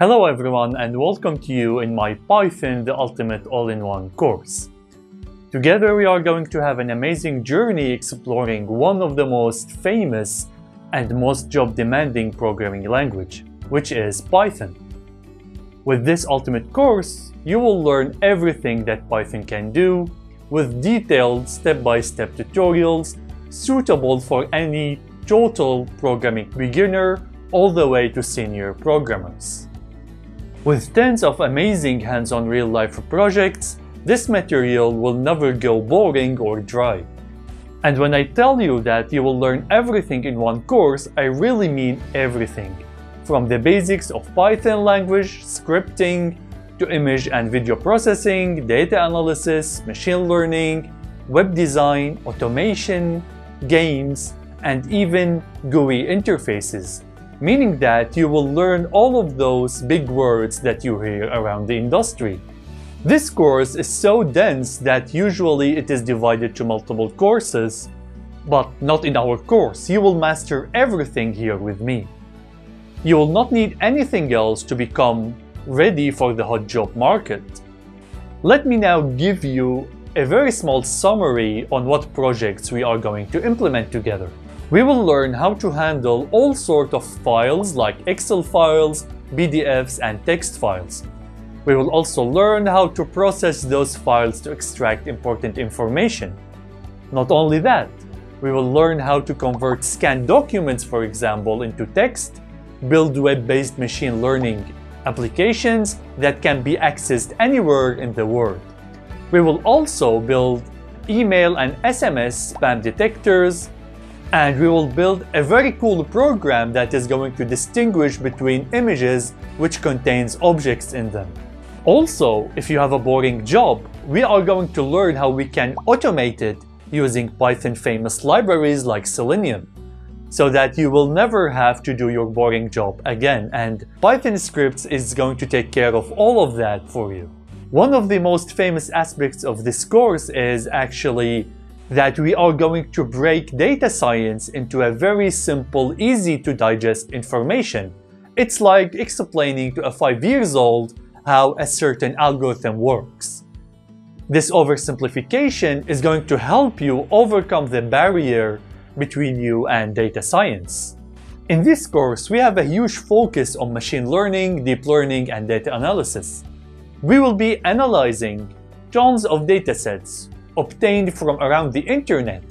Hello everyone and welcome to you in my Python The Ultimate All-in-One course. Together we are going to have an amazing journey exploring one of the most famous and most job-demanding programming language, which is Python. With this Ultimate course, you will learn everything that Python can do with detailed step-by-step -step tutorials suitable for any total programming beginner all the way to senior programmers. With tens of amazing hands-on real-life projects, this material will never go boring or dry. And when I tell you that you will learn everything in one course, I really mean everything. From the basics of Python language, scripting, to image and video processing, data analysis, machine learning, web design, automation, games, and even GUI interfaces, meaning that you will learn all of those big words that you hear around the industry. This course is so dense that usually it is divided to multiple courses, but not in our course, you will master everything here with me. You will not need anything else to become ready for the hot job market. Let me now give you a very small summary on what projects we are going to implement together. We will learn how to handle all sorts of files like Excel files, PDFs and text files. We will also learn how to process those files to extract important information. Not only that, we will learn how to convert scanned documents, for example, into text, build web-based machine learning applications that can be accessed anywhere in the world. We will also build email and SMS spam detectors, and we will build a very cool program that is going to distinguish between images which contains objects in them. Also, if you have a boring job, we are going to learn how we can automate it using Python famous libraries like Selenium so that you will never have to do your boring job again and Python scripts is going to take care of all of that for you. One of the most famous aspects of this course is actually that we are going to break data science into a very simple, easy to digest information. It's like explaining to a 5 years old how a certain algorithm works. This oversimplification is going to help you overcome the barrier between you and data science. In this course, we have a huge focus on machine learning, deep learning, and data analysis we will be analyzing tons of datasets obtained from around the internet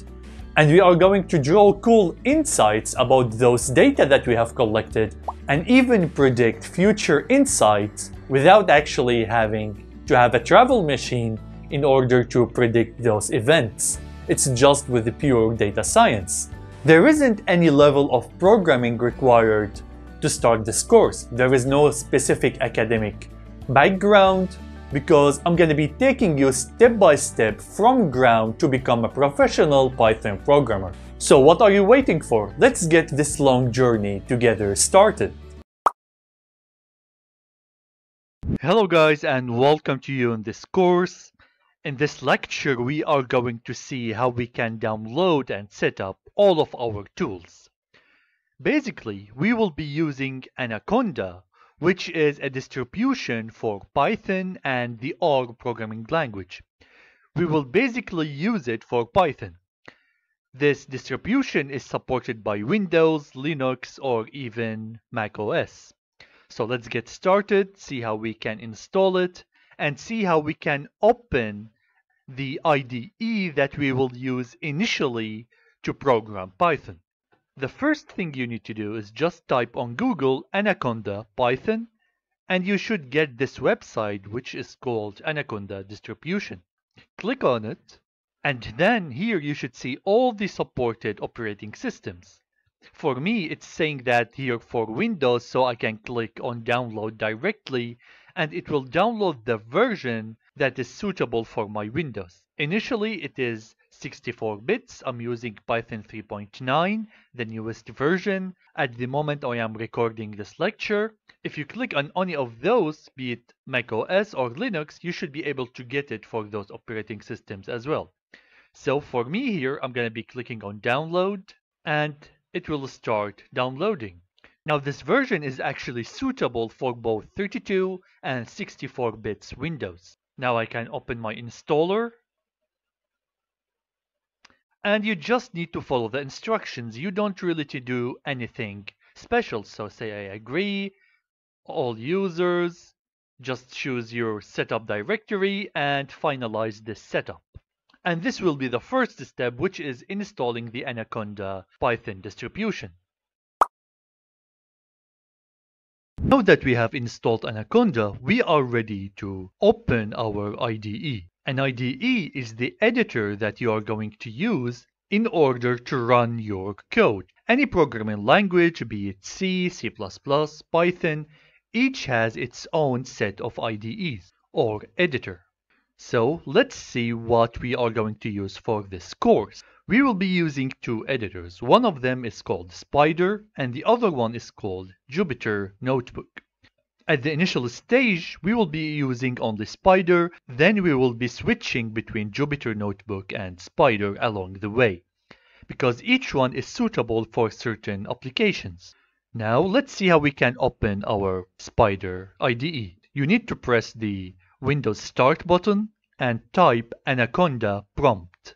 and we are going to draw cool insights about those data that we have collected and even predict future insights without actually having to have a travel machine in order to predict those events. It's just with the pure data science. There isn't any level of programming required to start this course. There is no specific academic background because I'm going to be taking you step by step from ground to become a professional Python programmer. So what are you waiting for? Let's get this long journey together started. Hello guys and welcome to you in this course. In this lecture we are going to see how we can download and set up all of our tools. Basically, we will be using Anaconda which is a distribution for Python and the R programming language. We will basically use it for Python. This distribution is supported by Windows, Linux, or even Mac OS. So let's get started, see how we can install it, and see how we can open the IDE that we will use initially to program Python. The first thing you need to do is just type on Google Anaconda Python and you should get this website which is called Anaconda Distribution. Click on it and then here you should see all the supported operating systems. For me it's saying that here for Windows so I can click on download directly and it will download the version that is suitable for my Windows. Initially it is 64 bits. I'm using Python 3.9, the newest version. At the moment I am recording this lecture. If you click on any of those, be it macOS or Linux, you should be able to get it for those operating systems as well. So for me here, I'm going to be clicking on download and it will start downloading. Now this version is actually suitable for both 32 and 64 bits Windows. Now I can open my installer and you just need to follow the instructions. You don't really to do anything special. So say I agree, all users, just choose your setup directory and finalize this setup. And this will be the first step, which is installing the Anaconda Python distribution. Now that we have installed Anaconda, we are ready to open our IDE. An IDE is the editor that you are going to use in order to run your code. Any programming language, be it C, C++, Python, each has its own set of IDEs, or editor. So let's see what we are going to use for this course. We will be using two editors. One of them is called Spyder and the other one is called Jupyter Notebook. At the initial stage, we will be using only Spyder, then we will be switching between Jupyter Notebook and Spyder along the way, because each one is suitable for certain applications. Now let's see how we can open our Spyder IDE. You need to press the Windows Start button and type Anaconda prompt.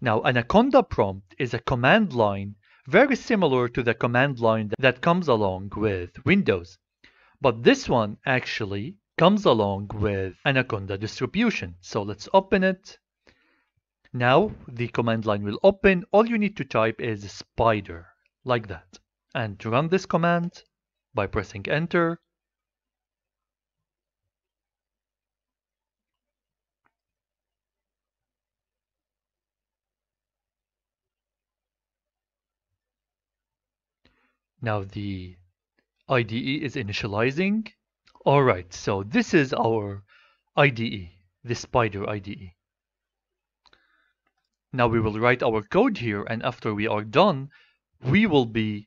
Now Anaconda prompt is a command line very similar to the command line that comes along with Windows. But this one actually comes along with Anaconda distribution. So let's open it. Now the command line will open. All you need to type is spyder, like that. And to run this command by pressing enter, Now the IDE is initializing. Alright, so this is our IDE, the Spyder IDE. Now we will write our code here and after we are done, we will be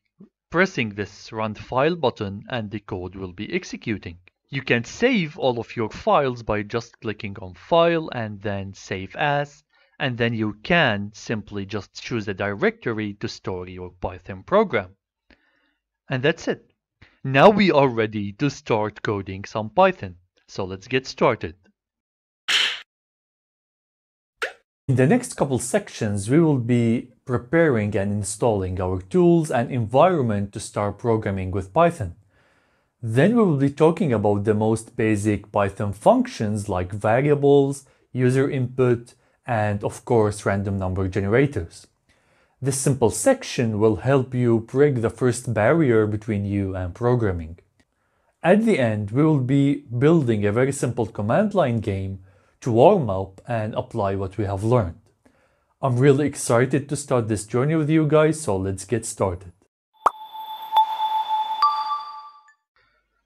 pressing this run file button and the code will be executing. You can save all of your files by just clicking on file and then save as and then you can simply just choose a directory to store your Python program. And that's it. Now we are ready to start coding some Python. So let's get started. In the next couple sections, we will be preparing and installing our tools and environment to start programming with Python. Then we will be talking about the most basic Python functions like variables, user input, and of course random number generators. This simple section will help you break the first barrier between you and programming. At the end, we will be building a very simple command line game to warm up and apply what we have learned. I'm really excited to start this journey with you guys, so let's get started.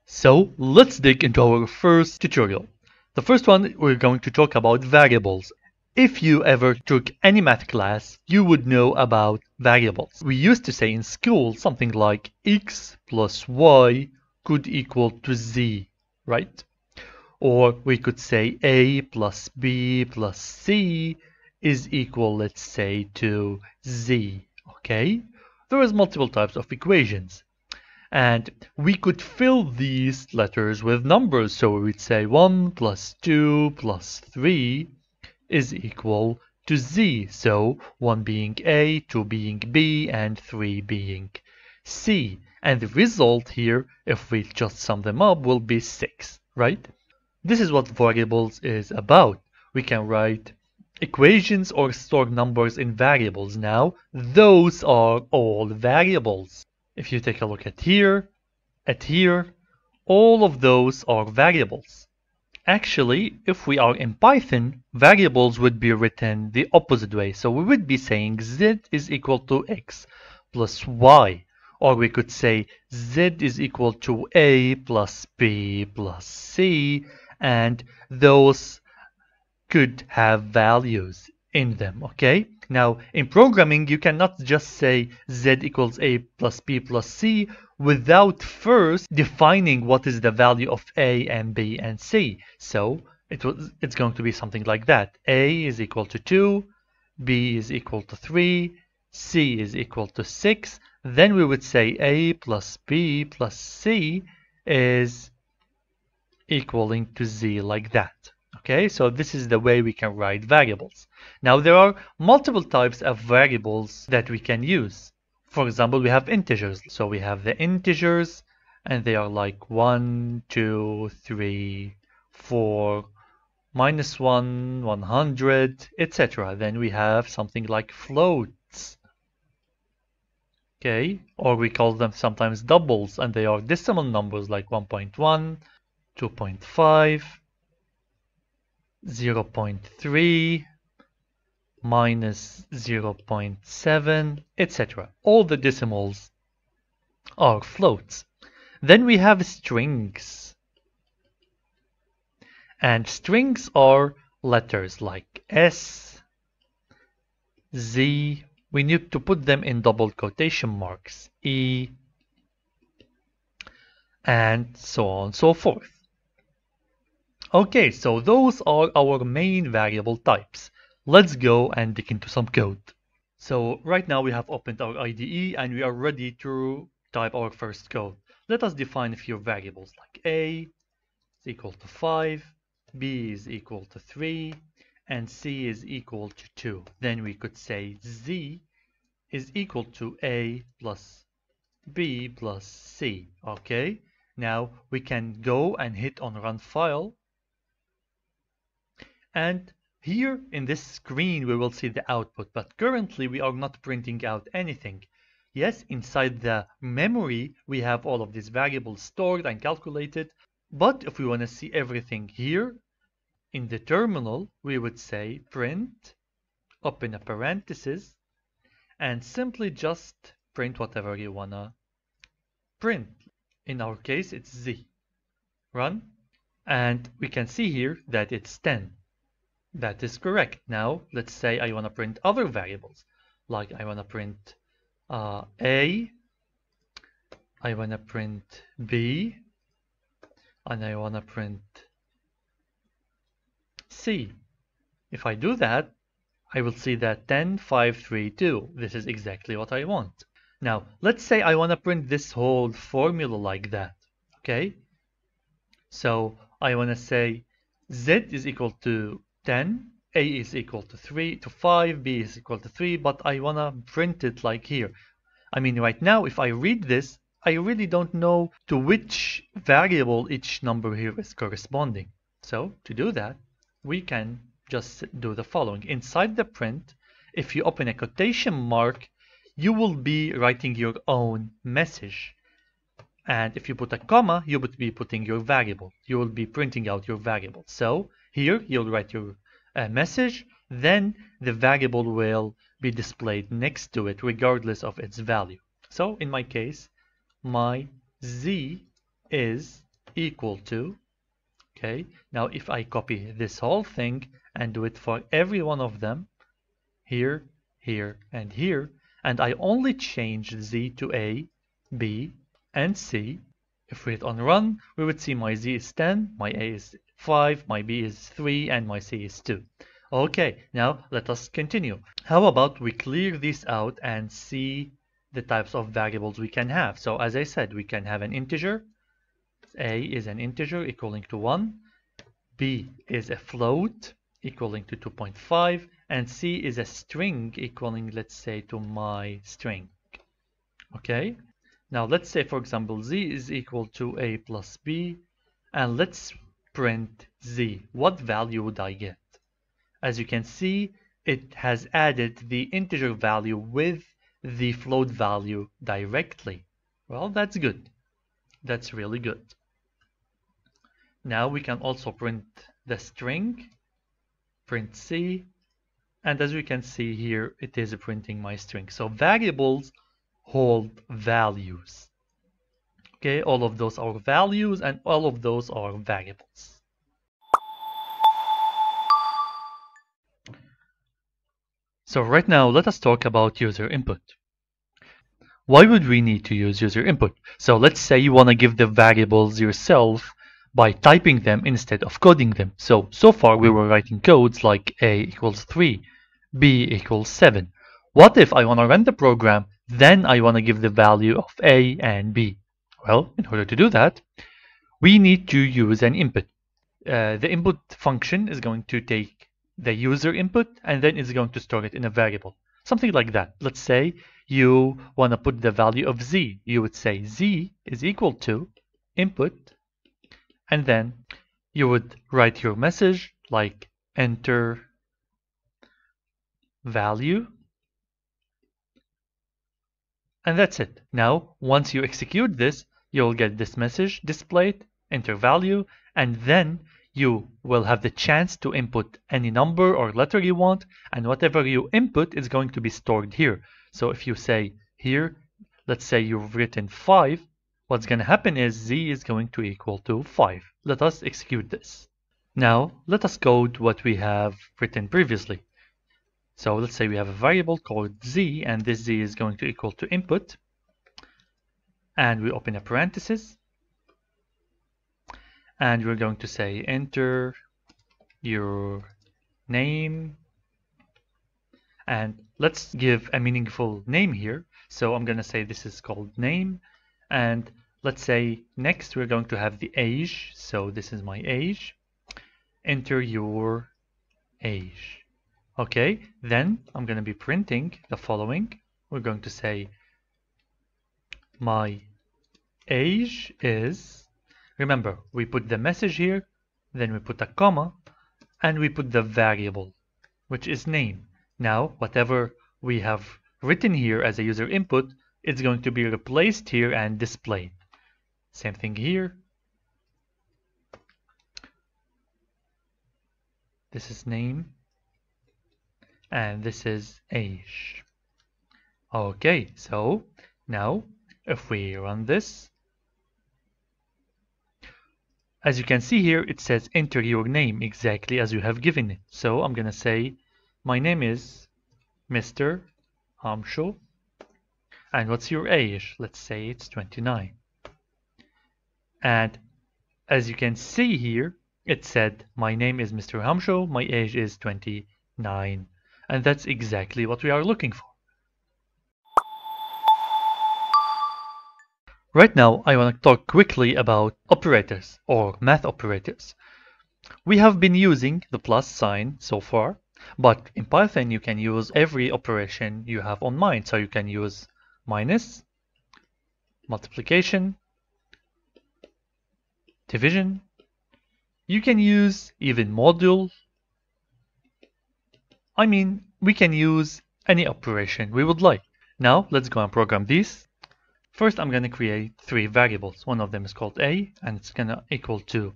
So let's dig into our first tutorial. The first one, we're going to talk about variables if you ever took any math class, you would know about variables. We used to say in school something like x plus y could equal to z, right? Or we could say a plus b plus c is equal, let's say, to z, okay? There is multiple types of equations. And we could fill these letters with numbers. So we would say 1 plus 2 plus 3 is equal to z. So 1 being A, 2 being B, and 3 being C. And the result here, if we just sum them up, will be 6, right? This is what variables is about. We can write equations or store numbers in variables now. Those are all variables. If you take a look at here, at here, all of those are variables. Actually, if we are in Python, variables would be written the opposite way. So we would be saying z is equal to x plus y. Or we could say z is equal to a plus b plus c. And those could have values in them, okay? Now, in programming, you cannot just say z equals a plus b plus c without first defining what is the value of a and b and c. So it was, it's going to be something like that. a is equal to 2, b is equal to 3, c is equal to 6. then we would say a plus b plus c is equaling to z like that. Okay, so this is the way we can write variables. Now there are multiple types of variables that we can use. For example, we have integers. So we have the integers and they are like 1, 2, 3, 4, minus 1, 100, etc. Then we have something like floats. Okay, or we call them sometimes doubles and they are decimal numbers like 1.1, 2.5, 0 0.3, minus 0 0.7, etc. All the decimals are floats. Then we have strings. And strings are letters like S, Z. We need to put them in double quotation marks. E, and so on and so forth. Okay, so those are our main variable types. Let's go and dig into some code. So right now we have opened our IDE and we are ready to type our first code. Let us define a few variables like a is equal to 5, b is equal to 3, and c is equal to 2. Then we could say z is equal to a plus b plus c. Okay, now we can go and hit on run file and here in this screen we will see the output, but currently we are not printing out anything. Yes, inside the memory we have all of these variables stored and calculated, but if we want to see everything here, in the terminal we would say print, open a parenthesis, and simply just print whatever you want to print. In our case it's z. Run, and we can see here that it's 10. That is correct. Now, let's say I want to print other variables. Like I want to print uh, A, I want to print B, and I want to print C. If I do that, I will see that 10, 5, 3, 2. This is exactly what I want. Now, let's say I want to print this whole formula like that. Okay? So I want to say Z is equal to 10 a is equal to 3 to 5 b is equal to 3 but I wanna print it like here. I mean right now if I read this I really don't know to which variable each number here is corresponding. So to do that we can just do the following. Inside the print if you open a quotation mark you will be writing your own message. And if you put a comma you would be putting your variable. You will be printing out your variable. So here, you'll write your uh, message, then the variable will be displayed next to it regardless of its value. So in my case, my z is equal to, okay, now if I copy this whole thing and do it for every one of them, here, here, and here, and I only change z to a, b, and c, if we hit on run, we would see my z is 10, my a is 5, my b is 3, and my c is 2. Okay, now let us continue. How about we clear this out and see the types of variables we can have. So as I said, we can have an integer. A is an integer equaling to 1. B is a float equaling to 2.5. And C is a string equaling, let's say, to my string. Okay, now let's say, for example, z is equal to a plus b, and let's print z. What value would I get? As you can see, it has added the integer value with the float value directly. Well, that's good. That's really good. Now we can also print the string, print c, and as we can see here, it is printing my string. So variables hold values. Okay, all of those are values and all of those are variables. So right now, let us talk about user input. Why would we need to use user input? So let's say you want to give the variables yourself by typing them instead of coding them. So, so far we were writing codes like a equals 3, b equals 7. What if I want to run the program then I want to give the value of A and B. Well, in order to do that, we need to use an input. Uh, the input function is going to take the user input and then it's going to store it in a variable. Something like that. Let's say you want to put the value of z. You would say z is equal to input and then you would write your message like enter value and that's it. Now, once you execute this, you'll get this message displayed, enter value, and then you will have the chance to input any number or letter you want, and whatever you input is going to be stored here. So if you say here, let's say you've written 5, what's going to happen is z is going to equal to 5. Let us execute this. Now, let us code what we have written previously. So let's say we have a variable called z, and this z is going to equal to input. And we open a parenthesis. And we're going to say enter your name. And let's give a meaningful name here. So I'm going to say this is called name. And let's say next we're going to have the age. So this is my age. Enter your age. Okay, then I'm going to be printing the following. We're going to say my age is, remember, we put the message here, then we put a comma, and we put the variable, which is name. Now, whatever we have written here as a user input, it's going to be replaced here and displayed. Same thing here. This is name and this is age. Okay, so now if we run this, as you can see here, it says enter your name exactly as you have given it. So I'm going to say my name is Mr. Hamsho. And what's your age? Let's say it's 29. And as you can see here, it said my name is Mr. Hamsho, my age is 29 and that's exactly what we are looking for. Right now, I want to talk quickly about operators or math operators. We have been using the plus sign so far, but in Python you can use every operation you have on mind. So you can use minus, multiplication, division. You can use even module I mean, we can use any operation we would like. Now, let's go and program these. First, I'm going to create three variables. One of them is called a, and it's going to equal to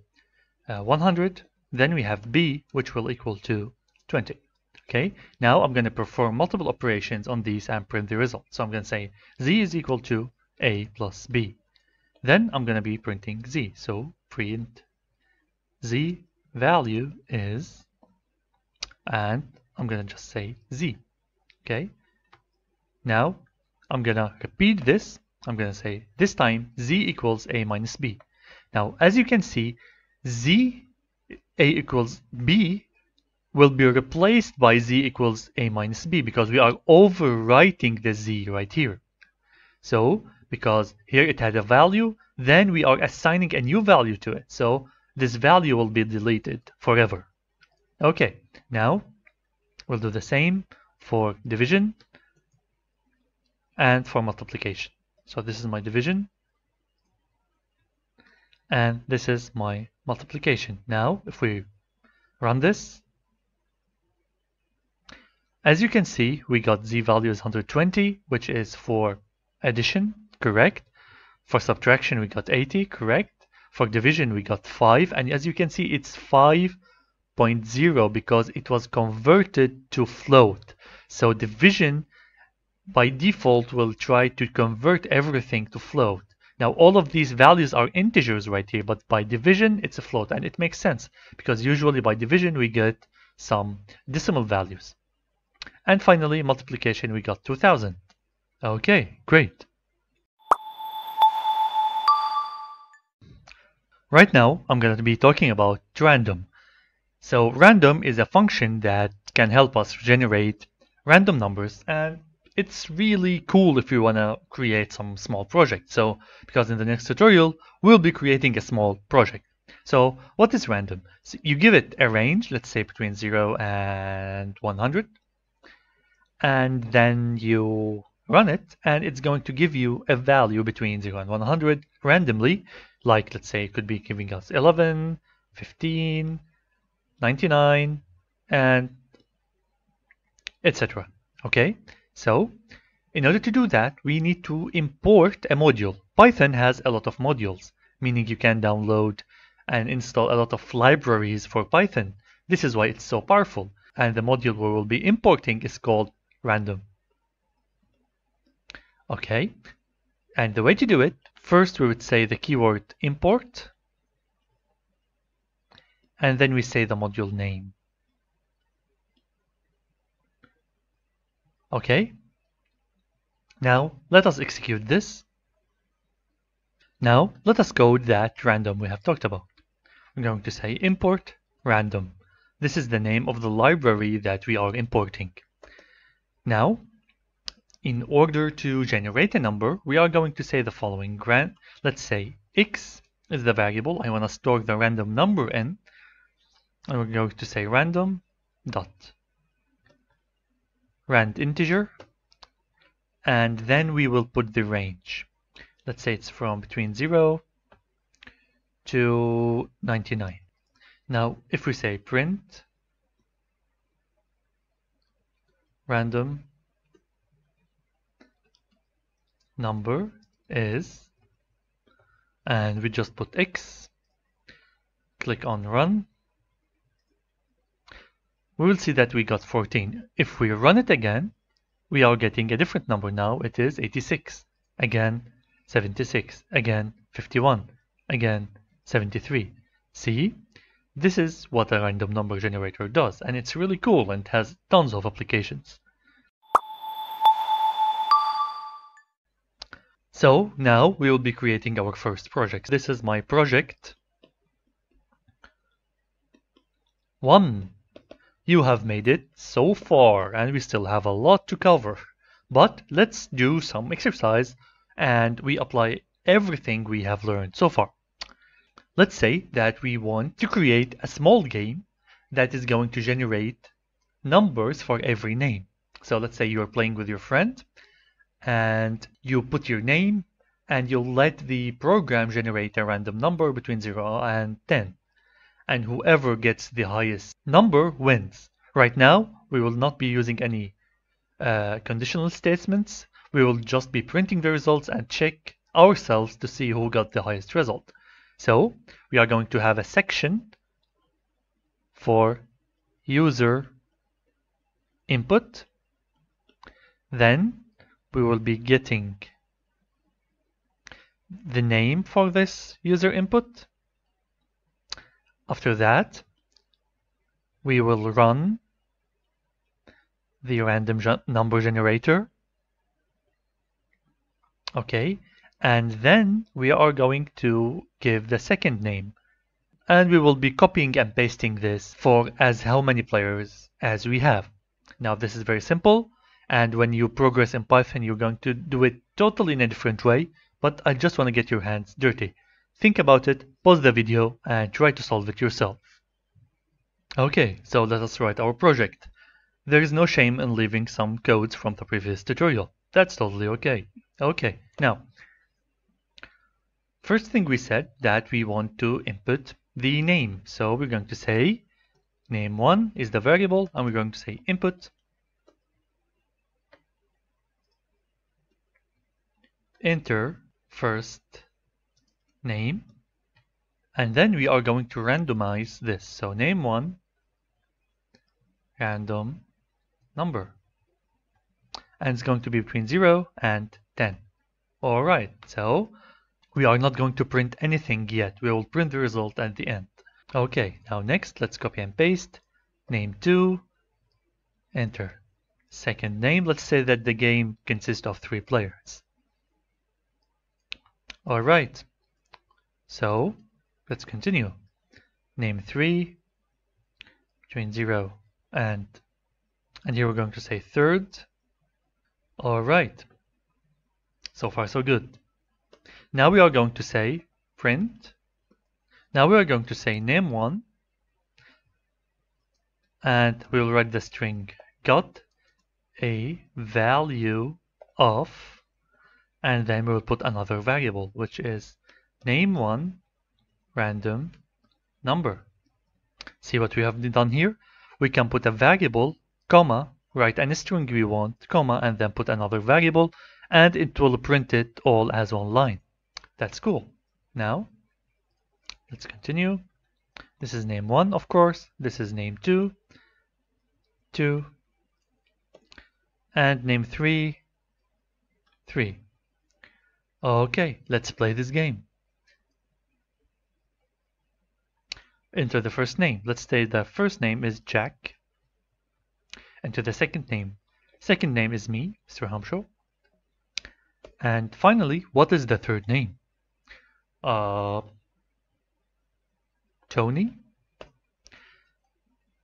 uh, 100. Then we have b, which will equal to 20. Okay, now I'm going to perform multiple operations on these and print the result. So I'm going to say z is equal to a plus b. Then I'm going to be printing z. So print z value is, and I'm going to just say z. Okay. Now I'm going to repeat this. I'm going to say this time z equals a minus b. Now, as you can see, z a equals b will be replaced by z equals a minus b because we are overwriting the z right here. So, because here it had a value, then we are assigning a new value to it. So, this value will be deleted forever. Okay, now We'll do the same for division and for multiplication. So this is my division and this is my multiplication. Now, if we run this, as you can see, we got z value is 120, which is for addition, correct. For subtraction, we got 80, correct. For division, we got 5, and as you can see, it's 5 because it was converted to float. So division by default will try to convert everything to float. Now all of these values are integers right here, but by division it's a float and it makes sense because usually by division we get some decimal values. And finally multiplication we got 2000. Okay, great. Right now I'm going to be talking about random. So random is a function that can help us generate random numbers and it's really cool if you want to create some small project. So, because in the next tutorial, we'll be creating a small project. So, what is random? So you give it a range, let's say between 0 and 100, and then you run it, and it's going to give you a value between 0 and 100 randomly, like let's say it could be giving us 11, 15, 99, and etc. Okay, so in order to do that, we need to import a module. Python has a lot of modules, meaning you can download and install a lot of libraries for Python. This is why it's so powerful. And the module we will be importing is called random. Okay, and the way to do it, first we would say the keyword import, and then we say the module name. Okay, now let us execute this. Now let us code that random we have talked about. We're going to say import random. This is the name of the library that we are importing. Now, in order to generate a number, we are going to say the following. Grant, let's say x is the variable I want to store the random number in. And we're going to say random dot rand integer. And then we will put the range. Let's say it's from between 0 to 99. Now, if we say print random number is, and we just put x, click on run, we will see that we got 14. If we run it again, we are getting a different number now. It is 86. Again, 76. Again, 51. Again, 73. See? This is what a random number generator does, and it's really cool and has tons of applications. So now we will be creating our first project. This is my project. One. You have made it so far and we still have a lot to cover. But let's do some exercise and we apply everything we have learned so far. Let's say that we want to create a small game that is going to generate numbers for every name. So let's say you're playing with your friend and you put your name and you'll let the program generate a random number between 0 and 10. And whoever gets the highest number wins. Right now, we will not be using any uh, conditional statements. We will just be printing the results and check ourselves to see who got the highest result. So we are going to have a section for user input. Then we will be getting the name for this user input. After that, we will run the random number generator. Okay, and then we are going to give the second name. And we will be copying and pasting this for as how many players as we have. Now this is very simple. And when you progress in Python, you're going to do it totally in a different way. But I just want to get your hands dirty. Think about it, pause the video, and try to solve it yourself. Okay, so let us write our project. There is no shame in leaving some codes from the previous tutorial. That's totally okay. Okay, now First thing we said that we want to input the name. So we're going to say name1 is the variable and we're going to say input enter first name and then we are going to randomize this. So name1 random number and it's going to be between 0 and 10. Alright, so we are not going to print anything yet. We will print the result at the end. Okay, now next, let's copy and paste. Name 2, enter. Second name, let's say that the game consists of three players. Alright, so let's continue. Name 3, between 0 and, and here we're going to say third. Alright. So far so good. Now we are going to say print. Now we are going to say name1 and we will write the string got a value of and then we will put another variable which is name1 random number. See what we have done here? We can put a variable, comma, write any string we want, comma, and then put another variable, and it will print it all as one line. That's cool. Now, let's continue. This is name 1, of course. This is name 2, 2, and name 3, 3. Okay, let's play this game. Enter the first name. Let's say the first name is Jack. Enter the second name. Second name is me, Mr. Hamsho. And finally, what is the third name? Uh, Tony.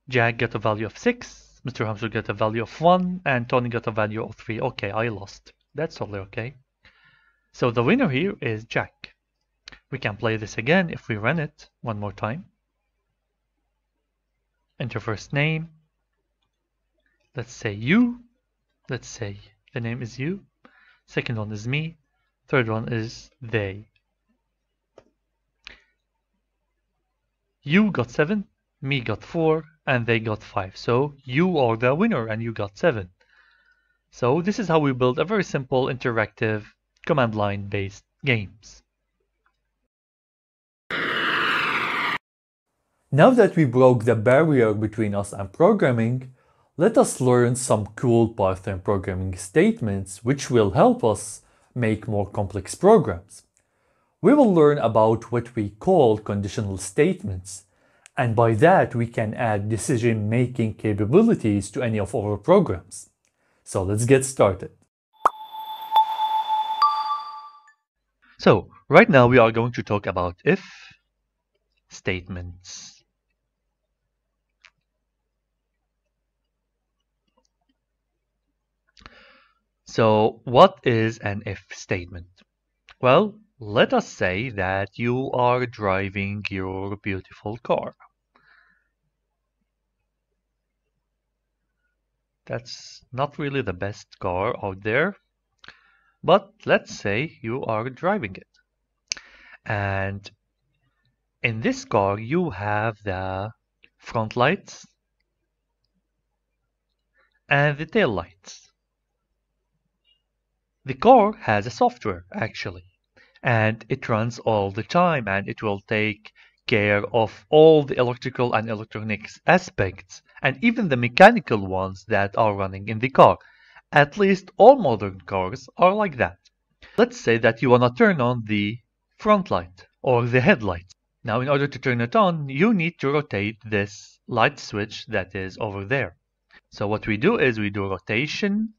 Jack got a value of 6, Mr. Hamsho got a value of 1, and Tony got a value of 3. Okay, I lost. That's totally okay. So the winner here is Jack. We can play this again if we run it one more time. Enter first name. Let's say you. Let's say the name is you. Second one is me. Third one is they. You got 7, me got 4, and they got 5. So you are the winner and you got 7. So this is how we build a very simple interactive command line based games. Now that we broke the barrier between us and programming, let us learn some cool Python programming statements which will help us make more complex programs. We will learn about what we call conditional statements, and by that we can add decision-making capabilities to any of our programs. So let's get started. So, right now we are going to talk about if statements. So, what is an if statement? Well, let us say that you are driving your beautiful car. That's not really the best car out there, but let's say you are driving it. And in this car, you have the front lights and the tail lights. The car has a software actually, and it runs all the time and it will take care of all the electrical and electronics aspects and even the mechanical ones that are running in the car. At least all modern cars are like that. Let's say that you want to turn on the front light or the headlight. Now in order to turn it on, you need to rotate this light switch that is over there. So what we do is we do rotation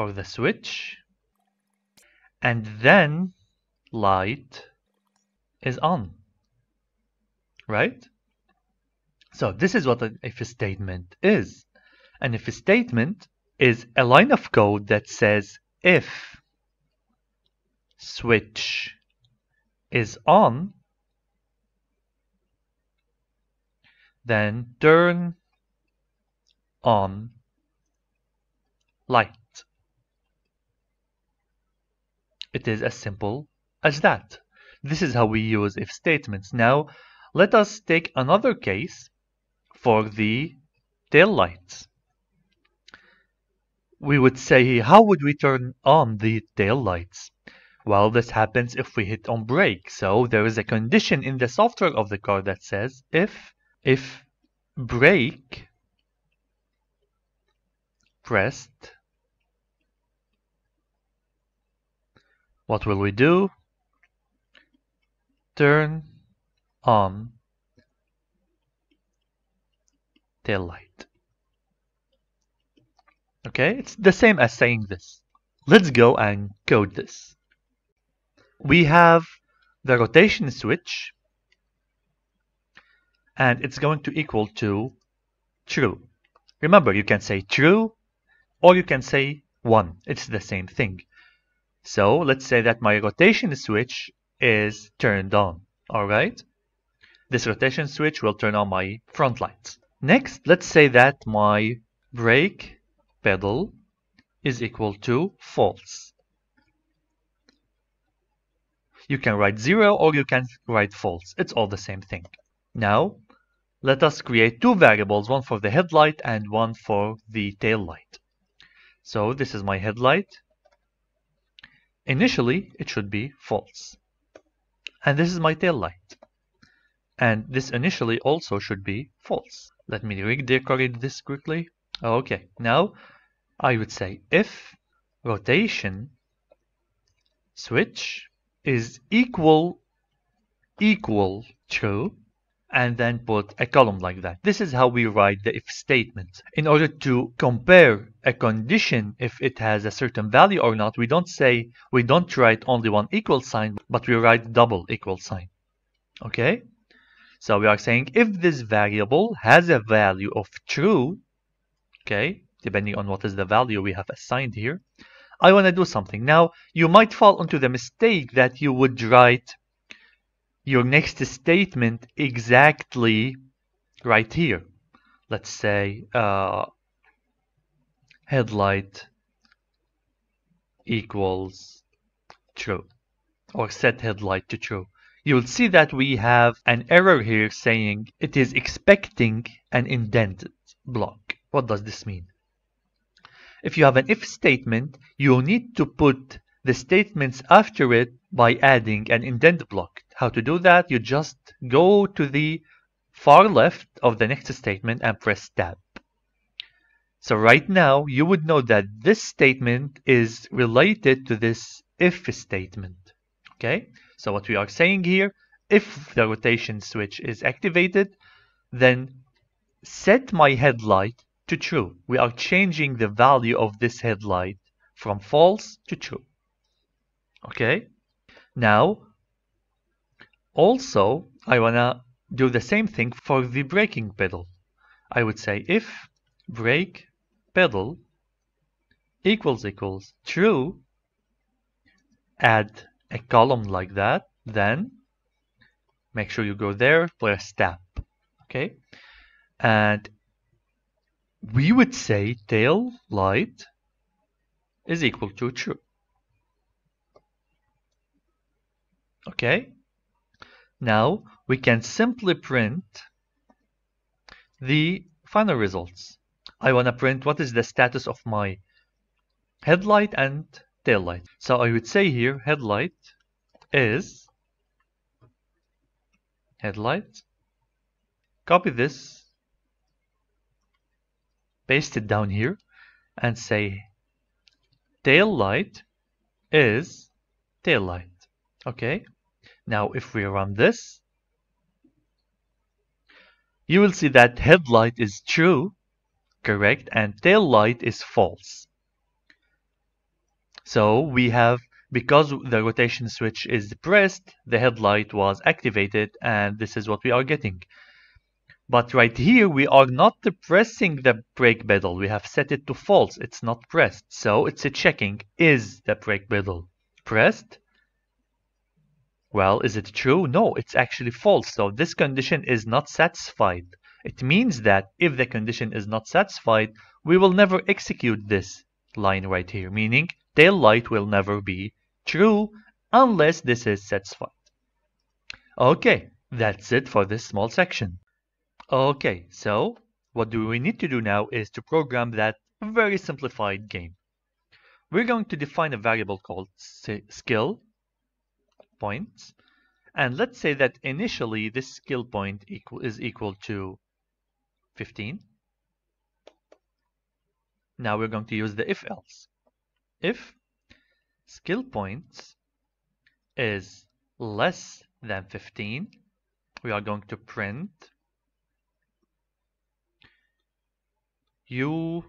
for the switch and then light is on. Right? So this is what if statement is. An if statement is a line of code that says if switch is on, then turn on light. It is as simple as that. This is how we use if statements. Now, let us take another case for the tail lights we would say, how would we turn on the tail lights? Well, this happens if we hit on brake. So there is a condition in the software of the car that says if, if brake pressed, what will we do? Turn on tail light. Okay, it's the same as saying this. Let's go and code this. We have the rotation switch and it's going to equal to true. Remember, you can say true or you can say 1. It's the same thing. So let's say that my rotation switch is turned on. Alright? This rotation switch will turn on my front lights. Next, let's say that my brake pedal is equal to false. You can write 0 or you can write false. It's all the same thing. Now, let us create two variables, one for the headlight and one for the tail light. So this is my headlight. Initially, it should be false. And this is my tail light. And this initially also should be false. Let me redecorate this quickly. Okay, now I would say if rotation switch is equal equal true and then put a column like that. This is how we write the if statement. In order to compare a condition if it has a certain value or not, we don't say, we don't write only one equal sign, but we write double equal sign. Okay? So we are saying if this variable has a value of true, okay, depending on what is the value we have assigned here, I want to do something. Now, you might fall into the mistake that you would write your next statement exactly right here. Let's say uh, headlight equals true or set headlight to true. You'll see that we have an error here saying it is expecting an indented block. What does this mean? If you have an if statement, you need to put the statements after it by adding an indent block. How to do that? You just go to the far left of the next statement and press tab. So right now, you would know that this statement is related to this if statement. Okay, so what we are saying here, if the rotation switch is activated, then set my headlight to true. We are changing the value of this headlight from false to true. Okay, now also I wanna do the same thing for the braking pedal. I would say if brake pedal equals equals true, add a column like that, then make sure you go there, press tab. Okay, and we would say tail light is equal to true. Okay, now we can simply print the final results. I want to print what is the status of my headlight and tail light. So I would say here headlight is headlight. Copy this, paste it down here and say tail light is tail light. Okay, now if we run this, you will see that headlight is true, correct, and tail light is false. So we have, because the rotation switch is depressed, the headlight was activated, and this is what we are getting. But right here, we are not depressing the brake pedal. We have set it to false. It's not pressed. So it's a checking. Is the brake pedal pressed? Well, is it true? No, it's actually false. So this condition is not satisfied. It means that if the condition is not satisfied, we will never execute this line right here, meaning tail light will never be true unless this is satisfied. Okay, that's it for this small section. Okay, so what do we need to do now is to program that very simplified game. We're going to define a variable called skill points. And let's say that initially this skill point equal, is equal to 15. Now we're going to use the if else. If skill points is less than 15, we are going to print you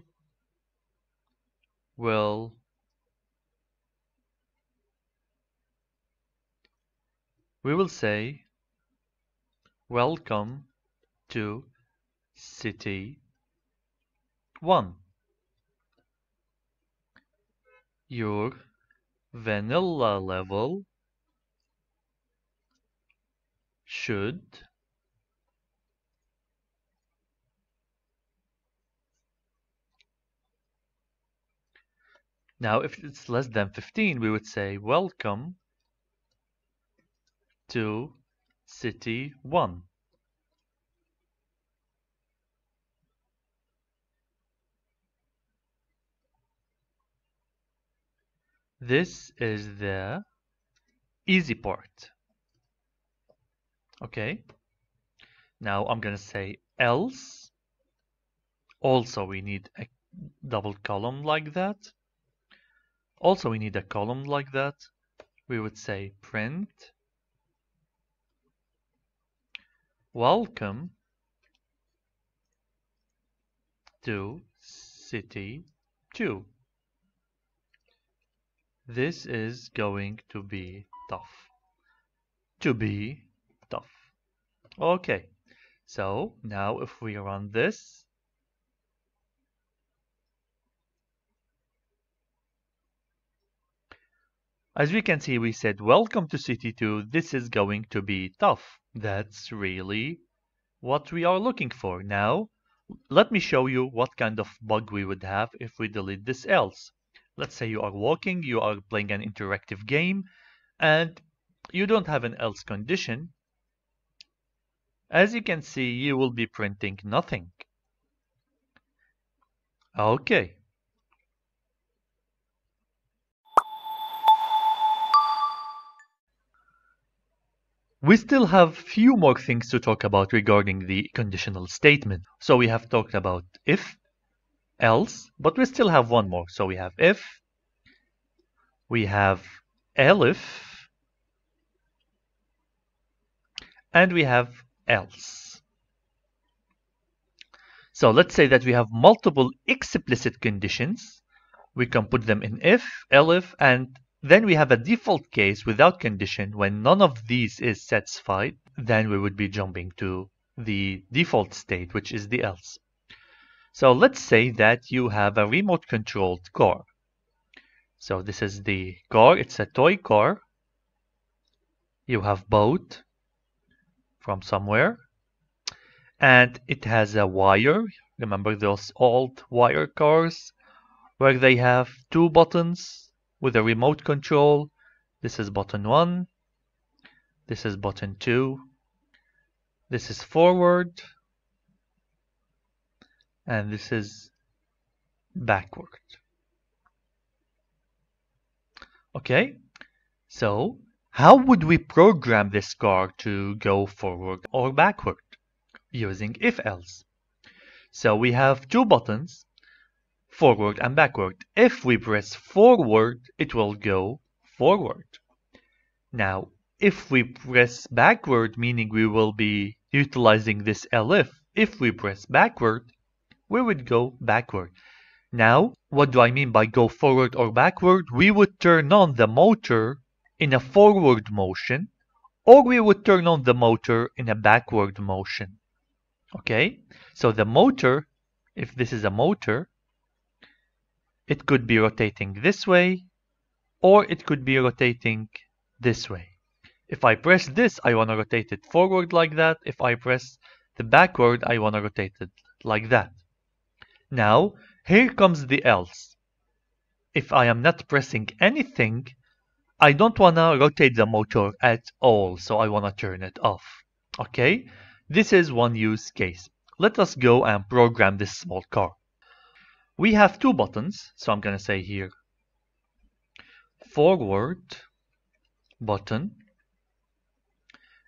will we will say welcome to city 1 your vanilla level should Now, if it's less than 15, we would say welcome to city 1. This is the easy part. Okay. Now I'm going to say else. Also, we need a double column like that. Also, we need a column like that. We would say print welcome to city 2. This is going to be tough. To be tough. Okay, so now if we run this, As we can see, we said, welcome to City 2, this is going to be tough. That's really what we are looking for. Now, let me show you what kind of bug we would have if we delete this else. Let's say you are walking, you are playing an interactive game, and you don't have an else condition. As you can see, you will be printing nothing. Okay, We still have few more things to talk about regarding the conditional statement. So we have talked about if, else, but we still have one more. So we have if, we have elif, and we have else. So let's say that we have multiple explicit conditions. We can put them in if, elif, and then we have a default case without condition when none of these is satisfied. Then we would be jumping to the default state, which is the else. So let's say that you have a remote controlled car. So this is the car. It's a toy car. You have bought from somewhere. And it has a wire. Remember those old wire cars where they have two buttons with a remote control. This is button 1. This is button 2. This is forward. And this is backward. Okay, so how would we program this car to go forward or backward? Using if-else. So we have two buttons forward and backward. If we press forward, it will go forward. Now, if we press backward, meaning we will be utilizing this elif, if we press backward, we would go backward. Now, what do I mean by go forward or backward? We would turn on the motor in a forward motion, or we would turn on the motor in a backward motion. Okay, so the motor, if this is a motor, it could be rotating this way, or it could be rotating this way. If I press this, I want to rotate it forward like that. If I press the backward, I want to rotate it like that. Now, here comes the else. If I am not pressing anything, I don't want to rotate the motor at all, so I want to turn it off. Okay, this is one use case. Let us go and program this small car we have two buttons. So I'm going to say here forward button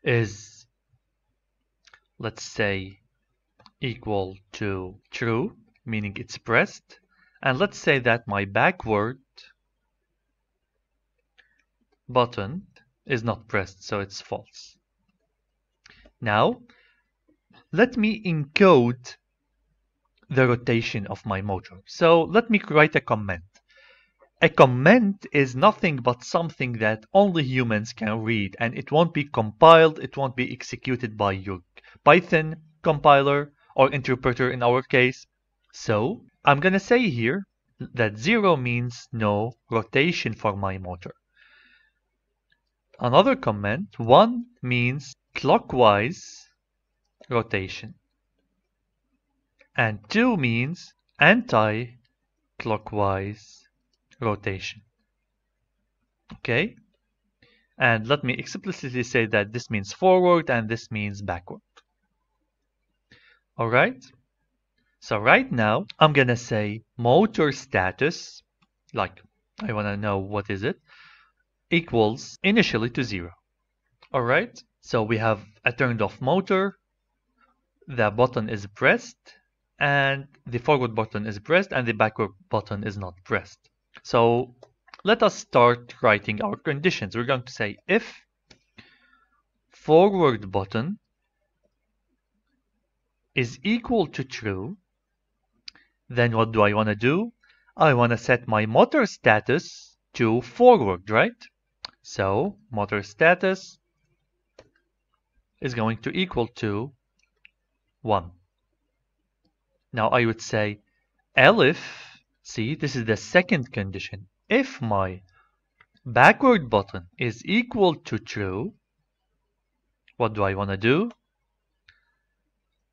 is let's say equal to true meaning it's pressed and let's say that my backward button is not pressed so it's false now let me encode the rotation of my motor. So let me write a comment. A comment is nothing but something that only humans can read and it won't be compiled, it won't be executed by your Python compiler or interpreter in our case. So I'm gonna say here, that 0 means no rotation for my motor. Another comment, 1 means clockwise rotation. And 2 means anti-clockwise rotation. Okay? And let me explicitly say that this means forward and this means backward. Alright? So right now, I'm gonna say motor status, like I wanna know what is it, equals initially to zero. Alright? So we have a turned off motor, the button is pressed, and the forward button is pressed, and the backward button is not pressed. So let us start writing our conditions. We're going to say if forward button is equal to true, then what do I want to do? I want to set my motor status to forward, right? So motor status is going to equal to 1. Now I would say elif, see this is the second condition, if my backward button is equal to true, what do I want to do?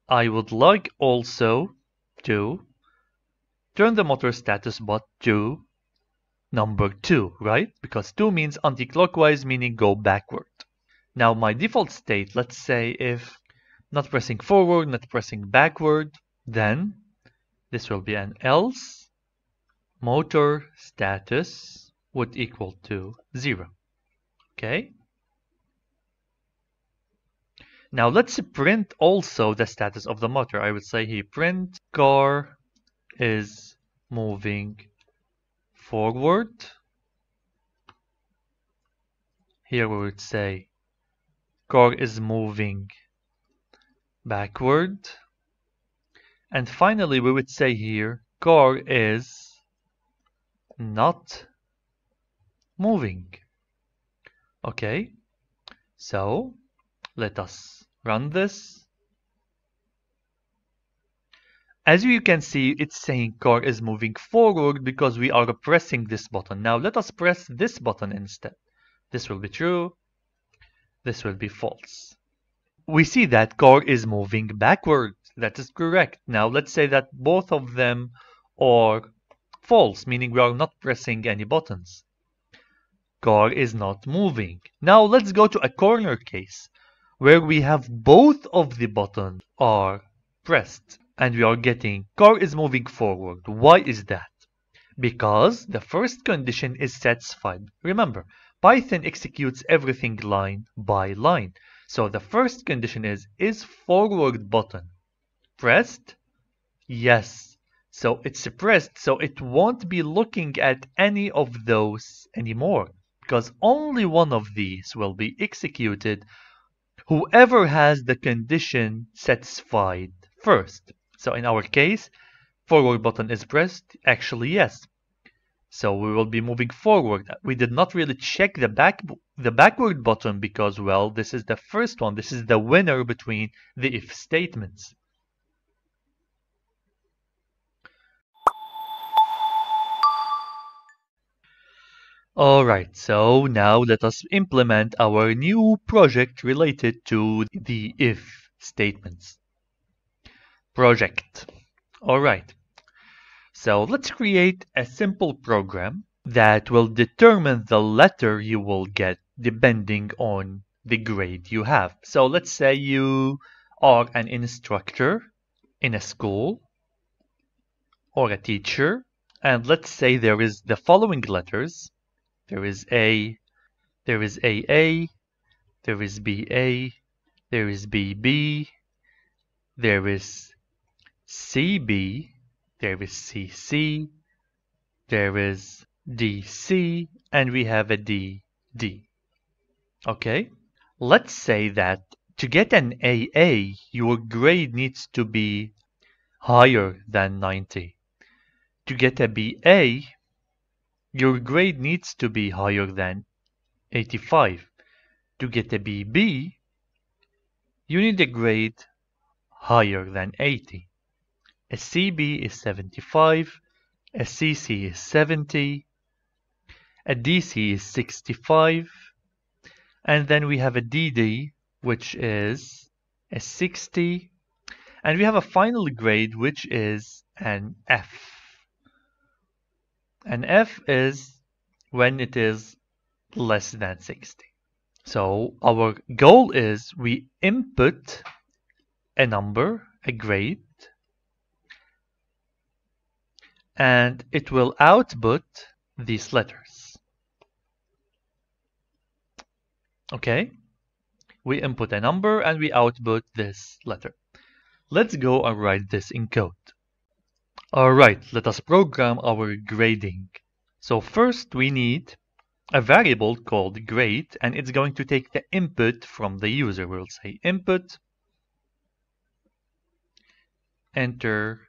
I would like also to turn the motor status bot to number 2, right? Because 2 means anti-clockwise, meaning go backward. Now my default state, let's say if not pressing forward, not pressing backward, then this will be an else motor status would equal to 0. Okay? Now let's print also the status of the motor. I would say here print car is moving forward. Here we would say car is moving backward. And finally we would say here car is not moving. Okay, so let us run this. As you can see, it's saying car is moving forward because we are pressing this button. Now let us press this button instead. This will be true. This will be false. We see that car is moving backward. That is correct. Now let's say that both of them are false, meaning we are not pressing any buttons. Car is not moving. Now let's go to a corner case where we have both of the buttons are pressed and we are getting car is moving forward. Why is that? Because the first condition is satisfied. Remember, Python executes everything line by line. So the first condition is, is forward button pressed? Yes. So it's suppressed, so it won't be looking at any of those anymore, because only one of these will be executed, whoever has the condition satisfied first. So in our case, forward button is pressed, actually yes. So we will be moving forward. We did not really check the back the backward button because, well, this is the first one. This is the winner between the if statements. Alright, so now let us implement our new project related to the if statements. Project. Alright, so let's create a simple program that will determine the letter you will get depending on the grade you have. So let's say you are an instructor in a school or a teacher and let's say there is the following letters there is A, there is AA, there is BA, there is BB, there is CB, there is CC, there is DC, and we have a DD. Okay? Let's say that to get an AA, your grade needs to be higher than 90. To get a BA, your grade needs to be higher than 85. To get a BB, you need a grade higher than 80. A CB is 75, a CC is 70, a DC is 65, and then we have a DD, which is a 60, and we have a final grade, which is an F. An F is when it is less than 60. So our goal is we input a number, a grade, and it will output these letters. Okay, we input a number and we output this letter. Let's go and write this in code. Alright, let us program our grading. So first we need a variable called grade and it's going to take the input from the user. We'll say input, enter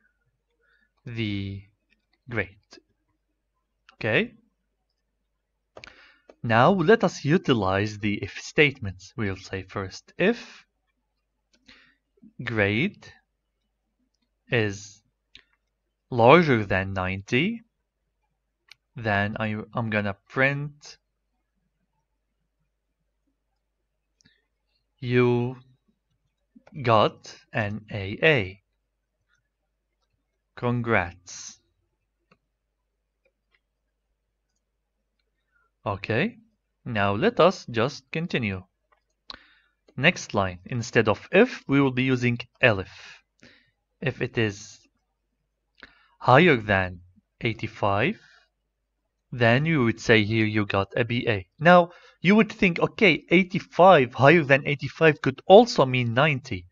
the grade. Okay. Now let us utilize the if statements. We'll say first if grade is larger than 90 then I, I'm gonna print you got an AA. Congrats. Okay, now let us just continue. Next line, instead of if, we will be using elif. If it is higher than 85, then you would say here you got a BA. Now, you would think, okay, 85, higher than 85 could also mean 90.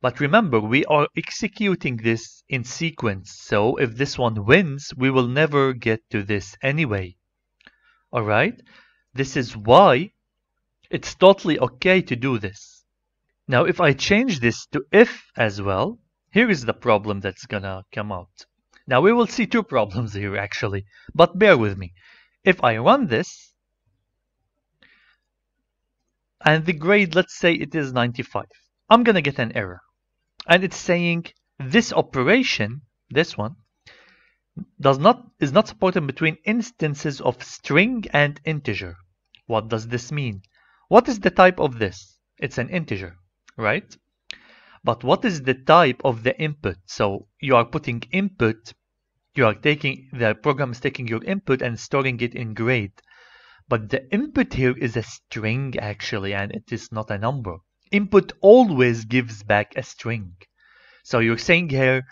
But remember, we are executing this in sequence. So if this one wins, we will never get to this anyway. Alright? This is why it's totally okay to do this. Now, if I change this to if as well, here is the problem that's gonna come out. Now, we will see two problems here actually, but bear with me. If I run this, and the grade, let's say it is 95, I'm gonna get an error. And it's saying this operation, this one, does not is not supported between instances of string and integer. What does this mean? What is the type of this? It's an integer, right? But what is the type of the input? So you are putting input, you are taking, the program is taking your input and storing it in grade. But the input here is a string actually, and it is not a number. Input always gives back a string. So you're saying here,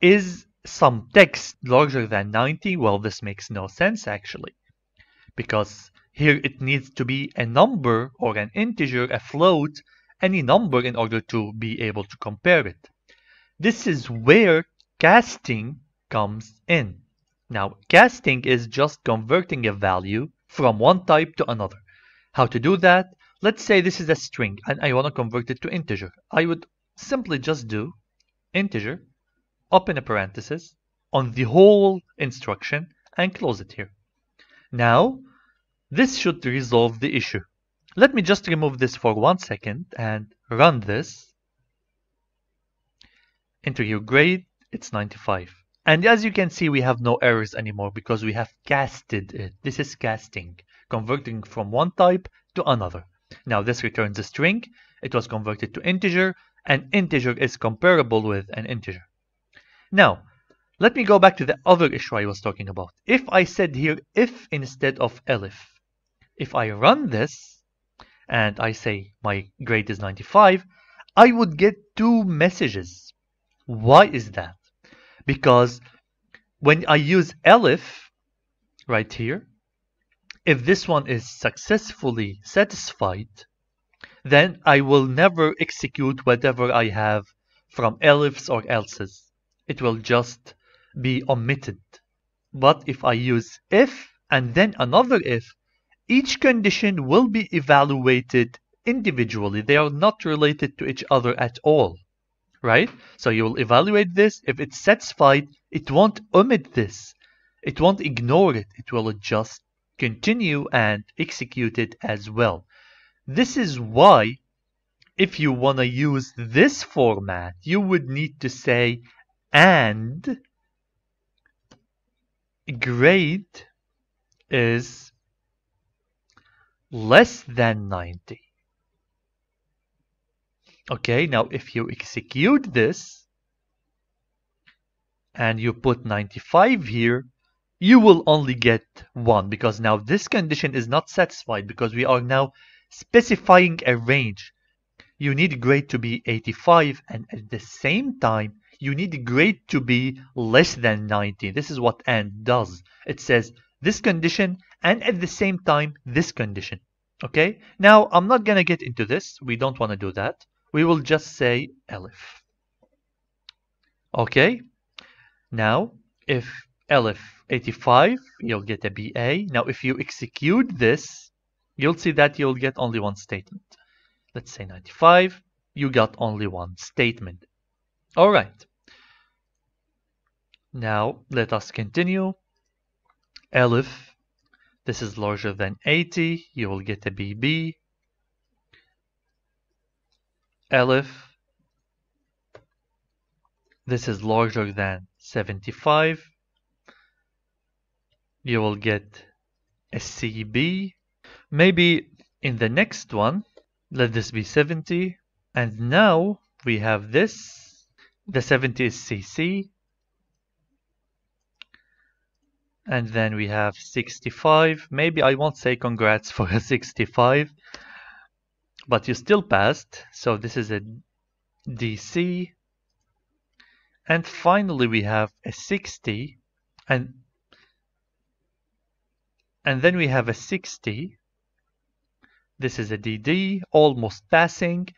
is some text larger than 90? Well, this makes no sense actually. Because here it needs to be a number or an integer, a float, any number in order to be able to compare it. This is where casting comes in. Now, casting is just converting a value from one type to another. How to do that? Let's say this is a string and I want to convert it to integer. I would simply just do integer, open a parenthesis on the whole instruction and close it here. Now, this should resolve the issue. Let me just remove this for one second and run this. Enter your grade, it's 95. And as you can see, we have no errors anymore because we have casted it. This is casting, converting from one type to another. Now this returns a string, it was converted to integer, and integer is comparable with an integer. Now, let me go back to the other issue I was talking about. If I said here if instead of elif, if I run this and I say my grade is 95, I would get two messages. Why is that? Because when I use elif right here, if this one is successfully satisfied, then I will never execute whatever I have from elifs or else's. It will just be omitted. But if I use if and then another if, each condition will be evaluated individually. They are not related to each other at all, right? So you will evaluate this. If it's satisfied, it won't omit this. It won't ignore it. It will just continue and execute it as well. This is why if you want to use this format, you would need to say and grade is less than 90. Okay, now if you execute this and you put 95 here, you will only get 1 because now this condition is not satisfied because we are now specifying a range. You need grade to be 85 and at the same time you need grade to be less than 90. This is what AND does. It says this condition and at the same time this condition. Okay, now I'm not gonna get into this. We don't want to do that. We will just say elif. Okay, now if elif 85, you'll get a BA. Now if you execute this, you'll see that you'll get only one statement. Let's say 95, you got only one statement. All right. Now let us continue. Elif, this is larger than 80, you will get a BB. Elif, this is larger than 75, you will get a CB. Maybe in the next one, let this be 70. And now we have this. The 70 is CC. And then we have 65. Maybe I won't say congrats for a 65. But you still passed. So this is a DC. And finally we have a 60. And and then we have a 60. This is a DD, almost passing.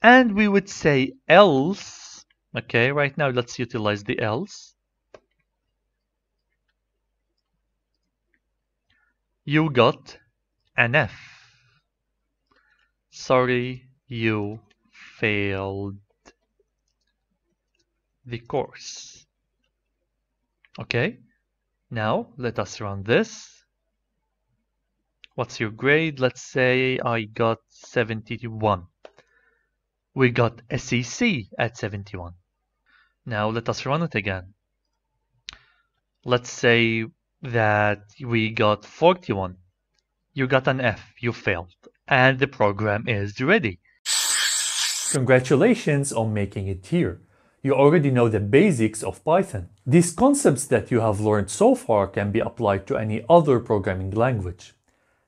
And we would say else. Okay, right now let's utilize the else. You got an F. Sorry, you failed the course. Okay, now let us run this. What's your grade? Let's say I got 71. We got SEC at 71. Now let us run it again. Let's say that we got 41. You got an F, you failed, and the program is ready. Congratulations on making it here. You already know the basics of Python. These concepts that you have learned so far can be applied to any other programming language.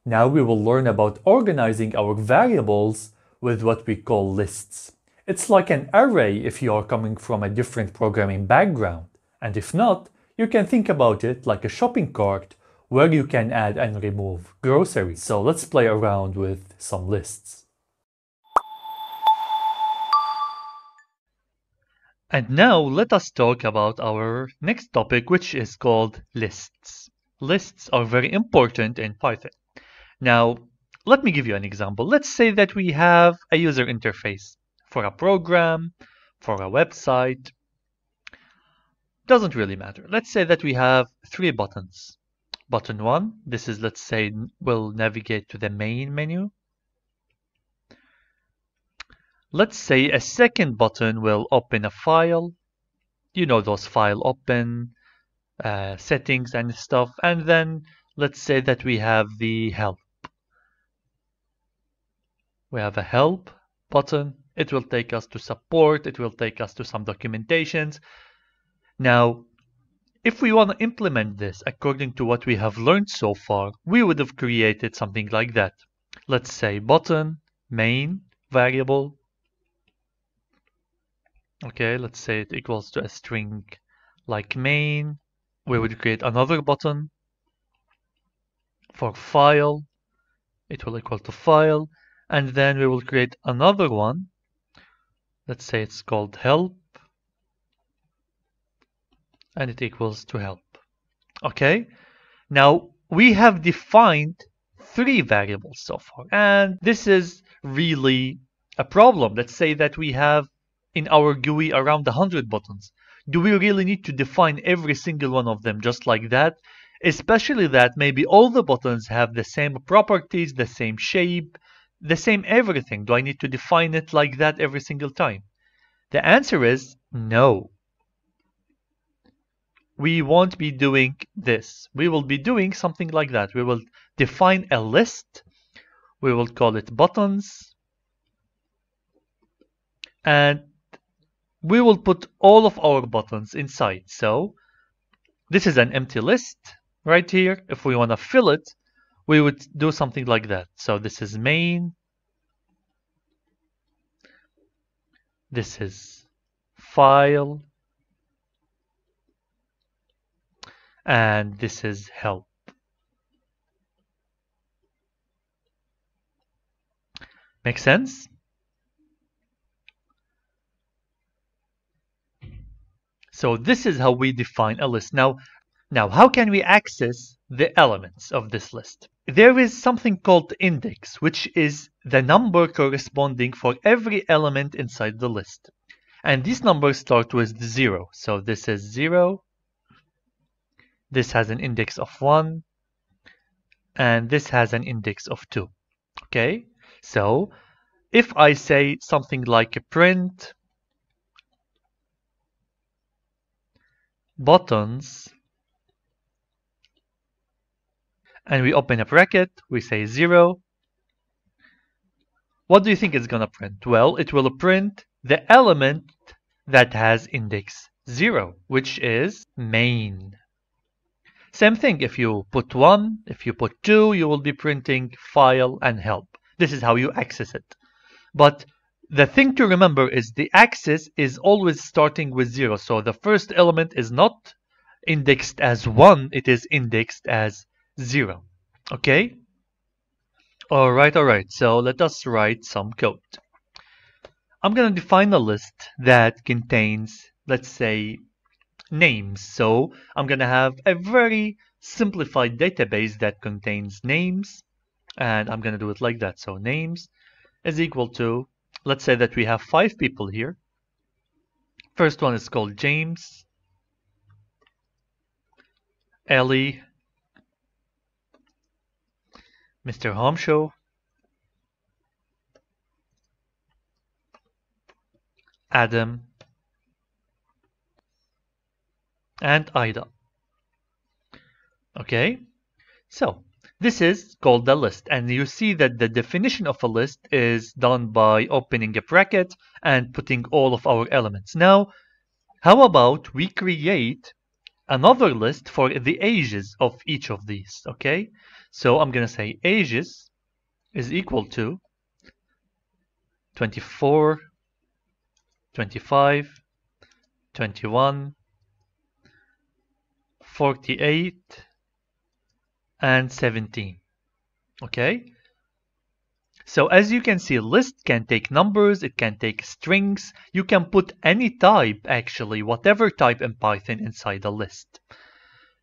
Now we will learn about organizing our variables with what we call lists. It's like an array if you are coming from a different programming background. And if not, you can think about it like a shopping cart where you can add and remove groceries. So let's play around with some lists. And now let us talk about our next topic which is called lists. Lists are very important in Python. Now, let me give you an example. Let's say that we have a user interface for a program, for a website. Doesn't really matter. Let's say that we have three buttons. Button one, this is, let's say, will navigate to the main menu. Let's say a second button will open a file. You know those file open, uh, settings and stuff. And then let's say that we have the help we have a help button. It will take us to support. It will take us to some documentations. Now, if we want to implement this according to what we have learned so far, we would have created something like that. Let's say button, main, variable. Okay, let's say it equals to a string like main. We would create another button for file. It will equal to file and then we will create another one let's say it's called help and it equals to help. Okay? Now we have defined three variables so far and this is really a problem. Let's say that we have in our GUI around 100 buttons. Do we really need to define every single one of them just like that? Especially that maybe all the buttons have the same properties the same shape the same everything? Do I need to define it like that every single time? The answer is no. we won't be doing this. We will be doing something like that. We will define a list. We will call it buttons. And we will put all of our buttons inside. So this is an empty list right here. If we want to fill it, we would do something like that. So this is main. This is file. and this is help. Make sense? So this is how we define a list. Now, now how can we access the elements of this list? There is something called index, which is the number corresponding for every element inside the list. And these numbers start with 0. So this is 0, this has an index of 1 and this has an index of 2 okay so if I say something like a print buttons and we open a bracket we say 0 what do you think it's gonna print well it will print the element that has index 0 which is main same thing, if you put 1, if you put 2, you will be printing file and help. This is how you access it. But the thing to remember is the access is always starting with 0. So the first element is not indexed as 1, it is indexed as 0. Okay? Alright, alright. So let us write some code. I'm going to define a list that contains, let's say, names. So I'm going to have a very simplified database that contains names. And I'm going to do it like that. So names is equal to, let's say that we have five people here. First one is called James, Ellie, Mr. Homshow, Adam, and Ida. Okay, so this is called a list and you see that the definition of a list is done by opening a bracket and putting all of our elements. Now, how about we create another list for the ages of each of these, okay? So I'm going to say ages is equal to 24, 25, 21, 48 and 17 okay so as you can see list can take numbers it can take strings. You can put any type actually whatever type in python inside a list.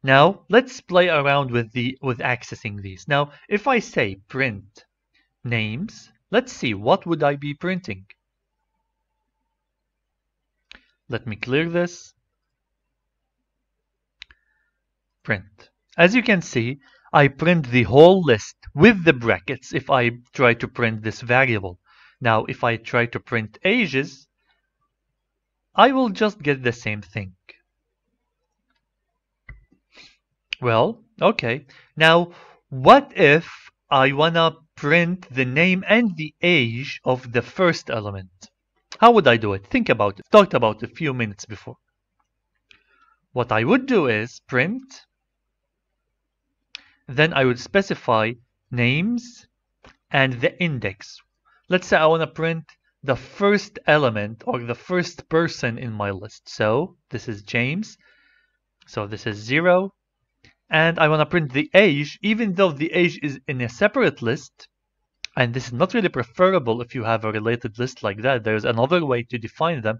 Now let's play around with the with accessing these. Now if i say print names let's see what would i be printing? Let me clear this. Print. As you can see, I print the whole list with the brackets if I try to print this variable. Now, if I try to print ages, I will just get the same thing. Well, okay. Now, what if I wanna print the name and the age of the first element? How would I do it? Think about it. Talked about it a few minutes before. What I would do is print then I would specify names and the index. Let's say I want to print the first element or the first person in my list. So this is James. So this is 0. And I want to print the age, even though the age is in a separate list. And this is not really preferable if you have a related list like that. There's another way to define them.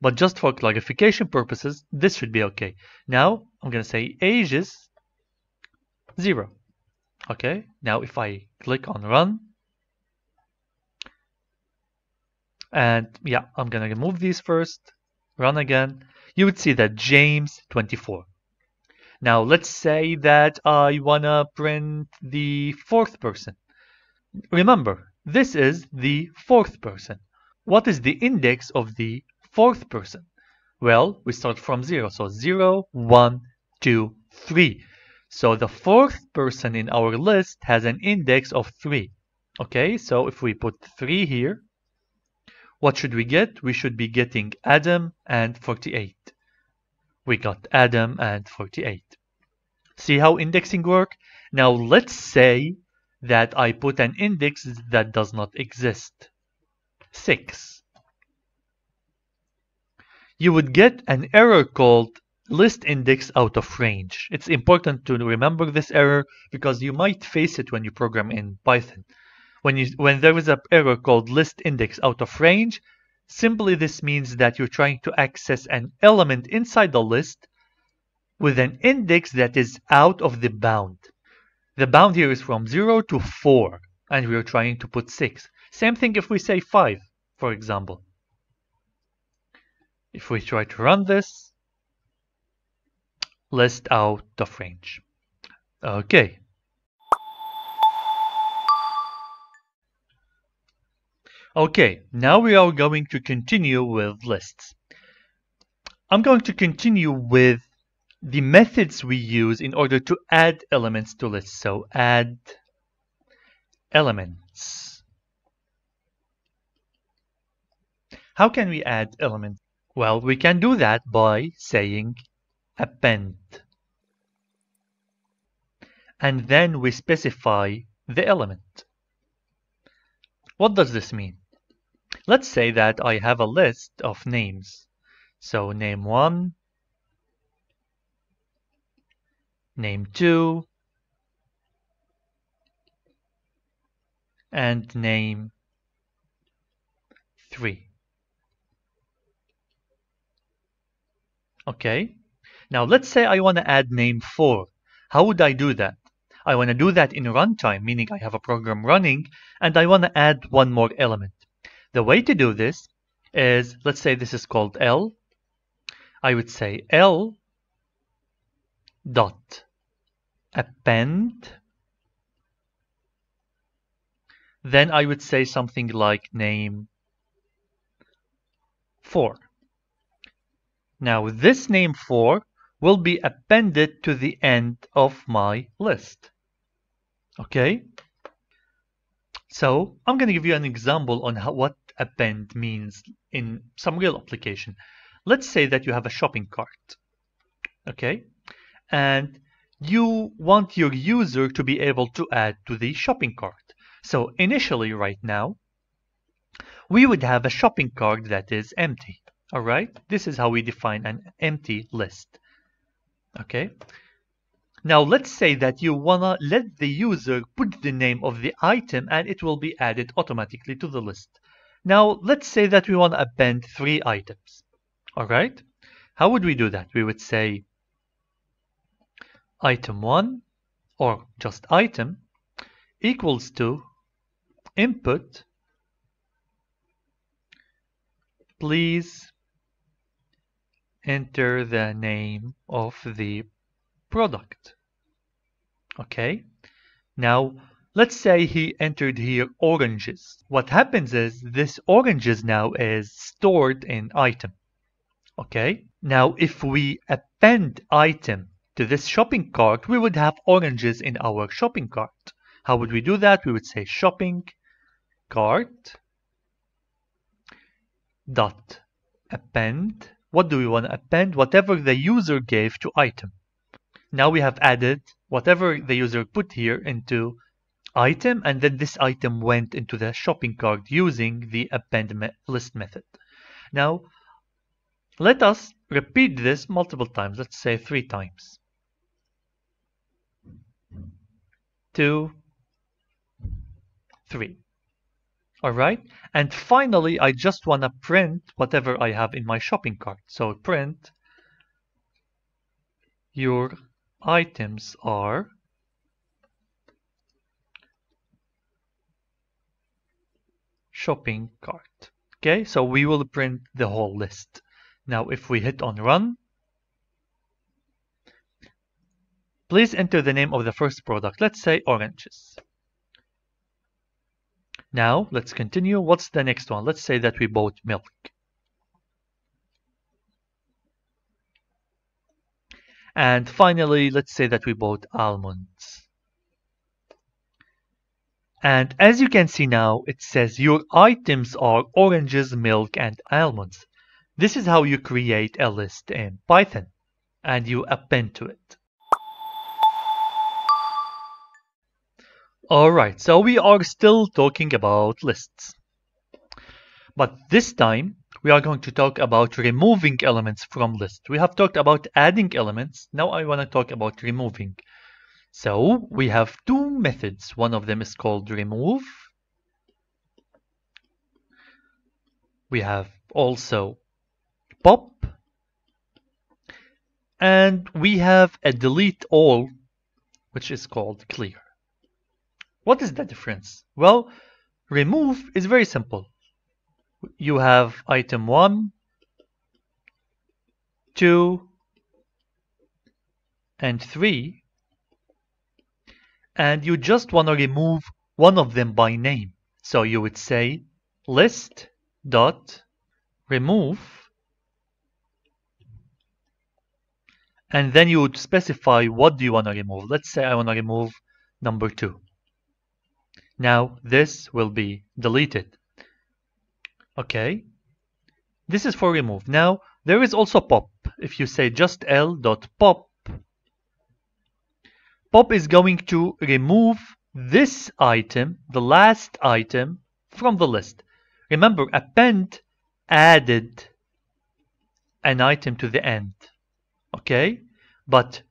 But just for clarification purposes, this should be okay. Now, I'm going to say ages 0. Okay, now if I click on run, and yeah, I'm gonna remove these first, run again, you would see that James 24. Now let's say that I wanna print the fourth person. Remember, this is the fourth person. What is the index of the fourth person? Well, we start from 0, so 0, 1, 2, 3. So the fourth person in our list has an index of 3. Okay, so if we put 3 here, what should we get? We should be getting Adam and 48. We got Adam and 48. See how indexing work? Now let's say that I put an index that does not exist. 6. You would get an error called list index out of range. It's important to remember this error because you might face it when you program in Python. When, you, when there is an error called list index out of range, simply this means that you're trying to access an element inside the list with an index that is out of the bound. The bound here is from 0 to 4, and we're trying to put 6. Same thing if we say 5, for example. If we try to run this, list out of range. Okay. Okay, now we are going to continue with lists. I'm going to continue with the methods we use in order to add elements to lists. So add elements. How can we add elements? Well, we can do that by saying append. And then we specify the element. What does this mean? Let's say that I have a list of names. So name 1, name 2, and name 3. Okay, now let's say I want to add name 4. How would I do that? I want to do that in runtime, meaning I have a program running, and I want to add one more element. The way to do this is, let's say this is called L. I would say L dot append. Then I would say something like name 4. Now this name 4 will be appended to the end of my list. Okay? So I'm going to give you an example on how, what append means in some real application. Let's say that you have a shopping cart. Okay? And you want your user to be able to add to the shopping cart. So initially right now, we would have a shopping cart that is empty. All right, this is how we define an empty list. Okay, now let's say that you wanna let the user put the name of the item and it will be added automatically to the list. Now let's say that we wanna append three items. All right, how would we do that? We would say item 1 or just item equals to input please enter the name of the product. Okay, now let's say he entered here oranges. What happens is this oranges now is stored in item. Okay, now if we append item to this shopping cart, we would have oranges in our shopping cart. How would we do that? We would say shopping cart dot append what do we want to append? Whatever the user gave to item. Now we have added whatever the user put here into item and then this item went into the shopping cart using the append me list method. Now let us repeat this multiple times. Let's say three times. Two, three. All right. And finally, I just want to print whatever I have in my shopping cart. So print your items are shopping cart. Okay, so we will print the whole list. Now, if we hit on run, please enter the name of the first product. Let's say oranges. Now, let's continue. What's the next one? Let's say that we bought milk. And finally, let's say that we bought almonds. And as you can see now, it says your items are oranges, milk, and almonds. This is how you create a list in Python and you append to it. Alright, so we are still talking about lists. But this time, we are going to talk about removing elements from lists. We have talked about adding elements. Now I want to talk about removing. So we have two methods. One of them is called remove. We have also pop. And we have a delete all, which is called clear. What is the difference? Well, remove is very simple. You have item 1, 2, and 3, and you just want to remove one of them by name. So you would say list dot remove and then you would specify what do you want to remove. Let's say I want to remove number 2. Now this will be deleted. Okay. This is for remove. Now there is also pop. If you say just l dot pop, pop is going to remove this item, the last item, from the list. Remember, append added an item to the end. Okay? But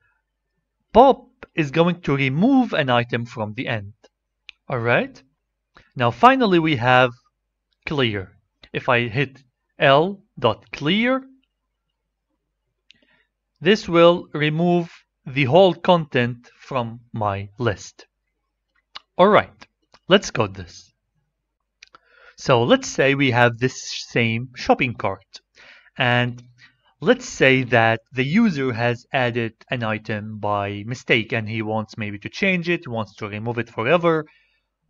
pop is going to remove an item from the end. All right. Now finally we have clear. If I hit L dot clear, this will remove the whole content from my list. All right, let's code this. So let's say we have this same shopping cart and let's say that the user has added an item by mistake and he wants maybe to change it, wants to remove it forever,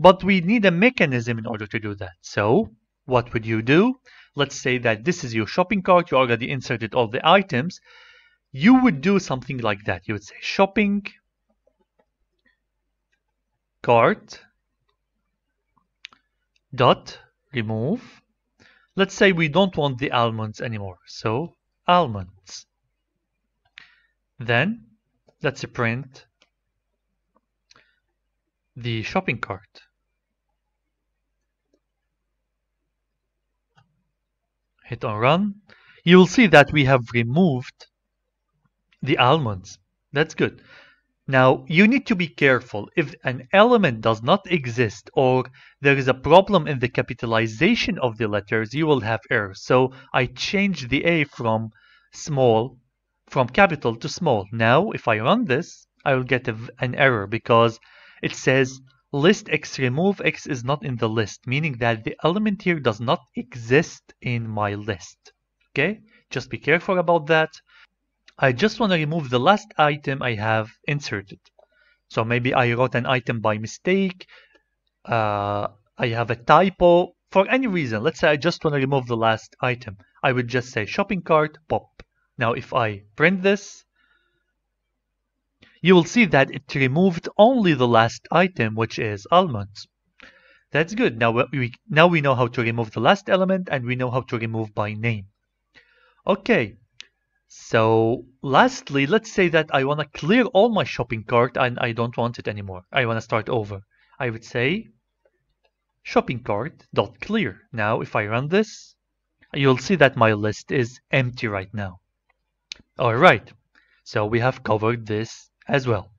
but we need a mechanism in order to do that. So what would you do? Let's say that this is your shopping cart. You already inserted all the items. You would do something like that. You would say shopping cart dot remove. Let's say we don't want the almonds anymore. So almonds. Then let's print the shopping cart. Hit on run. You will see that we have removed the almonds. That's good. Now, you need to be careful. If an element does not exist or there is a problem in the capitalization of the letters, you will have errors. So I changed the A from small, from capital to small. Now, if I run this, I will get a, an error because it says list x remove x is not in the list, meaning that the element here does not exist in my list. Okay, just be careful about that. I just want to remove the last item I have inserted. So maybe I wrote an item by mistake. Uh, I have a typo for any reason. Let's say I just want to remove the last item. I would just say shopping cart pop. Now if I print this, you will see that it removed only the last item, which is almonds. That's good. Now we, now we know how to remove the last element and we know how to remove by name. Okay, so lastly, let's say that I want to clear all my shopping cart and I don't want it anymore. I want to start over. I would say shopping cart dot clear. Now if I run this, you'll see that my list is empty right now. All right, so we have covered this as well.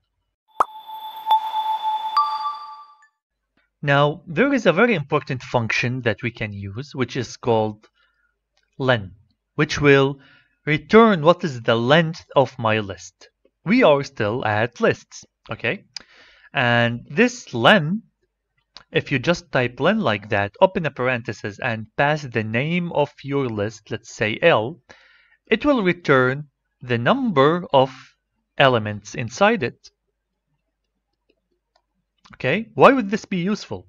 Now, there is a very important function that we can use, which is called len, which will return what is the length of my list. We are still at lists, okay? And this len, if you just type len like that, open a parenthesis and pass the name of your list, let's say L, it will return the number of elements inside it. Okay, why would this be useful?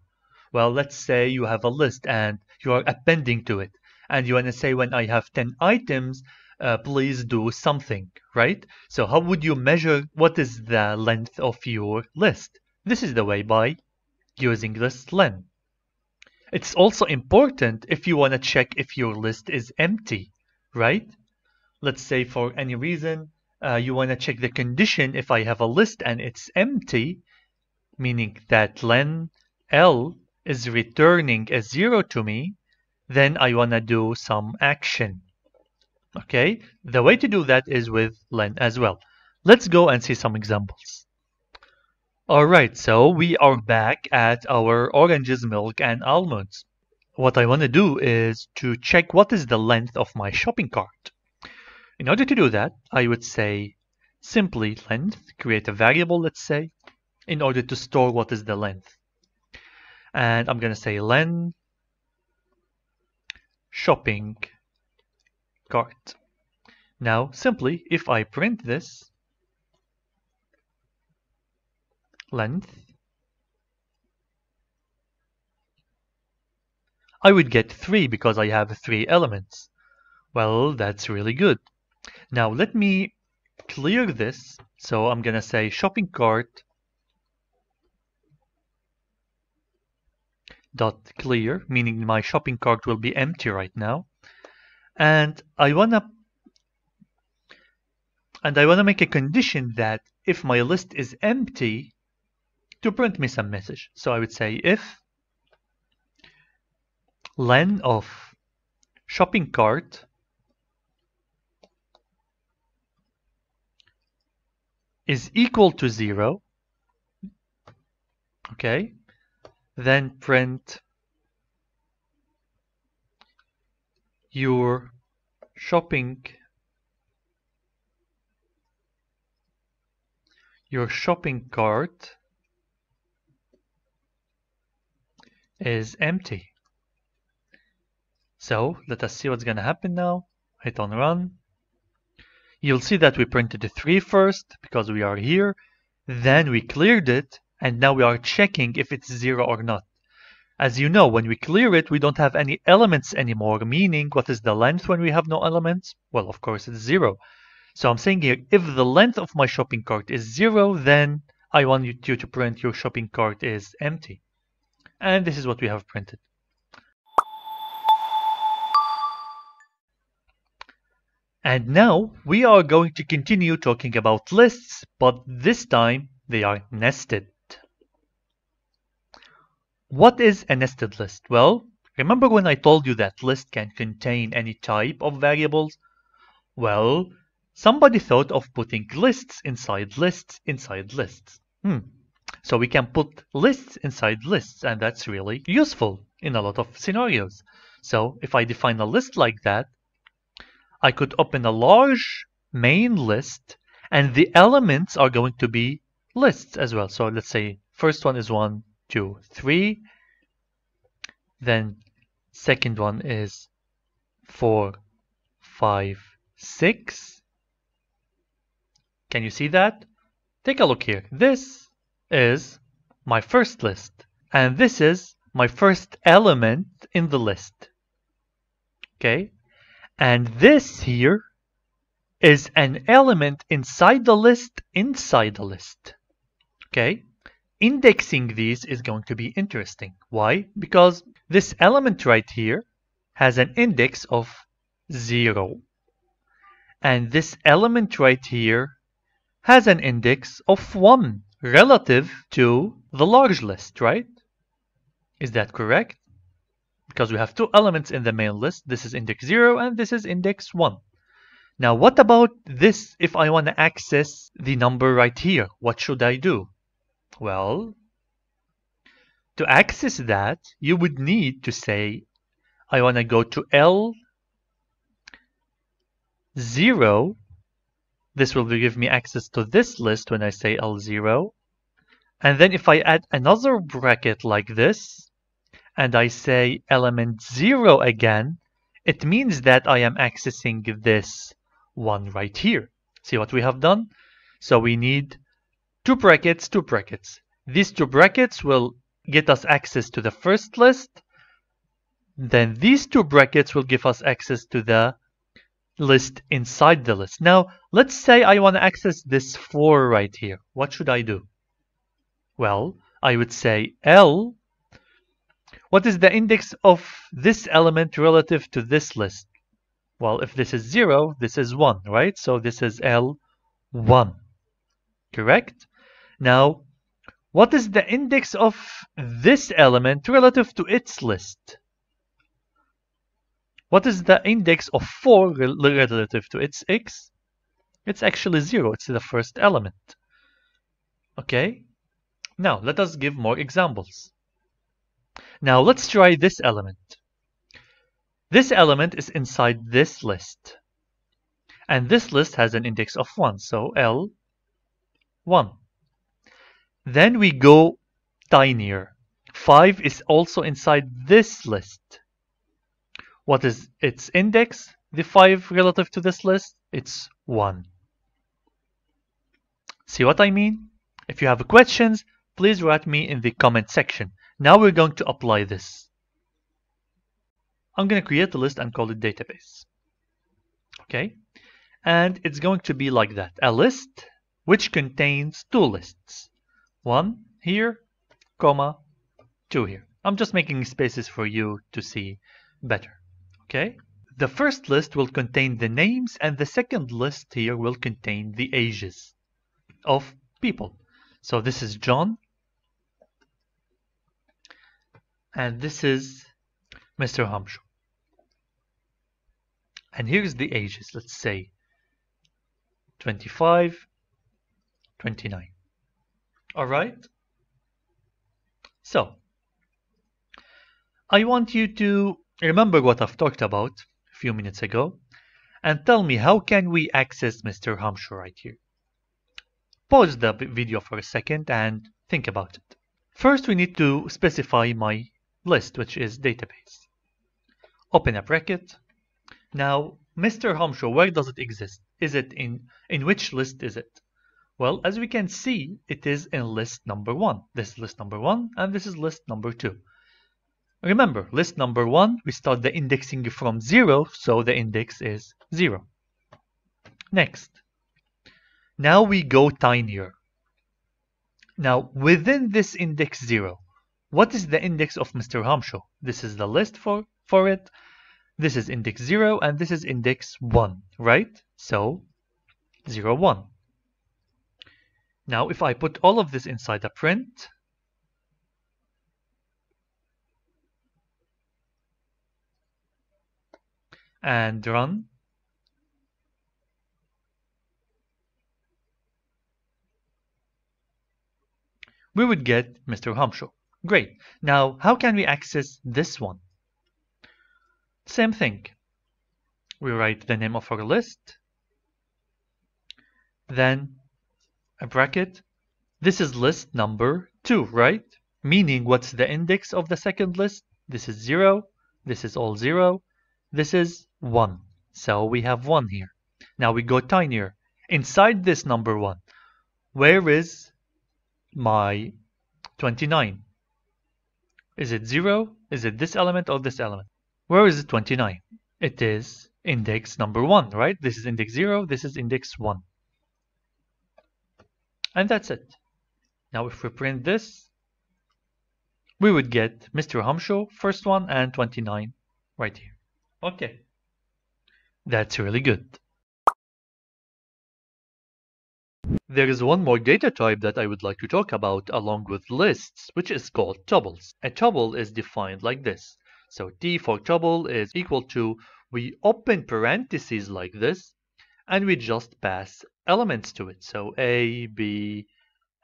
Well, let's say you have a list and you are appending to it. And you want to say when I have 10 items, uh, please do something, right? So how would you measure what is the length of your list? This is the way by using this len. It's also important if you want to check if your list is empty, right? Let's say for any reason uh, you want to check the condition if I have a list and it's empty, meaning that len L is returning a zero to me, then I want to do some action. Okay, the way to do that is with len as well. Let's go and see some examples. Alright, so we are back at our oranges, milk, and almonds. What I want to do is to check what is the length of my shopping cart. In order to do that, I would say simply length, create a variable, let's say, in order to store what is the length. And I'm going to say len shopping cart. Now, simply, if I print this, length, I would get 3 because I have 3 elements. Well, that's really good. Now let me clear this. So I'm going to say shopping cart dot clear, meaning my shopping cart will be empty right now. And I want to and I want to make a condition that if my list is empty, to print me some message. So I would say if len of shopping cart is equal to zero, okay, then print your shopping your shopping cart is empty. So let us see what's going to happen now. Hit on run. You'll see that we printed the 3 first because we are here. Then we cleared it and now we are checking if it's 0 or not. As you know, when we clear it, we don't have any elements anymore, meaning what is the length when we have no elements? Well, of course, it's 0. So I'm saying here, if the length of my shopping cart is 0, then I want you to print your shopping cart is empty. And this is what we have printed. And now we are going to continue talking about lists, but this time they are nested. What is a nested list? Well, remember when I told you that list can contain any type of variables? Well, somebody thought of putting lists inside lists inside lists. Hmm. So we can put lists inside lists, and that's really useful in a lot of scenarios. So if I define a list like that, I could open a large main list and the elements are going to be lists as well. So let's say first one is one, two, three. Then second one is four, five, six. Can you see that? Take a look here. This is my first list and this is my first element in the list. Okay, and this here is an element inside the list inside the list. Okay? Indexing these is going to be interesting. Why? Because this element right here has an index of 0. And this element right here has an index of 1 relative to the large list, right? Is that correct? Because we have two elements in the main list. This is index 0 and this is index 1. Now what about this if I want to access the number right here? What should I do? Well, to access that, you would need to say, I want to go to L0. This will give me access to this list when I say L0. And then if I add another bracket like this, and I say element 0 again, it means that I am accessing this one right here. See what we have done? So we need two brackets, two brackets. These two brackets will get us access to the first list. Then these two brackets will give us access to the list inside the list. Now, let's say I want to access this 4 right here. What should I do? Well, I would say L. What is the index of this element relative to this list? Well, if this is 0, this is 1, right? So this is L1. Correct? Now, what is the index of this element relative to its list? What is the index of 4 relative to its x? It's actually 0. It's the first element. Okay? Now, let us give more examples. Now, let's try this element. This element is inside this list. And this list has an index of 1, so L 1. Then we go tinier. 5 is also inside this list. What is its index? The 5 relative to this list? It's 1. See what I mean? If you have questions, please write me in the comment section. Now we're going to apply this. I'm going to create a list and call it database. Okay? And it's going to be like that. A list which contains two lists. One here, comma, two here. I'm just making spaces for you to see better. Okay? The first list will contain the names and the second list here will contain the ages of people. So this is John. And this is Mr. Hamsho. And here's the ages. Let's say 25, 29. All right. So I want you to remember what I've talked about a few minutes ago and tell me how can we access Mr. Hamsho right here. Pause the video for a second and think about it. First, we need to specify my list, which is database. Open a bracket. Now, Mr. Hamsho, where does it exist? Is it in, in which list is it? Well, as we can see, it is in list number one. This is list number one, and this is list number two. Remember, list number one, we start the indexing from zero, so the index is zero. Next. Now we go tinier. Now, within this index zero, what is the index of Mr. Hamsho? This is the list for, for it. This is index 0 and this is index 1, right? So 0, 1. Now, if I put all of this inside a print, and run, we would get Mr. Hamsho. Great. Now, how can we access this one? Same thing. We write the name of our list, then a bracket. This is list number 2, right? Meaning what's the index of the second list? This is 0, this is all 0, this is 1. So we have 1 here. Now we go tinier. Inside this number 1, where is my 29? Is it 0? Is it this element or this element? Where is it 29? It is index number 1, right? This is index 0, this is index 1. And that's it. Now if we print this, we would get Mr. Hamsho, first one, and 29 right here. Okay. That's really good. There is one more data type that I would like to talk about along with lists, which is called tuples. A tuple is defined like this. So T for tuple is equal to, we open parentheses like this, and we just pass elements to it. So A, B,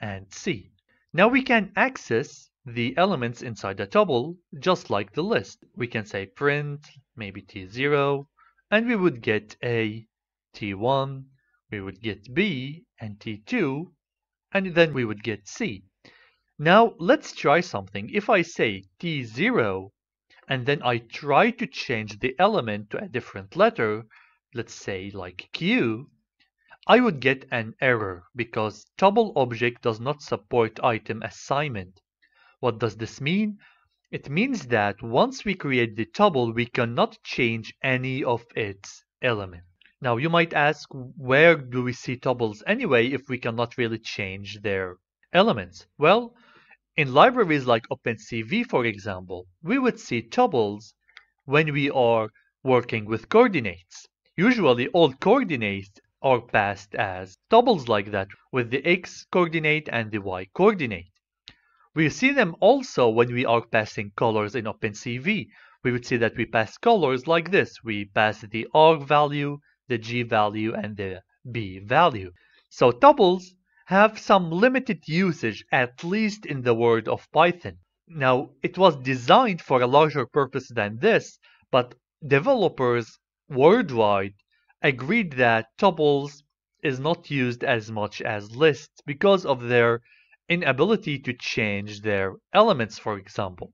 and C. Now we can access the elements inside the tuple just like the list. We can say print, maybe T0, and we would get A, T1, we would get B and T2, and then we would get C. Now let's try something. If I say T0 and then I try to change the element to a different letter, let's say like Q, I would get an error because tuple object does not support item assignment. What does this mean? It means that once we create the tuple, we cannot change any of its elements. Now you might ask, where do we see tuples anyway if we cannot really change their elements? Well, in libraries like OpenCV, for example, we would see tuples when we are working with coordinates. Usually all coordinates are passed as tuples like that with the x coordinate and the y coordinate. We see them also when we are passing colors in OpenCV. We would see that we pass colors like this. We pass the R value, the G value, and the B value. So tuples have some limited usage, at least in the world of Python. Now, it was designed for a larger purpose than this, but developers worldwide agreed that tuples is not used as much as lists because of their inability to change their elements, for example.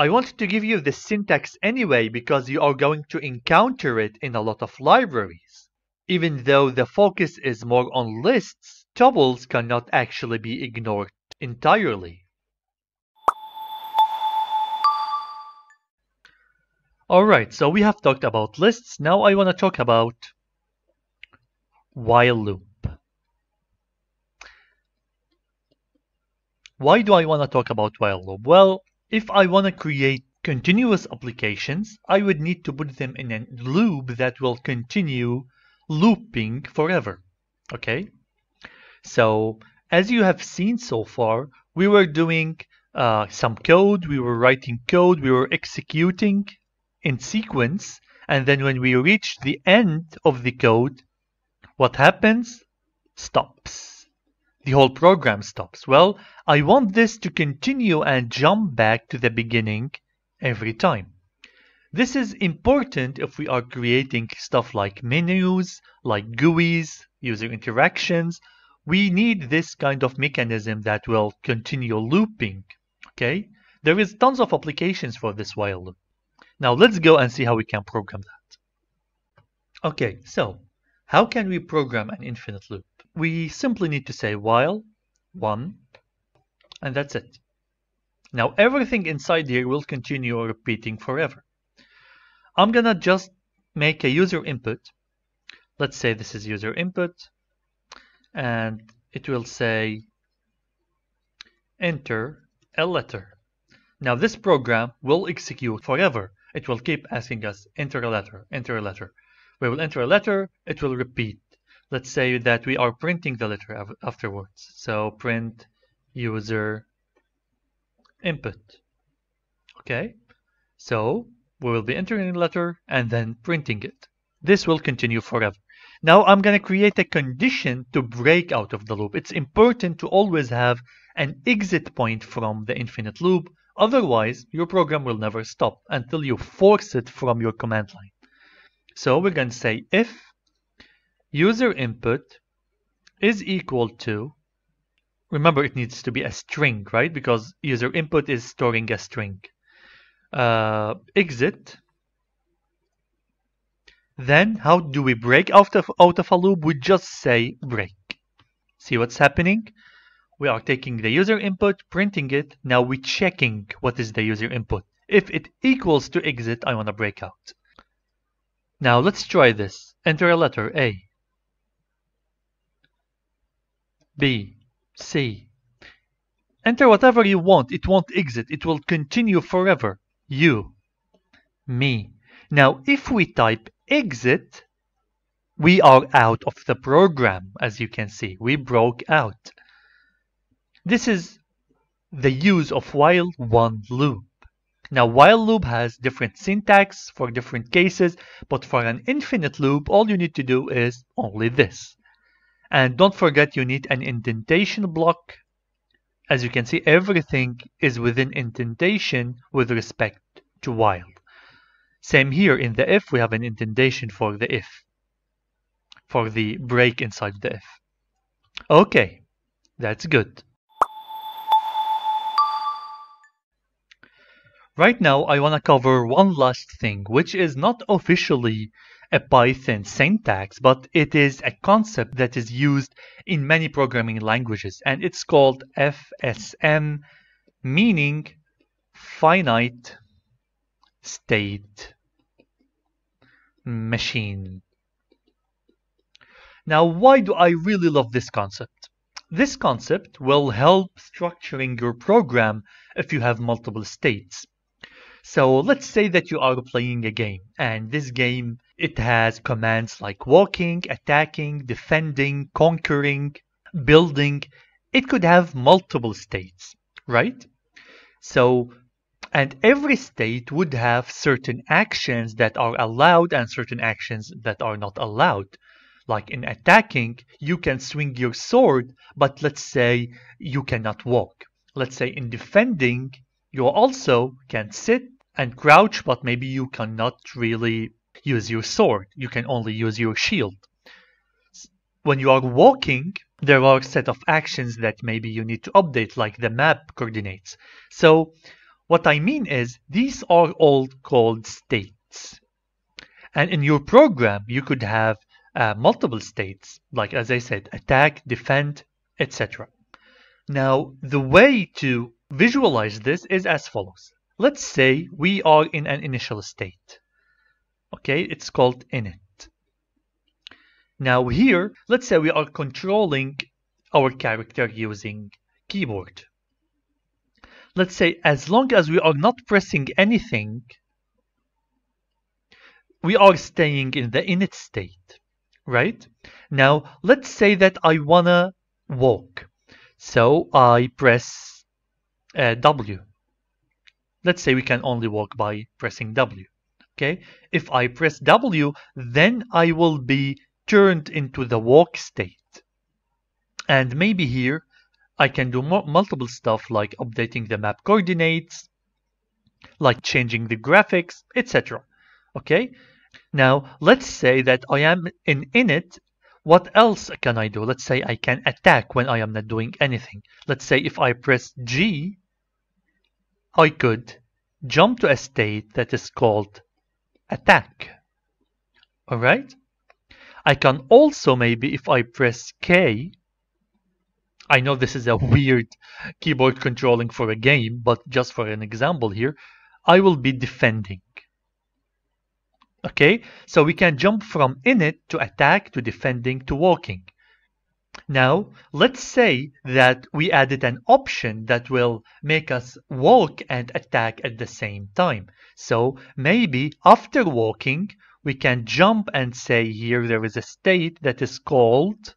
I wanted to give you the syntax anyway because you are going to encounter it in a lot of libraries. Even though the focus is more on lists, Tuples cannot actually be ignored entirely. Alright, so we have talked about lists. Now I want to talk about while loop. Why do I want to talk about while loop? Well, if I want to create continuous applications, I would need to put them in a loop that will continue looping forever. Okay? So as you have seen so far, we were doing uh, some code, we were writing code, we were executing in sequence, and then when we reach the end of the code, what happens? Stops. The whole program stops. Well, I want this to continue and jump back to the beginning every time. This is important if we are creating stuff like menus, like GUIs, user interactions, we need this kind of mechanism that will continue looping. Okay, there is tons of applications for this while loop. Now let's go and see how we can program that. Okay, so how can we program an infinite loop? We simply need to say while 1 and that's it. Now everything inside here will continue repeating forever. I'm gonna just make a user input. Let's say this is user input and it will say enter a letter. Now this program will execute forever. It will keep asking us enter a letter, enter a letter. We will enter a letter, it will repeat. Let's say that we are printing the letter afterwards. So print user input. Okay, so we will be entering the letter and then printing it. This will continue forever. Now I'm going to create a condition to break out of the loop. It's important to always have an exit point from the infinite loop. Otherwise, your program will never stop until you force it from your command line. So we're going to say if user input is equal to, remember it needs to be a string, right? Because user input is storing a string. Uh, exit then how do we break out of, out of a loop? We just say break. See what's happening? We are taking the user input, printing it. Now we're checking what is the user input. If it equals to exit, I want to break out. Now let's try this. Enter a letter A, B, C. Enter whatever you want. It won't exit. It will continue forever. You, me. Now if we type exit, we are out of the program, as you can see. We broke out. This is the use of while one loop. Now, while loop has different syntax for different cases, but for an infinite loop, all you need to do is only this. And don't forget you need an indentation block. As you can see, everything is within indentation with respect to while. Same here in the if, we have an indentation for the if, for the break inside the if. Okay, that's good. Right now, I want to cover one last thing, which is not officially a Python syntax, but it is a concept that is used in many programming languages, and it's called FSM, meaning finite state machine. Now, why do I really love this concept? This concept will help structuring your program if you have multiple states. So let's say that you are playing a game and this game it has commands like walking, attacking, defending, conquering, building. It could have multiple states, right? So and every state would have certain actions that are allowed and certain actions that are not allowed. Like in attacking, you can swing your sword, but let's say you cannot walk. Let's say in defending, you also can sit and crouch, but maybe you cannot really use your sword. You can only use your shield. When you are walking, there are a set of actions that maybe you need to update, like the map coordinates. So what I mean is these are all called states. And in your program, you could have uh, multiple states, like as I said, attack, defend, etc. Now, the way to visualize this is as follows. Let's say we are in an initial state. Okay, it's called init. Now here, let's say we are controlling our character using keyboard. Let's say as long as we are not pressing anything, we are staying in the init state, right? Now, let's say that I wanna walk. So I press uh, W. Let's say we can only walk by pressing W. Okay, if I press W, then I will be turned into the walk state. And maybe here I can do multiple stuff like updating the map coordinates, like changing the graphics, etc. Okay, now let's say that I am in init. What else can I do? Let's say I can attack when I am not doing anything. Let's say if I press G, I could jump to a state that is called attack. Alright? I can also maybe, if I press K, I know this is a weird keyboard controlling for a game, but just for an example here, I will be defending. Okay, so we can jump from init to attack to defending to walking. Now, let's say that we added an option that will make us walk and attack at the same time. So maybe after walking, we can jump and say here there is a state that is called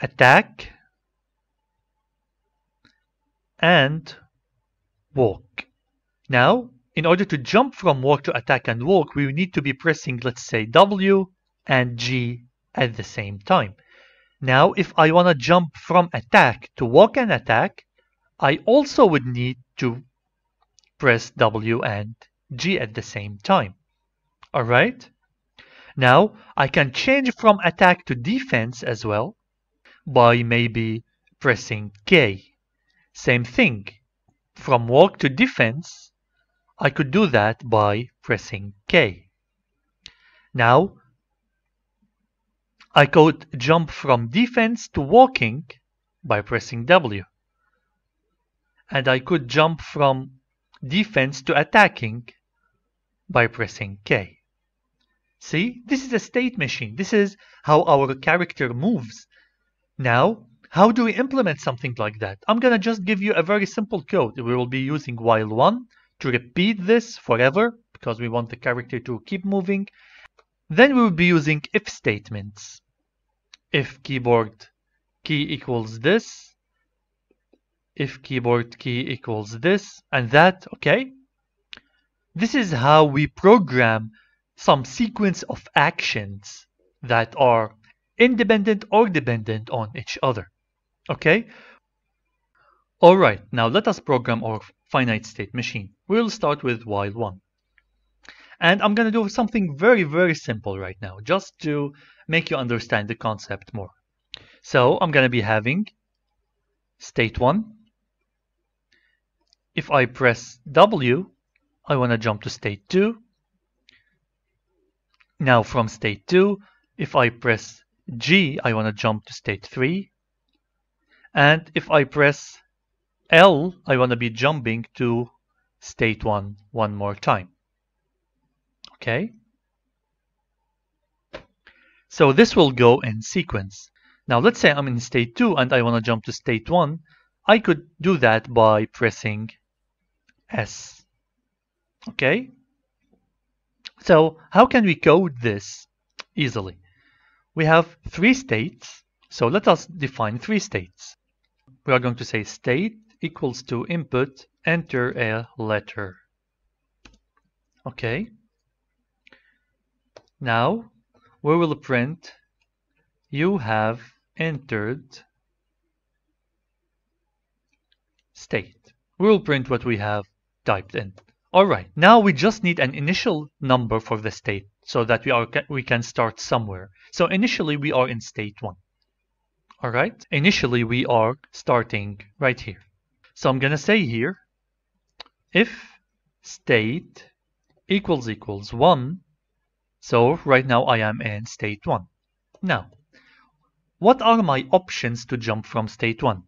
attack and walk. Now, in order to jump from walk to attack and walk, we need to be pressing, let's say, W and G at the same time. Now, if I want to jump from attack to walk and attack, I also would need to press W and G at the same time. Alright? Now, I can change from attack to defense as well by maybe pressing K. Same thing. From walk to defense, I could do that by pressing K. Now, I could jump from defense to walking by pressing W. And I could jump from defense to attacking by pressing K. See, this is a state machine. This is how our character moves. Now, how do we implement something like that? I'm going to just give you a very simple code. We will be using while one to repeat this forever because we want the character to keep moving. Then we will be using if statements. If keyboard key equals this, if keyboard key equals this and that, okay? This is how we program some sequence of actions that are independent or dependent on each other, okay? Alright, now let us program our finite state machine. We'll start with while one. And I'm going to do something very, very simple right now, just to make you understand the concept more. So I'm going to be having state 1. If I press W, I want to jump to state 2. Now from state 2, if I press G, I want to jump to state 3. And if I press L, I want to be jumping to state 1 one more time. Okay. So this will go in sequence. Now let's say I'm in state 2 and I want to jump to state 1. I could do that by pressing S. Okay? So how can we code this easily? We have three states. So let us define three states. We are going to say state equals to input, enter a letter. Okay. Now we will print you have entered state. We will print what we have typed in. Alright, now we just need an initial number for the state so that we, are, we can start somewhere. So initially we are in state 1. Alright, initially we are starting right here. So I'm going to say here, if state equals equals 1, so right now I am in state 1. Now, what are my options to jump from state 1?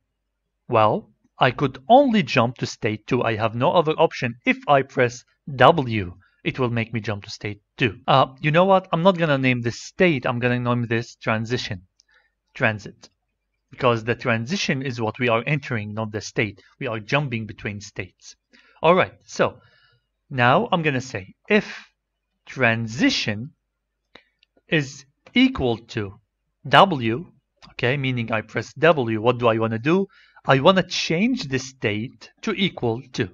Well, I could only jump to state 2. I have no other option. If I press W, it will make me jump to state 2. Uh, you know what? I'm not going to name this state. I'm going to name this transition, transit. Because the transition is what we are entering, not the state. We are jumping between states. All right, so now I'm going to say if transition is equal to W, okay, meaning I press W, what do I want to do? I want to change the state to equal to.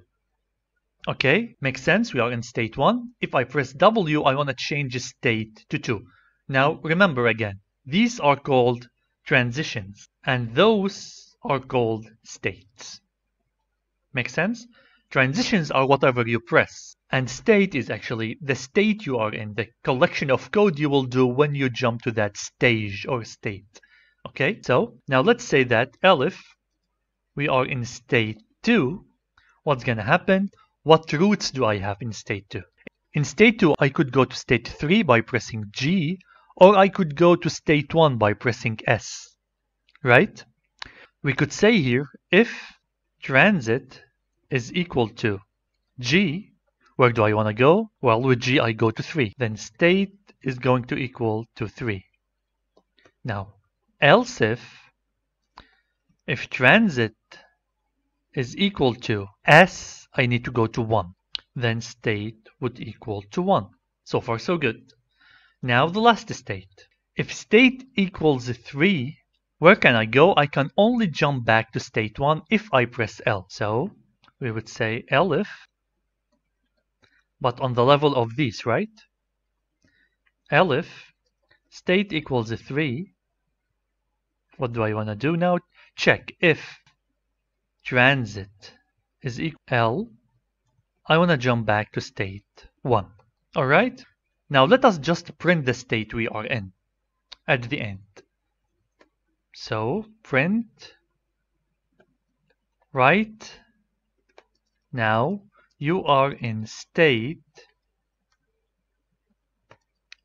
Okay, makes sense. We are in state 1. If I press W, I want to change the state to 2. Now, remember again, these are called transitions, and those are called states. Make sense? Transitions are whatever you press. And state is actually the state you are in, the collection of code you will do when you jump to that stage or state. Okay, so now let's say that elif, we are in state 2. What's going to happen? What routes do I have in state 2? In state 2, I could go to state 3 by pressing G, or I could go to state 1 by pressing S. Right? We could say here, if transit is equal to G, where do I want to go? Well, with G, I go to 3. Then state is going to equal to 3. Now, else if, if transit is equal to S, I need to go to 1. Then state would equal to 1. So far, so good. Now the last state. If state equals 3, where can I go? I can only jump back to state 1 if I press L. So we would say elif but on the level of these, right? elif state equals 3. What do I want to do now? Check if transit is equal L. I want to jump back to state 1. Alright? Now let us just print the state we are in at the end. So print right now you are in state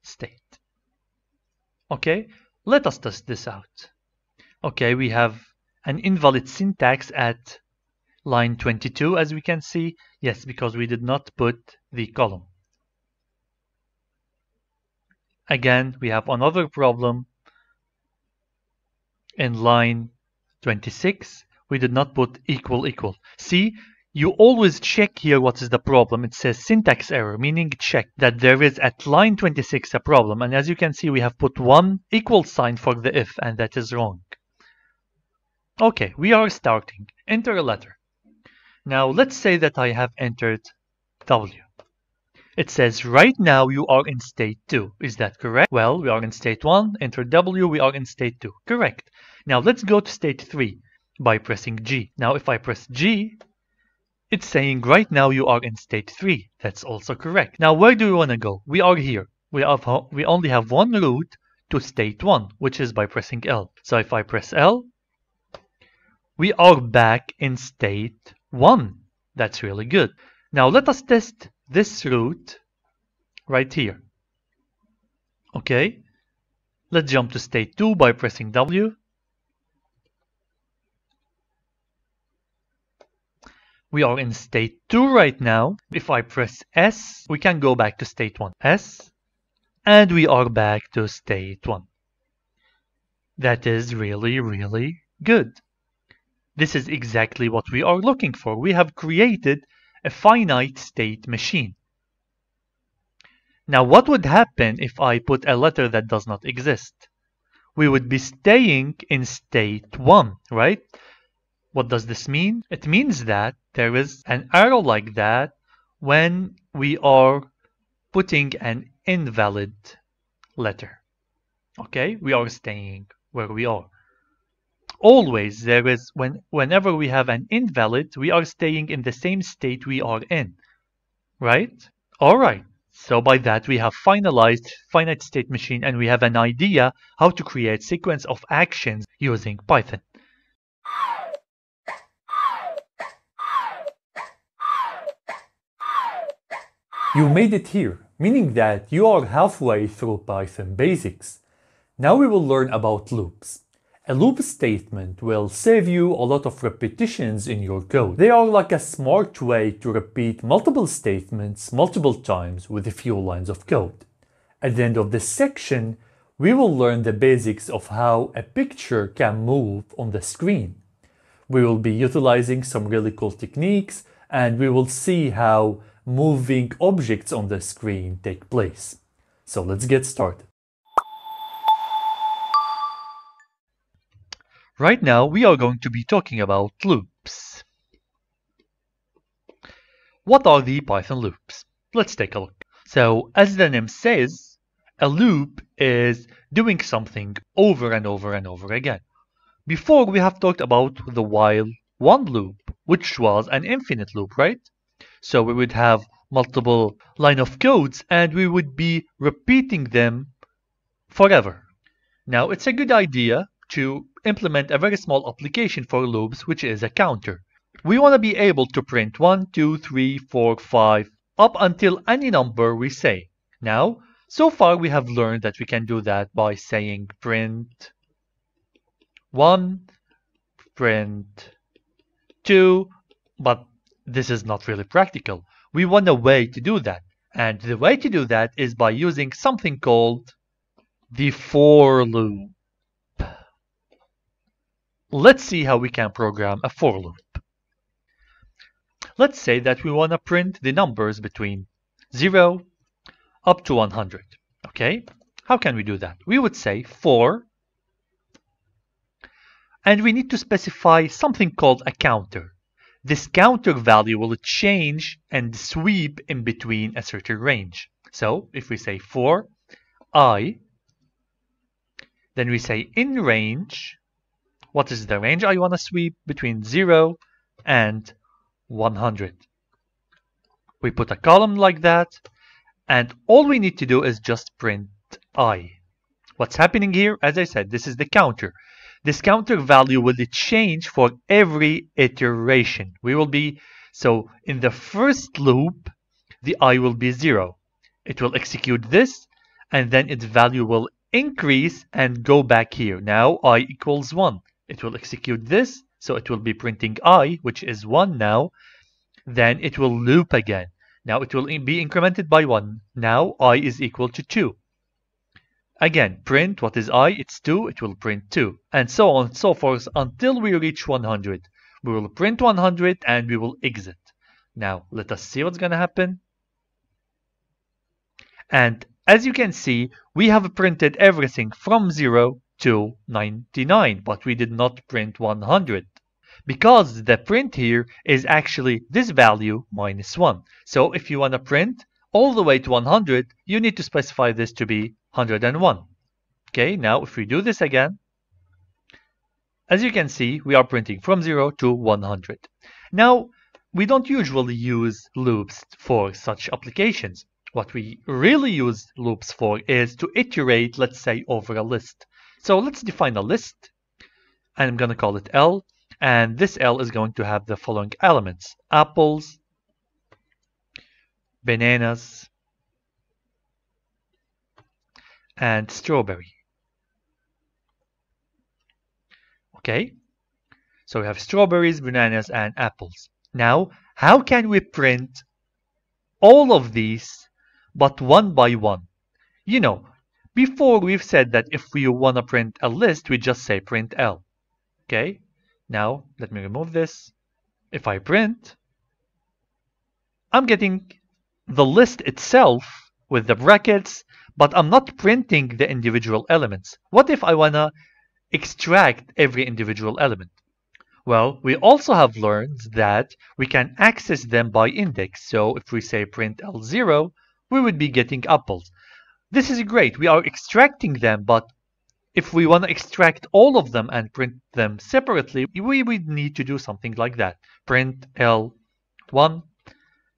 state. Okay, let us test this out. Okay, we have an invalid syntax at line 22 as we can see. Yes, because we did not put the column. Again, we have another problem in line 26. We did not put equal equal. See, you always check here what is the problem. It says syntax error, meaning check that there is at line 26 a problem. And as you can see, we have put one equal sign for the if, and that is wrong. Okay, we are starting. Enter a letter. Now let's say that I have entered W. It says right now you are in state 2. Is that correct? Well, we are in state 1. Enter W, we are in state 2. Correct. Now let's go to state 3 by pressing G. Now if I press G, it's saying right now you are in state 3. That's also correct. Now where do we want to go? We are here. We, have, we only have one route to state 1, which is by pressing L. So if I press L, we are back in state 1. That's really good. Now let us test this route right here. Okay, let's jump to state 2 by pressing W. We are in state 2 right now. If I press S, we can go back to state 1. S, and we are back to state 1. That is really, really good. This is exactly what we are looking for. We have created a finite state machine. Now what would happen if I put a letter that does not exist? We would be staying in state 1, right? What does this mean? It means that there is an arrow like that when we are putting an invalid letter. Okay, we are staying where we are. Always there is, when whenever we have an invalid, we are staying in the same state we are in. Right? Alright, so by that we have finalized finite state machine and we have an idea how to create sequence of actions using Python. You made it here, meaning that you are halfway through Python basics. Now we will learn about loops. A loop statement will save you a lot of repetitions in your code. They are like a smart way to repeat multiple statements multiple times with a few lines of code. At the end of this section, we will learn the basics of how a picture can move on the screen. We will be utilizing some really cool techniques and we will see how moving objects on the screen take place. So let's get started. Right now we are going to be talking about loops. What are the Python loops? Let's take a look. So as the name says, a loop is doing something over and over and over again. Before we have talked about the while one loop, which was an infinite loop, right? So we would have multiple line of codes and we would be repeating them forever. Now it's a good idea to implement a very small application for loops which is a counter. We want to be able to print 1, 2, 3, 4, 5 up until any number we say. Now, so far we have learned that we can do that by saying print 1, print 2, but this is not really practical. We want a way to do that. And the way to do that is by using something called the for loop. Let's see how we can program a for loop. Let's say that we want to print the numbers between 0 up to 100. Okay, how can we do that? We would say for and we need to specify something called a counter. This counter value will change and sweep in between a certain range. So if we say for i, then we say in range, what is the range I want to sweep between 0 and 100. We put a column like that, and all we need to do is just print i. What's happening here? As I said, this is the counter. This counter value will change for every iteration. We will be, so in the first loop, the i will be 0. It will execute this, and then its value will increase and go back here. Now i equals 1. It will execute this, so it will be printing i, which is 1 now. Then it will loop again. Now it will be incremented by 1. Now i is equal to 2. Again, print what is i, it's 2, it will print 2, and so on and so forth until we reach 100. We will print 100 and we will exit. Now, let us see what's going to happen. And as you can see, we have printed everything from 0 to 99, but we did not print 100 because the print here is actually this value minus 1. So if you want to print all the way to 100, you need to specify this to be 101. Okay, now if we do this again, as you can see, we are printing from 0 to 100. Now, we don't usually use loops for such applications. What we really use loops for is to iterate, let's say, over a list. So let's define a list, and I'm going to call it L, and this L is going to have the following elements. Apples, bananas, and strawberry. Okay, so we have strawberries, bananas, and apples. Now, how can we print all of these but one by one? You know, Before we've said that if we want to print a list, we just say print L. Okay, now let me remove this. If I print, I'm getting the list itself with the brackets, but I'm not printing the individual elements. What if I want to extract every individual element? Well, we also have learned that we can access them by index. So if we say print L0, we would be getting apples. This is great. We are extracting them, but if we want to extract all of them and print them separately, we would need to do something like that. Print L1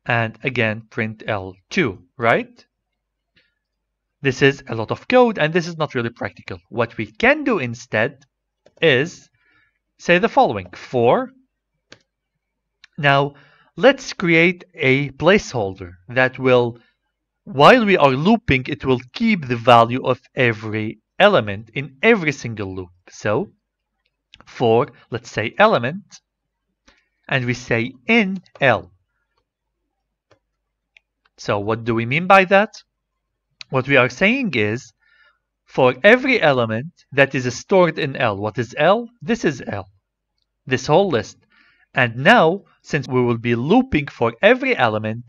and again print L2, right? This is a lot of code and this is not really practical. What we can do instead is say the following. For now let's create a placeholder that will while we are looping it will keep the value of every element in every single loop. So for let's say element and we say in L. So what do we mean by that what we are saying is for every element that is stored in L. What is L? This is L. This whole list. And now, since we will be looping for every element,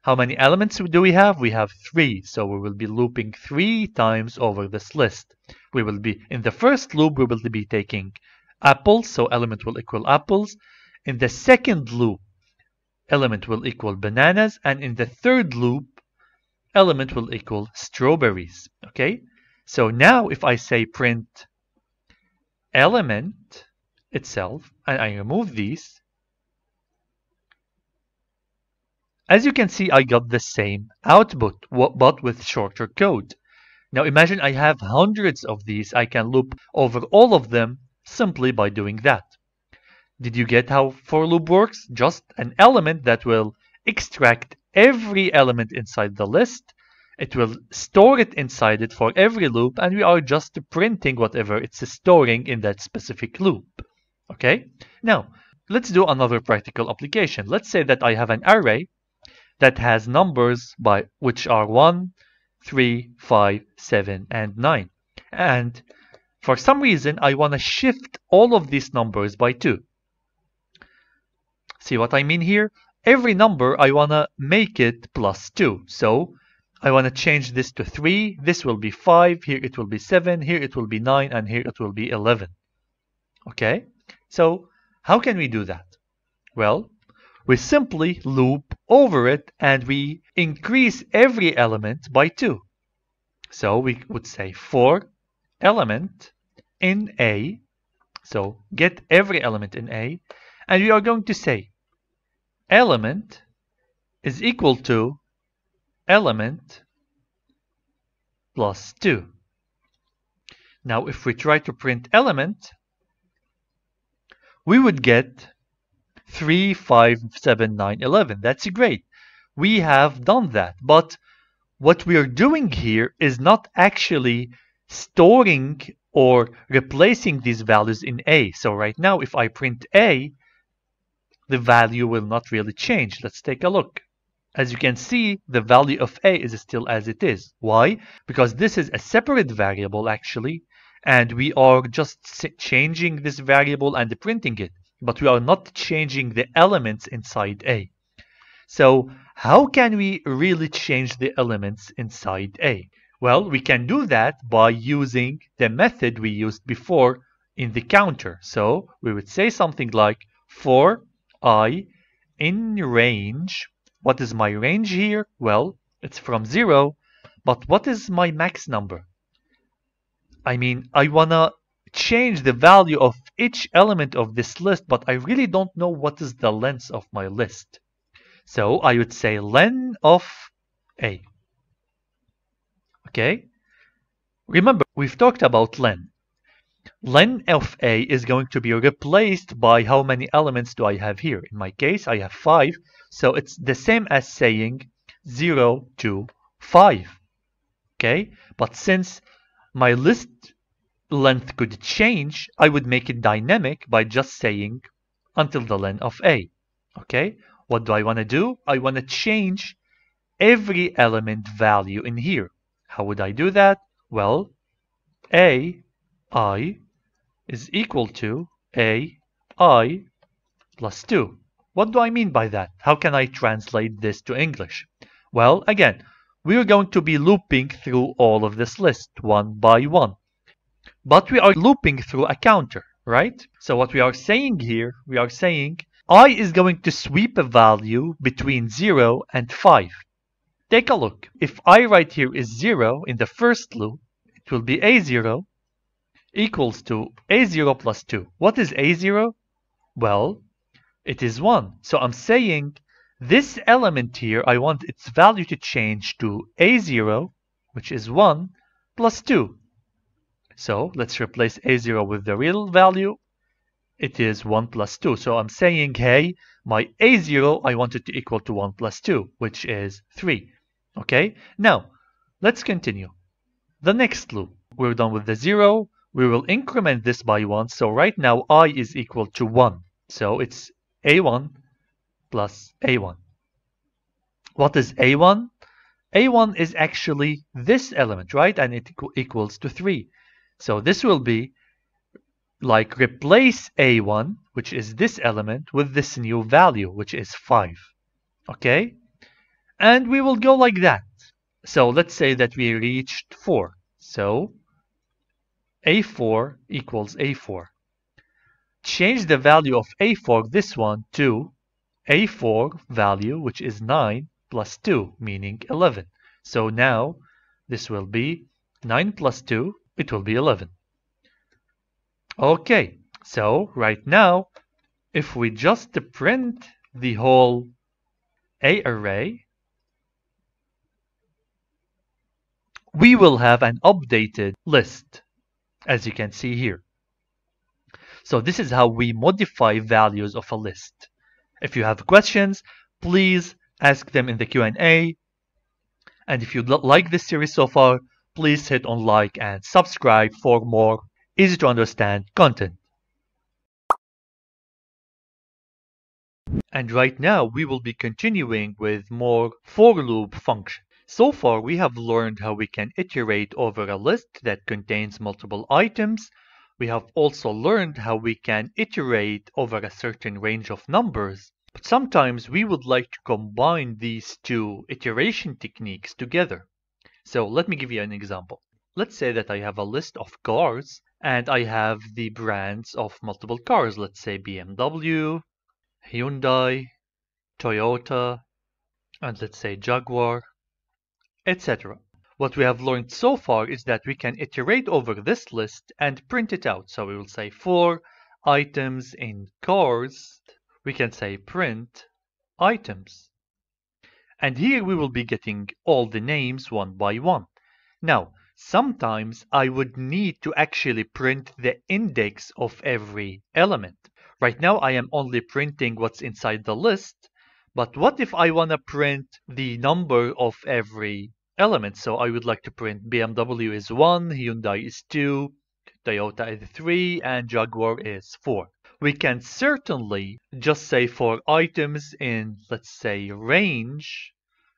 how many elements do we have? We have three. So we will be looping three times over this list. We will be, in the first loop, we will be taking apples. So element will equal apples. In the second loop, element will equal bananas. And in the third loop, element will equal strawberries. Okay? So now if I say print element itself, and I remove these, as you can see, I got the same output, but with shorter code. Now imagine I have hundreds of these. I can loop over all of them simply by doing that. Did you get how for loop works? Just an element that will extract every element inside the list it will store it inside it for every loop and we are just printing whatever it's storing in that specific loop. Okay, now let's do another practical application. Let's say that I have an array that has numbers by which are 1, 3, 5, 7, and 9. And for some reason, I want to shift all of these numbers by 2. See what I mean here? Every number, I want to make it plus 2. So I want to change this to 3. This will be 5. Here it will be 7. Here it will be 9. And here it will be 11. Okay? So how can we do that? Well, we simply loop over it and we increase every element by 2. So we would say for element in A. So get every element in A. And we are going to say element is equal to element plus 2. Now if we try to print element, we would get 3, 5, 7, 9, 11. That's great. We have done that. But what we are doing here is not actually storing or replacing these values in A. So right now, if I print A, the value will not really change. Let's take a look. As you can see, the value of a is still as it is. Why? Because this is a separate variable actually, and we are just changing this variable and printing it, but we are not changing the elements inside a. So how can we really change the elements inside a? Well, we can do that by using the method we used before in the counter. So we would say something like for i in range what is my range here? Well, it's from 0, but what is my max number? I mean, I want to change the value of each element of this list, but I really don't know what is the length of my list. So I would say len of A. Okay? Remember, we've talked about len. Len of A is going to be replaced by how many elements do I have here? In my case, I have 5, so it's the same as saying 0 to 5. Okay, but since my list length could change, I would make it dynamic by just saying until the len of A. Okay, what do I want to do? I want to change every element value in here. How would I do that? Well, A i is equal to A i plus 2. What do I mean by that? How can I translate this to English? Well, again, we are going to be looping through all of this list one by one. But we are looping through a counter, right? So what we are saying here, we are saying i is going to sweep a value between 0 and 5. Take a look. If i right here is 0 in the first loop, it will be a0 equals to a0 plus 2. What is a0? Well, it is 1. So I'm saying this element here, I want its value to change to a0, which is 1, plus 2. So let's replace a0 with the real value. It is 1 plus 2. So I'm saying, hey, my a0, I want it to equal to 1 plus 2, which is 3. Okay, now let's continue. The next loop, we're done with the 0. We will increment this by 1. So right now, i is equal to 1. So it's a1 plus a1. What is a1? a1 is actually this element, right? And it equals to 3. So this will be like replace a1, which is this element, with this new value, which is 5. Okay? And we will go like that. So let's say that we reached 4. So a4 equals a4. Change the value of a4, this one, to a4 value, which is 9 plus 2, meaning 11. So now this will be 9 plus 2, it will be 11. Okay, so right now, if we just print the whole A array, we will have an updated list, as you can see here. So this is how we modify values of a list. If you have questions, please ask them in the Q&A. And if you like this series so far, please hit on like and subscribe for more easy to understand content. And right now we will be continuing with more for loop function. So far we have learned how we can iterate over a list that contains multiple items we have also learned how we can iterate over a certain range of numbers, but sometimes we would like to combine these two iteration techniques together. So let me give you an example. Let's say that I have a list of cars and I have the brands of multiple cars. Let's say BMW, Hyundai, Toyota, and let's say Jaguar, etc. What we have learned so far is that we can iterate over this list and print it out. So we will say for items in cars, we can say print items. And here we will be getting all the names one by one. Now, sometimes I would need to actually print the index of every element. Right now I am only printing what's inside the list, but what if I want to print the number of every element? So I would like to print BMW is 1, Hyundai is 2, Toyota is 3, and Jaguar is 4. We can certainly just say for items in, let's say, range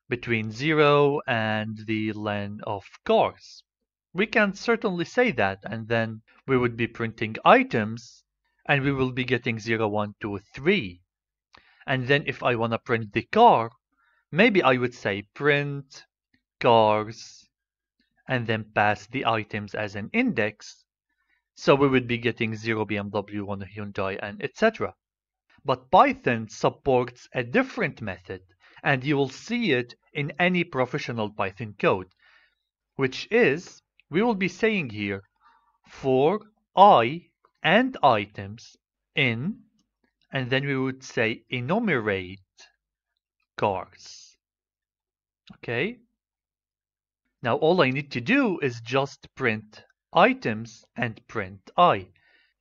between 0 and the length of cars. We can certainly say that, and then we would be printing items, and we will be getting 0, 1, 2, 3. And then if I want to print the car, maybe I would say print cars and then pass the items as an index. So we would be getting 0 BMW, 1 Hyundai, and etc. But Python supports a different method, and you will see it in any professional Python code, which is, we will be saying here, for i and items in, and then we would say enumerate cars. Okay, now all I need to do is just print items and print i.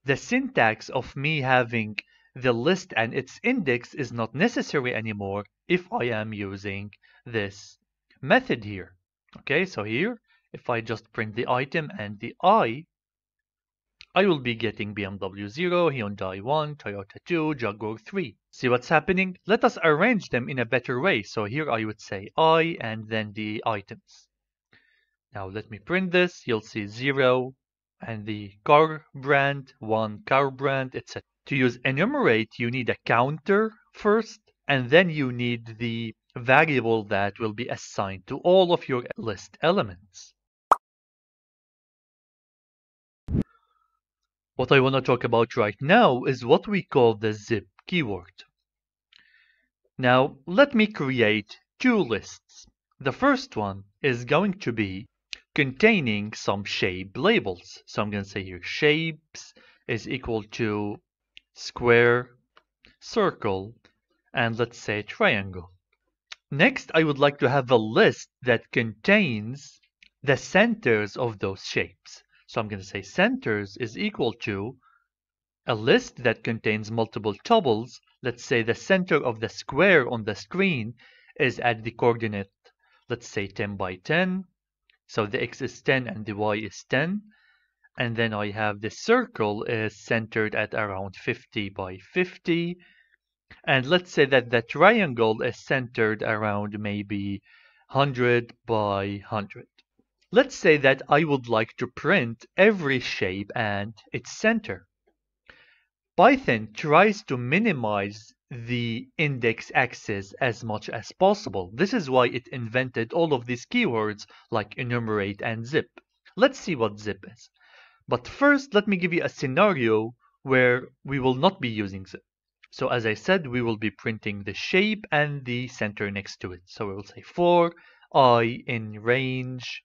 The syntax of me having the list and its index is not necessary anymore if I am using this method here. Okay, so here, if I just print the item and the i, I will be getting BMW 0, Hyundai 1, Toyota 2, Jaguar 3. See what's happening? Let us arrange them in a better way. So here I would say I and then the items. Now let me print this. You'll see 0 and the car brand, 1 car brand, etc. To use enumerate, you need a counter first, and then you need the variable that will be assigned to all of your list elements. What I want to talk about right now is what we call the zip keyword. Now, let me create two lists. The first one is going to be containing some shape labels. So I'm going to say here shapes is equal to square, circle, and let's say triangle. Next, I would like to have a list that contains the centers of those shapes. So I'm going to say centers is equal to a list that contains multiple tuples. Let's say the center of the square on the screen is at the coordinate, let's say 10 by 10. So the x is 10 and the y is 10. And then I have the circle is centered at around 50 by 50. And let's say that the triangle is centered around maybe 100 by 100. Let's say that I would like to print every shape and its center. Python tries to minimize the index axis as much as possible. This is why it invented all of these keywords like enumerate and zip. Let's see what zip is. But first, let me give you a scenario where we will not be using zip. So as I said, we will be printing the shape and the center next to it. So we will say for i in range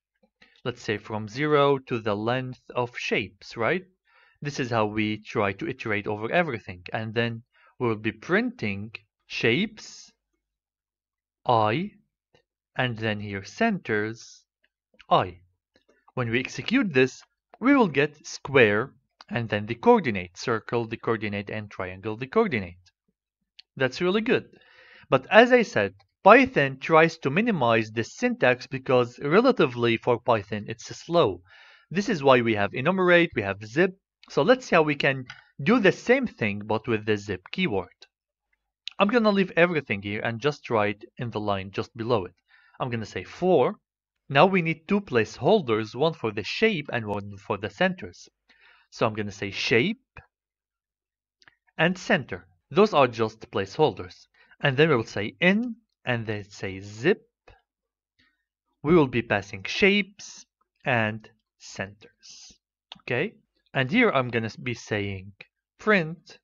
let's say from 0 to the length of shapes, right? This is how we try to iterate over everything. And then we'll be printing shapes, i, and then here centers, i. When we execute this, we will get square and then the coordinate, circle the coordinate and triangle the coordinate. That's really good. But as I said, Python tries to minimize this syntax because relatively for Python it's slow. This is why we have enumerate, we have zip. So let's see how we can do the same thing but with the zip keyword. I'm gonna leave everything here and just write in the line just below it. I'm gonna say for. Now we need two placeholders, one for the shape and one for the centers. So I'm gonna say shape and center. Those are just placeholders. And then we will say in and then say zip, we will be passing shapes and centers. Okay, and here I'm going to be saying print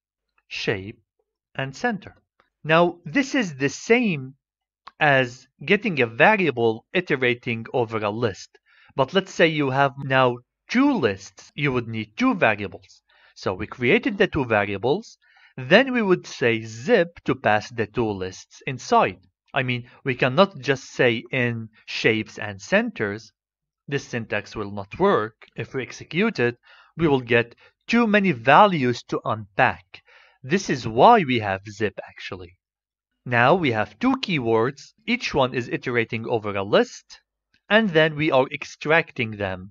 shape and center. Now, this is the same as getting a variable iterating over a list. But let's say you have now two lists, you would need two variables. So we created the two variables, then we would say zip to pass the two lists inside. I mean, we cannot just say in shapes and centers. This syntax will not work. If we execute it, we will get too many values to unpack. This is why we have zip actually. Now we have two keywords. Each one is iterating over a list. And then we are extracting them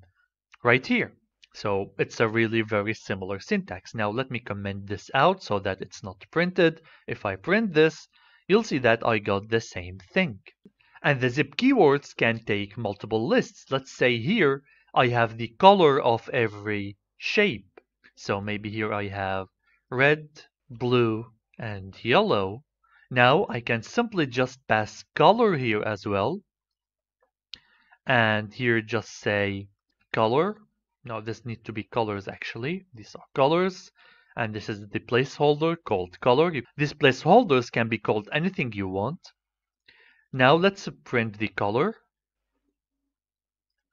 right here. So it's a really very similar syntax. Now let me comment this out so that it's not printed. If I print this, you'll see that I got the same thing. And the zip keywords can take multiple lists. Let's say here I have the color of every shape. So maybe here I have red, blue, and yellow. Now I can simply just pass color here as well. And here just say color. Now this needs to be colors actually. These are colors and this is the placeholder called color. These placeholders can be called anything you want. Now let's print the color.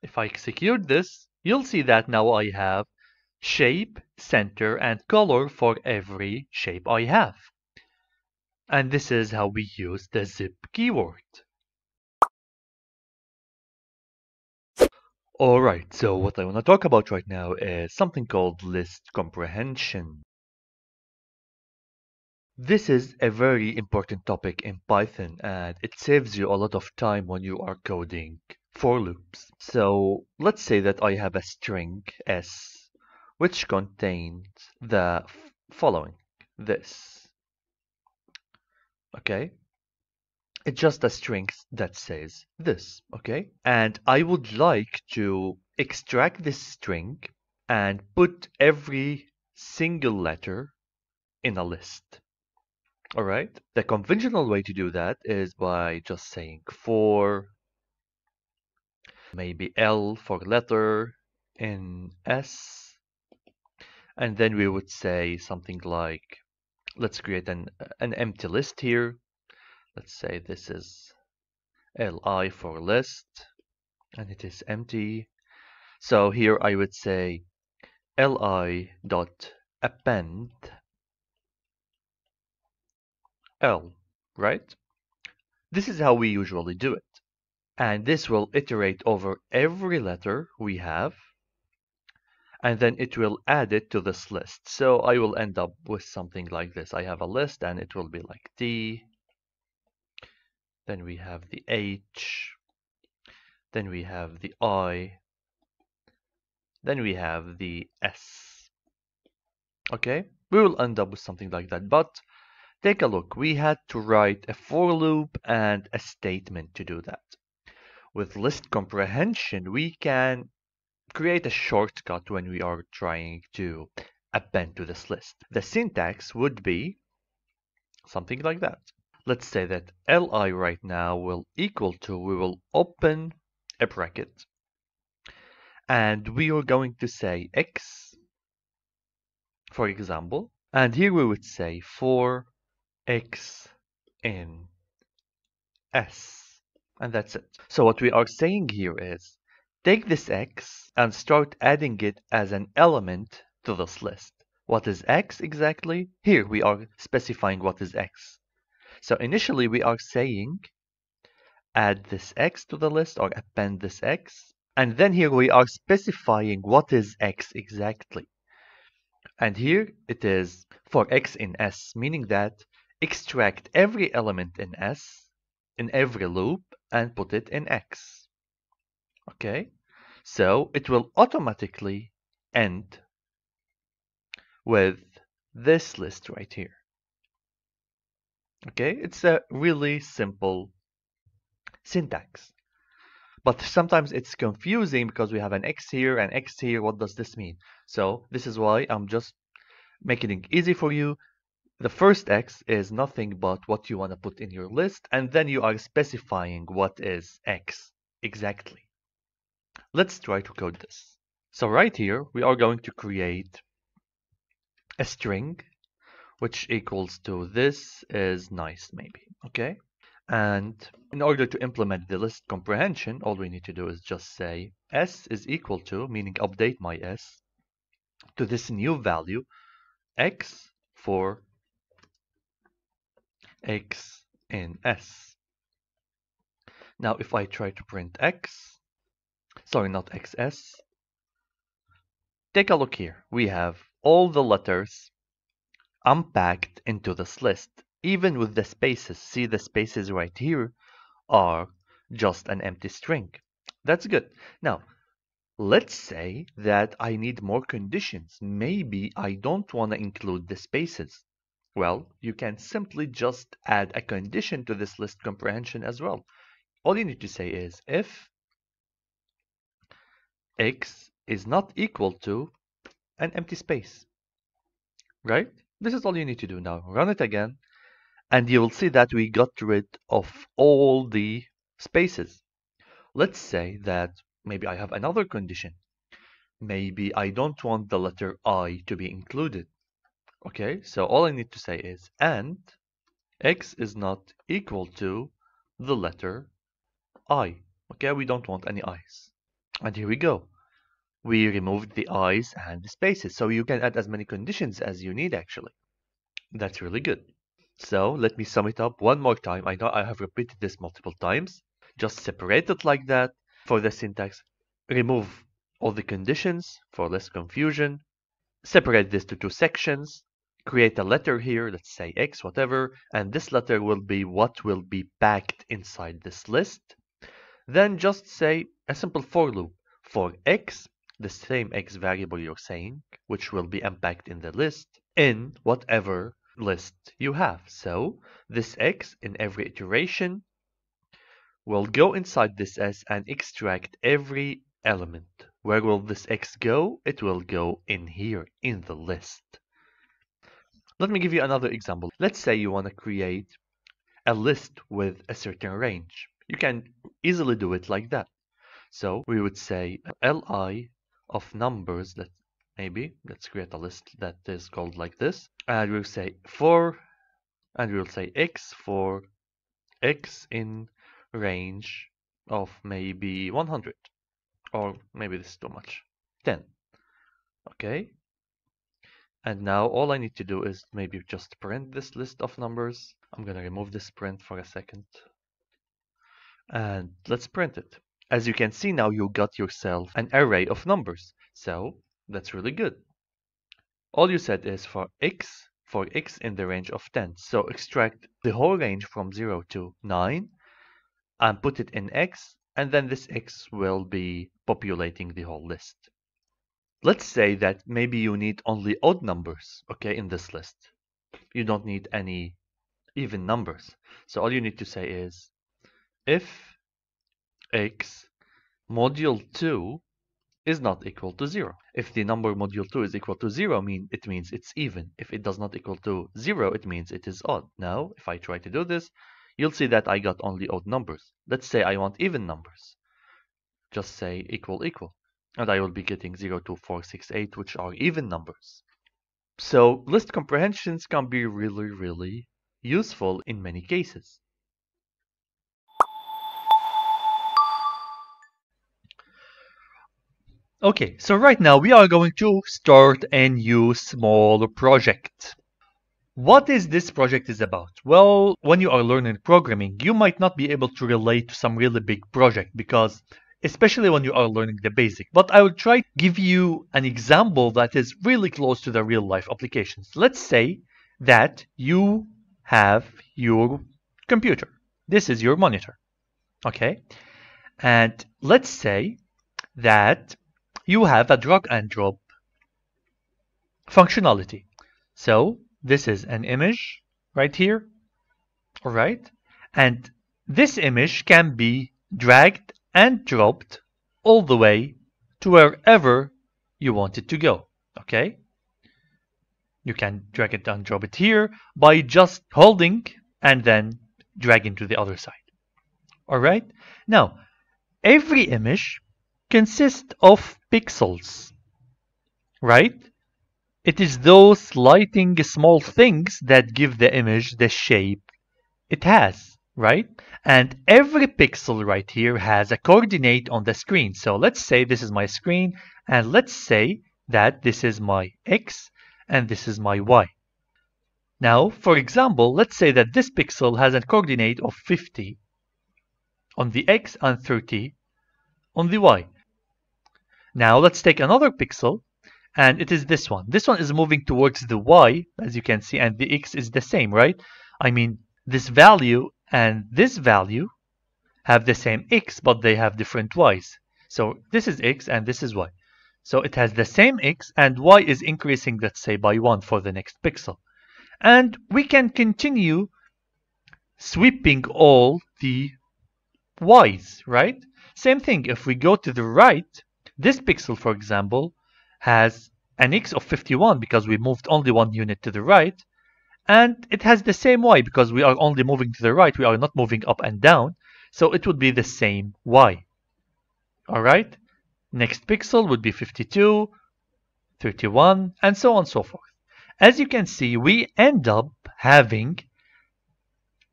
If I execute this, you'll see that now I have shape, center, and color for every shape I have. And this is how we use the zip keyword. Alright, so what I want to talk about right now is something called list comprehension. This is a very important topic in Python and it saves you a lot of time when you are coding for loops. So let's say that I have a string s which contains the following, this. Okay? it's just a string that says this, okay? And I would like to extract this string and put every single letter in a list. All right. The conventional way to do that is by just saying for maybe L for letter in S. And then we would say something like, let's create an, an empty list here. Let's say this is li for list and it is empty. So here I would say li dot append L, right? This is how we usually do it. And this will iterate over every letter we have. And then it will add it to this list. So I will end up with something like this. I have a list and it will be like D. Then we have the H. Then we have the I. Then we have the S. Okay, we will end up with something like that. But Take a look, we had to write a for loop and a statement to do that. With list comprehension, we can create a shortcut when we are trying to append to this list. The syntax would be something like that. Let's say that li right now will equal to, we will open a bracket, and we are going to say x, for example, and here we would say for x in s. And that's it. So what we are saying here is, take this x and start adding it as an element to this list. What is x exactly? Here we are specifying what is x. So initially we are saying add this x to the list or append this x. And then here we are specifying what is x exactly. And here it is for x in S, meaning that extract every element in S in every loop and put it in X. Okay, so it will automatically end with this list right here. Okay, it's a really simple syntax. But sometimes it's confusing because we have an X here and X here. What does this mean? So this is why I'm just making it easy for you the first x is nothing but what you want to put in your list, and then you are specifying what is x exactly. Let's try to code this. So right here, we are going to create a string, which equals to this is nice, maybe, okay? And in order to implement the list comprehension, all we need to do is just say s is equal to, meaning update my s, to this new value, x for x in S. Now if I try to print x, sorry not xs, take a look here. We have all the letters unpacked into this list, even with the spaces. See the spaces right here are just an empty string. That's good. Now, let's say that I need more conditions. Maybe I don't want to include the spaces. Well, you can simply just add a condition to this list comprehension as well. All you need to say is if x is not equal to an empty space, right? This is all you need to do now. Run it again, and you will see that we got rid of all the spaces. Let's say that maybe I have another condition. Maybe I don't want the letter I to be included. Okay, so all I need to say is and x is not equal to the letter i. Okay, we don't want any i's. And here we go. We removed the i's and the spaces, so you can add as many conditions as you need actually. That's really good. So let me sum it up one more time. I know I have repeated this multiple times. Just separate it like that for the syntax. Remove all the conditions for less confusion. Separate this to two sections create a letter here, let's say x, whatever, and this letter will be what will be packed inside this list. Then just say a simple for loop for x, the same x variable you're saying, which will be unpacked in the list, in whatever list you have. So this x in every iteration will go inside this S and extract every element. Where will this X go? It will go in here, in the list. Let me give you another example. Let's say you want to create a list with a certain range. You can easily do it like that. So we would say li of numbers that maybe let's create a list that is called like this and we'll say for and we'll say x for x in range of maybe 100 or maybe this is too much 10 okay and now all I need to do is maybe just print this list of numbers. I'm gonna remove this print for a second. And let's print it. As you can see now you got yourself an array of numbers. So that's really good. All you said is for x for x in the range of 10 so extract the whole range from 0 to 9 and put it in x and then this x will be populating the whole list. Let's say that maybe you need only odd numbers, okay, in this list. You don't need any even numbers. So all you need to say is if x module 2 is not equal to 0. If the number module 2 is equal to 0, mean it means it's even. If it does not equal to 0, it means it is odd. Now, if I try to do this, you'll see that I got only odd numbers. Let's say I want even numbers. Just say equal equal. And I will be getting 0, 2, 4, 6, 8, which are even numbers. So list comprehensions can be really, really useful in many cases. Okay, so right now we are going to start a new small project. What is this project is about? Well, when you are learning programming, you might not be able to relate to some really big project because especially when you are learning the basic. But I will try to give you an example that is really close to the real life applications. Let's say that you have your computer. This is your monitor. Okay. And let's say that you have a drag and drop functionality. So this is an image right here. All right. And this image can be dragged and dropped all the way to wherever you want it to go. Okay. You can drag it and drop it here by just holding and then dragging to the other side. All right. Now, every image consists of pixels, right? It is those lighting small things that give the image the shape it has, right? And every pixel right here has a coordinate on the screen. So let's say this is my screen, and let's say that this is my X and this is my Y. Now, for example, let's say that this pixel has a coordinate of 50 on the X and 30 on the Y. Now let's take another pixel and it is this one. This one is moving towards the y, as you can see, and the x is the same, right? I mean, this value and this value have the same x, but they have different y's. So this is x and this is y. So it has the same x and y is increasing, let's say, by 1 for the next pixel. And we can continue sweeping all the y's, right? Same thing, if we go to the right, this pixel, for example, has an x of 51 because we moved only one unit to the right. And it has the same y because we are only moving to the right. We are not moving up and down. So it would be the same y. All right. Next pixel would be 52, 31, and so on and so forth. As you can see, we end up having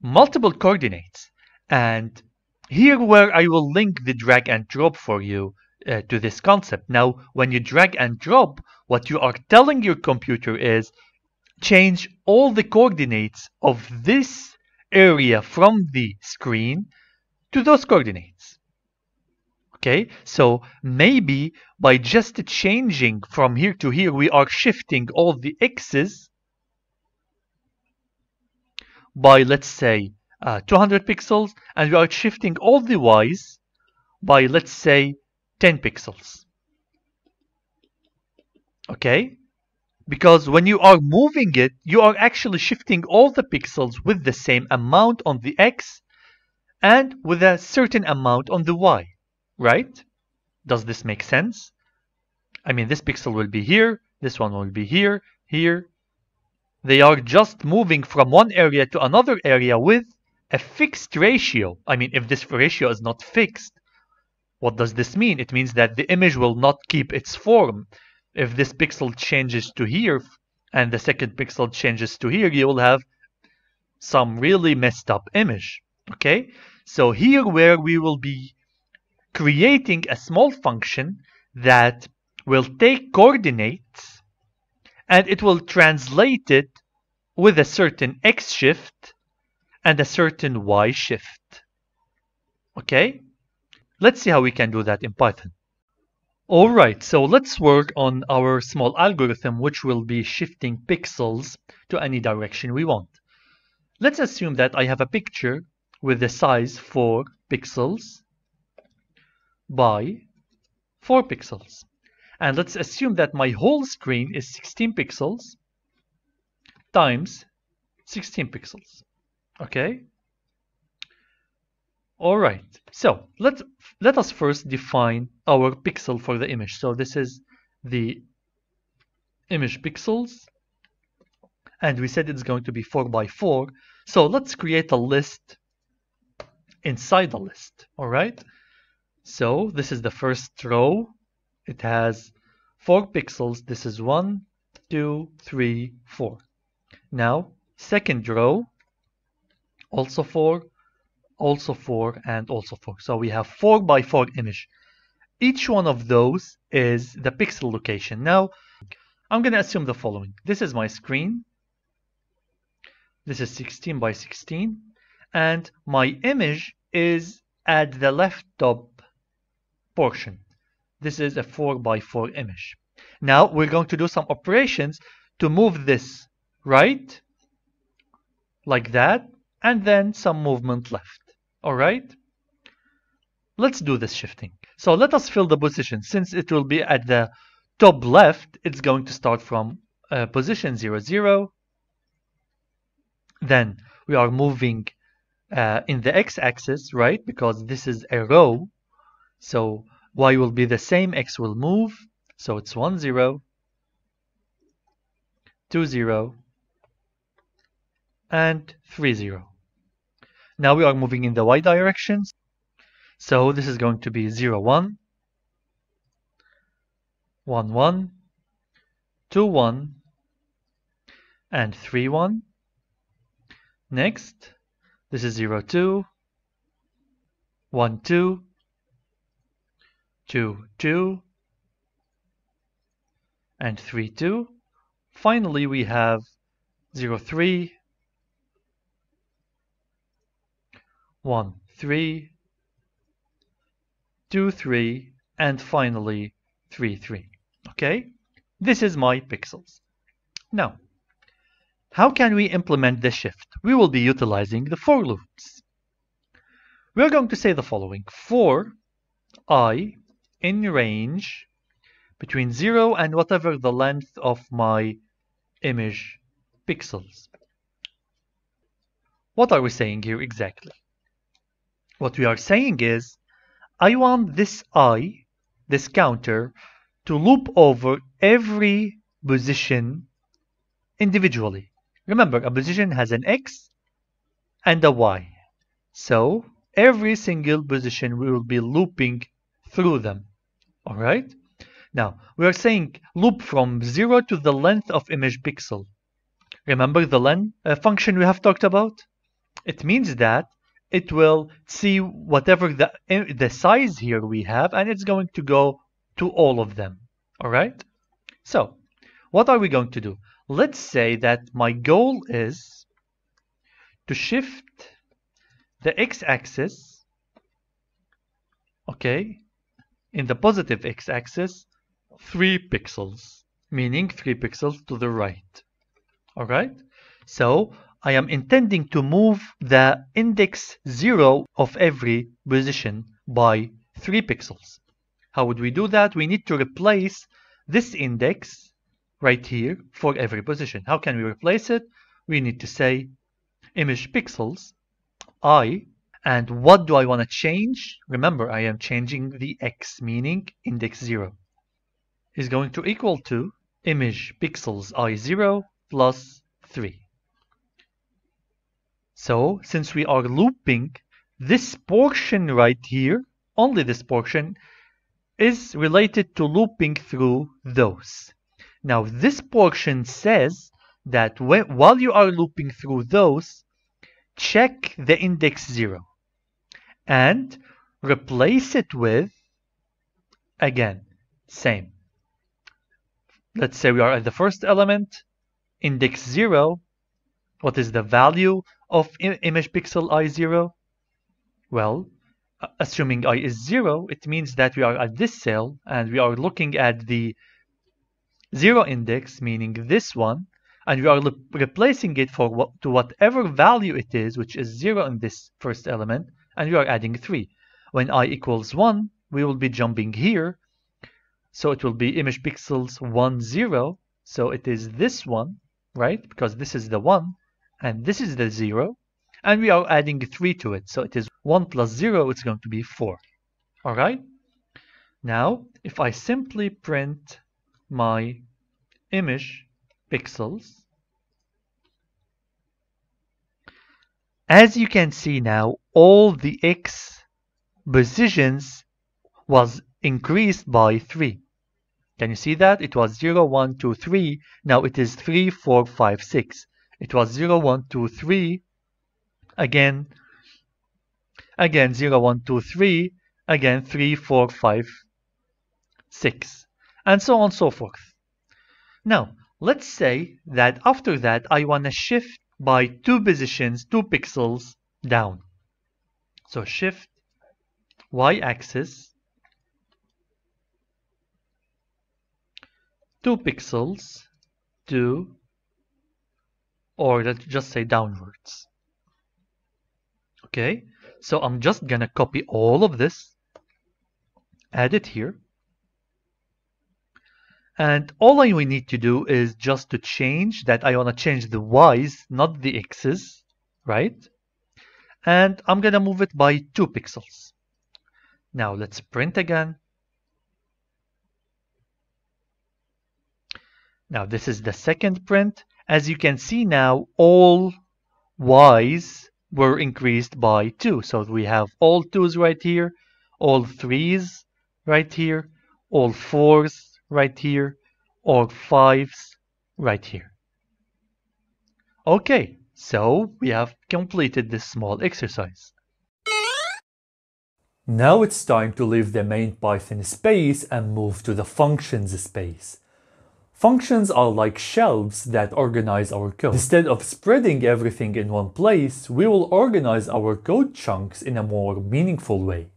multiple coordinates. And here where I will link the drag and drop for you uh, to this concept. Now, when you drag and drop, what you are telling your computer is change all the coordinates of this area from the screen to those coordinates. Okay, so maybe by just changing from here to here, we are shifting all the x's by, let's say, uh, 200 pixels, and we are shifting all the y's by, let's say, 10 pixels. Okay? Because when you are moving it, you are actually shifting all the pixels with the same amount on the X and with a certain amount on the y, right? Does this make sense? I mean, this pixel will be here, this one will be here, here. They are just moving from one area to another area with a fixed ratio. I mean, if this ratio is not fixed, what does this mean? It means that the image will not keep its form. If this pixel changes to here and the second pixel changes to here, you will have some really messed up image. Okay, so here where we will be creating a small function that will take coordinates and it will translate it with a certain x shift and a certain y shift. Okay, let's see how we can do that in Python. Alright, so let's work on our small algorithm which will be shifting pixels to any direction we want. Let's assume that I have a picture with the size 4 pixels by 4 pixels. And let's assume that my whole screen is 16 pixels times 16 pixels. Okay? Alright, so let, let us first define our pixel for the image. So this is the image pixels and we said it's going to be 4 by 4 so let's create a list inside the list. All right? So this is the first row. It has four pixels. This is one two three four. Now second row also four also four and also four so we have four by four image. Each one of those is the pixel location. Now I'm going to assume the following. This is my screen. This is 16 by 16 and my image is at the left top portion. This is a 4 by 4 image. Now we're going to do some operations to move this right? Like that and then some movement left. Alright? Let's do this shifting. So let us fill the position. Since it will be at the top left, it's going to start from uh, position 0, 0, then we are moving uh, in the x-axis, right? Because this is a row. So y will be the same, x will move. So it's 1, 0, 2, 0, and 3, 0. Now we are moving in the y directions. So this is going to be 0, 1, 1, 1, 2, 1, and 3, 1. Next, this is 0, 2, 1, 2, 2, 2, and 3, 2. Finally, we have 0, 3, 1, 3, 2, 3, and finally 3, 3. Okay? This is my pixels. Now, how can we implement the shift? We will be utilizing the for loops. We're going to say the following. For i in range between 0 and whatever the length of my image pixels. What are we saying here exactly? What we are saying is, I want this i, this counter, to loop over every position individually. Remember, a position has an X and a Y. So every single position we will be looping through them. All right. Now we are saying loop from 0 to the length of image pixel. Remember the len uh, function we have talked about? It means that it will see whatever the, uh, the size here we have and it's going to go to all of them. All right. So what are we going to do? Let's say that my goal is to shift the x-axis, okay, in the positive x-axis, 3 pixels, meaning 3 pixels to the right. Alright? So, I am intending to move the index 0 of every position by 3 pixels. How would we do that? We need to replace this index right here for every position. How can we replace it? We need to say image pixels i And what do I want to change? Remember, I am changing the x, meaning index 0 is going to equal to image pixels i0 plus 3. So, since we are looping, this portion right here, only this portion, is related to looping through those. Now, this portion says that when, while you are looping through those, check the index 0 and replace it with, again, same. Let's say we are at the first element, index 0. What is the value of image pixel i0? Well, assuming i is 0, it means that we are at this cell and we are looking at the 0 index, meaning this one, and we are replacing it for what, to whatever value it is, which is 0 in this first element, and we are adding 3. When i equals 1, we will be jumping here, so it will be image pixels 1, 0, so it is this one, right, because this is the 1, and this is the 0, and we are adding 3 to it, so it is 1 plus 0, it's going to be 4. Alright? Now, if I simply print my image pixels. As you can see now, all the x positions was increased by 3. Can you see that? It was 0, 1, 2, 3. Now it is 3, 4, 5, 6. It was 0, 1, 2, 3. Again, again 0, 1, 2, 3. Again 3, 4, 5, 6. And so on and so forth. Now, let's say that after that I want to shift by two positions, two pixels down. So shift y-axis two pixels to or let's just say downwards. Okay, so I'm just gonna copy all of this, add it here, and all I need to do is just to change that I want to change the y's, not the x's, right? And I'm to move it by 2 pixels. Now let's print again. Now this is the second print. As you can see now, all y's were increased by 2. So we have all 2's right here, all 3's right here, all 4's right here all fives right here. Okay, so we have completed this small exercise. Now it's time to leave the main Python space and move to the functions space. Functions are like shelves that organize our code. Instead of spreading everything in one place, we will organize our code chunks in a more meaningful way.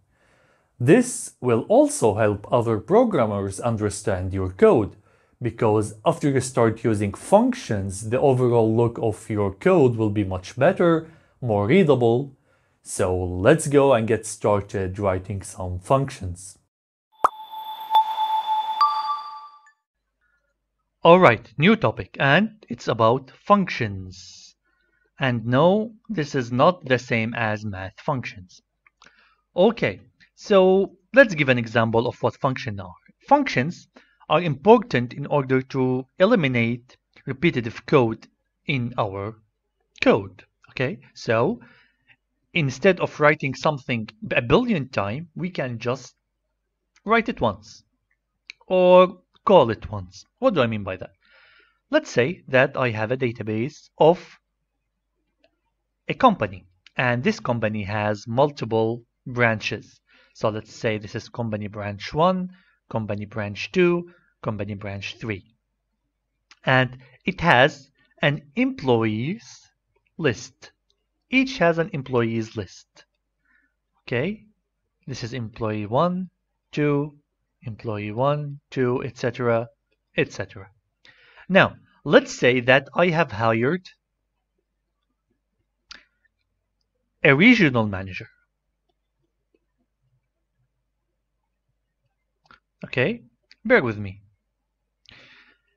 This will also help other programmers understand your code, because after you start using functions, the overall look of your code will be much better, more readable. So let's go and get started writing some functions. Alright, new topic, and it's about functions. And no, this is not the same as math functions. Okay, so let's give an example of what functions are. Functions are important in order to eliminate repetitive code in our code. Okay, so instead of writing something a billion times, we can just write it once or call it once. What do I mean by that? Let's say that I have a database of a company and this company has multiple branches. So let's say this is company branch 1, company branch 2, company branch 3. And it has an employees list. Each has an employees list. Okay, this is employee 1, 2, employee 1, 2, etc., etc. Now, let's say that I have hired a regional manager. Okay, bear with me.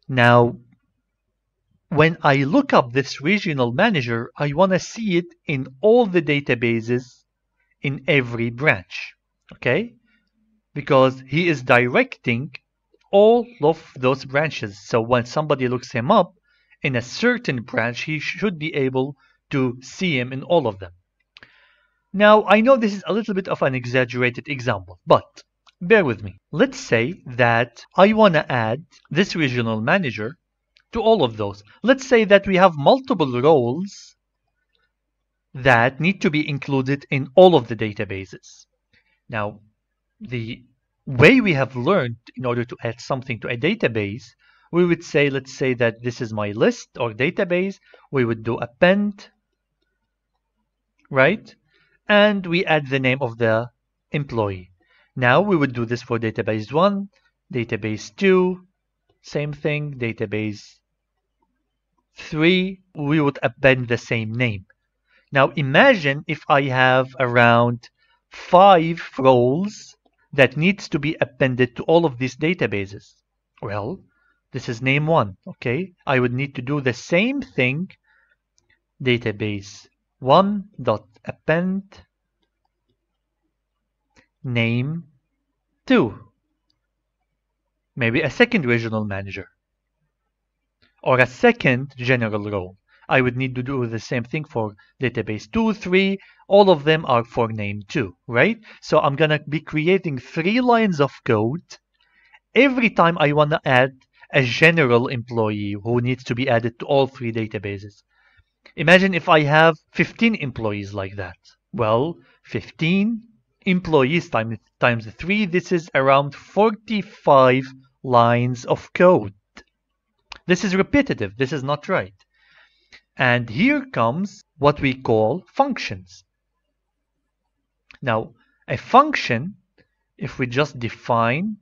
Now, when I look up this regional manager, I want to see it in all the databases in every branch. Okay? Because he is directing all of those branches. So when somebody looks him up in a certain branch, he should be able to see him in all of them. Now, I know this is a little bit of an exaggerated example, but bear with me. Let's say that I want to add this regional manager to all of those. Let's say that we have multiple roles that need to be included in all of the databases. Now, the way we have learned in order to add something to a database, we would say, let's say that this is my list or database. We would do append, right? And we add the name of the employee. Now we would do this for database 1, database 2, same thing, database 3, we would append the same name. Now imagine if I have around 5 roles that needs to be appended to all of these databases. Well, this is name 1, okay? I would need to do the same thing, database 1 dot append name 2. Maybe a second regional manager or a second general role. I would need to do the same thing for database 2, 3. All of them are for name 2, right? So I'm going to be creating three lines of code every time I want to add a general employee who needs to be added to all three databases. Imagine if I have 15 employees like that. Well, 15 employees times, times 3, this is around 45 lines of code. This is repetitive. This is not right. And here comes what we call functions. Now, a function, if we just define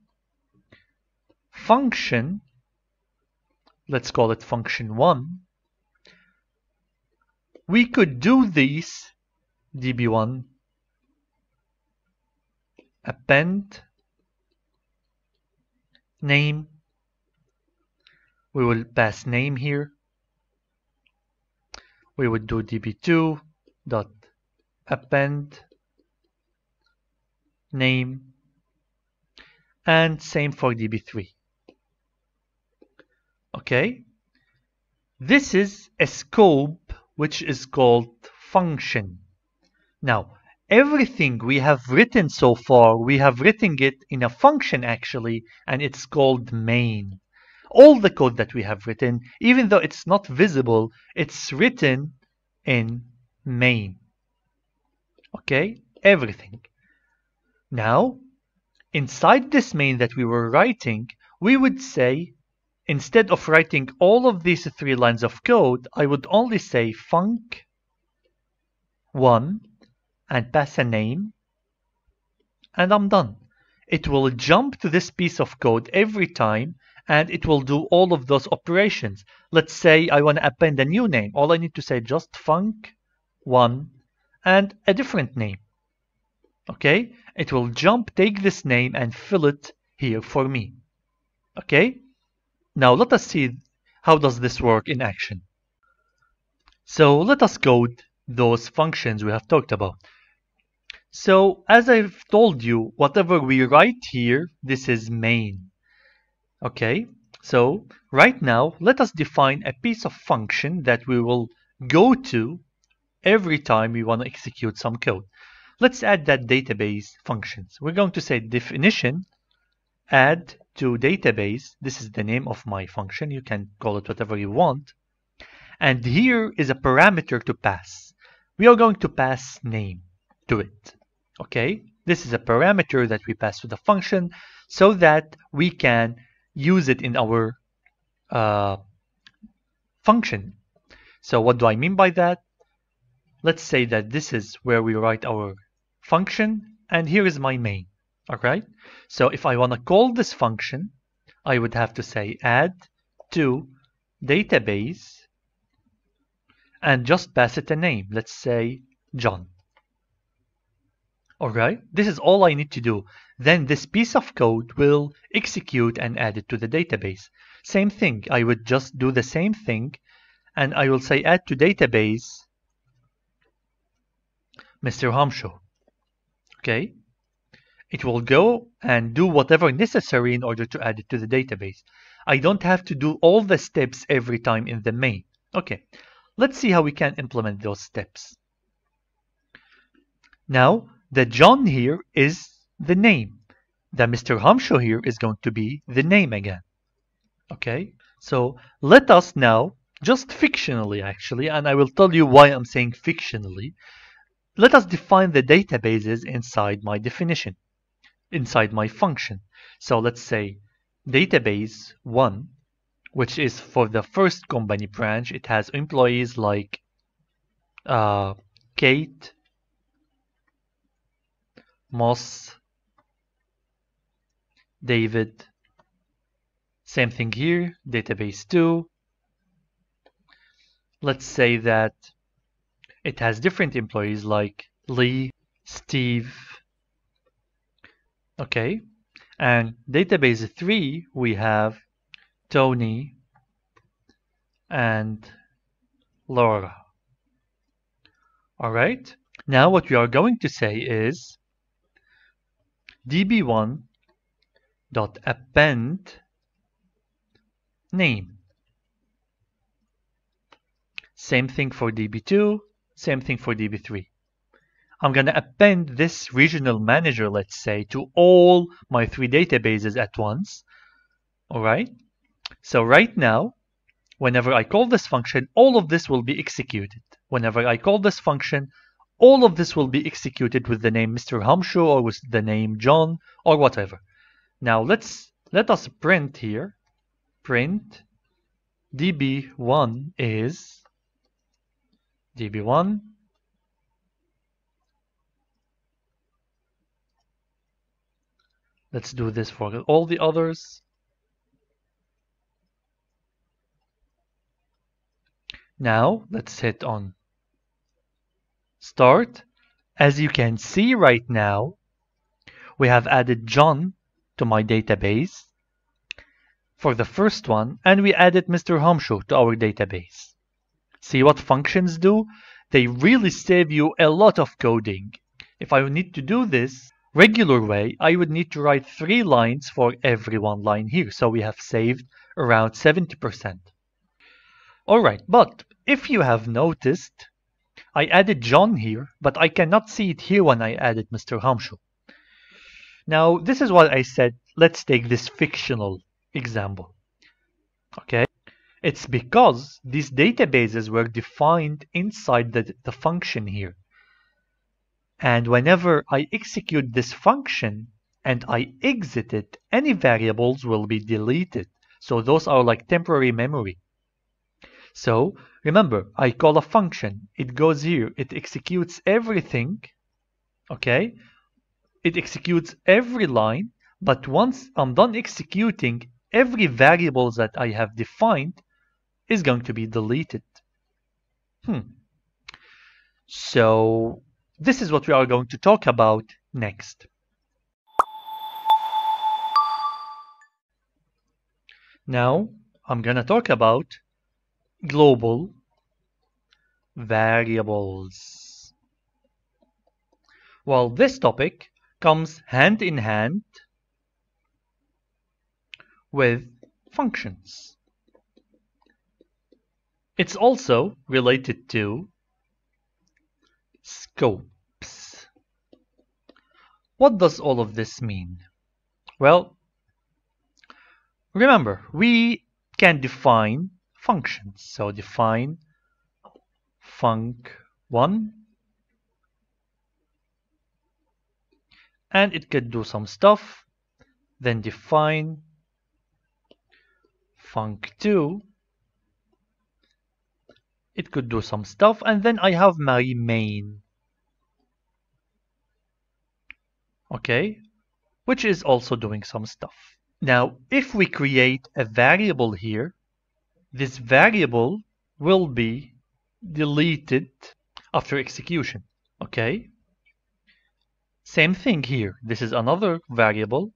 function, let's call it function 1, we could do this db1 append name we will pass name here we would do db2 dot append name and same for db3 okay? This is a scope which is called function. Now everything we have written so far we have written it in a function actually and it's called main all the code that we have written, even though it's not visible, it's written in main. Okay, everything. Now, inside this main that we were writing, we would say, instead of writing all of these three lines of code, I would only say func 1 and pass a name, and I'm done. It will jump to this piece of code every time and it will do all of those operations. Let's say I want to append a new name. All I need to say just func1 and a different name. Okay, it will jump, take this name and fill it here for me. Okay, now let us see how does this work in action. So let us code those functions we have talked about. So as I've told you, whatever we write here, this is main. Okay, so right now let us define a piece of function that we will go to every time we want to execute some code. Let's add that database functions. We're going to say definition add to database. This is the name of my function. You can call it whatever you want. And here is a parameter to pass. We are going to pass name to it. Okay, this is a parameter that we pass to the function so that we can use it in our uh, function. So what do I mean by that? Let's say that this is where we write our function and here is my main. Alright, so if I want to call this function, I would have to say add to database and just pass it a name. Let's say John. Alright, this is all I need to do. Then this piece of code will execute and add it to the database. Same thing, I would just do the same thing and I will say add to database Mr. Hamsho. Okay, it will go and do whatever necessary in order to add it to the database. I don't have to do all the steps every time in the main. Okay, let's see how we can implement those steps. Now, the John here is the name. The Mr. Hamsho here is going to be the name again. Okay, so let us now, just fictionally actually, and I will tell you why I'm saying fictionally, let us define the databases inside my definition, inside my function. So let's say database 1, which is for the first company branch, it has employees like uh, Kate, Moss, David. Same thing here, database 2. Let's say that it has different employees like Lee, Steve. Okay, and database 3 we have Tony and Laura. Alright, now what we are going to say is db1 dot append name. Same thing for db2, same thing for db3. I'm going to append this regional manager, let's say, to all my three databases at once. All right. So right now, whenever I call this function, all of this will be executed. Whenever I call this function, all of this will be executed with the name Mr. Hamsho or with the name John or whatever. Now let's let us print here. Print db1 is db1 Let's do this for all the others. Now let's hit on start. As you can see right now, we have added John to my database for the first one, and we added Mr. Hamsho to our database. See what functions do? They really save you a lot of coding. If I would need to do this regular way, I would need to write three lines for every one line here. So we have saved around 70%. Alright, but if you have noticed, I added John here, but I cannot see it here when I added Mr. Hamsho. Now, this is what I said. Let's take this fictional example. Okay. It's because these databases were defined inside the, the function here. And whenever I execute this function and I exit it, any variables will be deleted. So those are like temporary memory. So remember, I call a function. It goes here. It executes everything. Okay. It executes every line. But once I'm done executing, every variable that I have defined is going to be deleted. Hmm. So this is what we are going to talk about next. Now I'm going to talk about global variables. Well, this topic comes hand in hand with functions. It's also related to scopes. What does all of this mean? Well, remember, we can define functions. So define func1 and it could do some stuff. Then define func2 it could do some stuff. And then I have my main. Okay? Which is also doing some stuff. Now if we create a variable here this variable will be deleted after execution okay same thing here this is another variable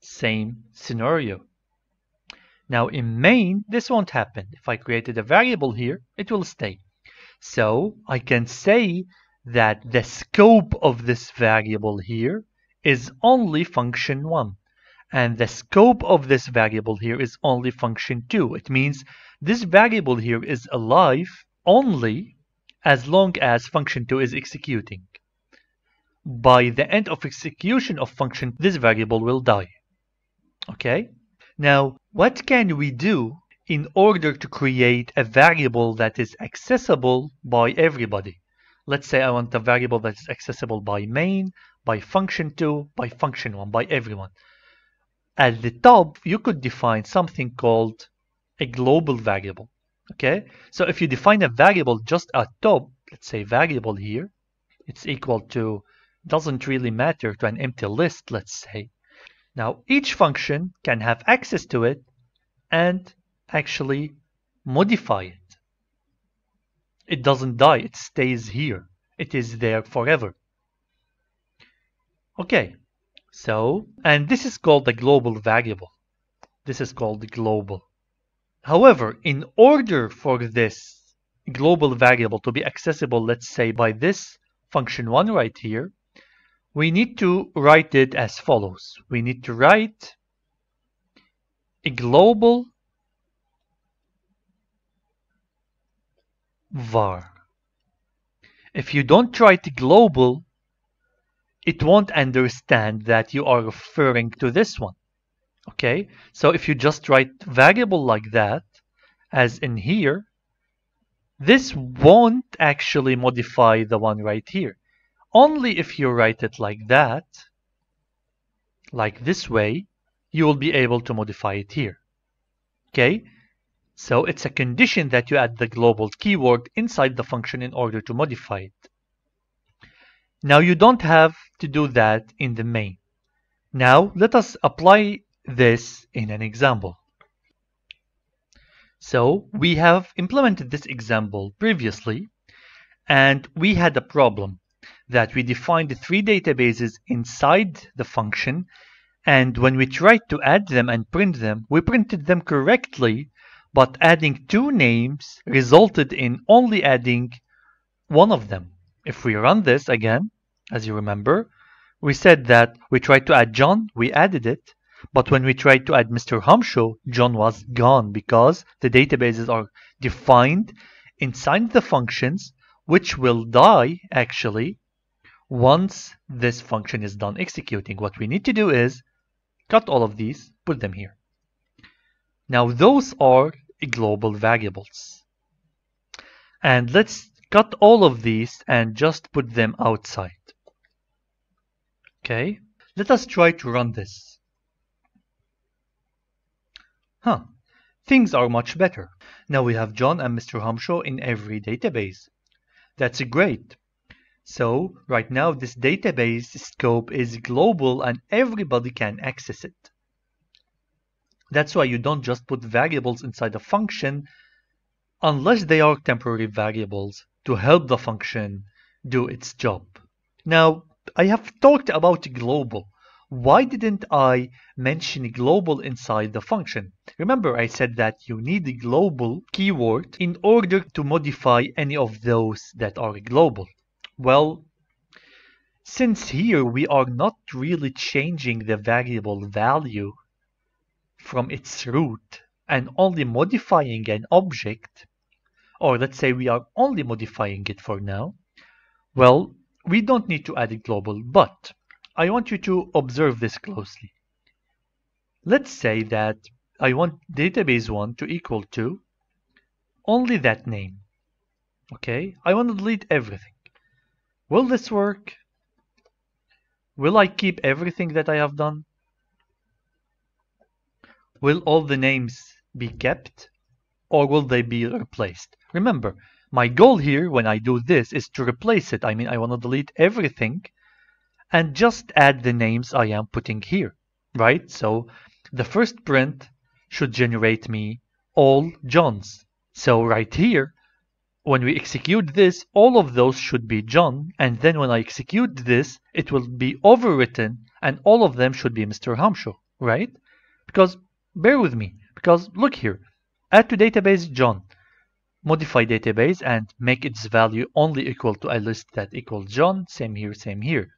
same scenario now in main, this won't happen. If I created a variable here, it will stay. So I can say that the scope of this variable here is only function 1 and the scope of this variable here is only function 2. It means this variable here is alive only as long as function 2 is executing. By the end of execution of function, this variable will die. Okay? Now, what can we do in order to create a variable that is accessible by everybody? Let's say I want a variable that is accessible by main, by function2, by function1, by everyone. At the top, you could define something called a global variable. Okay, so if you define a variable just at top, let's say variable here, it's equal to, doesn't really matter to an empty list, let's say. Now, each function can have access to it and actually modify it. It doesn't die, it stays here. It is there forever. Okay, so, and this is called the global variable. This is called the global. However, in order for this global variable to be accessible, let's say by this function one right here, we need to write it as follows. We need to write a global var. If you don't write global, it won't understand that you are referring to this one. Okay, so if you just write variable like that, as in here, this won't actually modify the one right here. Only if you write it like that, like this way, you will be able to modify it here. Okay, so it's a condition that you add the global keyword inside the function in order to modify it. Now you don't have to do that in the main. Now let us apply this in an example. So we have implemented this example previously and we had a problem that we defined three databases inside the function and when we tried to add them and print them, we printed them correctly, but adding two names resulted in only adding one of them. If we run this again, as you remember, we said that we tried to add John, we added it, but when we tried to add Mr. Hamsho, John was gone because the databases are defined inside the functions, which will die actually once this function is done executing, what we need to do is cut all of these, put them here. Now those are global variables. And let's cut all of these and just put them outside. Okay, let us try to run this. Huh, things are much better. Now we have John and Mr. Hamsho in every database. That's great. So right now this database scope is global and everybody can access it. That's why you don't just put variables inside a function unless they are temporary variables to help the function do its job. Now, I have talked about global. Why didn't I mention global inside the function? Remember I said that you need the global keyword in order to modify any of those that are global. Well, since here we are not really changing the variable value from its root and only modifying an object, or let's say we are only modifying it for now, well, we don't need to add a global, but I want you to observe this closely. Let's say that I want database1 to equal to only that name. Okay, I want to delete everything. Will this work? Will I keep everything that I have done? Will all the names be kept? Or will they be replaced? Remember, my goal here when I do this is to replace it. I mean, I want to delete everything and just add the names I am putting here, right? So the first print should generate me all Johns. So right here, when we execute this, all of those should be John, and then when I execute this, it will be overwritten, and all of them should be Mr. Hamsho, right? Because, bear with me, because look here, add to database John, modify database and make its value only equal to a list that equals John. Same here, same here.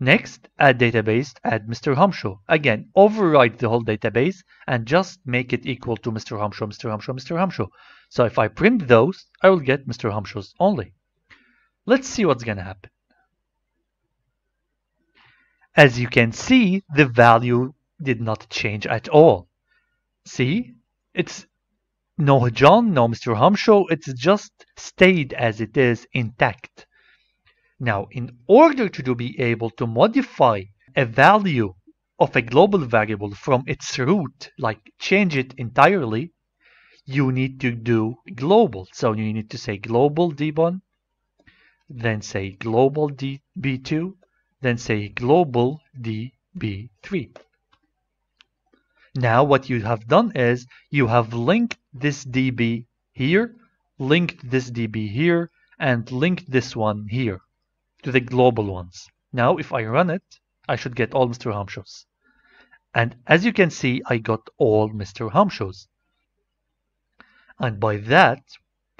Next, add database, add Mr. Hamsho. Again, override the whole database and just make it equal to Mr. Hamsho, Mr. Hamsho, Mr. Hamsho. So if I print those, I will get Mr. Hamsho's only. Let's see what's going to happen. As you can see, the value did not change at all. See, it's no John, no Mr. Hamsho, it's just stayed as it is intact. Now, in order to be able to modify a value of a global variable from its root, like change it entirely, you need to do global. So you need to say global d1, then say global db2, then say global db3. Now what you have done is you have linked this db here, linked this db here, and linked this one here to the global ones. Now if I run it, I should get all Mr. Hamshos. And as you can see, I got all Mr. Hamshos. And by that,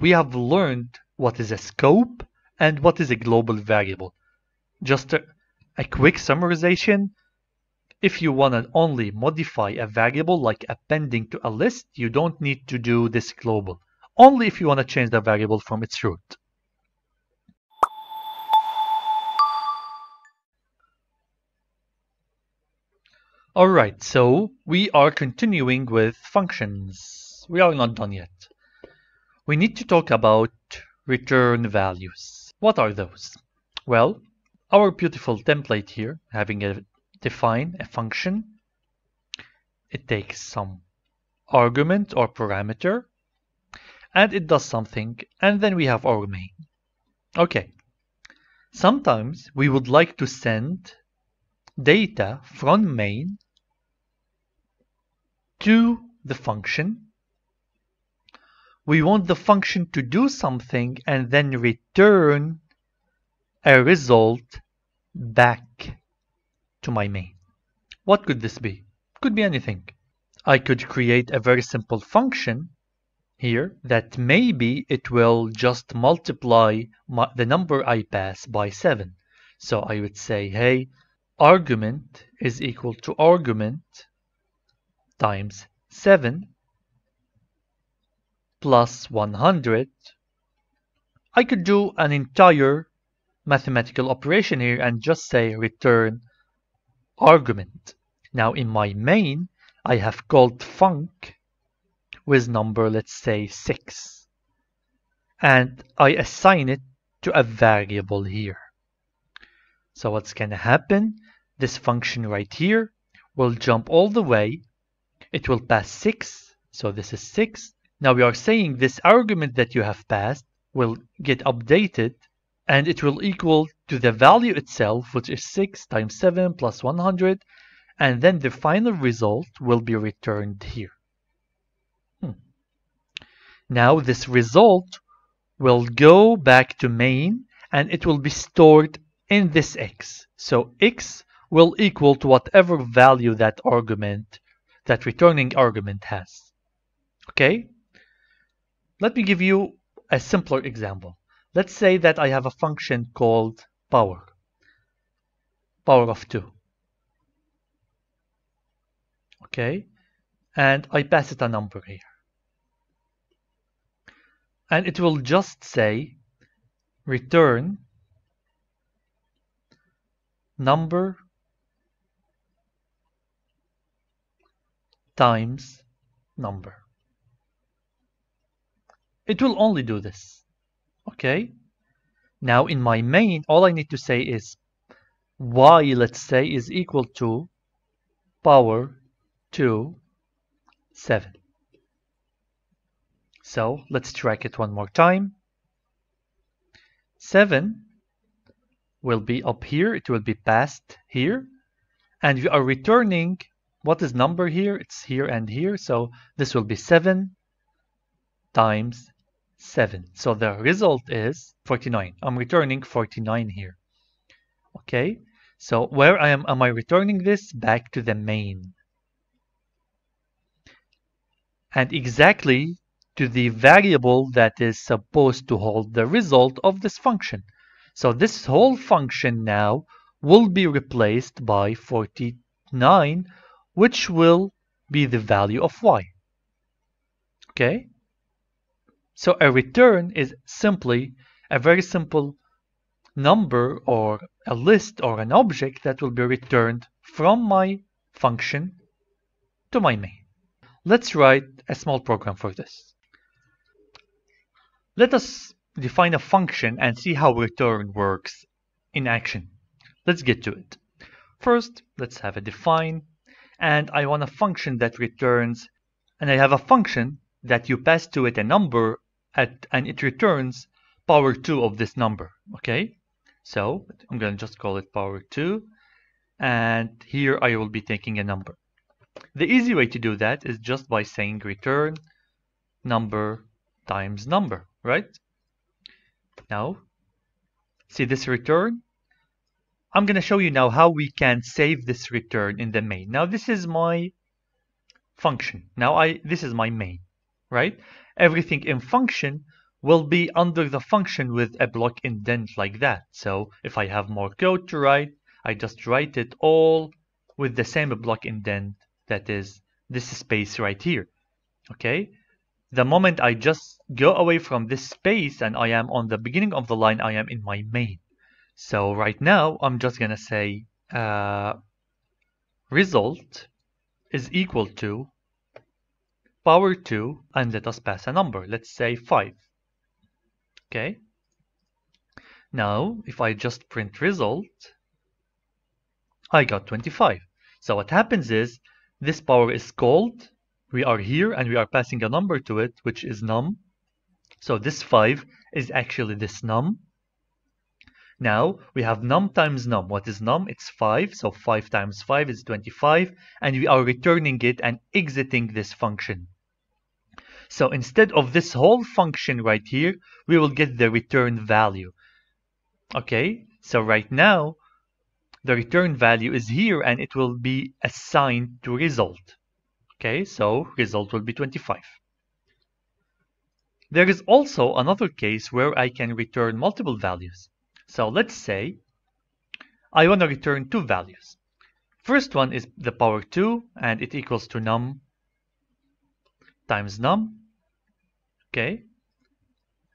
we have learned what is a scope and what is a global variable. Just a, a quick summarization. If you want to only modify a variable like appending to a list, you don't need to do this global. Only if you want to change the variable from its root. Alright, so we are continuing with functions. We are not done yet. We need to talk about return values. What are those? Well, our beautiful template here, having a define a function. It takes some argument or parameter and it does something and then we have our main. Okay. Sometimes we would like to send data from main to the function. We want the function to do something and then return a result back to my main. What could this be? Could be anything. I could create a very simple function here that maybe it will just multiply my, the number I pass by 7. So I would say, hey, argument is equal to argument times 7 plus 100. I could do an entire mathematical operation here and just say return argument. Now in my main, I have called func with number, let's say 6. And I assign it to a variable here. So what's going to happen? This function right here will jump all the way. It will pass 6. So this is 6. Now we are saying this argument that you have passed will get updated and it will equal to the value itself, which is 6 times 7 plus 100, and then the final result will be returned here. Hmm. Now this result will go back to main, and it will be stored in this x. So x will equal to whatever value that argument, that returning argument has. Okay? Let me give you a simpler example. Let's say that I have a function called power, power of 2. Okay, and I pass it a number here. And it will just say return number times number. It will only do this. Okay. Now in my main, all I need to say is y, let's say, is equal to power 2, 7. So let's track it one more time. 7 will be up here. It will be passed here. And we are returning, what is number here? It's here and here. So this will be 7 times 7. So the result is 49. I'm returning 49 here. Okay, so where I am, am I returning this? Back to the main. And exactly to the variable that is supposed to hold the result of this function. So this whole function now will be replaced by 49, which will be the value of y. Okay? So a return is simply a very simple number or a list or an object that will be returned from my function to my main. Let's write a small program for this. Let us define a function and see how return works in action. Let's get to it. First, let's have a define, and I want a function that returns, and I have a function that you pass to it a number at, and it returns power 2 of this number, okay? So I'm going to just call it power 2, and here I will be taking a number. The easy way to do that is just by saying return number times number, right? Now, see this return? I'm going to show you now how we can save this return in the main. Now this is my function. Now I this is my main, right? Everything in function will be under the function with a block indent like that. So if I have more code to write, I just write it all with the same block indent that is this space right here. Okay? The moment I just go away from this space and I am on the beginning of the line, I am in my main. So right now, I'm just going to say uh, result is equal to power 2 and let us pass a number. Let's say 5. Okay. Now, if I just print result, I got 25. So what happens is this power is called. We are here and we are passing a number to it, which is num. So this 5 is actually this num. Now we have num times num. What is num? It's 5. So 5 times 5 is 25. And we are returning it and exiting this function. So instead of this whole function right here, we will get the return value. Okay, so right now, the return value is here and it will be assigned to result. Okay, so result will be 25. There is also another case where I can return multiple values. So let's say I want to return two values. First one is the power 2 and it equals to num times num. Okay.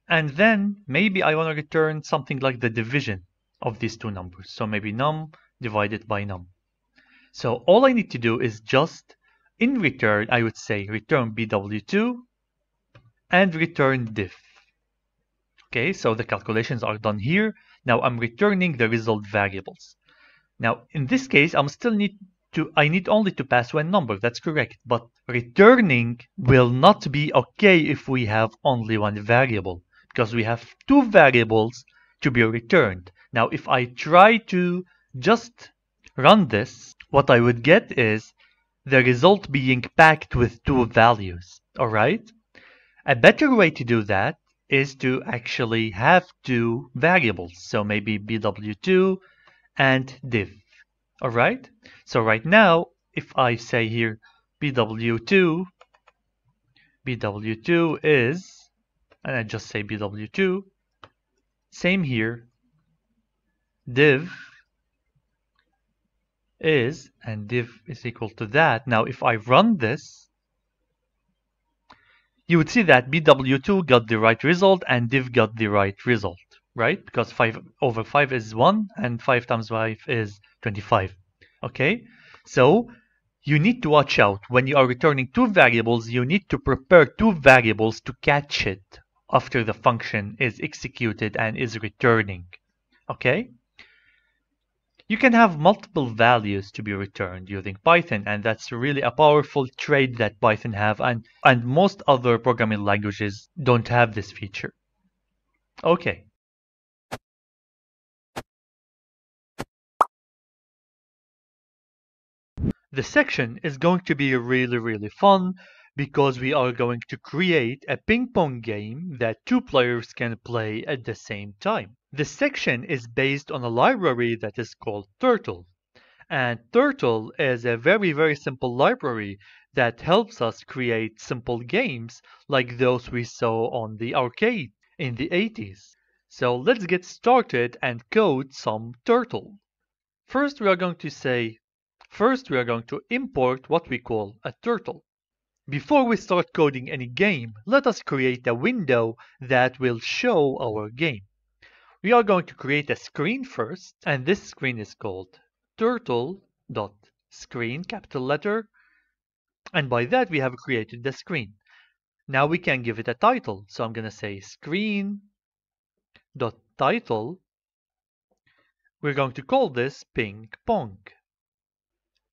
And then maybe I want to return something like the division of these two numbers. So maybe num divided by num. So all I need to do is just in return, I would say return bw2 and return diff. Okay, so the calculations are done here. Now I'm returning the result variables. Now in this case, I'm still need to, I need only to pass one number, that's correct. But returning will not be okay if we have only one variable because we have two variables to be returned. Now if I try to just run this, what I would get is the result being packed with two values, alright? A better way to do that is to actually have two variables. So maybe bw2 and div. Alright? So right now, if I say here bw2, bw2 is, and I just say bw2, same here, div is, and div is equal to that. Now if I run this, you would see that bw2 got the right result and div got the right result, right? Because 5 over 5 is 1 and 5 times 5 is 25. Okay, so you need to watch out when you are returning two variables, you need to prepare two variables to catch it after the function is executed and is returning. Okay? You can have multiple values to be returned using Python, and that's really a powerful trait that Python have, and, and most other programming languages don't have this feature. Okay. The section is going to be really, really fun because we are going to create a ping pong game that two players can play at the same time. This section is based on a library that is called Turtle. And Turtle is a very, very simple library that helps us create simple games like those we saw on the arcade in the 80s. So let's get started and code some turtle. First we are going to say, first we are going to import what we call a turtle. Before we start coding any game, let us create a window that will show our game. We are going to create a screen first, and this screen is called turtle.screen, capital letter, and by that we have created the screen. Now we can give it a title, so I'm going to say screen dot title, we're going to call this ping pong.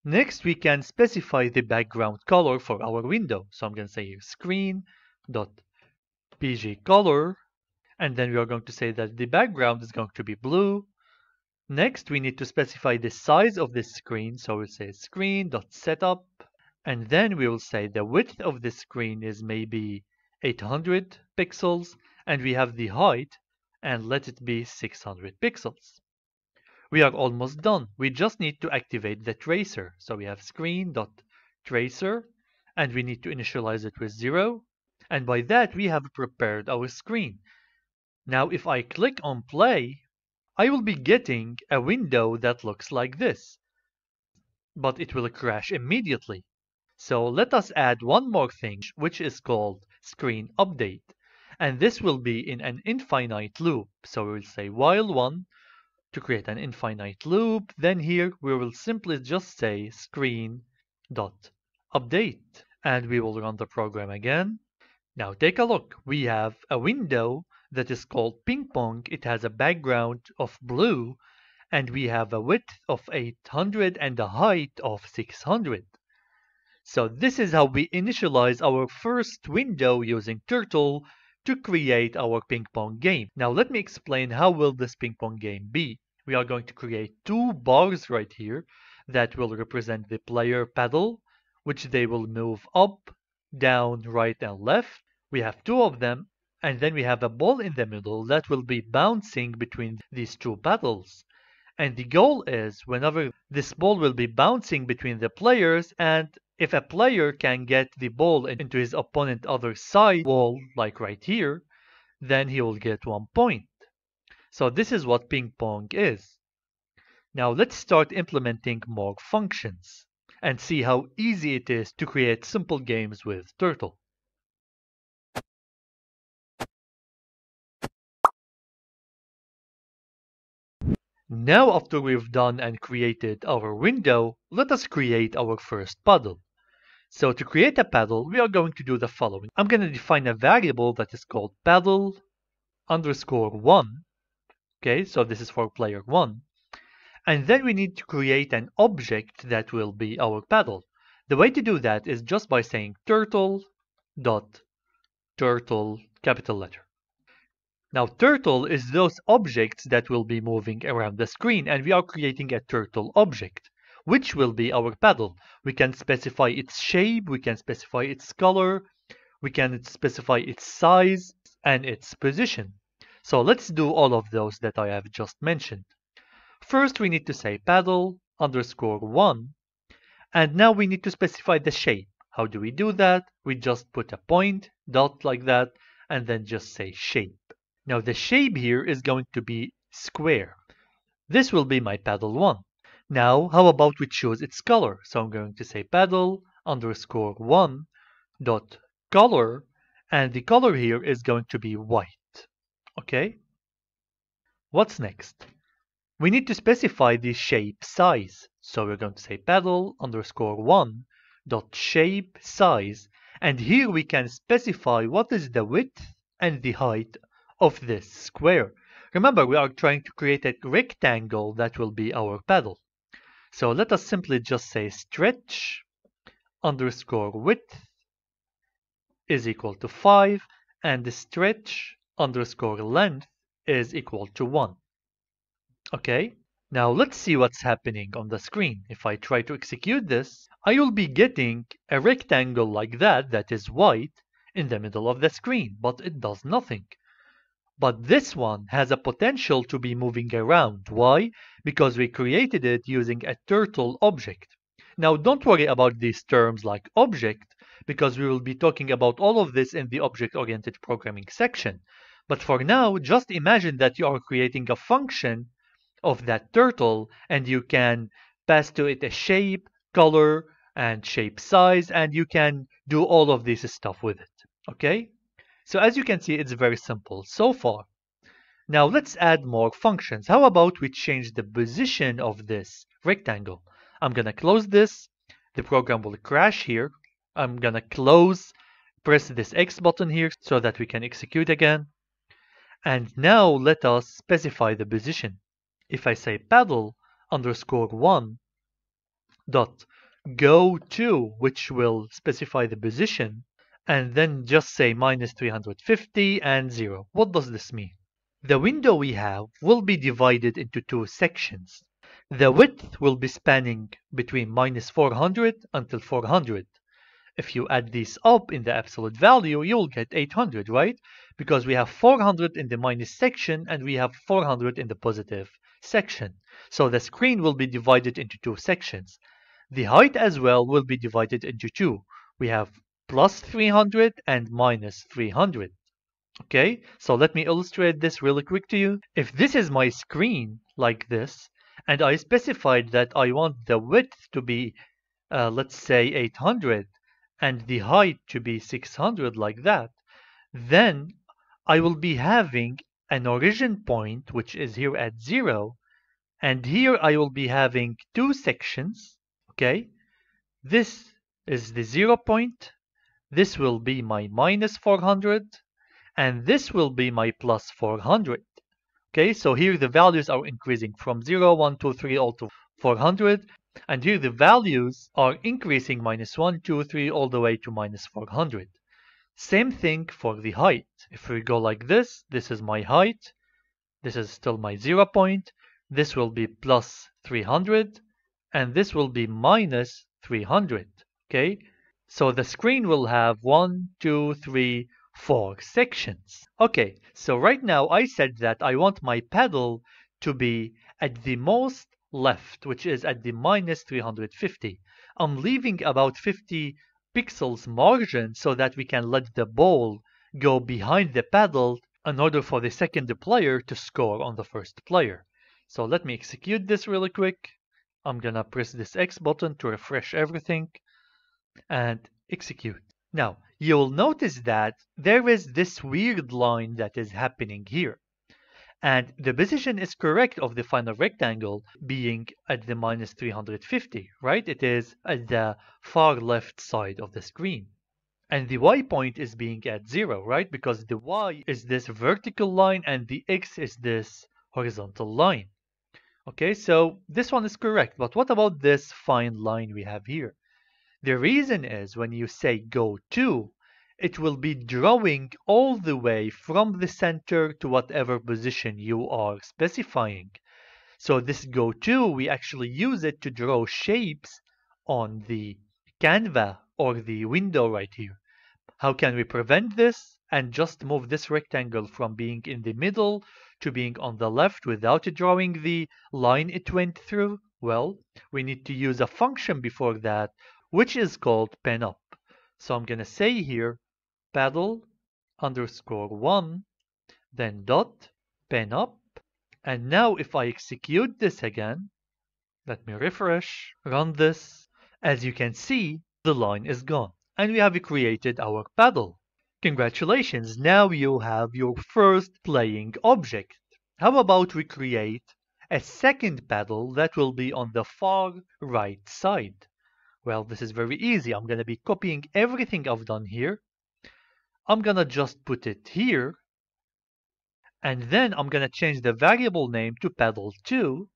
Next, we can specify the background color for our window. So I'm going to say here screen dot color, and then we are going to say that the background is going to be blue. Next, we need to specify the size of this screen. So we'll say screen dot setup, and then we will say the width of the screen is maybe 800 pixels, and we have the height and let it be 600 pixels. We are almost done. We just need to activate the tracer. So we have screen.tracer and we need to initialize it with 0. And by that we have prepared our screen. Now if I click on play, I will be getting a window that looks like this. But it will crash immediately. So let us add one more thing which is called screen update and this will be in an infinite loop. So we will say while one to create an infinite loop. Then here we will simply just say screen dot update and we will run the program again. Now take a look. We have a window that is called ping pong. It has a background of blue and we have a width of 800 and a height of 600. So this is how we initialize our first window using Turtle to create our ping pong game. Now let me explain how will this ping pong game be. We are going to create two bars right here that will represent the player paddle, which they will move up, down, right, and left. We have two of them, and then we have a ball in the middle that will be bouncing between these two paddles. And the goal is whenever this ball will be bouncing between the players and if a player can get the ball into his opponent other side wall, like right here, then he will get one point. So this is what ping pong is. Now let's start implementing more functions and see how easy it is to create simple games with Turtle. Now after we've done and created our window, let us create our first puddle. So to create a paddle, we are going to do the following. I'm going to define a variable that is called paddle underscore one. Okay, so this is for player one. And then we need to create an object that will be our paddle. The way to do that is just by saying turtle dot turtle capital letter. Now turtle is those objects that will be moving around the screen and we are creating a turtle object which will be our paddle. We can specify its shape, we can specify its color, we can specify its size and its position. So let's do all of those that I have just mentioned. First, we need to say paddle underscore one. And now we need to specify the shape. How do we do that? We just put a point, dot like that, and then just say shape. Now the shape here is going to be square. This will be my paddle one. Now, how about we choose its color? So I'm going to say paddle underscore one dot color, and the color here is going to be white. Okay? What's next? We need to specify the shape size. So we're going to say paddle underscore one dot shape size, and here we can specify what is the width and the height of this square. Remember, we are trying to create a rectangle that will be our paddle. So let us simply just say stretch underscore width is equal to 5 and the stretch underscore length is equal to 1. Okay, now let's see what's happening on the screen. If I try to execute this, I will be getting a rectangle like that that is white in the middle of the screen, but it does nothing. But this one has a potential to be moving around. Why? Because we created it using a turtle object. Now don't worry about these terms like object, because we will be talking about all of this in the object-oriented programming section. But for now, just imagine that you are creating a function of that turtle and you can pass to it a shape, color, and shape size, and you can do all of this stuff with it, okay? So as you can see, it's very simple so far. Now let's add more functions. How about we change the position of this rectangle? I'm gonna close this. The program will crash here. I'm gonna close, press this X button here so that we can execute again. And now let us specify the position. If I say paddle underscore one dot go to, which will specify the position, and then just say minus 350 and 0. What does this mean? The window we have will be divided into two sections. The width will be spanning between minus 400 until 400. If you add these up in the absolute value, you will get 800, right? Because we have 400 in the minus section and we have 400 in the positive section. So the screen will be divided into two sections. The height as well will be divided into two. We have plus 300 and minus 300. Okay, so let me illustrate this really quick to you. If this is my screen like this, and I specified that I want the width to be, uh, let's say 800, and the height to be 600 like that, then I will be having an origin point, which is here at zero, and here I will be having two sections, okay? This is the zero point, this will be my minus 400, and this will be my plus 400. Okay, so here the values are increasing from 0, 1, 2, 3, all to 400. And here the values are increasing minus 1, 2, 3, all the way to minus 400. Same thing for the height. If we go like this, this is my height. This is still my 0 point. This will be plus 300. And this will be minus 300. Okay, so the screen will have one, two, three, four sections. Okay, so right now I said that I want my paddle to be at the most left, which is at the minus 350. I'm leaving about 50 pixels margin so that we can let the ball go behind the paddle in order for the second player to score on the first player. So let me execute this really quick. I'm gonna press this X button to refresh everything and execute. Now, you'll notice that there is this weird line that is happening here. And the position is correct of the final rectangle being at the minus 350, right? It is at the far left side of the screen. And the y point is being at zero, right? Because the y is this vertical line and the x is this horizontal line. Okay, so this one is correct. But what about this fine line we have here? The reason is when you say go to, it will be drawing all the way from the center to whatever position you are specifying. So this go to, we actually use it to draw shapes on the canva or the window right here. How can we prevent this and just move this rectangle from being in the middle to being on the left without drawing the line it went through? Well, we need to use a function before that which is called pen up. So I'm going to say here paddle underscore one, then dot pen up. And now if I execute this again, let me refresh, run this. As you can see, the line is gone and we have created our paddle. Congratulations, now you have your first playing object. How about we create a second paddle that will be on the far right side? Well, this is very easy. I'm going to be copying everything I've done here. I'm going to just put it here. And then I'm going to change the variable name to paddle2.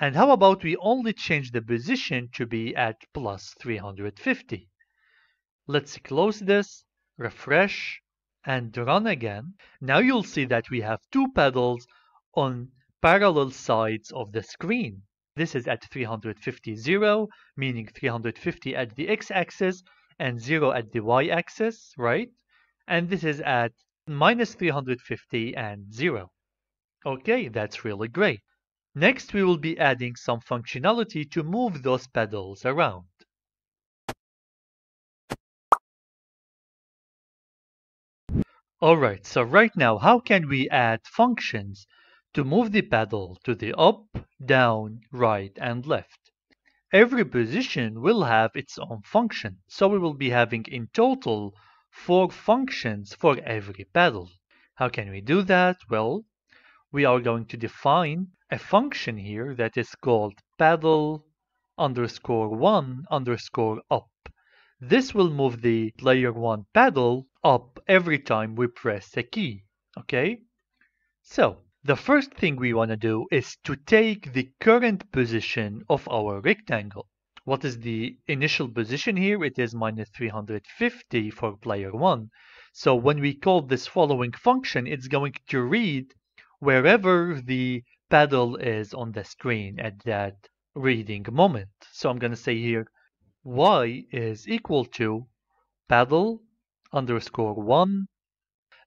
And how about we only change the position to be at plus 350. Let's close this, refresh, and run again. Now you'll see that we have two paddles on parallel sides of the screen. This is at 350, 0, meaning 350 at the x-axis and 0 at the y-axis, right? And this is at minus 350 and 0. Okay, that's really great. Next, we will be adding some functionality to move those pedals around. Alright, so right now, how can we add functions to move the pedal to the up, down, right, and left? Every position will have its own function, so we will be having in total four functions for every pedal. How can we do that? Well, we are going to define a function here that is called pedal underscore one underscore up. This will move the player one pedal up every time we press a key, okay? So, the first thing we want to do is to take the current position of our rectangle. What is the initial position here? It is minus 350 for player 1. So when we call this following function, it's going to read wherever the paddle is on the screen at that reading moment. So I'm going to say here y is equal to paddle underscore 1.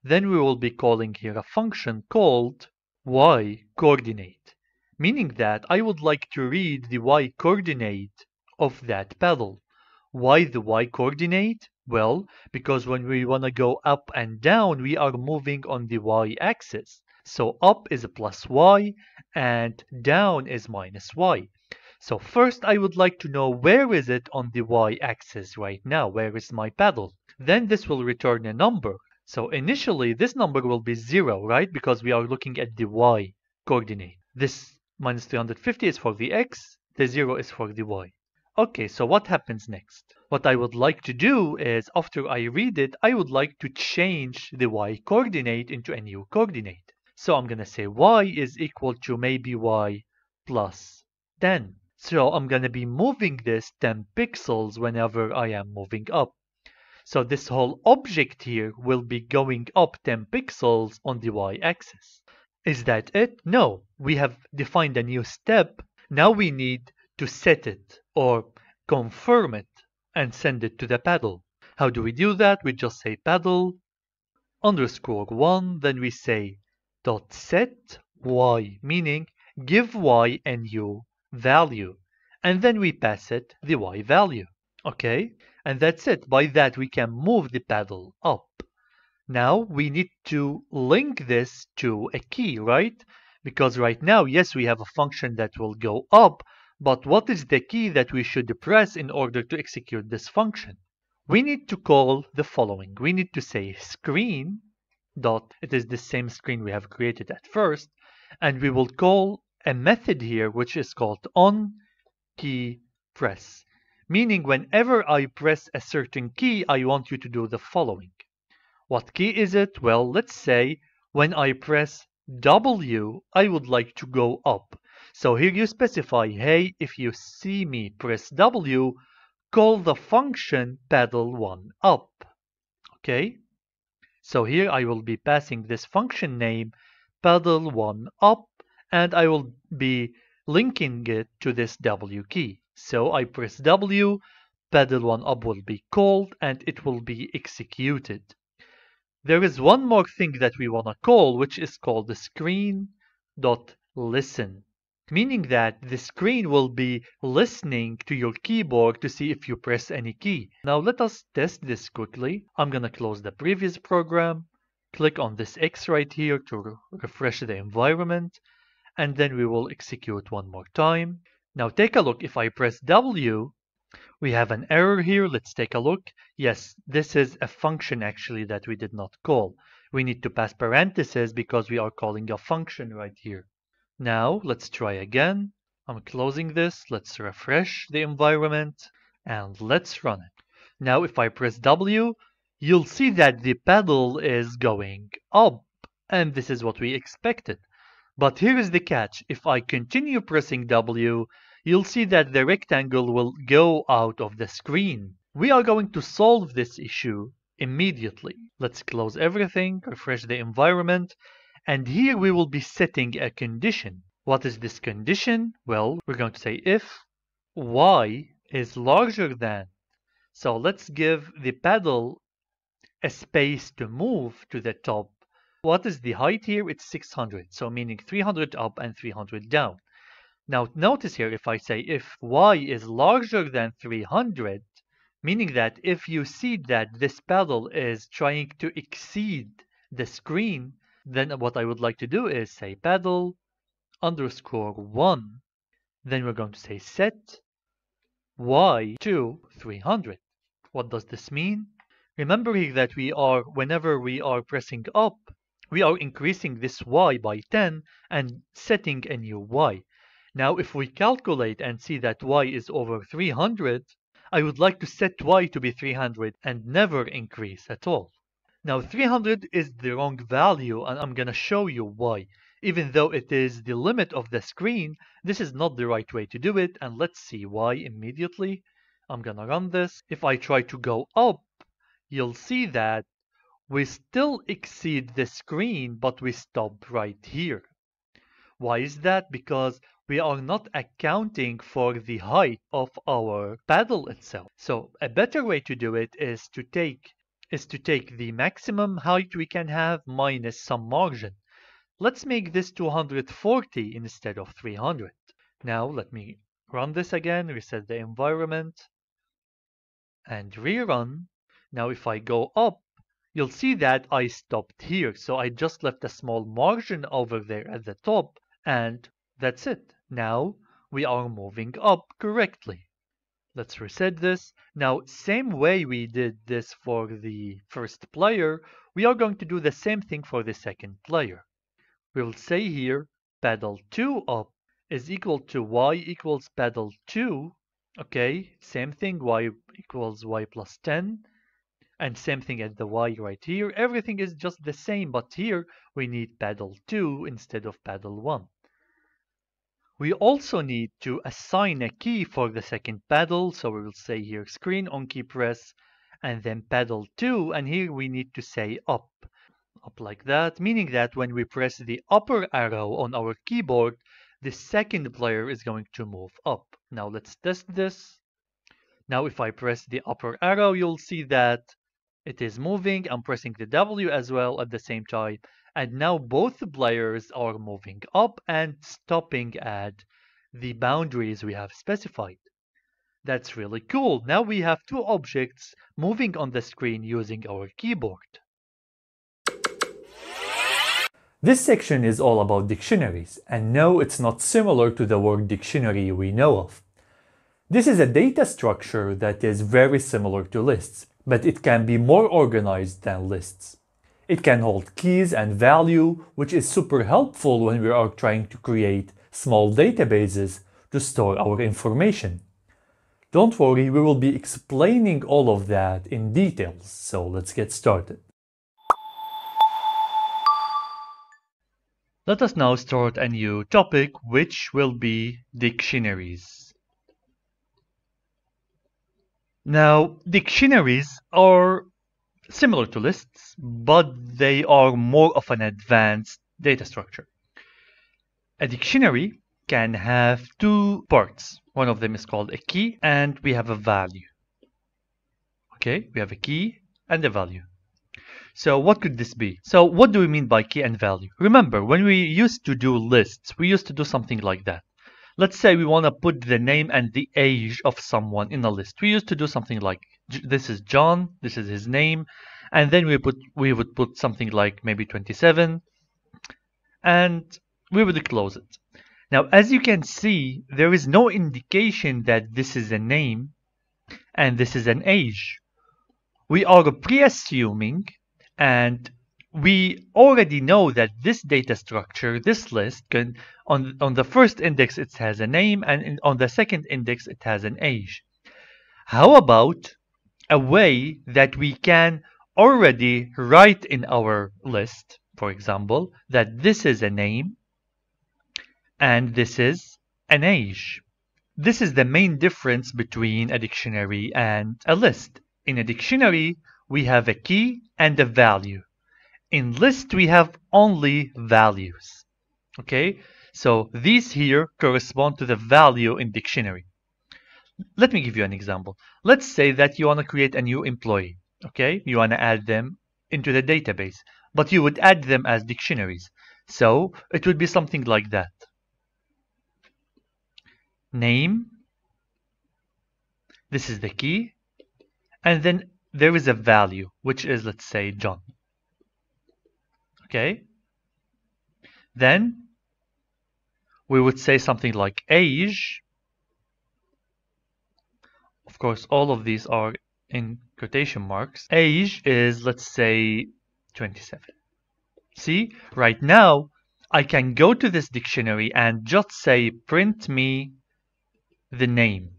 Then we will be calling here a function called y coordinate, meaning that I would like to read the y coordinate of that pedal. Why the y coordinate? Well, because when we want to go up and down, we are moving on the y axis. So up is a plus y and down is minus y. So first I would like to know where is it on the y-axis right now, where is my pedal? Then this will return a number. So initially this number will be 0, right? Because we are looking at the y coordinate. This minus 350 is for the x, the 0 is for the y. Okay, so what happens next? What I would like to do is, after I read it, I would like to change the y coordinate into a new coordinate. So I'm going to say y is equal to maybe y plus 10. So I'm going to be moving this 10 pixels whenever I am moving up. So this whole object here will be going up 10 pixels on the y-axis. Is that it? No, we have defined a new step. Now we need to set it or confirm it and send it to the paddle. How do we do that? We just say paddle underscore 1, then we say dot set y, meaning give y a new value. And then we pass it the y value. Okay? And that's it. By that we can move the paddle up. Now we need to link this to a key, right? Because right now, yes, we have a function that will go up, but what is the key that we should press in order to execute this function? We need to call the following. We need to say screen dot, it is the same screen we have created at first, and we will call a method here which is called on key press. Meaning whenever I press a certain key, I want you to do the following. What key is it? Well, let's say when I press W, I would like to go up. So here you specify, hey, if you see me press W, call the function pedal one up. Okay? So here I will be passing this function name pedal one up and I will be linking it to this W key. So I press W, pedal one up will be called and it will be executed. There is one more thing that we want to call which is called the screen dot listen meaning that the screen will be listening to your keyboard to see if you press any key. Now let us test this quickly. I'm gonna close the previous program, click on this X right here to refresh the environment, and then we will execute one more time. Now take a look, if I press W, we have an error here, let's take a look. Yes, this is a function actually that we did not call. We need to pass parentheses because we are calling a function right here. Now let's try again. I'm closing this. Let's refresh the environment and let's run it. Now if I press W, you'll see that the pedal is going up and this is what we expected. But here is the catch. If I continue pressing W, you'll see that the rectangle will go out of the screen. We are going to solve this issue immediately. Let's close everything, refresh the environment, and here we will be setting a condition. What is this condition? Well, we're going to say if y is larger than. So let's give the paddle a space to move to the top. What is the height here? It's 600, so meaning 300 up and 300 down. Now notice here if I say if y is larger than 300, meaning that if you see that this paddle is trying to exceed the screen, then what I would like to do is say paddle underscore 1. Then we're going to say set y to 300. What does this mean? Remembering that we are, whenever we are pressing up, we are increasing this y by 10 and setting a new y. Now if we calculate and see that y is over 300, I would like to set y to be 300 and never increase at all. Now 300 is the wrong value and I'm gonna show you why. Even though it is the limit of the screen, this is not the right way to do it and let's see why immediately. I'm gonna run this. If I try to go up, you'll see that we still exceed the screen but we stop right here. Why is that? Because we are not accounting for the height of our paddle itself. So a better way to do it is to take is to take the maximum height we can have minus some margin. Let's make this 240 instead of 300. Now let me run this again, reset the environment, and rerun. Now if I go up, you'll see that I stopped here. So I just left a small margin over there at the top, and that's it. Now we are moving up correctly. Let's reset this. Now, same way we did this for the first player, we are going to do the same thing for the second player. We will say here, paddle 2 up is equal to y equals paddle 2. Okay, same thing, y equals y plus 10. And same thing at the y right here. Everything is just the same, but here we need paddle 2 instead of paddle 1. We also need to assign a key for the second paddle. So we will say here screen on key press and then paddle 2 and here we need to say up. Up like that, meaning that when we press the upper arrow on our keyboard, the second player is going to move up. Now let's test this. Now if I press the upper arrow, you'll see that it is moving. I'm pressing the W as well at the same time and now both players are moving up and stopping at the boundaries we have specified. That's really cool. Now we have two objects moving on the screen using our keyboard. This section is all about dictionaries, and no, it's not similar to the word dictionary we know of. This is a data structure that is very similar to lists, but it can be more organized than lists. It can hold keys and value, which is super helpful when we are trying to create small databases to store our information. Don't worry, we will be explaining all of that in details, so let's get started. Let us now start a new topic, which will be dictionaries. Now, dictionaries are similar to lists, but they are more of an advanced data structure. A dictionary can have two parts. One of them is called a key and we have a value. Okay, we have a key and a value. So what could this be? So what do we mean by key and value? Remember, when we used to do lists, we used to do something like that. Let's say we want to put the name and the age of someone in a list. We used to do something like this is John, this is his name, and then we put we would put something like maybe 27 and we would close it. Now as you can see there is no indication that this is a name and this is an age. We are pre-assuming and we already know that this data structure, this list, can on, on the first index it has a name and in, on the second index it has an age. How about a way that we can already write in our list, for example, that this is a name and this is an age. This is the main difference between a dictionary and a list. In a dictionary, we have a key and a value. In list, we have only values. Okay, so these here correspond to the value in dictionary. Let me give you an example. Let's say that you want to create a new employee. Okay, you want to add them into the database, but you would add them as dictionaries. So it would be something like that. name. This is the key. And then there is a value, which is, let's say, John. Okay? Then we would say something like age. Of course, all of these are in quotation marks. Age is, let's say, 27. See, right now, I can go to this dictionary and just say print me the name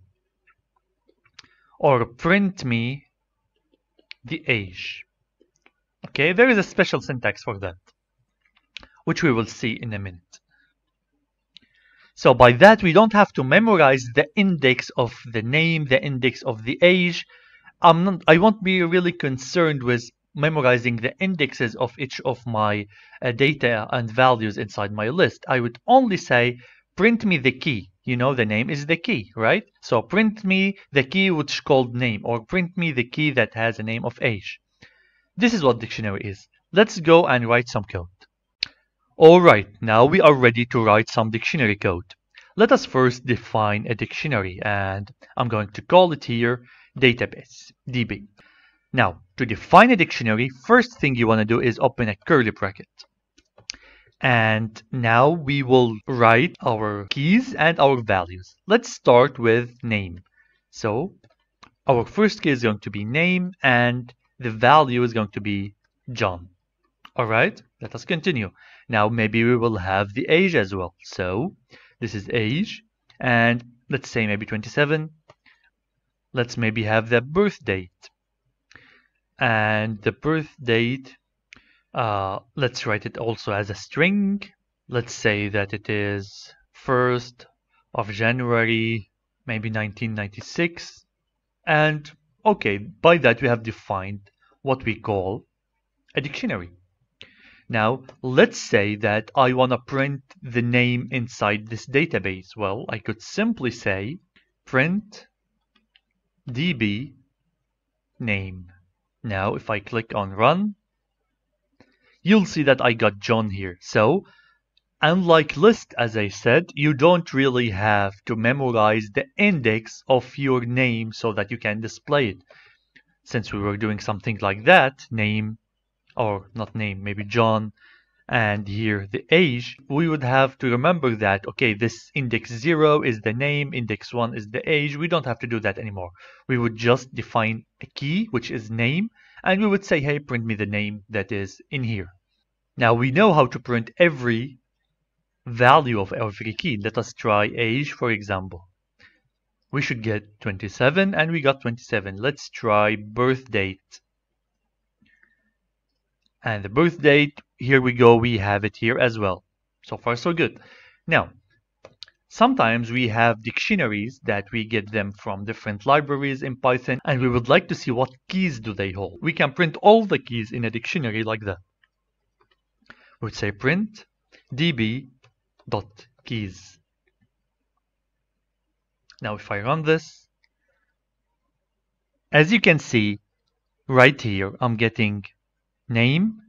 or print me the age. Okay, there is a special syntax for that, which we will see in a minute. So by that, we don't have to memorize the index of the name, the index of the age. I'm not, I won't be really concerned with memorizing the indexes of each of my uh, data and values inside my list. I would only say, print me the key. You know, the name is the key, right? So print me the key which called name or print me the key that has a name of age. This is what dictionary is. Let's go and write some code. Alright, now we are ready to write some dictionary code. Let us first define a dictionary and I'm going to call it here database, DB. Now, to define a dictionary, first thing you want to do is open a curly bracket. And now we will write our keys and our values. Let's start with name. So our first key is going to be name and the value is going to be John. All right, let us continue. Now maybe we will have the age as well. So this is age and let's say maybe 27. Let's maybe have the birth date. And the birth date, uh, let's write it also as a string. Let's say that it is 1st of January, maybe 1996. And okay, by that we have defined what we call a dictionary. Now, let's say that I want to print the name inside this database. Well, I could simply say print db name. Now, if I click on run, you'll see that I got John here. So, unlike list, as I said, you don't really have to memorize the index of your name so that you can display it. Since we were doing something like that, name or not name, maybe John, and here the age, we would have to remember that, okay, this index 0 is the name, index 1 is the age. We don't have to do that anymore. We would just define a key, which is name, and we would say, hey, print me the name that is in here. Now we know how to print every value of every key. Let us try age, for example. We should get 27, and we got 27. Let's try birth date. And the birth date here we go. We have it here as well. So far so good. Now sometimes we have dictionaries that we get them from different libraries in Python and we would like to see what keys do they hold. We can print all the keys in a dictionary like that. We would say print db dot keys now if I run this as you can see right here I'm getting name,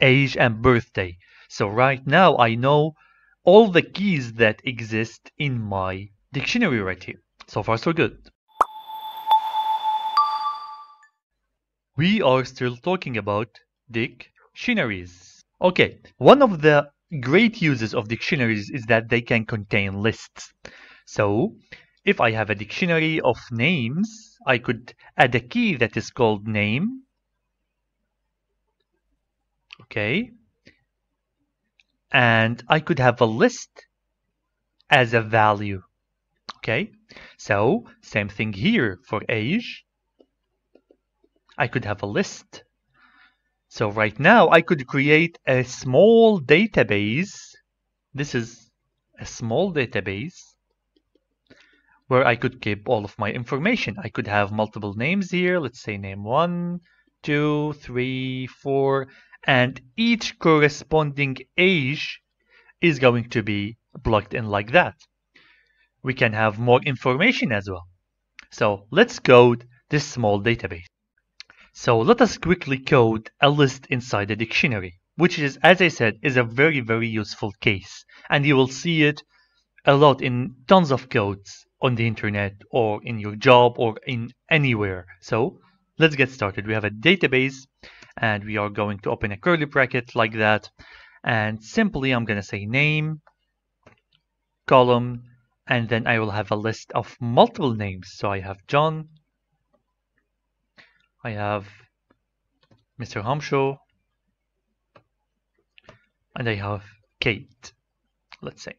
age, and birthday. So right now I know all the keys that exist in my dictionary right here. So far so good. We are still talking about dictionaries. Okay, one of the great uses of dictionaries is that they can contain lists. So if I have a dictionary of names, I could add a key that is called name. Okay. And I could have a list as a value. Okay. So same thing here for age. I could have a list so right now I could create a small database this is a small database where I could keep all of my information I could have multiple names here let's say name one two three four and each corresponding age is going to be plugged in like that. We can have more information as well. So let's code this small database. So let us quickly code a list inside a dictionary, which is, as I said, is a very, very useful case. And you will see it a lot in tons of codes on the internet or in your job or in anywhere. So let's get started. We have a database and we are going to open a curly bracket like that. And simply I'm going to say name, column, and then I will have a list of multiple names. So I have John, I have Mr. Hamsho, and I have Kate, let's say.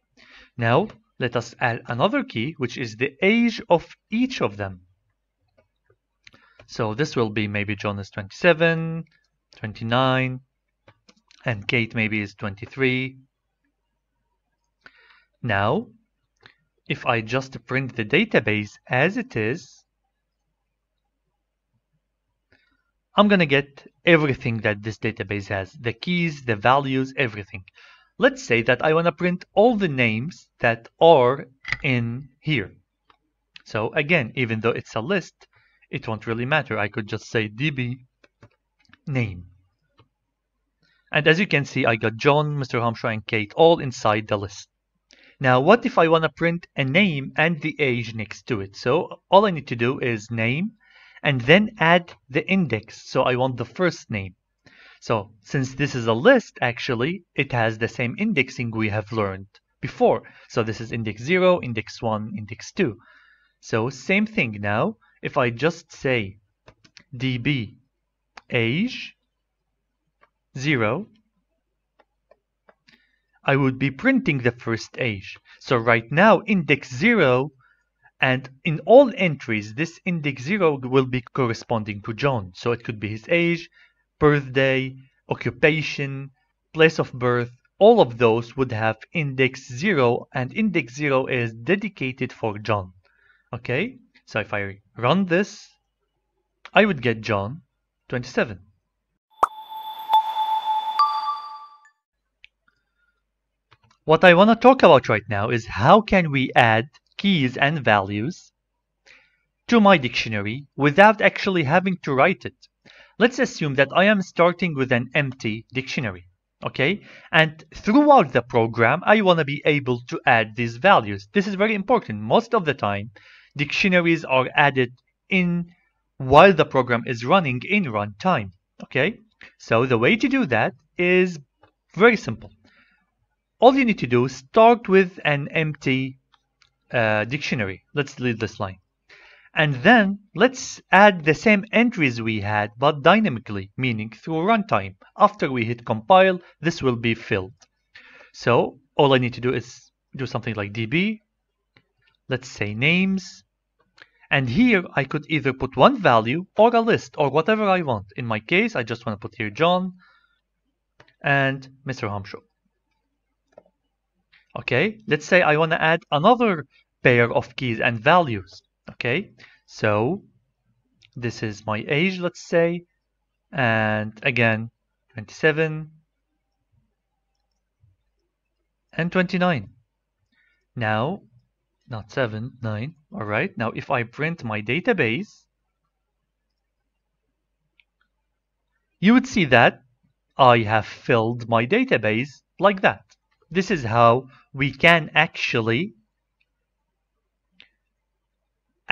Now, let us add another key, which is the age of each of them. So this will be maybe John is 27, 29, and Kate maybe is 23. Now, if I just print the database as it is, I'm going to get everything that this database has, the keys, the values, everything. Let's say that I want to print all the names that are in here. So again, even though it's a list, it won't really matter. I could just say db name. And as you can see, I got John, Mr. Hamsho, and Kate all inside the list. Now, what if I want to print a name and the age next to it? So all I need to do is name and then add the index. So I want the first name. So since this is a list, actually, it has the same indexing we have learned before. So this is index 0, index 1, index 2. So same thing now. If I just say db age 0, I would be printing the first age. So right now, index 0, and in all entries, this index 0 will be corresponding to John. So it could be his age, birthday, occupation, place of birth, all of those would have index 0 and index 0 is dedicated for John. Okay, so if I run this, I would get John 27. What I want to talk about right now is how can we add keys and values to my dictionary without actually having to write it. Let's assume that I am starting with an empty dictionary, okay? And throughout the program, I want to be able to add these values. This is very important. Most of the time, dictionaries are added in while the program is running in runtime, okay? So the way to do that is very simple all you need to do is start with an empty uh, dictionary. Let's delete this line. And then let's add the same entries we had, but dynamically, meaning through runtime. After we hit compile, this will be filled. So all I need to do is do something like db. Let's say names. And here I could either put one value or a list or whatever I want. In my case, I just want to put here John and Mr. Hamsho. Okay, let's say I want to add another pair of keys and values. Okay, so this is my age, let's say, and again, 27 and 29. Now, not 7, 9. All right, now if I print my database, you would see that I have filled my database like that. This is how we can actually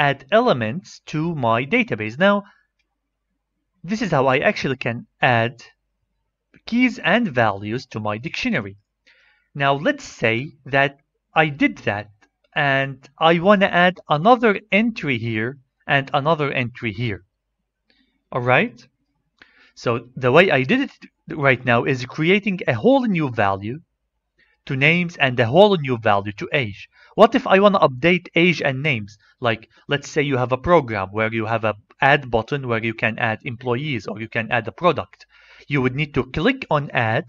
add elements to my database. Now, this is how I actually can add keys and values to my dictionary. Now, let's say that I did that and I want to add another entry here and another entry here. All right. So the way I did it right now is creating a whole new value to names and a whole new value to age. What if I want to update age and names? Like, let's say you have a program where you have a add button where you can add employees or you can add a product. You would need to click on add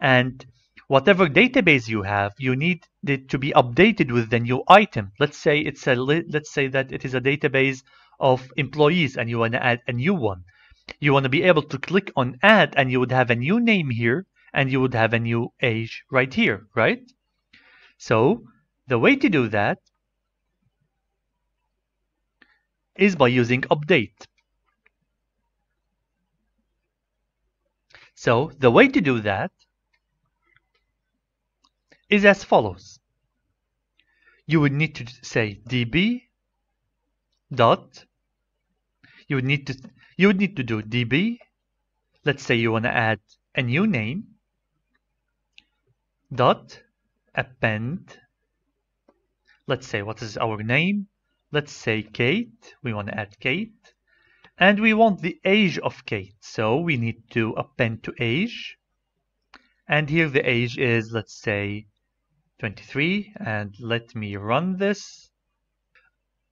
and whatever database you have, you need it to be updated with the new item. Let's say it's a let's say that it is a database of employees and you want to add a new one. You want to be able to click on add and you would have a new name here and you would have a new age right here, right? So the way to do that is by using update. So the way to do that is as follows. you would need to say db dot you would need to you would need to do db let's say you want to add a new name dot append. Let's say what is our name? Let's say Kate. We want to add Kate. And we want the age of Kate. So we need to append to age. And here the age is let's say 23 and let me run this.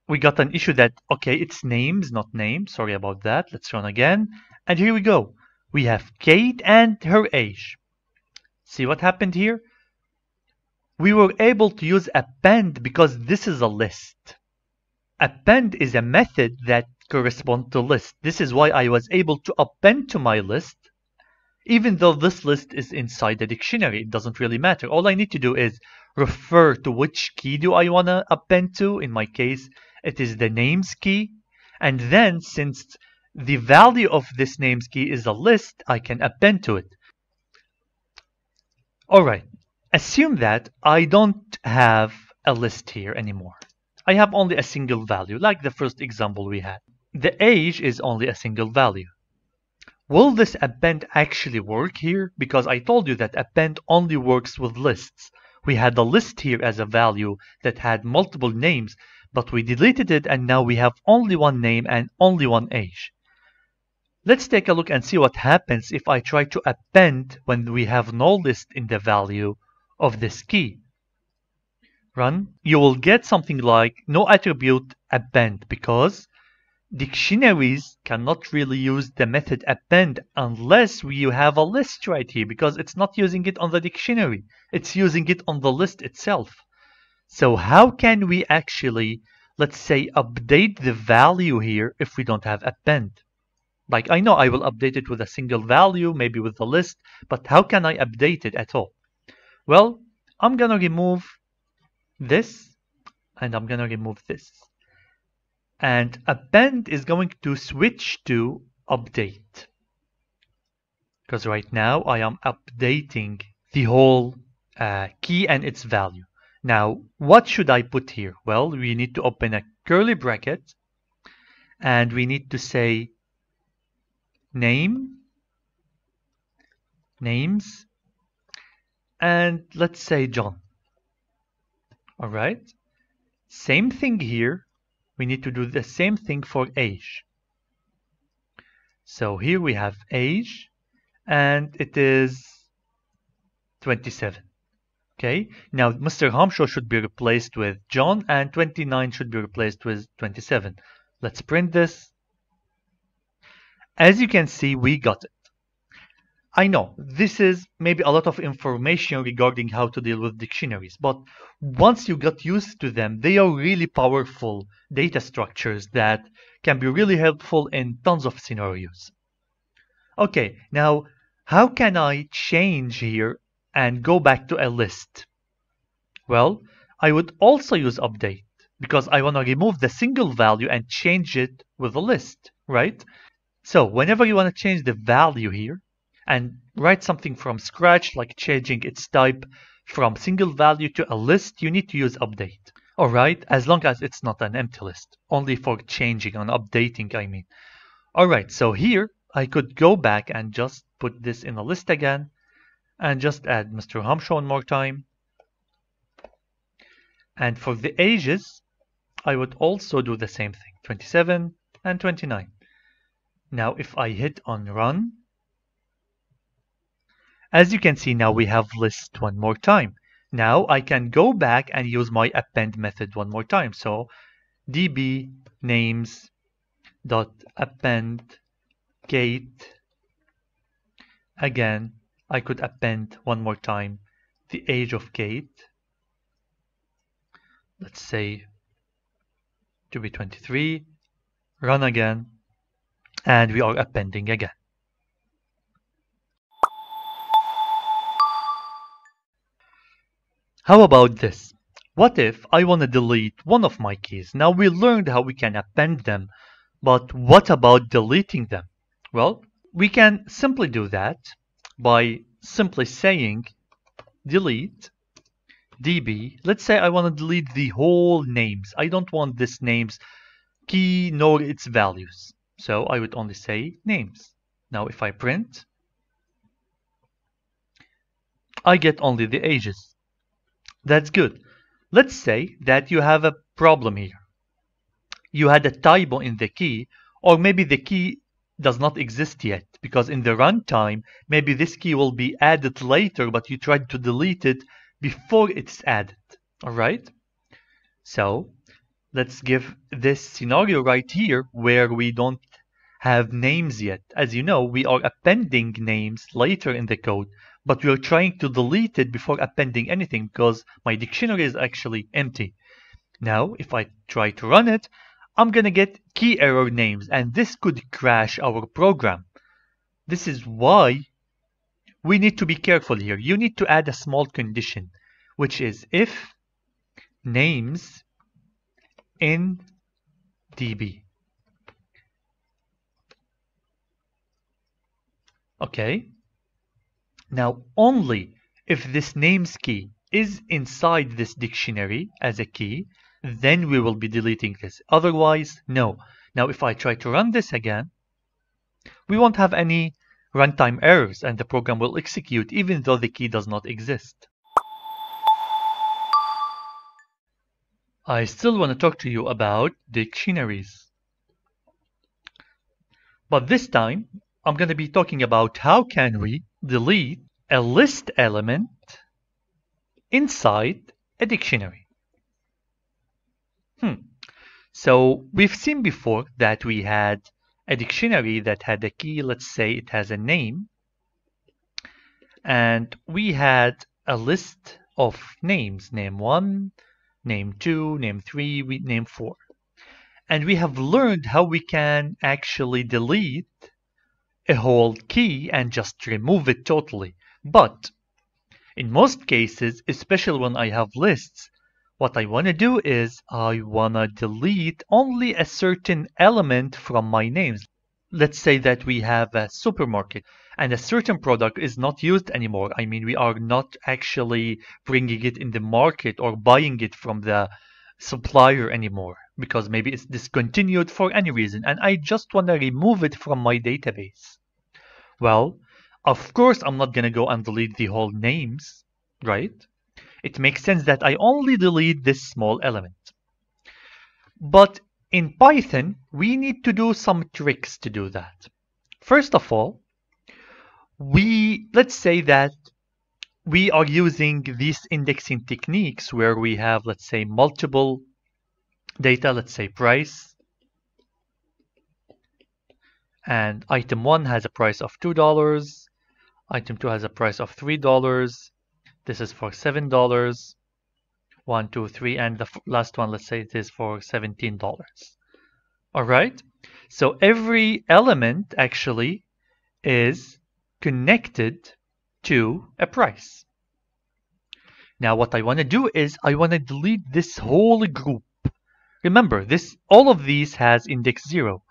We got an issue that okay it's names not name sorry about that. Let's run again. And here we go. We have Kate and her age. See what happened here we were able to use append because this is a list append is a method that corresponds to list this is why I was able to append to my list even though this list is inside the dictionary, it doesn't really matter. All I need to do is refer to which key do I want to append to. In my case, it is the names key. And then since the value of this names key is a list, I can append to it. Alright, assume that I don't have a list here anymore. I have only a single value, like the first example we had. The age is only a single value. Will this append actually work here? Because I told you that append only works with lists. We had a list here as a value that had multiple names, but we deleted it and now we have only one name and only one age. Let's take a look and see what happens if I try to append when we have no list in the value of this key. Run. You will get something like no attribute append because dictionaries cannot really use the method append unless you have a list right here because it's not using it on the dictionary. It's using it on the list itself. So how can we actually, let's say, update the value here if we don't have append? Like I know I will update it with a single value, maybe with the list, but how can I update it at all? Well, I'm gonna remove this and I'm gonna remove this and append is going to switch to update because right now I am updating the whole uh, key and its value. Now, what should I put here? Well, we need to open a curly bracket and we need to say name, names, and let's say John. All right. Same thing here we need to do the same thing for age. So here we have age and it is 27. Okay, now Mr. Hamshaw should be replaced with John and 29 should be replaced with 27. Let's print this. As you can see, we got it. I know this is maybe a lot of information regarding how to deal with dictionaries, but once you got used to them, they are really powerful data structures that can be really helpful in tons of scenarios. Okay, now how can I change here and go back to a list? Well, I would also use update because I want to remove the single value and change it with a list, right? So whenever you want to change the value here, and write something from scratch like changing its type from single value to a list, you need to use update. Alright, as long as it's not an empty list. Only for changing and updating, I mean. Alright, so here I could go back and just put this in a list again and just add Mr. Hamshaw one more time. And for the ages, I would also do the same thing, 27 and 29. Now if I hit on run, as you can see now we have list one more time. Now I can go back and use my append method one more time. So db names dot append Kate. Again, I could append one more time the age of Kate. Let's say to be 23. Run again. And we are appending again. How about this? What if I want to delete one of my keys? Now we learned how we can append them, but what about deleting them? Well, we can simply do that by simply saying delete db, let's say I want to delete the whole names. I don't want this names key nor its values. So I would only say names. Now if I print, I get only the ages. That's good. Let's say that you have a problem here. You had a typo in the key, or maybe the key does not exist yet, because in the runtime, maybe this key will be added later, but you tried to delete it before it's added. Alright? So, let's give this scenario right here where we don't have names yet. As you know, we are appending names later in the code, but we are trying to delete it before appending anything because my dictionary is actually empty. Now, if I try to run it, I'm going to get key error names and this could crash our program. This is why we need to be careful here. You need to add a small condition, which is if names in DB. Okay. Now, only if this names key is inside this dictionary as a key, then we will be deleting this. Otherwise, no. Now, if I try to run this again, we won't have any runtime errors and the program will execute even though the key does not exist. I still want to talk to you about dictionaries. But this time, I'm going to be talking about how can we delete a list element inside a dictionary. Hmm. So we've seen before that we had a dictionary that had a key, let's say it has a name, and we had a list of names, name 1, name 2, name 3, name 4. And we have learned how we can actually delete a whole key and just remove it totally. But in most cases, especially when I have lists, what I want to do is I want to delete only a certain element from my names. Let's say that we have a supermarket and a certain product is not used anymore. I mean, we are not actually bringing it in the market or buying it from the supplier anymore because maybe it's discontinued for any reason and I just want to remove it from my database. Well, of course I'm not going to go and delete the whole names, right? It makes sense that I only delete this small element. But in Python, we need to do some tricks to do that. First of all, we let's say that we are using these indexing techniques where we have, let's say, multiple data, let's say price, and item 1 has a price of $2, item 2 has a price of $3, this is for $7, 1, 2, 3, and the last one, let's say it is for $17. All right, so every element actually is connected to a price. Now what I want to do is I want to delete this whole group. Remember, this all of these has index 0.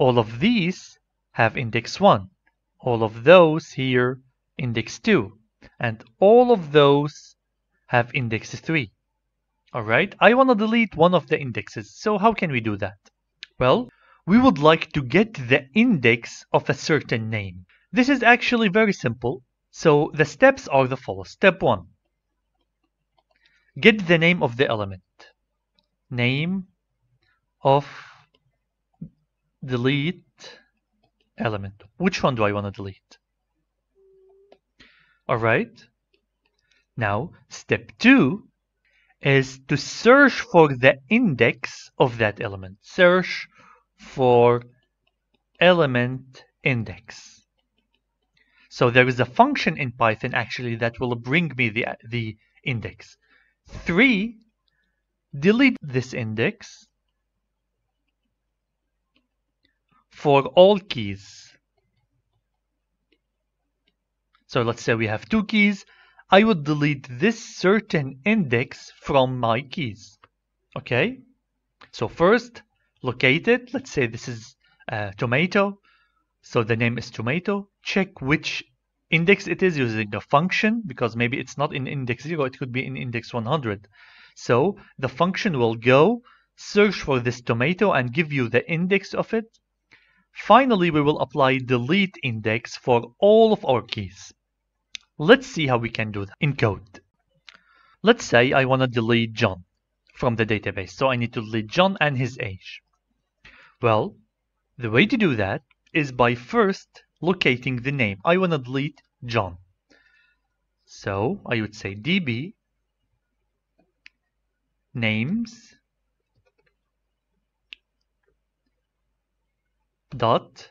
All of these have index 1. All of those here index 2. And all of those have index 3. Alright, I want to delete one of the indexes. So how can we do that? Well, we would like to get the index of a certain name. This is actually very simple. So the steps are the following. Step 1. Get the name of the element. Name of delete element. Which one do I want to delete? Alright. Now, step 2 is to search for the index of that element. Search for element index. So there is a function in Python actually that will bring me the, the index. 3. Delete this index for all keys. So let's say we have two keys. I would delete this certain index from my keys. Okay? So first, locate it. Let's say this is uh, tomato. So the name is tomato. Check which index it is using a function because maybe it's not in index 0, it could be in index 100. So the function will go search for this tomato and give you the index of it. Finally, we will apply delete index for all of our keys. Let's see how we can do that in code. Let's say I want to delete John from the database. So I need to delete John and his age. Well, the way to do that is by first locating the name. I want to delete John. So I would say db names dot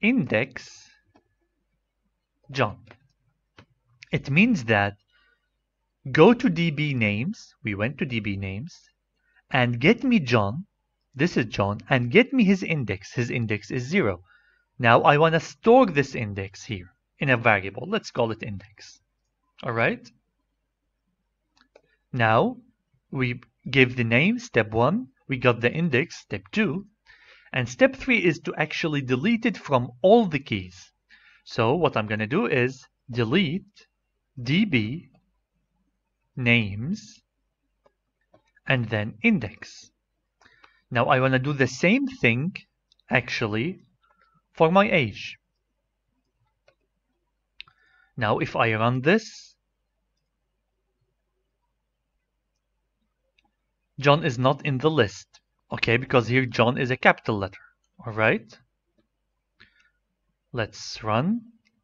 index John. It means that go to db names, we went to db names, and get me John, this is John, and get me his index. His index is 0. Now I want to store this index here in a variable. Let's call it index. All right. Now we give the name, step 1. We got the index, step 2. And step 3 is to actually delete it from all the keys. So what I'm going to do is delete db names and then index. Now I want to do the same thing actually for my age. Now if I run this, John is not in the list. Okay, because here John is a capital letter. All right. Let's run.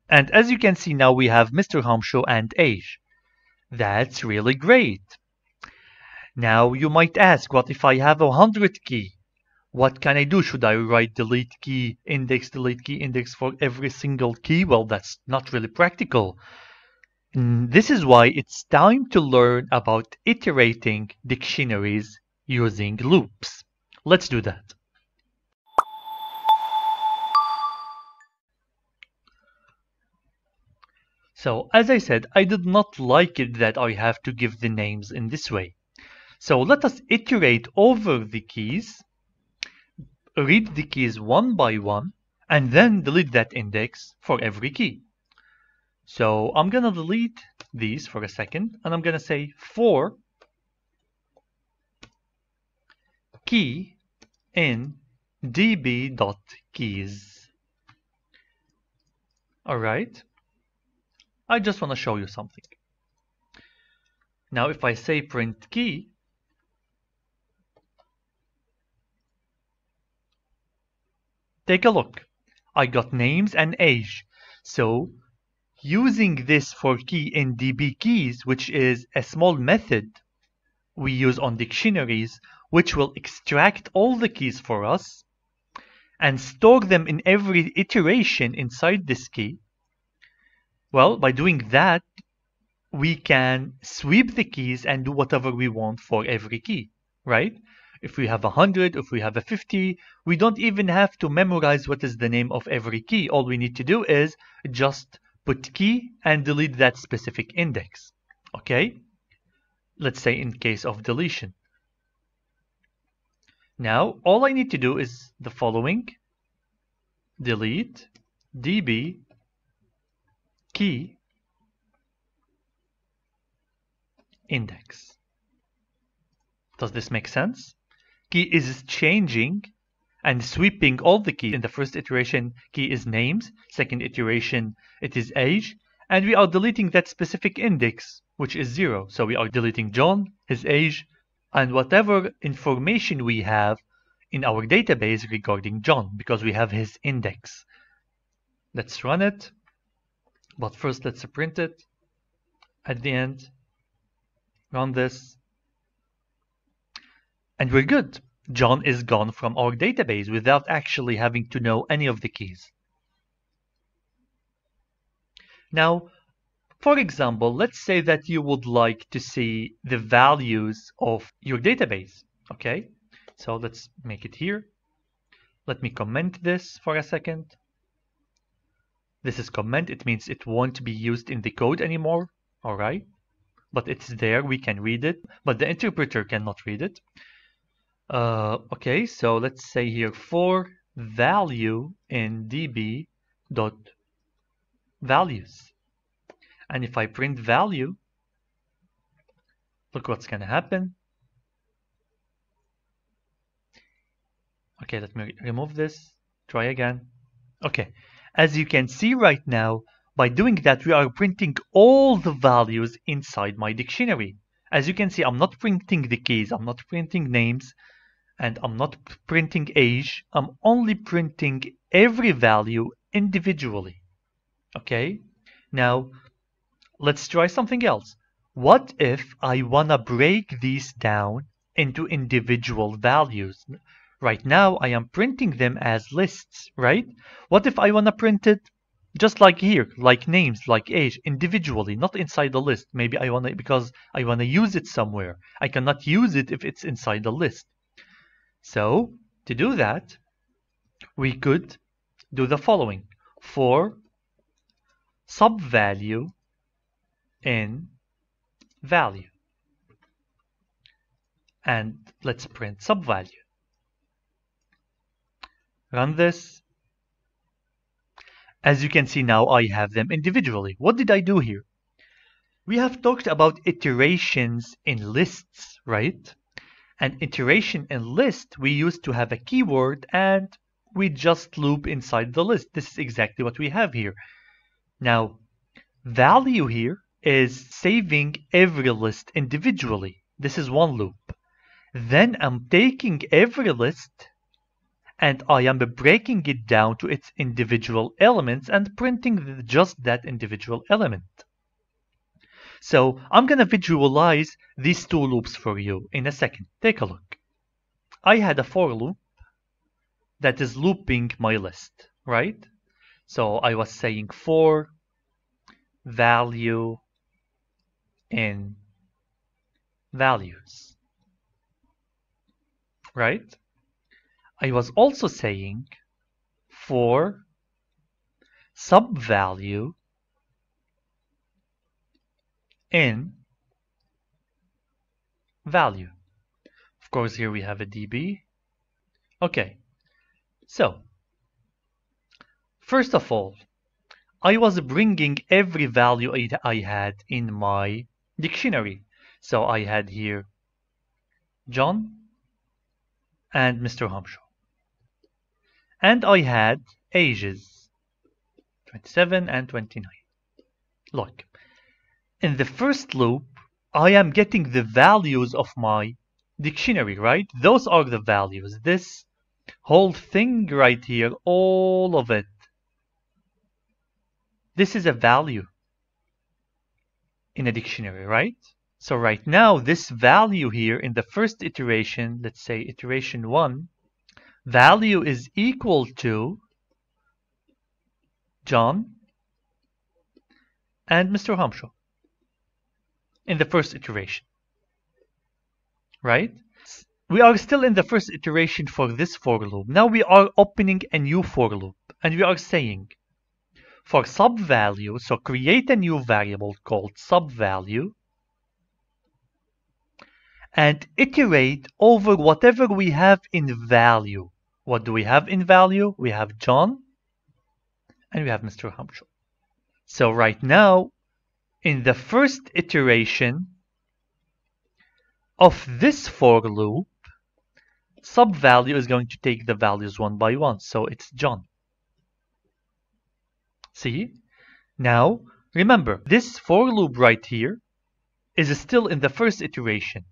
And as you can see now we have Mr. Hamsho and age. That's really great. Now you might ask, what if I have a 100 key? What can I do? Should I write delete key, index, delete key, index for every single key? Well, that's not really practical. Mm, this is why it's time to learn about iterating dictionaries using loops. Let's do that. So, as I said, I did not like it that I have to give the names in this way. So let us iterate over the keys, read the keys one by one, and then delete that index for every key. So I'm going to delete these for a second, and I'm going to say for key in db.keys. Alright, I just want to show you something. Now if I say print key, take a look. I got names and age. So using this for key in db keys, which is a small method we use on dictionaries, which will extract all the keys for us and store them in every iteration inside this key. Well, by doing that, we can sweep the keys and do whatever we want for every key, right? If we have a 100, if we have a 50, we don't even have to memorize what is the name of every key. All we need to do is just put key and delete that specific index. Okay? Let's say in case of deletion. Now, all I need to do is the following. Delete db key index. Does this make sense? Key is changing and sweeping all the keys. In the first iteration, key is names. Second iteration, it is age. And we are deleting that specific index, which is zero. So we are deleting John, his age, and whatever information we have in our database regarding John, because we have his index. Let's run it. But first, let's print it. At the end, run this. And we're good. John is gone from our database without actually having to know any of the keys. Now, for example, let's say that you would like to see the values of your database. Okay, so let's make it here. Let me comment this for a second. This is comment. It means it won't be used in the code anymore. All right. But it's there. We can read it. But the interpreter cannot read it. Uh, okay, so let's say here for value in db dot values. And if I print value, look what's going to happen. Okay, let me remove this. Try again. Okay, as you can see right now, by doing that, we are printing all the values inside my dictionary. As you can see, I'm not printing the keys, I'm not printing names, and I'm not printing age. I'm only printing every value individually. Okay, now let's try something else. What if I wanna break these down into individual values? Right now, I am printing them as lists, right? What if I wanna print it just like here, like names, like age, individually, not inside the list. Maybe I wanna, because I wanna use it somewhere. I cannot use it if it's inside the list. So, to do that, we could do the following. For sub value in value. And let's print sub value. Run this. As you can see now, I have them individually. What did I do here? We have talked about iterations in lists, right? And iteration in list, we used to have a keyword and we just loop inside the list. This is exactly what we have here. Now, value here is saving every list individually. This is one loop. Then I'm taking every list and I am breaking it down to its individual elements and printing just that individual element. So I'm going to visualize these two loops for you in a second. Take a look. I had a for loop that is looping my list, right? So I was saying for value in values, right? I was also saying for sub value in value. Of course, here we have a DB. Okay, so first of all, I was bringing every value I had in my dictionary. So I had here John and Mr. Hamshaw. And I had ages 27 and 29. Look, in the first loop, I am getting the values of my dictionary, right? Those are the values. This whole thing right here, all of it. This is a value in a dictionary, right? So right now, this value here in the first iteration, let's say iteration 1, value is equal to John and Mr. Hamshaw in the first iteration. Right? We are still in the first iteration for this for loop. Now we are opening a new for loop and we are saying for sub value, so create a new variable called sub value and iterate over whatever we have in value. What do we have in value? We have John and we have Mr. Hamshaw. So right now in the first iteration of this for loop, sub value is going to take the values one by one. So it's John. See? Now, remember, this for loop right here is still in the first iteration.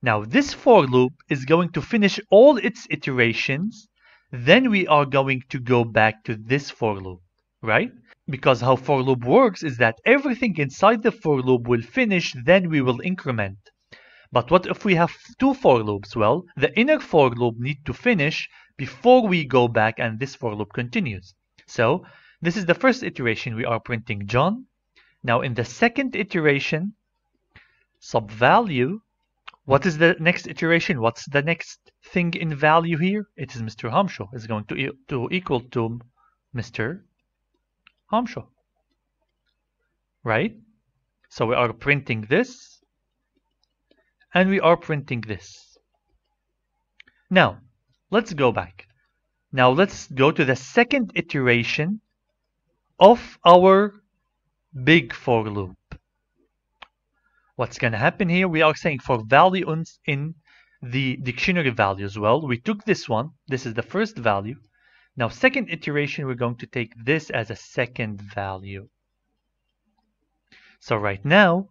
Now, this for loop is going to finish all its iterations. Then we are going to go back to this for loop, right? Because how for loop works is that everything inside the for loop will finish, then we will increment. But what if we have two for loops? Well, the inner for loop need to finish before we go back and this for loop continues. So this is the first iteration. We are printing John. Now in the second iteration, sub value, what is the next iteration? What's the next thing in value here? It is Mr. Hamshaw. It's going to, e to equal to Mr. Hamshaw. Right? So we are printing this and we are printing this. Now, let's go back. Now let's go to the second iteration of our big for loop. What's going to happen here? We are saying for values in the dictionary value as well. We took this one. This is the first value. Now, second iteration, we're going to take this as a second value. So right now,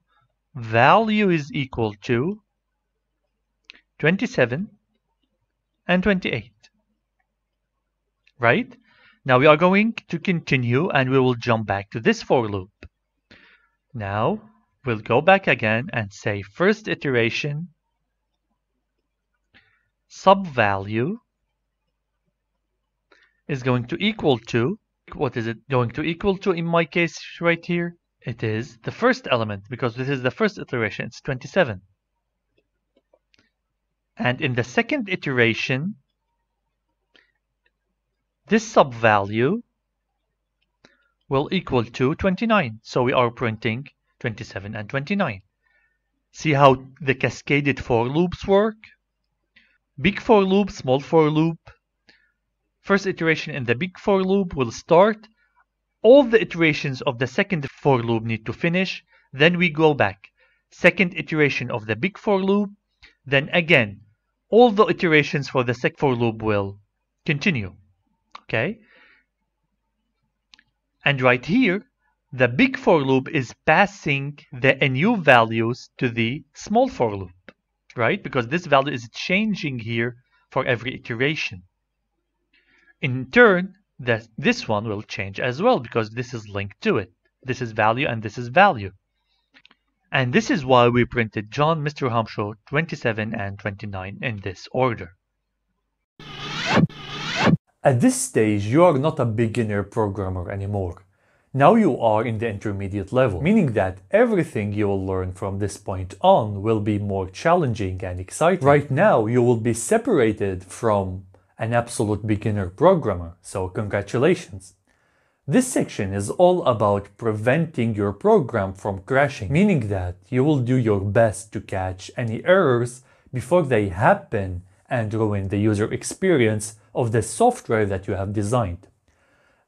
value is equal to 27 and 28. Right? Now we are going to continue and we will jump back to this for loop. Now we'll go back again and say first iteration sub value is going to equal to what is it going to equal to in my case right here it is the first element because this is the first iteration it's 27 and in the second iteration this sub value will equal to 29 so we are printing 27 and 29 see how the cascaded for loops work? Big for loop small for loop. First iteration in the big for loop will start. All the iterations of the second for loop need to finish. Then we go back. Second iteration of the big for loop. Then again all the iterations for the sec for loop will continue okay and right here the big for loop is passing the nu values to the small for loop right because this value is changing here for every iteration in turn that this one will change as well because this is linked to it. This is value and this is value. And this is why we printed John Mr. Hamsho 27 and 29 in this order. At this stage, you are not a beginner programmer anymore. Now you are in the intermediate level, meaning that everything you will learn from this point on will be more challenging and exciting. Right now, you will be separated from an absolute beginner programmer, so congratulations. This section is all about preventing your program from crashing, meaning that you will do your best to catch any errors before they happen and ruin the user experience of the software that you have designed.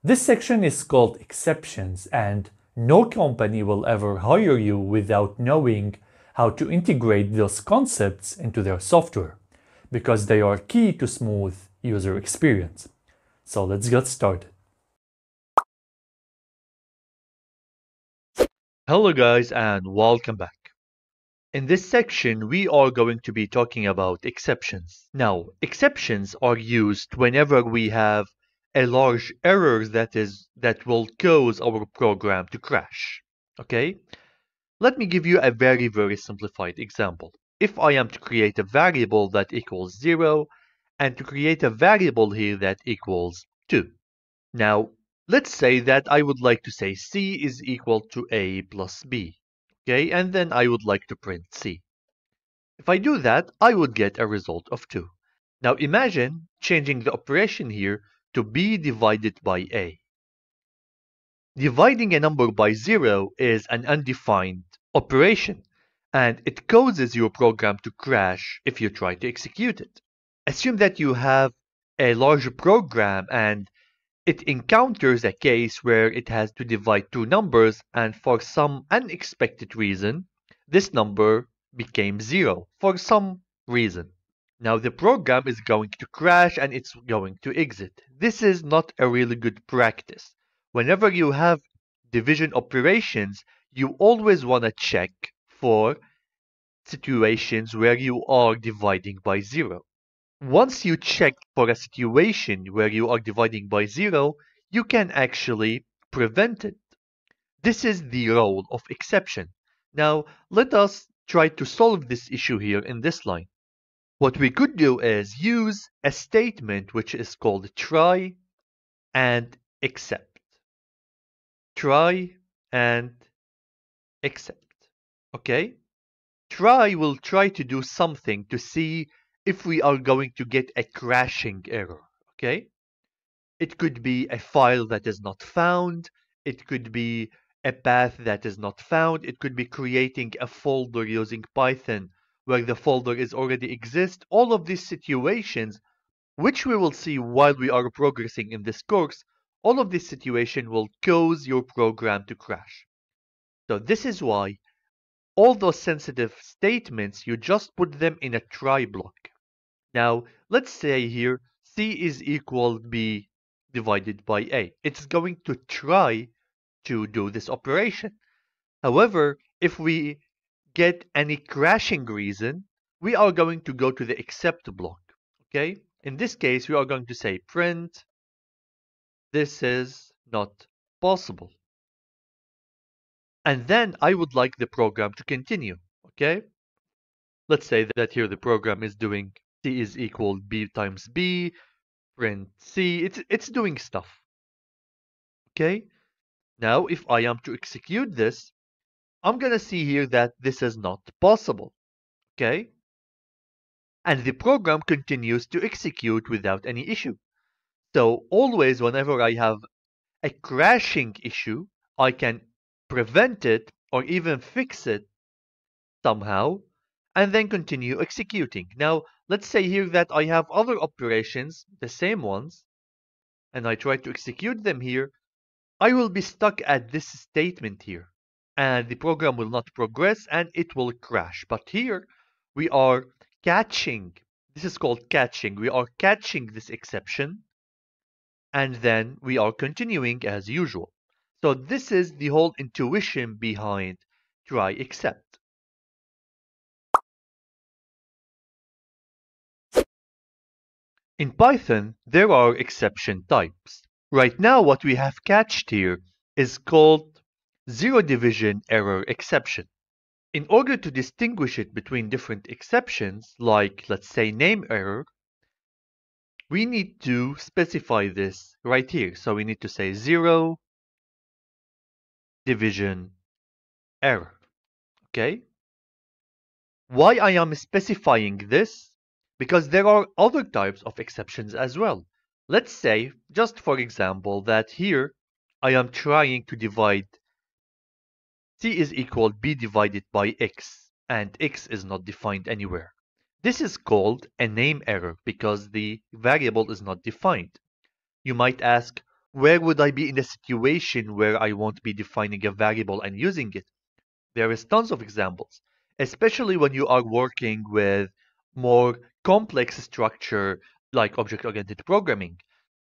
This section is called exceptions and no company will ever hire you without knowing how to integrate those concepts into their software because they are key to smooth user experience. So let's get started. Hello guys and welcome back. In this section we are going to be talking about exceptions. Now exceptions are used whenever we have a large error that is that will cause our program to crash. Okay? Let me give you a very very simplified example. If I am to create a variable that equals 0 and to create a variable here that equals 2. Now, let's say that I would like to say C is equal to A plus B. Okay, and then I would like to print C. If I do that, I would get a result of 2. Now imagine changing the operation here to B divided by A. Dividing a number by 0 is an undefined operation, and it causes your program to crash if you try to execute it assume that you have a larger program and it encounters a case where it has to divide two numbers and for some unexpected reason this number became zero for some reason. Now the program is going to crash and it's going to exit. This is not a really good practice. Whenever you have division operations, you always want to check for situations where you are dividing by zero. Once you check for a situation where you are dividing by zero, you can actually prevent it. This is the role of exception. Now, let us try to solve this issue here in this line. What we could do is use a statement which is called try and except. Try and except. Okay? Try will try to do something to see if we are going to get a crashing error, okay? It could be a file that is not found. It could be a path that is not found. It could be creating a folder using Python where the folder is already exist. All of these situations, which we will see while we are progressing in this course, all of this situation will cause your program to crash. So this is why all those sensitive statements, you just put them in a try block. Now, let's say here C is equal B divided by A. It's going to try to do this operation. However, if we get any crashing reason, we are going to go to the except block. Okay? In this case, we are going to say print, this is not possible. And then I would like the program to continue. Okay? Let's say that here the program is doing C is equal B times B, print C. It's, it's doing stuff. Okay? Now, if I am to execute this, I'm going to see here that this is not possible. Okay? And the program continues to execute without any issue. So always whenever I have a crashing issue, I can prevent it or even fix it somehow and then continue executing. Now, let's say here that I have other operations, the same ones, and I try to execute them here, I will be stuck at this statement here and the program will not progress and it will crash. But here we are catching, this is called catching, we are catching this exception and then we are continuing as usual. So this is the whole intuition behind try except. In Python, there are exception types. Right now, what we have catched here is called zero division error exception. In order to distinguish it between different exceptions, like let's say name error, we need to specify this right here. So we need to say zero division error. Okay? Why I am specifying this? Because there are other types of exceptions as well. Let's say, just for example, that here I am trying to divide c is equal b divided by x, and x is not defined anywhere. This is called a name error because the variable is not defined. You might ask, where would I be in a situation where I won't be defining a variable and using it? There is tons of examples, especially when you are working with more complex structure like object-oriented programming.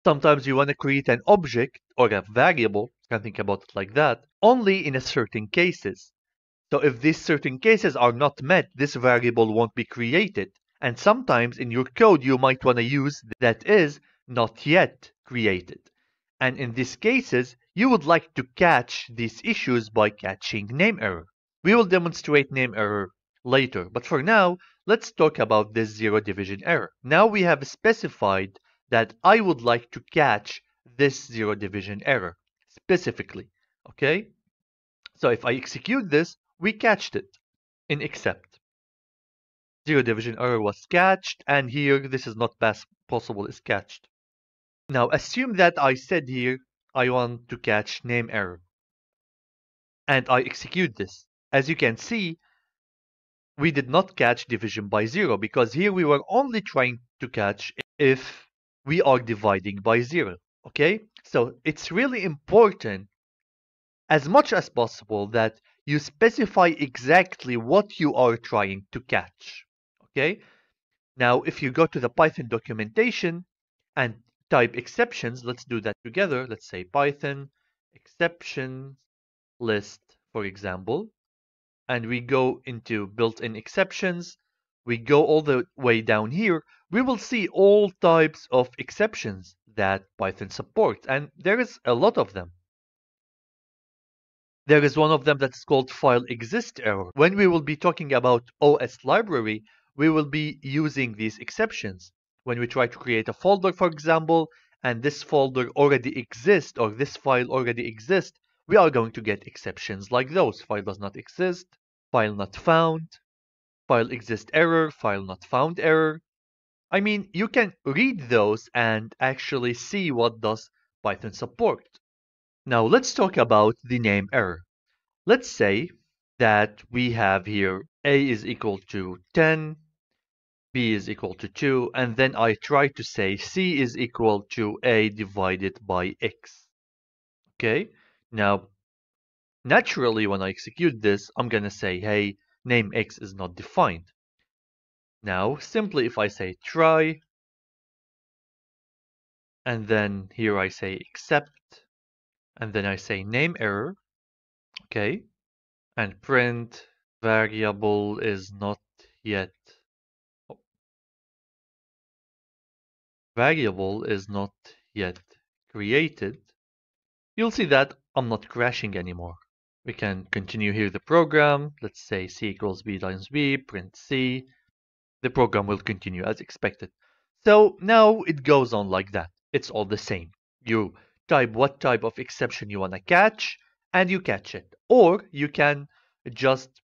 Sometimes you want to create an object or a variable, you can think about it like that, only in a certain cases. So if these certain cases are not met, this variable won't be created. And sometimes in your code, you might want to use that is not yet created. And in these cases, you would like to catch these issues by catching name error. We will demonstrate name error later, but for now, let's talk about this zero division error. Now we have specified that I would like to catch this zero division error specifically, okay? So if I execute this, we catched it in except. Zero division error was catched, and here this is not possible is catched. Now assume that I said here I want to catch name error. And I execute this. As you can see, we did not catch division by zero because here we were only trying to catch if we are dividing by zero. Okay, so it's really important as much as possible that you specify exactly what you are trying to catch. Okay, now if you go to the Python documentation and type exceptions, let's do that together. Let's say Python exceptions list, for example and we go into built-in exceptions, we go all the way down here, we will see all types of exceptions that Python supports, and there is a lot of them. There is one of them that's called file exist error. When we will be talking about OS library, we will be using these exceptions. When we try to create a folder, for example, and this folder already exists or this file already exists, we are going to get exceptions like those. File does not exist, file not found, file exist error, file not found error. I mean, you can read those and actually see what does Python support. Now let's talk about the name error. Let's say that we have here a is equal to 10, b is equal to 2, and then I try to say c is equal to a divided by x. Okay, now Naturally, when I execute this, I'm going to say, hey, name x is not defined. Now, simply if I say try, and then here I say except, and then I say name error, okay, and print variable is not yet oh, variable is not yet created, you'll see that I'm not crashing anymore. We can continue here the program. Let's say c equals b times b, print c. The program will continue as expected. So now it goes on like that. It's all the same. You type what type of exception you want to catch and you catch it. Or you can just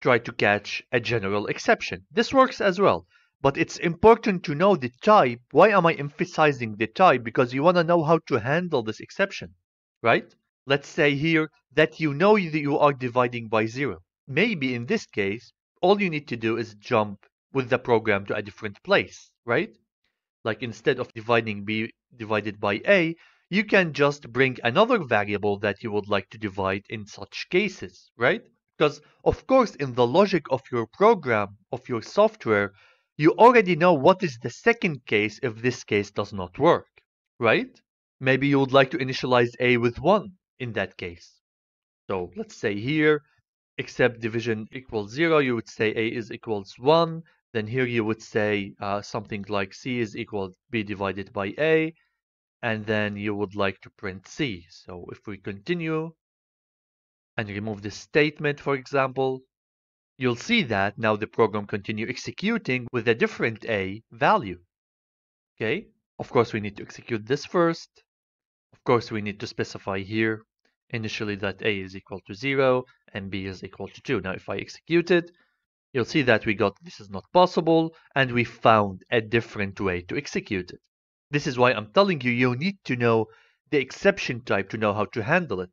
try to catch a general exception. This works as well. But it's important to know the type. Why am I emphasizing the type? Because you want to know how to handle this exception, right? Let's say here that you know that you are dividing by zero. Maybe in this case, all you need to do is jump with the program to a different place, right? Like instead of dividing b divided by a, you can just bring another variable that you would like to divide in such cases, right? Because of course in the logic of your program, of your software, you already know what is the second case if this case does not work, right? Maybe you would like to initialize a with 1 in that case. So let's say here, except division equals 0, you would say a is equals 1. Then here you would say uh, something like c is equal b divided by a. And then you would like to print c. So if we continue and remove this statement, for example, you'll see that now the program continue executing with a different a value. Okay, of course we need to execute this first. Of course we need to specify here initially that a is equal to 0 and b is equal to 2. Now if I execute it, you'll see that we got this is not possible and we found a different way to execute it. This is why I'm telling you you need to know the exception type to know how to handle it.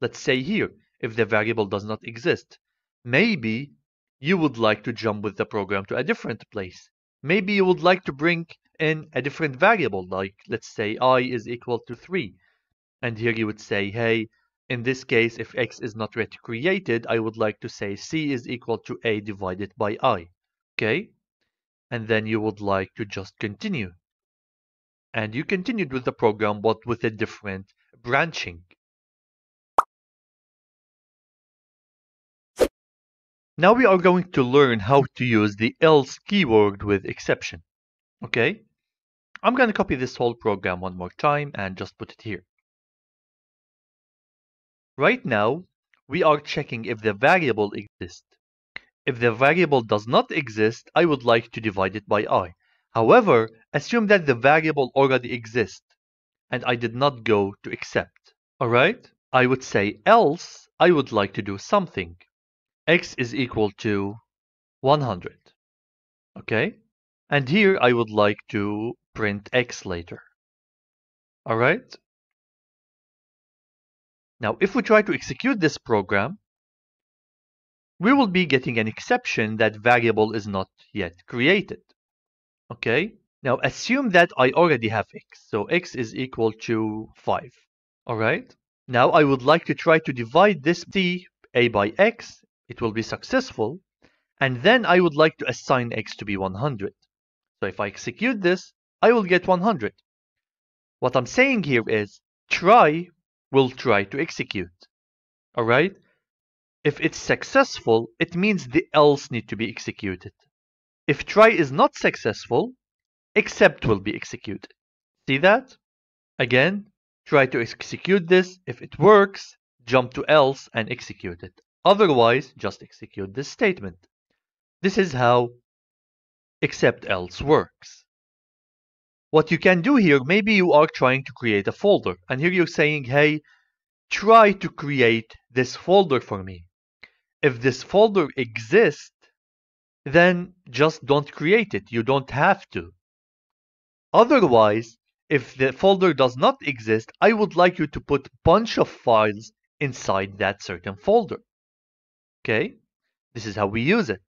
Let's say here, if the variable does not exist, maybe you would like to jump with the program to a different place. Maybe you would like to bring in a different variable, like let's say i is equal to 3. And here you would say, hey, in this case, if x is not yet created, I would like to say c is equal to a divided by i. Okay? And then you would like to just continue. And you continued with the program, but with a different branching. Now we are going to learn how to use the else keyword with exception. Okay? I'm going to copy this whole program one more time and just put it here. Right now, we are checking if the variable exists. If the variable does not exist, I would like to divide it by i. However, assume that the variable already exists and I did not go to except. Alright? I would say else I would like to do something. x is equal to 100. Okay? And here I would like to print x later. Alright? Now, if we try to execute this program, we will be getting an exception that variable is not yet created. Okay, now assume that I already have x, so x is equal to 5. Alright, now I would like to try to divide this t a by x, it will be successful, and then I would like to assign x to be 100. So if I execute this, I will get 100. What I'm saying here is try will try to execute. Alright? If it's successful, it means the else need to be executed. If try is not successful, except will be executed. See that? Again, try to execute this. If it works, jump to else and execute it. Otherwise, just execute this statement. This is how except else works. What you can do here, maybe you are trying to create a folder and here you're saying, hey, try to create this folder for me. If this folder exists, then just don't create it. You don't have to. Otherwise, if the folder does not exist, I would like you to put a bunch of files inside that certain folder. Okay? This is how we use it.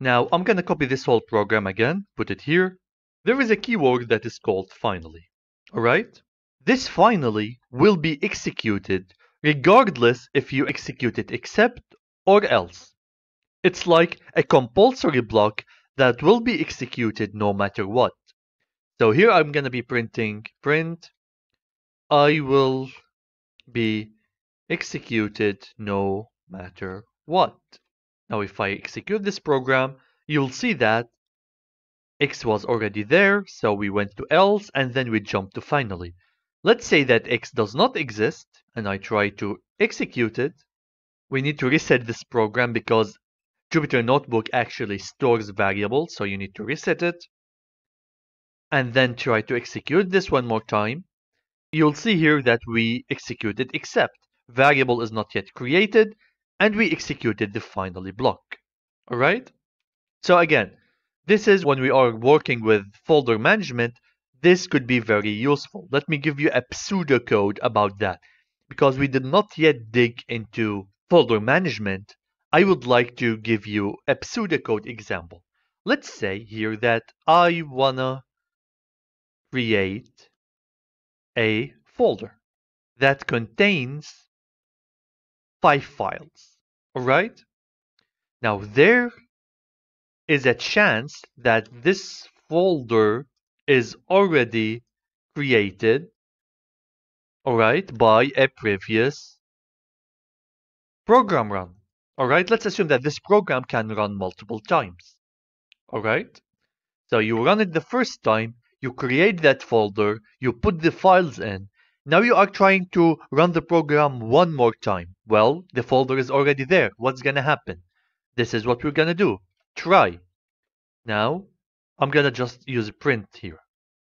Now, I'm going to copy this whole program again, put it here. There is a keyword that is called finally. Alright? this finally will be executed regardless if you execute it except or else. It's like a compulsory block that will be executed no matter what. So here I'm going to be printing print I will be executed no matter what. Now if I execute this program, you'll see that x was already there, so we went to else and then we jumped to finally. Let's say that x does not exist and I try to execute it. We need to reset this program because Jupyter Notebook actually stores variables, so you need to reset it. And then try to execute this one more time. You'll see here that we executed except variable is not yet created and we executed the finally block. Alright? So again, this is when we are working with folder management, this could be very useful. Let me give you a pseudocode about that. Because we did not yet dig into folder management, I would like to give you a pseudocode example. Let's say here that I wanna create a folder that contains five files. Alright? Now there is a chance that this folder is already created alright by a previous program run. Alright, let's assume that this program can run multiple times. Alright? So you run it the first time, you create that folder, you put the files in. Now you are trying to run the program one more time. Well, the folder is already there. What's gonna happen? This is what we're gonna do. Try. Now, I'm gonna just use print here.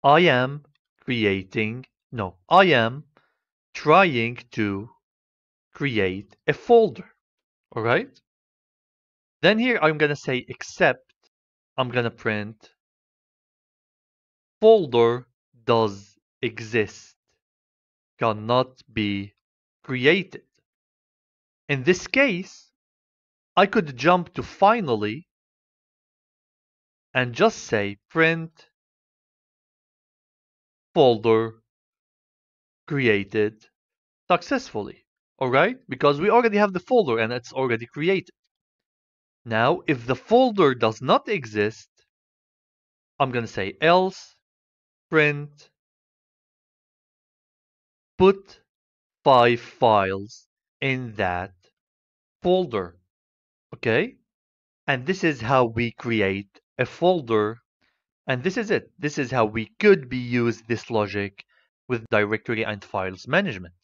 I am creating, no, I am trying to create a folder. Alright? Then here I'm gonna say except I'm gonna print folder does exist cannot be created. In this case, I could jump to finally and just say print folder created successfully. Alright? Because we already have the folder and it's already created. Now, if the folder does not exist, I'm going to say else print put five files in that folder. Okay? And this is how we create a folder. And this is it. This is how we could be use this logic with directory and files management.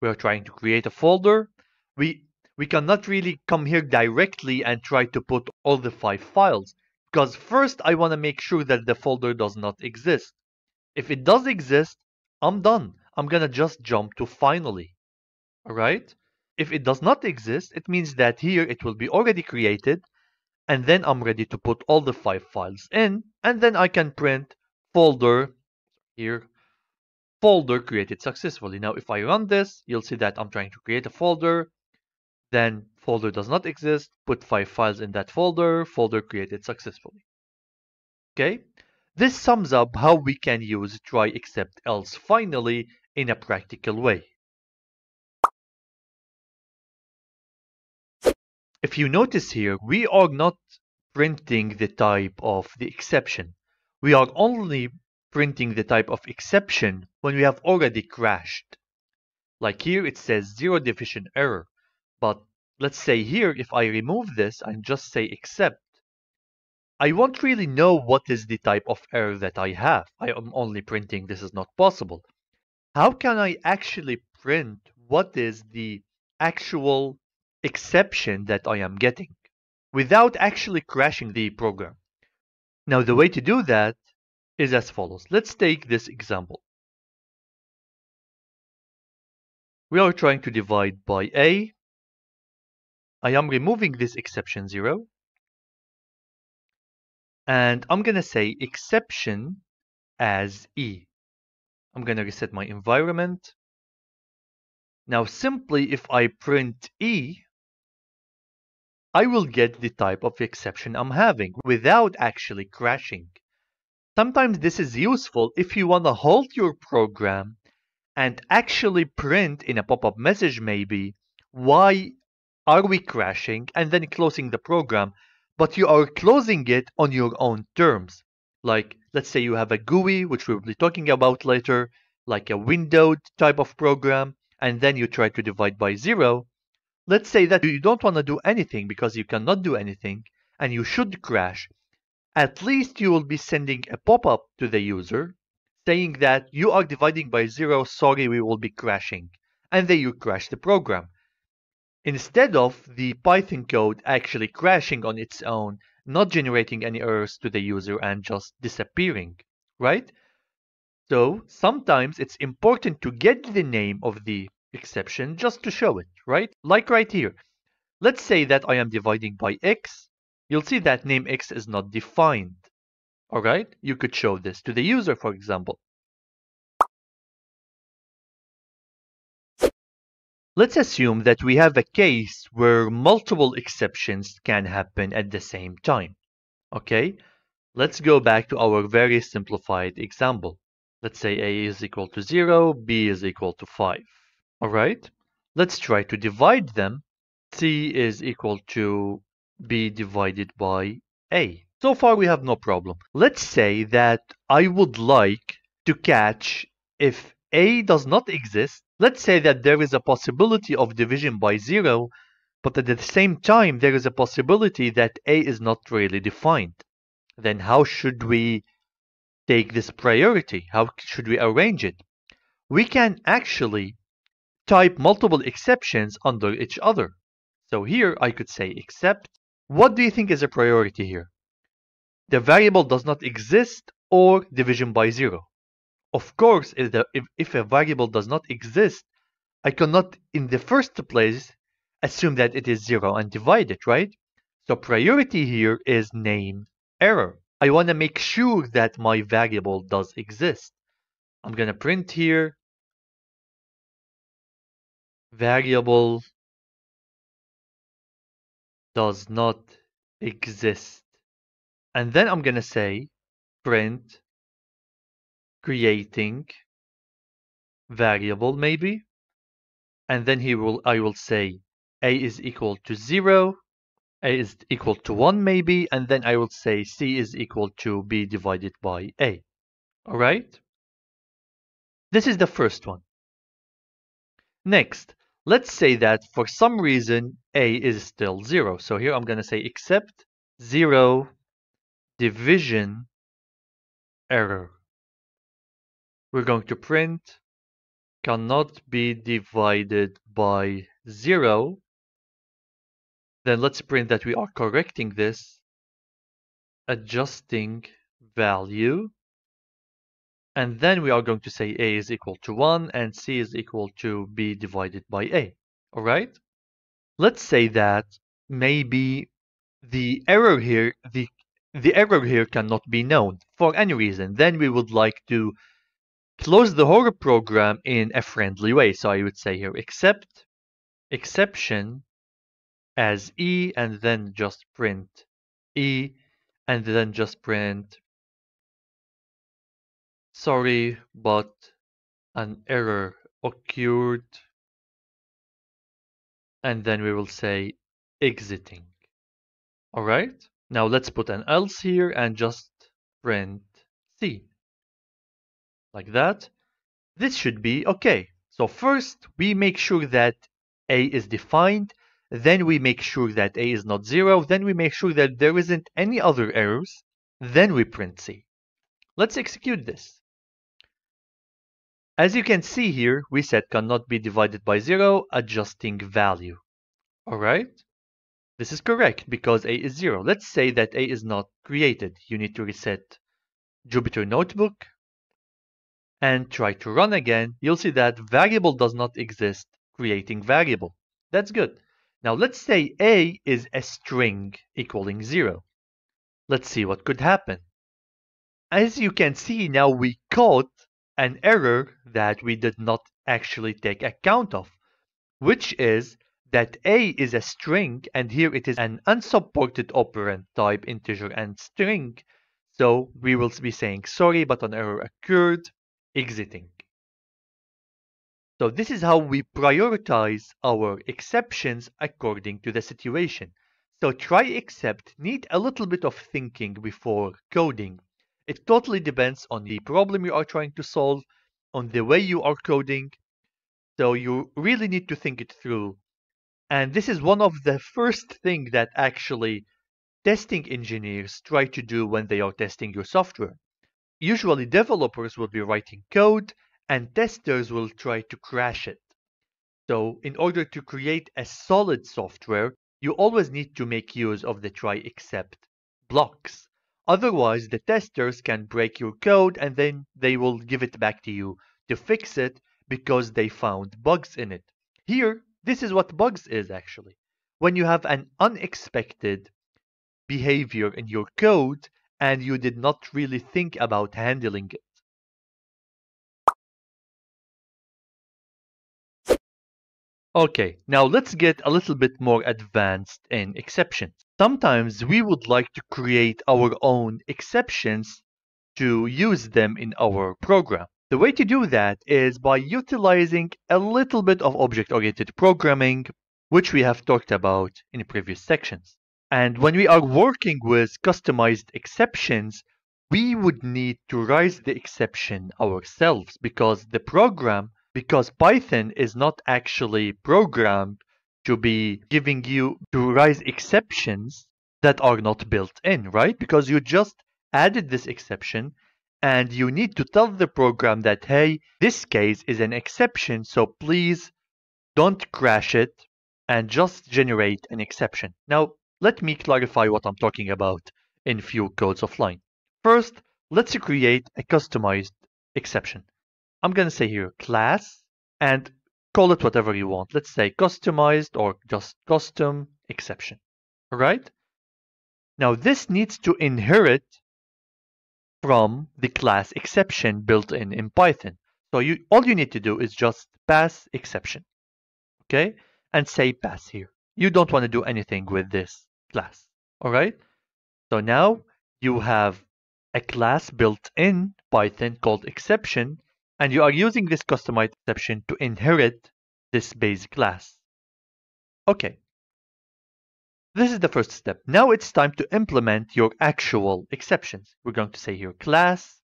We are trying to create a folder. We we cannot really come here directly and try to put all the five files because first I want to make sure that the folder does not exist. If it does exist, I'm done. I'm gonna just jump to finally. Alright? If it does not exist, it means that here it will be already created and then I'm ready to put all the five files in and then I can print folder here folder created successfully. Now if I run this, you'll see that I'm trying to create a folder, then folder does not exist, put five files in that folder, folder created successfully. Okay, this sums up how we can use try except else finally in a practical way. If you notice here, we are not printing the type of the exception. We are only printing the type of exception when we have already crashed. Like here it says zero division error, but let's say here if I remove this and just say except, I won't really know what is the type of error that I have. I am only printing this is not possible. How can I actually print what is the actual exception that I am getting without actually crashing the program? Now the way to do that is as follows. Let's take this example. We are trying to divide by a. I am removing this exception 0. And I'm going to say exception as e. I'm going to reset my environment. Now simply if I print e, I will get the type of exception I'm having without actually crashing. Sometimes this is useful if you want to halt your program and actually print in a pop-up message maybe why are we crashing and then closing the program but you are closing it on your own terms like let's say you have a GUI which we'll be talking about later like a windowed type of program and then you try to divide by zero let's say that you don't want to do anything because you cannot do anything and you should crash at least you will be sending a pop-up to the user saying that you are dividing by zero, sorry, we will be crashing. And then you crash the program. Instead of the Python code actually crashing on its own, not generating any errors to the user and just disappearing, right? So sometimes it's important to get the name of the exception just to show it, right? Like right here. Let's say that I am dividing by x you'll see that name x is not defined. Alright, you could show this to the user, for example. Let's assume that we have a case where multiple exceptions can happen at the same time. Okay, let's go back to our very simplified example. Let's say a is equal to 0, b is equal to 5. Alright, let's try to divide them. c is equal to b divided by a. So far we have no problem. Let's say that I would like to catch if a does not exist. Let's say that there is a possibility of division by zero, but at the same time there is a possibility that a is not really defined. Then how should we take this priority? How should we arrange it? We can actually type multiple exceptions under each other. So here I could say except what do you think is a priority here? The variable does not exist or division by zero. Of course, if, the, if, if a variable does not exist, I cannot in the first place assume that it is zero and divide it, right? So priority here is name error. I want to make sure that my variable does exist. I'm going to print here variable does not exist. And then I'm going to say print creating variable maybe. And then he will I will say a is equal to 0, a is equal to 1 maybe, and then I will say c is equal to b divided by a. All right? This is the first one. Next, Let's say that for some reason a is still 0. So here I'm going to say except 0 division error. We're going to print cannot be divided by 0. Then let's print that we are correcting this, adjusting value and then we are going to say a is equal to 1 and c is equal to b divided by a. All right? Let's say that maybe the error here, the, the error here cannot be known for any reason. Then we would like to close the whole program in a friendly way. So I would say here except exception as e and then just print e and then just print Sorry, but an error occurred. And then we will say exiting. All right. Now let's put an else here and just print C. Like that. This should be okay. So first we make sure that A is defined. Then we make sure that A is not zero. Then we make sure that there isn't any other errors. Then we print C. Let's execute this. As you can see here, we said cannot be divided by 0, adjusting value. Alright? This is correct because a is 0. Let's say that a is not created. You need to reset Jupyter Notebook and try to run again. You'll see that variable does not exist, creating variable. That's good. Now let's say a is a string equaling 0. Let's see what could happen. As you can see now we caught an error that we did not actually take account of, which is that a is a string and here it is an unsupported operand type integer and string. So we will be saying sorry, but an error occurred, exiting. So this is how we prioritize our exceptions according to the situation. So try except need a little bit of thinking before coding. It totally depends on the problem you are trying to solve, on the way you are coding. So you really need to think it through. And this is one of the first thing that actually testing engineers try to do when they are testing your software. Usually developers will be writing code and testers will try to crash it. So in order to create a solid software, you always need to make use of the try except blocks. Otherwise, the testers can break your code and then they will give it back to you to fix it because they found bugs in it. Here, this is what bugs is actually. When you have an unexpected behavior in your code and you did not really think about handling it. Okay, now let's get a little bit more advanced in exceptions. Sometimes we would like to create our own exceptions to use them in our program. The way to do that is by utilizing a little bit of object-oriented programming, which we have talked about in previous sections. And when we are working with customized exceptions, we would need to raise the exception ourselves because the program because Python is not actually programmed to be giving you to raise exceptions that are not built in, right? Because you just added this exception and you need to tell the program that, hey, this case is an exception, so please don't crash it and just generate an exception. Now, let me clarify what I'm talking about in few codes of line. First, let's create a customized exception. I'm going to say here class and call it whatever you want. Let's say customized or just custom exception. All right. Now this needs to inherit from the class exception built in in Python. So you all you need to do is just pass exception. Okay. And say pass here. You don't want to do anything with this class. All right. So now you have a class built in Python called exception and you are using this customized exception to inherit this base class. Okay. This is the first step. Now it's time to implement your actual exceptions. We're going to say here class.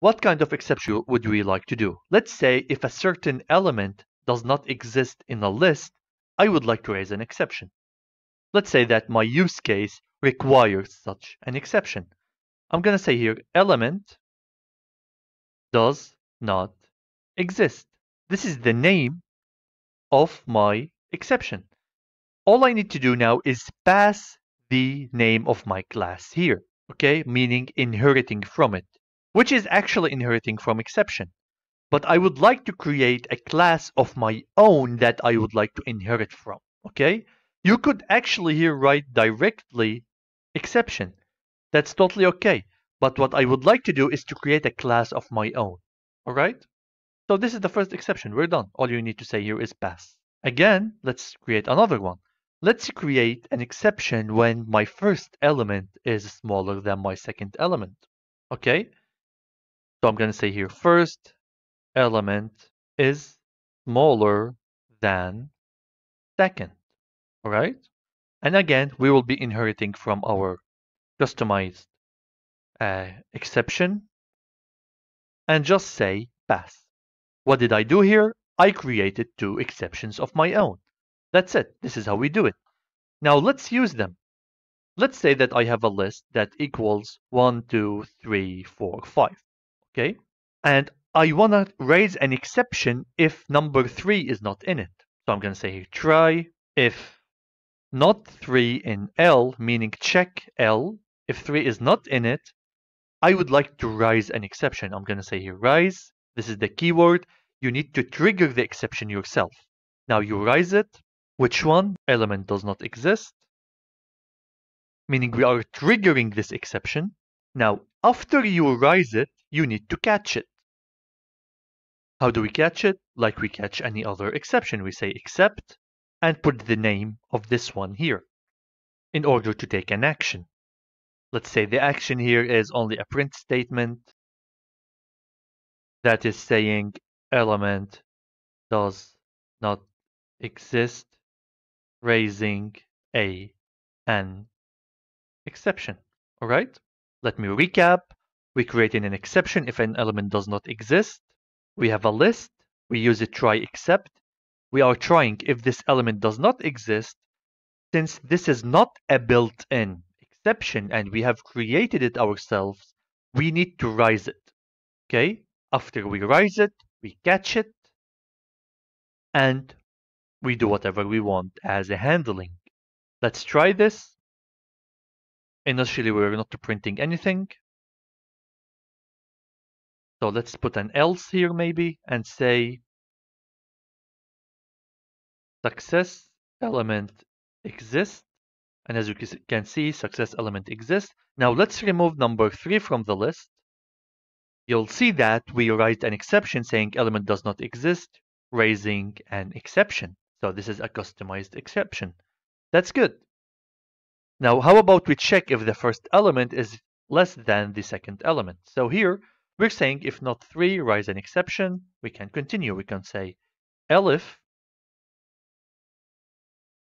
What kind of exception would we like to do? Let's say if a certain element does not exist in a list, I would like to raise an exception. Let's say that my use case requires such an exception. I'm going to say here element does not exist. This is the name of my exception. All I need to do now is pass the name of my class here, okay? Meaning inheriting from it, which is actually inheriting from exception. But I would like to create a class of my own that I would like to inherit from, okay? You could actually here write directly exception. That's totally okay. But what I would like to do is to create a class of my own, all right? So this is the first exception. We're done. All you need to say here is pass. Again, let's create another one. Let's create an exception when my first element is smaller than my second element. Okay? So I'm going to say here first element is smaller than second. All right? And again, we will be inheriting from our customized uh, exception and just say pass. What did I do here? I created two exceptions of my own. That's it. This is how we do it. Now let's use them. Let's say that I have a list that equals 1, 2, 3, 4, 5. Okay? And I want to raise an exception if number 3 is not in it. So I'm going to say here, try if not 3 in L, meaning check L. If 3 is not in it, I would like to raise an exception. I'm going to say here, raise this is the keyword. You need to trigger the exception yourself. Now you raise it. Which one? Element does not exist. Meaning we are triggering this exception. Now, after you raise it, you need to catch it. How do we catch it? Like we catch any other exception. We say except and put the name of this one here in order to take an action. Let's say the action here is only a print statement that is saying element does not exist, raising a an exception. All right, let me recap. We create an exception if an element does not exist. We have a list. We use a try except. We are trying if this element does not exist. Since this is not a built-in exception and we have created it ourselves, we need to rise it. Okay, after we rise it, we catch it, and we do whatever we want as a handling. Let's try this. Initially, we're not printing anything. So let's put an else here maybe and say success element exists. And as you can see, success element exists. Now let's remove number three from the list. You'll see that we write an exception saying element does not exist, raising an exception. So this is a customized exception. That's good. Now, how about we check if the first element is less than the second element? So here, we're saying if not 3, rise an exception. We can continue. We can say elif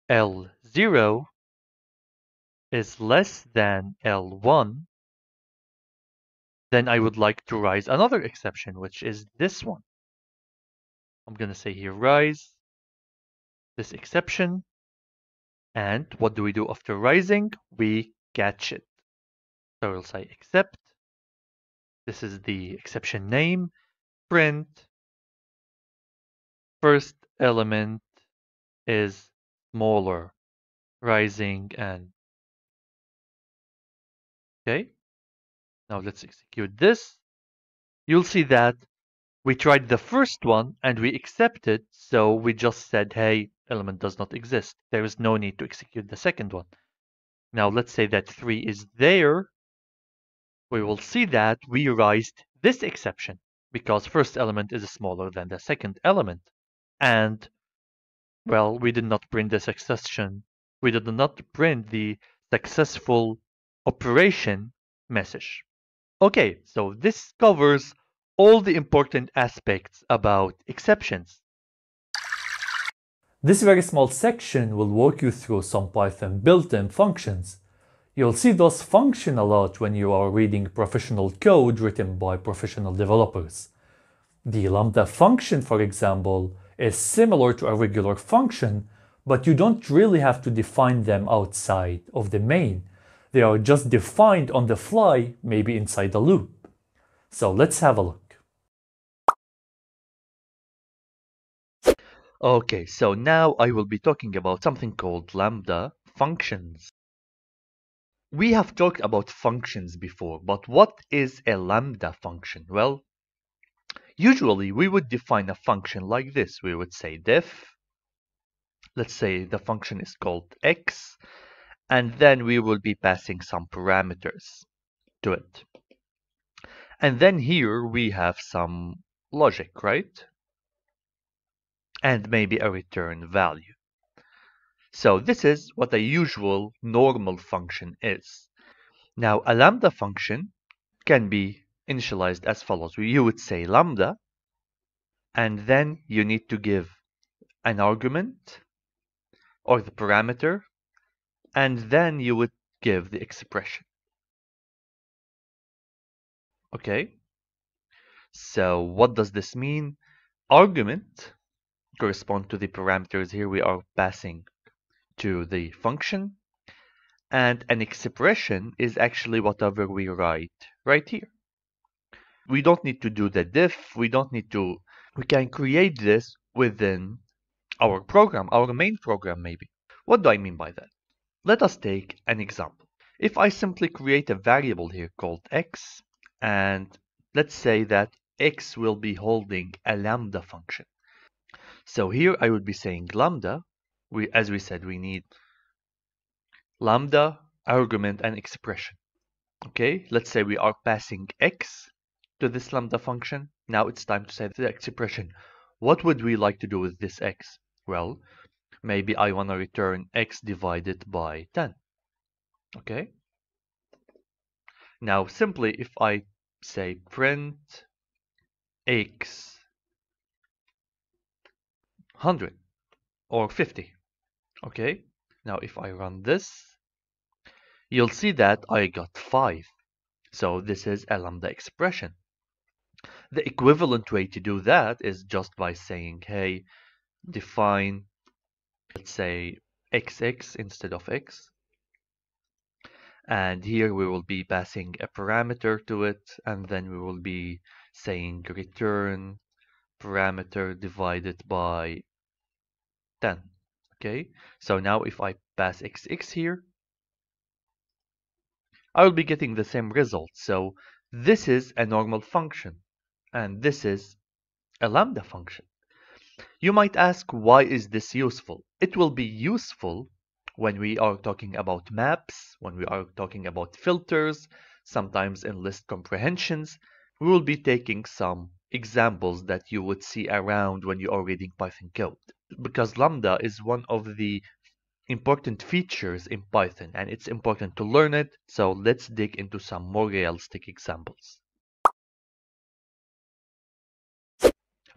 L0 is less than L1, then I would like to rise another exception, which is this one. I'm going to say here rise this exception and what do we do after rising? We catch it. So we'll say except. This is the exception name. Print. First element is smaller. Rising and okay. Now let's execute this. You'll see that we tried the first one and we accepted. So we just said, hey, element does not exist. There is no need to execute the second one. Now let's say that 3 is there. We will see that we raised this exception because first element is smaller than the second element. And, well, we did not print the succession. We did not print the successful operation message. Okay, so this covers all the important aspects about exceptions. This very small section will walk you through some Python built-in functions. You'll see those function a lot when you are reading professional code written by professional developers. The Lambda function, for example, is similar to a regular function, but you don't really have to define them outside of the main. They are just defined on the fly, maybe inside a loop. So let's have a look. Okay, so now I will be talking about something called Lambda functions. We have talked about functions before, but what is a Lambda function? Well, usually we would define a function like this. We would say def, let's say the function is called x, and then we will be passing some parameters to it. And then here we have some logic, right? and maybe a return value. So this is what a usual normal function is. Now a lambda function can be initialized as follows. You would say lambda and then you need to give an argument or the parameter and then you would give the expression. Okay, so what does this mean? Argument correspond to the parameters here we are passing to the function. And an expression is actually whatever we write right here. We don't need to do the def. We don't need to, we can create this within our program, our main program maybe. What do I mean by that? Let us take an example. If I simply create a variable here called x, and let's say that x will be holding a lambda function. So here I would be saying lambda. We, as we said, we need lambda, argument, and expression. Okay, let's say we are passing x to this lambda function. Now it's time to say the expression. What would we like to do with this x? Well, maybe I want to return x divided by 10. Okay. Now simply if I say print x 100 or 50 okay now if I run this you'll see that I got 5 so this is a lambda expression the equivalent way to do that is just by saying hey define let's say xx instead of x. And here we will be passing a parameter to it and then we will be saying return parameter divided by 10 okay? So now if I pass xx here I will be getting the same result. So this is a normal function and this is a lambda function you might ask why is this useful it will be useful when we are talking about maps, when we are talking about filters, sometimes in list comprehensions, we will be taking some examples that you would see around when you are reading Python code. Because Lambda is one of the important features in Python and it's important to learn it, so let's dig into some more realistic examples.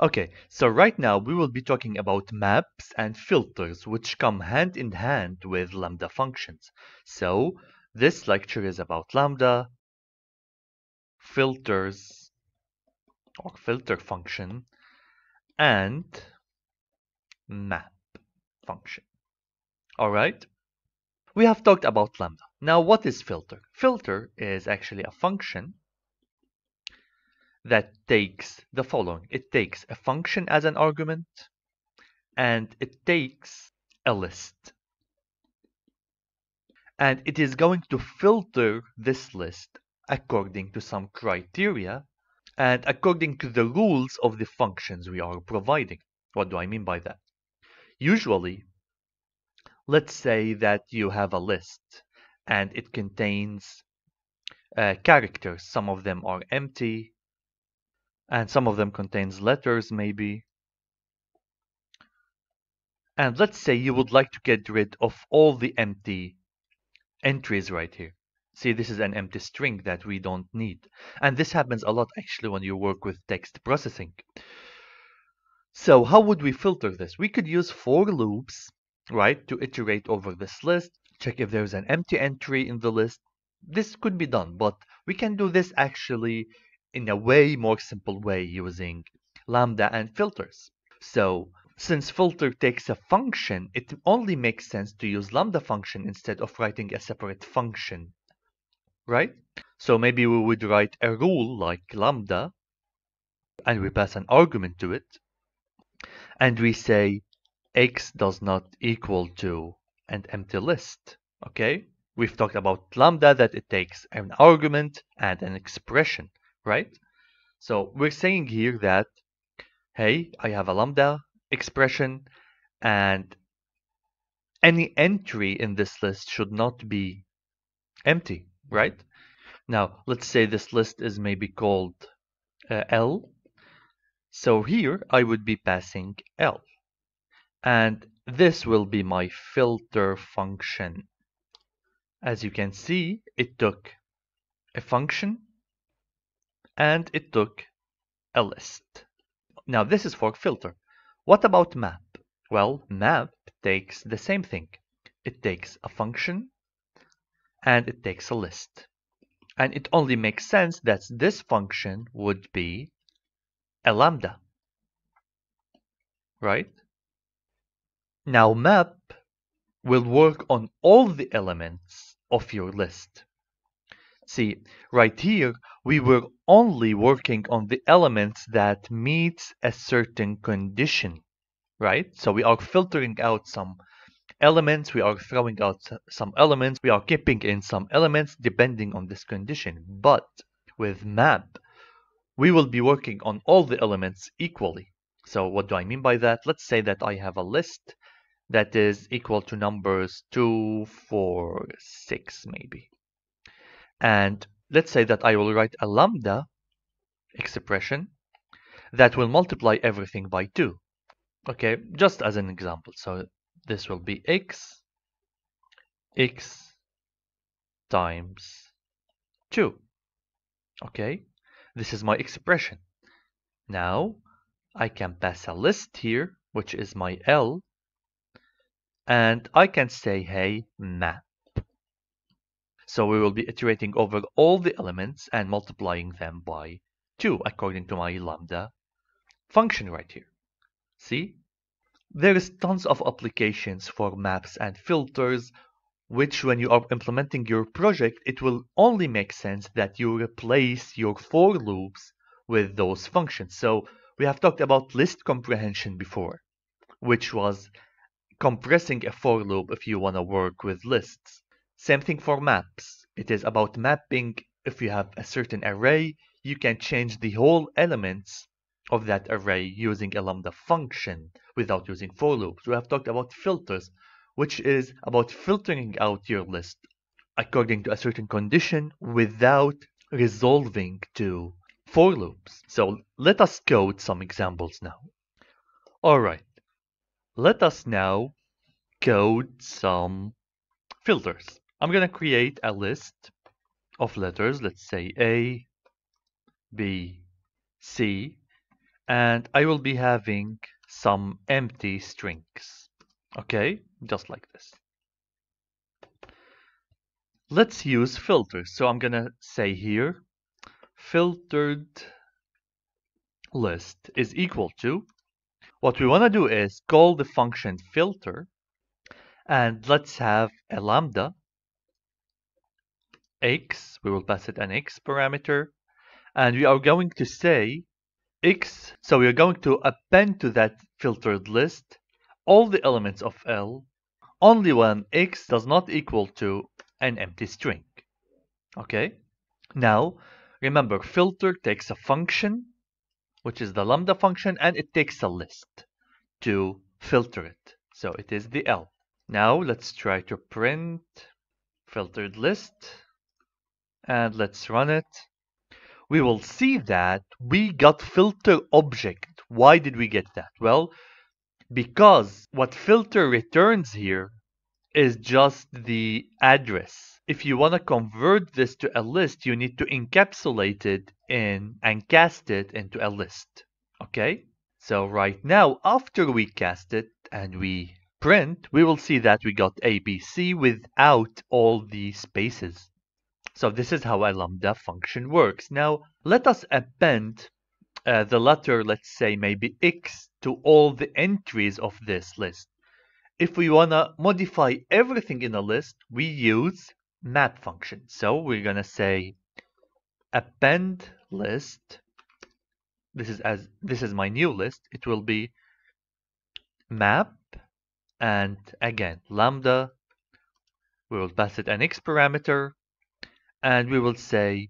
Okay, so right now we will be talking about maps and filters which come hand in hand with Lambda functions. So this lecture is about Lambda, filters or filter function and map function. Alright, we have talked about Lambda. Now what is filter? Filter is actually a function that takes the following. It takes a function as an argument and it takes a list. And it is going to filter this list according to some criteria and according to the rules of the functions we are providing. What do I mean by that? Usually, let's say that you have a list and it contains uh, characters. Some of them are empty, and some of them contains letters maybe. And let's say you would like to get rid of all the empty entries right here. See, this is an empty string that we don't need. And this happens a lot actually when you work with text processing. So how would we filter this? We could use for loops, right, to iterate over this list, check if there's an empty entry in the list. This could be done, but we can do this actually in a way more simple way using lambda and filters. So since filter takes a function, it only makes sense to use lambda function instead of writing a separate function, right? So maybe we would write a rule like lambda, and we pass an argument to it, and we say x does not equal to an empty list, okay? We've talked about lambda that it takes an argument and an expression right? So we're saying here that, hey, I have a lambda expression and any entry in this list should not be empty, right? Now, let's say this list is maybe called uh, L. So here I would be passing L. And this will be my filter function. As you can see, it took a function and it took a list. Now this is for filter. What about map? Well, map takes the same thing. It takes a function and it takes a list. And it only makes sense that this function would be a lambda. Right? Now map will work on all the elements of your list. See, right here, we were only working on the elements that meets a certain condition, right? So we are filtering out some elements, we are throwing out some elements, we are keeping in some elements depending on this condition. But with map, we will be working on all the elements equally. So what do I mean by that? Let's say that I have a list that is equal to numbers 2, 4, 6 maybe. And let's say that I will write a lambda expression that will multiply everything by 2. Okay, just as an example. So this will be x, x times 2. Okay, this is my expression. Now I can pass a list here, which is my L, and I can say, hey, map. So we will be iterating over all the elements and multiplying them by 2 according to my lambda function right here. See? There is tons of applications for maps and filters which when you are implementing your project, it will only make sense that you replace your for loops with those functions. So we have talked about list comprehension before, which was compressing a for loop if you want to work with lists. Same thing for maps. It is about mapping. If you have a certain array, you can change the whole elements of that array using a lambda function without using for loops. We have talked about filters, which is about filtering out your list according to a certain condition without resolving to for loops. So let us code some examples now. Alright, let us now code some filters. I'm going to create a list of letters, let's say A, B, C, and I will be having some empty strings. Okay, just like this. Let's use filters. So I'm going to say here, filtered list is equal to, what we want to do is call the function filter, and let's have a lambda x, we will pass it an x parameter, and we are going to say x, so we are going to append to that filtered list all the elements of L only when x does not equal to an empty string. Okay? Now, remember, filter takes a function, which is the lambda function, and it takes a list to filter it. So it is the L. Now, let's try to print filtered list and let's run it. We will see that we got filter object. Why did we get that? Well, because what filter returns here is just the address. If you want to convert this to a list, you need to encapsulate it in and cast it into a list. Okay? So right now, after we cast it and we print, we will see that we got ABC without all the spaces. So this is how a lambda function works. Now let us append uh, the letter, let's say maybe x, to all the entries of this list. If we want to modify everything in a list, we use map function. So we're going to say append list. This is as this is my new list. It will be map and again lambda. We will pass it an x parameter and we will say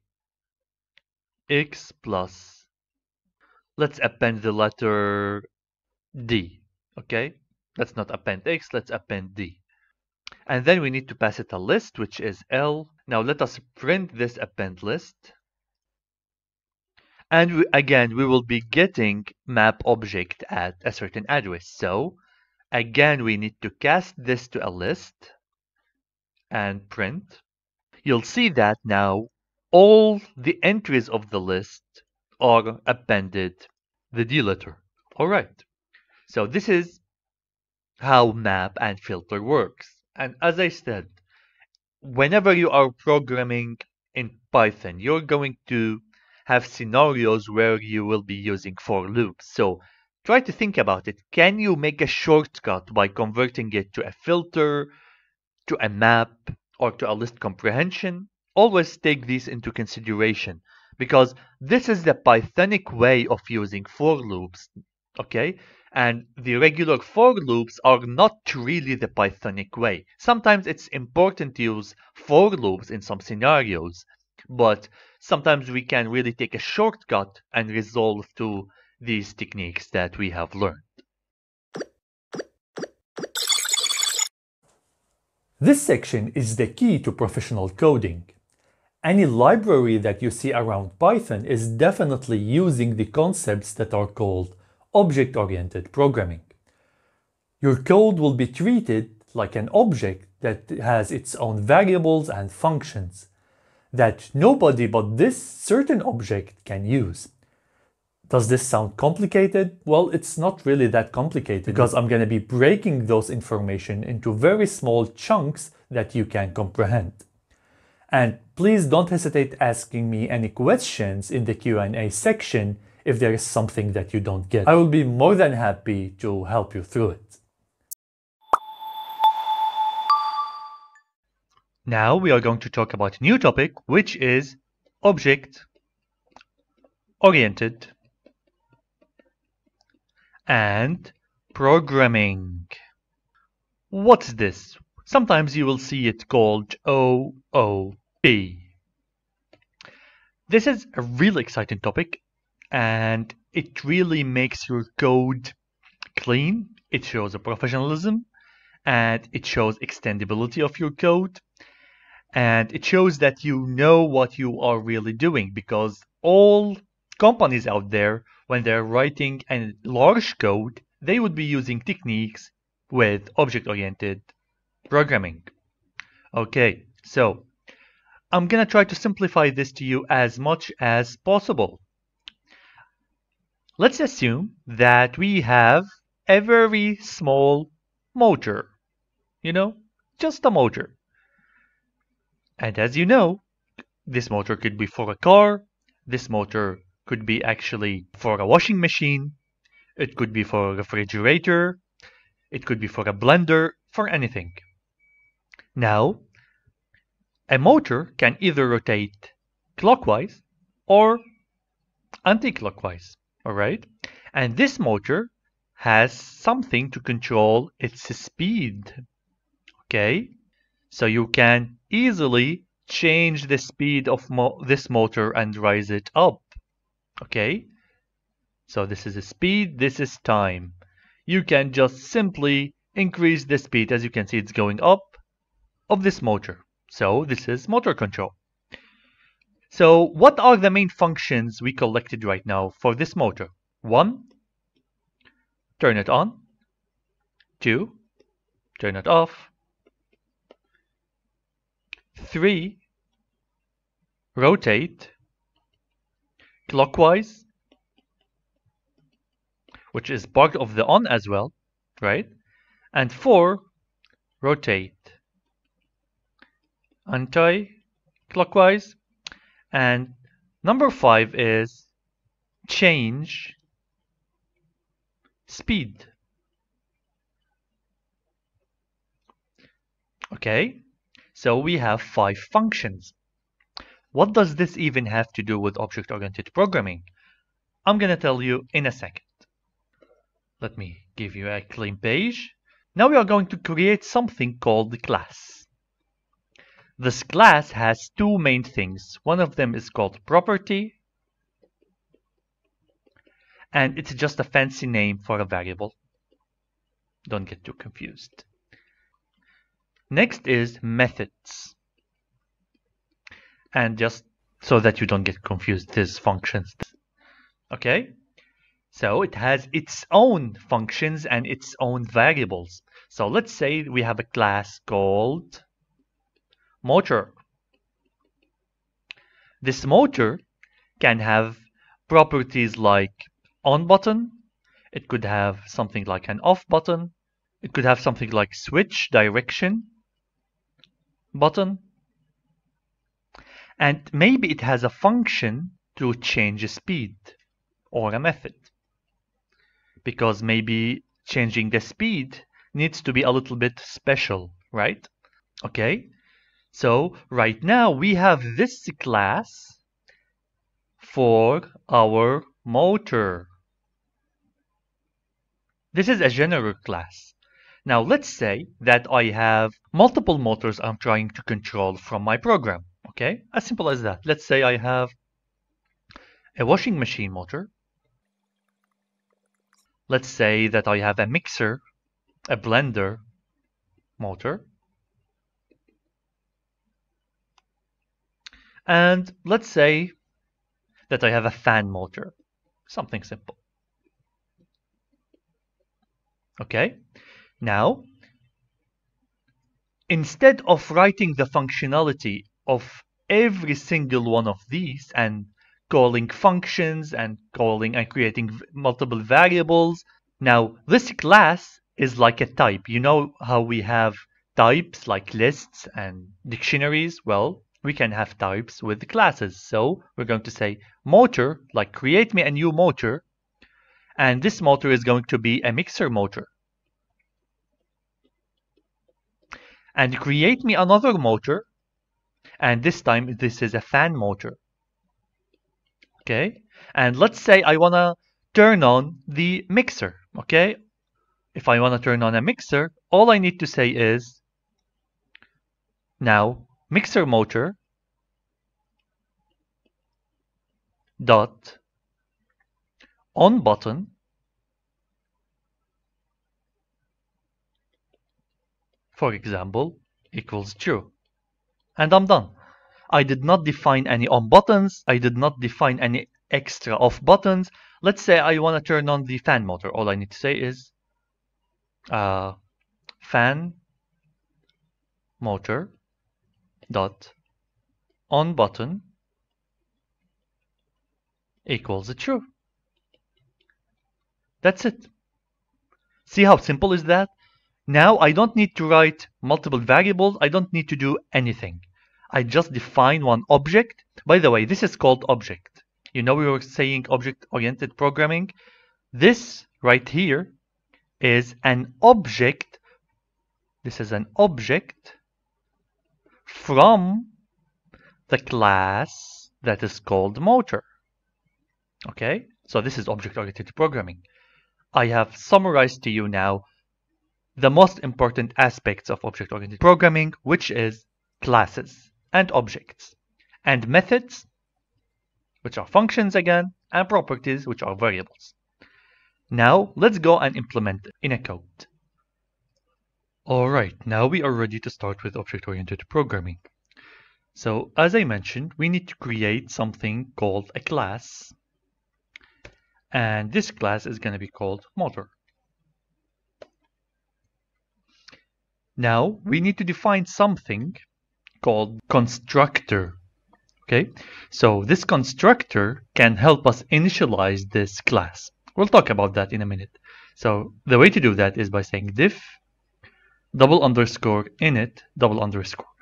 x plus let's append the letter d okay? Let's not append x let's append d. And then we need to pass it a list which is l. Now let us print this append list. And we, again we will be getting map object at a certain address. So again we need to cast this to a list and print you'll see that now all the entries of the list are appended the D letter. All right. So this is how map and filter works. And as I said, whenever you are programming in Python, you're going to have scenarios where you will be using for loops. So try to think about it. Can you make a shortcut by converting it to a filter, to a map, or to a list comprehension, always take these into consideration because this is the Pythonic way of using for loops, okay? And the regular for loops are not really the Pythonic way. Sometimes it's important to use for loops in some scenarios, but sometimes we can really take a shortcut and resolve to these techniques that we have learned. This section is the key to professional coding. Any library that you see around Python is definitely using the concepts that are called object-oriented programming. Your code will be treated like an object that has its own variables and functions. that nobody but this certain object can use. Does this sound complicated? Well, it's not really that complicated mm-hmm. because I'm going to be breaking those information into very small chunks that you can comprehend. And please don't hesitate asking me any questions in the Q&A section if there is something that you don't get. I will be more than happy to help you through it. Now we are going to talk about a new topic, which is object-oriented and programming. What's this? Sometimes you will see it called OOP. This is a really exciting topic and it really makes your code clean. It shows a professionalism and it shows extendability of your code and it shows that you know what you are really doing because all companies out there when they're writing a large code they would be using techniques with object-oriented programming. Okay so I'm gonna try to simplify this to you as much as possible. Let's assume that we have a very small motor you know just a motor. And as you know, this motor could be for a car, this motor could be actually for a washing machine, it could be for a refrigerator, it could be for a blender, for anything. Now, a motor can either rotate clockwise or anti-clockwise, alright? And this motor has something to control its speed, okay? So you can easily change the speed of mo this motor and rise it up. Okay? So this is speed, this is time. You can just simply increase the speed, as you can see it's going up, of this motor. So this is motor control. So what are the main functions we collected right now for this motor? One, turn it on. Two, turn it off. 3 rotate clockwise which is part of the on as well right? And 4 rotate. Anti-clockwise. And number 5 is change speed. Okay? So we have five functions. What does this even have to do with object-oriented programming? I'm going to tell you in a second. Let me give you a clean page. Now we are going to create something called the class. This class has two main things. One of them is called property, and it's just a fancy name for a variable. Don't get too confused. Next is methods. And just so that you don't get confused, these functions. Okay? So it has its own functions and its own variables. So let's say we have a class called motor. This motor can have properties like on button. It could have something like an off button. It could have something like switch direction button and maybe it has a function to change speed or a method. Because maybe changing the speed needs to be a little bit special right? Okay. So right now we have this class for our motor. This is a general class. Now let's say that I have multiple motors I'm trying to control from my program. Okay, as simple as that. Let's say I have a washing machine motor. Let's say that I have a mixer, a blender motor. And let's say that I have a fan motor, something simple. Okay, now, instead of writing the functionality of every single one of these and calling functions and calling and creating multiple variables. Now, this class is like a type. You know how we have types like lists and dictionaries? Well, we can have types with classes. So we're going to say motor, like create me a new motor. And this motor is going to be a mixer motor. And create me another motor. And this time this is a fan motor. Okay. And let's say I want to turn on the mixer. Okay. If I want to turn on a mixer, all I need to say is now mixer motor dot on button for example equals true and I'm done I did not define any on buttons I did not define any extra off buttons let's say I want to turn on the fan motor all I need to say is uh, fan motor dot on button equals a true. That's it. See how simple is that? Now I don't need to write multiple variables. I don't need to do anything. I just define one object. By the way, this is called object. You know we were saying object-oriented programming. This right here is an object. This is an object from the class that is called motor. Okay, so this is object-oriented programming. I have summarized to you now the most important aspects of object-oriented programming, which is classes and objects, and methods, which are functions again, and properties, which are variables. Now, let's go and implement it in a code. Alright, now we are ready to start with object-oriented programming. So, as I mentioned, we need to create something called a class and this class is going to be called motor. Now mm-hmm. we need to define something called constructor. Okay, so this constructor can help us initialize this class. We'll talk about that in a minute. So the way to do that is by saying def double underscore init double underscore.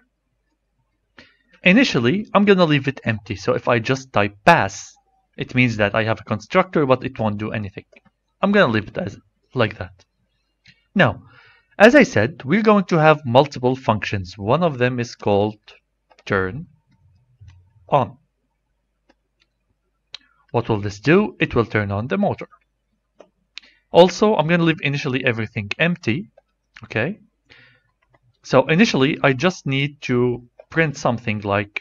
Initially, I'm going to leave it empty. So if I just type pass, it means that I have a constructor, but it won't do anything. I'm going to leave it as like that. Now, as I said, we're going to have multiple functions. One of them is called turn on. What will this do? It will turn on the motor. Also, I'm going to leave initially everything empty. Okay. So initially, I just need to print something like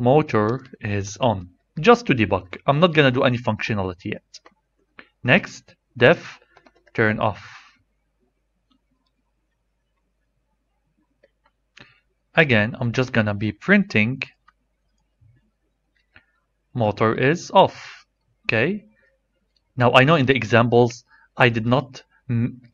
motor is on just to debug. I'm not going to do any functionality yet. Next, def turn off. Again, I'm just to be printing motor is off. Okay. Now I know in the examples I did not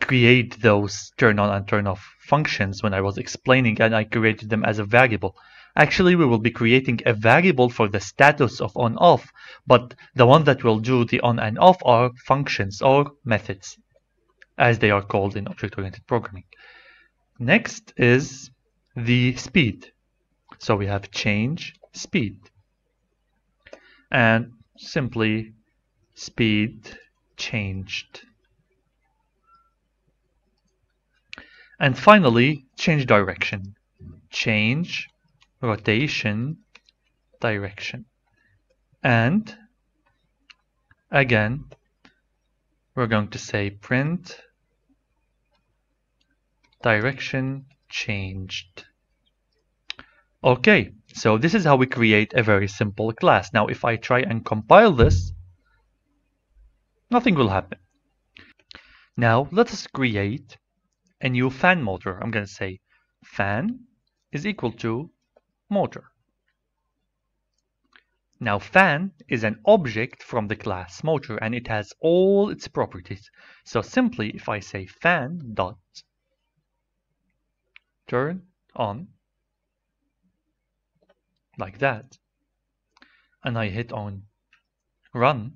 create those turn on and turn off functions when I was explaining and I created them as a variable. Actually, we will be creating a variable for the status of on off, but the one that will do the on and off are functions or methods, as they are called in object-oriented programming. Next is the speed. So we have change speed. And simply speed changed. And finally, change direction. Change rotation direction. And again, we're going to say print direction changed. Okay, so this is how we create a very simple class. Now, if I try and compile this, nothing will happen. Now, let us create a new fan motor. I'm going to say fan is equal to motor. Now fan is an object from the class motor and it has all its properties. So simply if I say fan dot turn on like that, and I hit on run,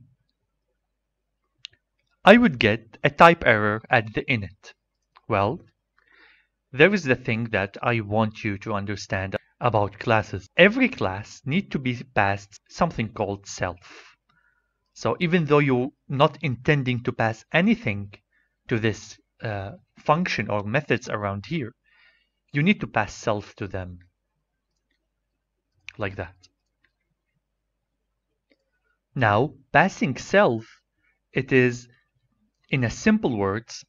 I would get a type error at the init. Well, there is the thing that I want you to understand about classes. Every class need to be passed something called self. So even though you're not intending to pass anything to this uh, function or methods around here, you need to pass self to them like that. Now, passing self, it is, in a simple words,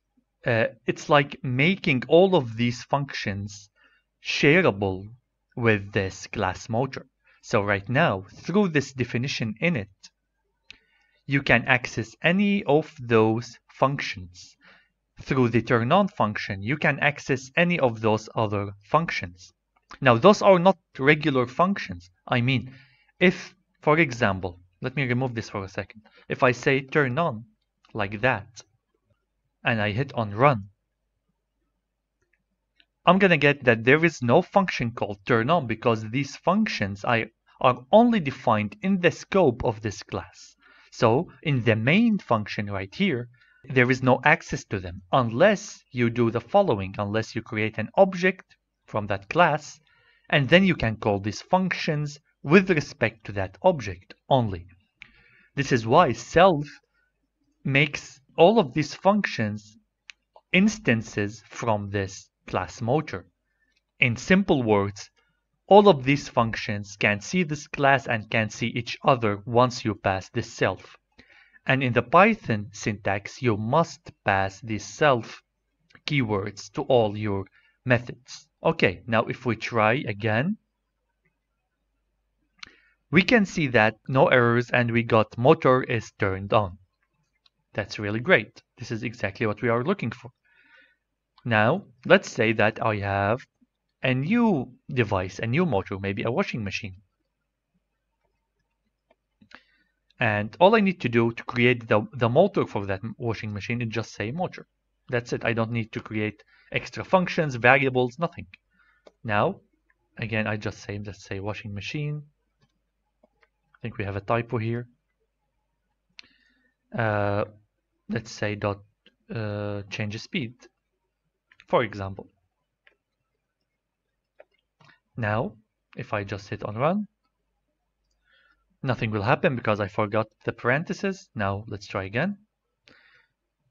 uh, it's like making all of these functions shareable with this class motor. So right now, through this definition init, you can access any of those functions. Through the turn on function, you can access any of those other functions. Now, those are not regular functions. I mean, if, for example, let me remove this for a second. If I say turn on, like that, and I hit on run, I'm going to get that there is no function called turn on because these functions are only defined in the scope of this class. So in the main function right here, there is no access to them unless you do the following, unless you create an object from that class, and then you can call these functions with respect to that object only. This is why self makes all of these functions instances from this class motor. In simple words, all of these functions can see this class and can see each other once you pass this self. And in the Python syntax, you must pass these self keywords to all your methods. Okay, now if we try again, we can see that no errors and we got motor is turned on. That's really great. This is exactly what we are looking for. Now, let's say that I have a new device, a new motor, maybe a washing machine. And all I need to do to create the, the motor for that washing machine is just say motor. That's it. I don't need to create extra functions, variables, nothing. Now, again, I just say, let's say washing machine. I think we have a typo here. Uh, let's say dot uh, change speed, for example. Now, if I just hit on run, nothing will happen because I forgot the parentheses. Now let's try again.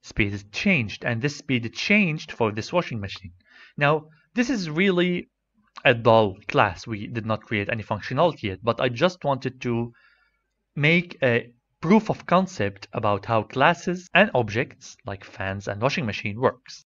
Speed is changed and this speed changed for this washing machine. Now, this is really a dull class. We did not create any functionality yet, but I just wanted to make a proof of concept about how classes and objects like fans and washing machine works.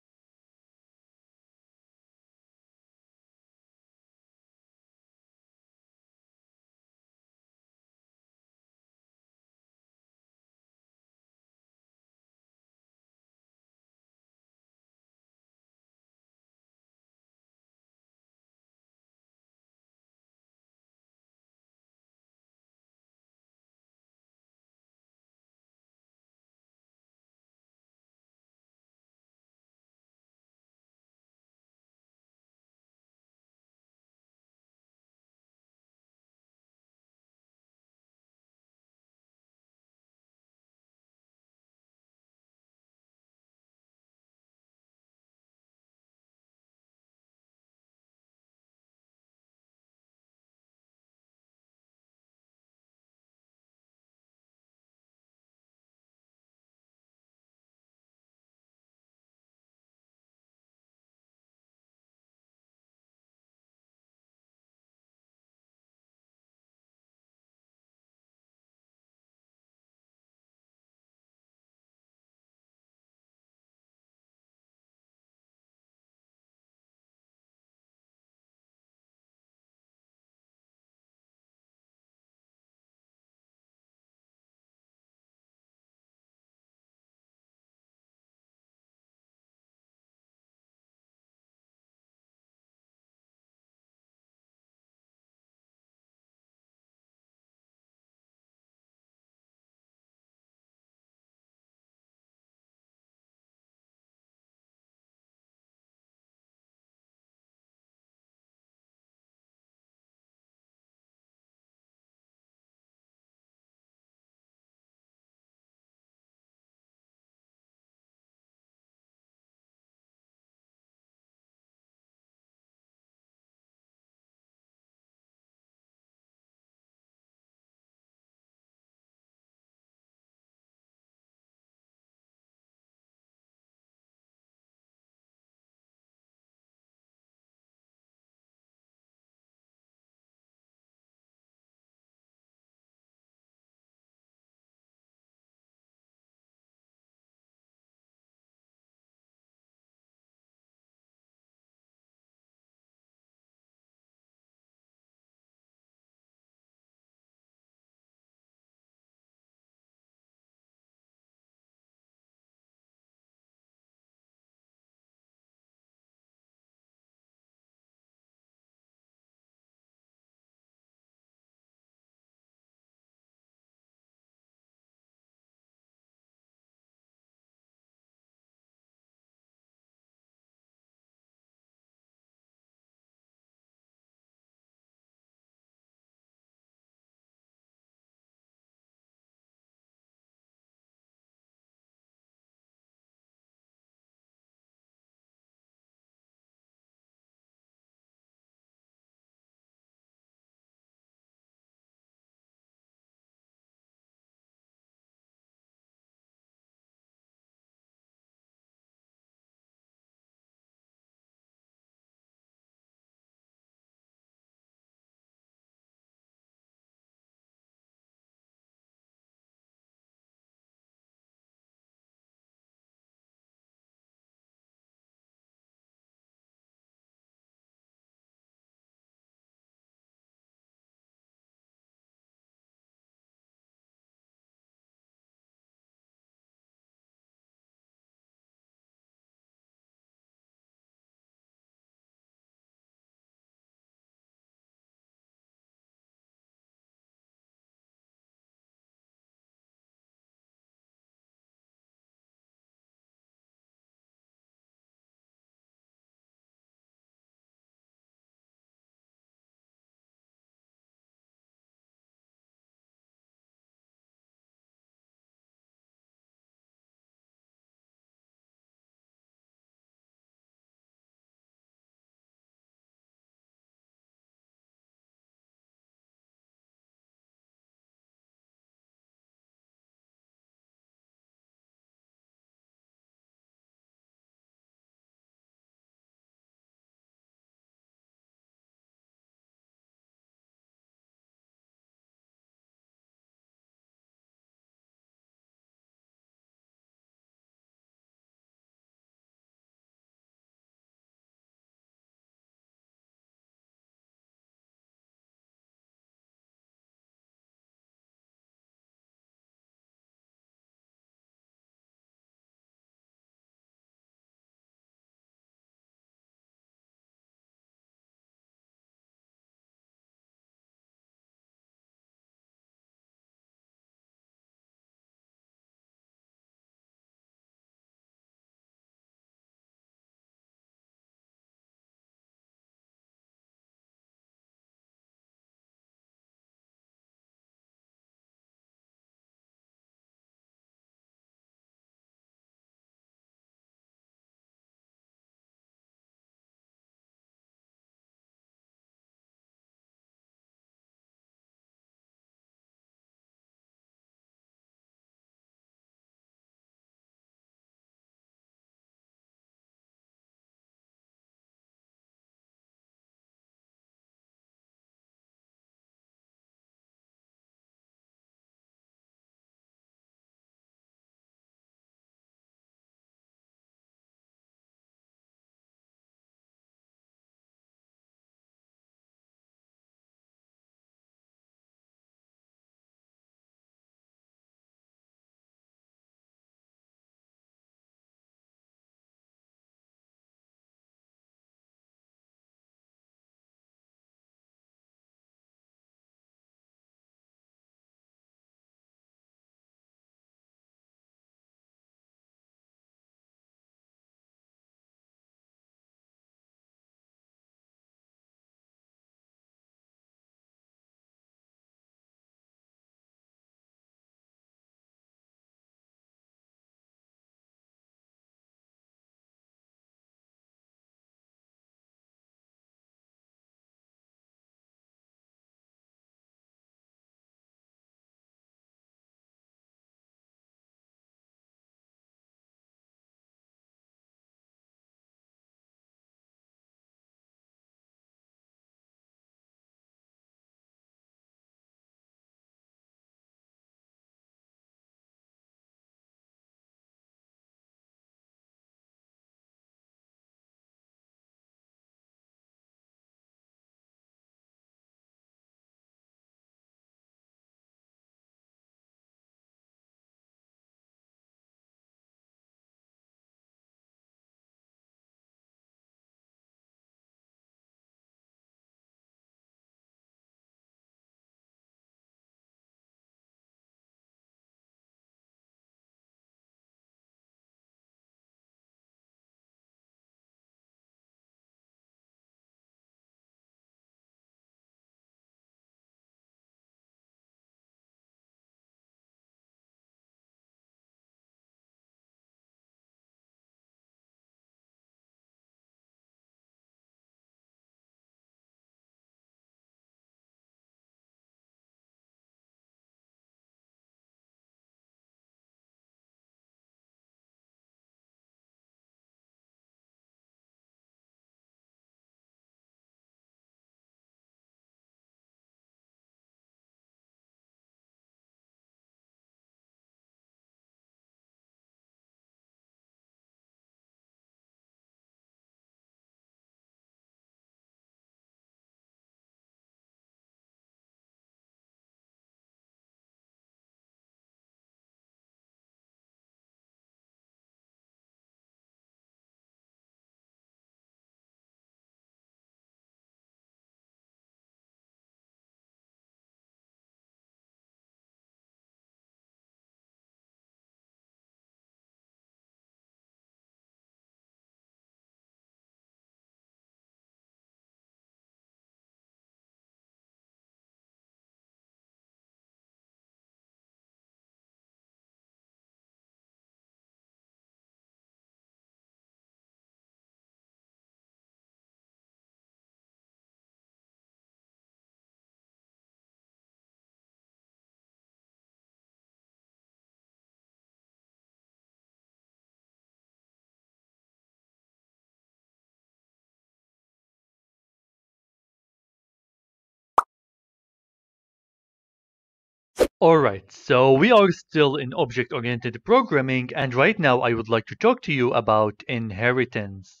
Alright, so we are still in object-oriented programming and right now I would like to talk to you about inheritance.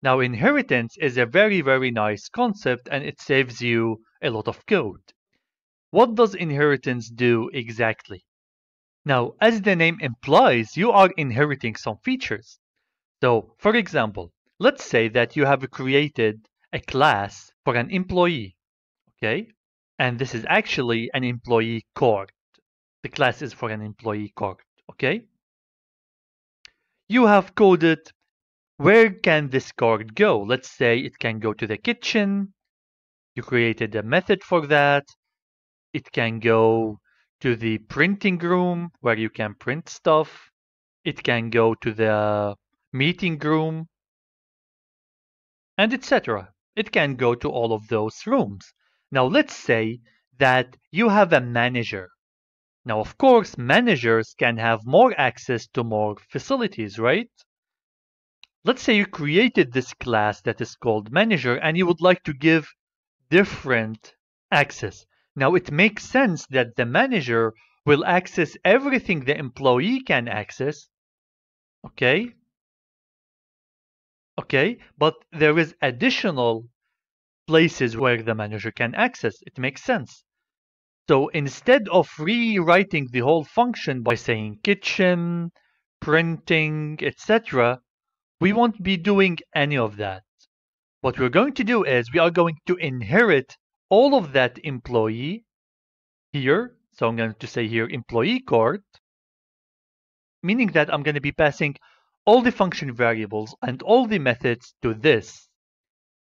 Now inheritance is a very very nice concept and it saves you a lot of code. What does inheritance do exactly? Now as the name implies you are inheriting some features. So for example, let's say that you have created a class for an employee, okay? And this is actually an employee card. The class is for an employee card, okay? You have coded where can this card go? Let's say it can go to the kitchen. You created a method for that. It can go to the printing room where you can print stuff. It can go to the meeting room and etc. It can go to all of those rooms. Now let's say that you have a manager. Now of course managers can have more access to more facilities, right? Let's say you created this class that is called manager and you would like to give different access. Now it makes sense that the manager will access everything the employee can access. Okay? Okay, but there is additional places where the manager can access. It makes sense. So instead of rewriting the whole function by saying kitchen, printing, etc., we won't be doing any of that. What we're going to do is we are going to inherit all of that employee here. So I'm going to say here employee card, meaning that I'm going to be passing all the function variables and all the methods to this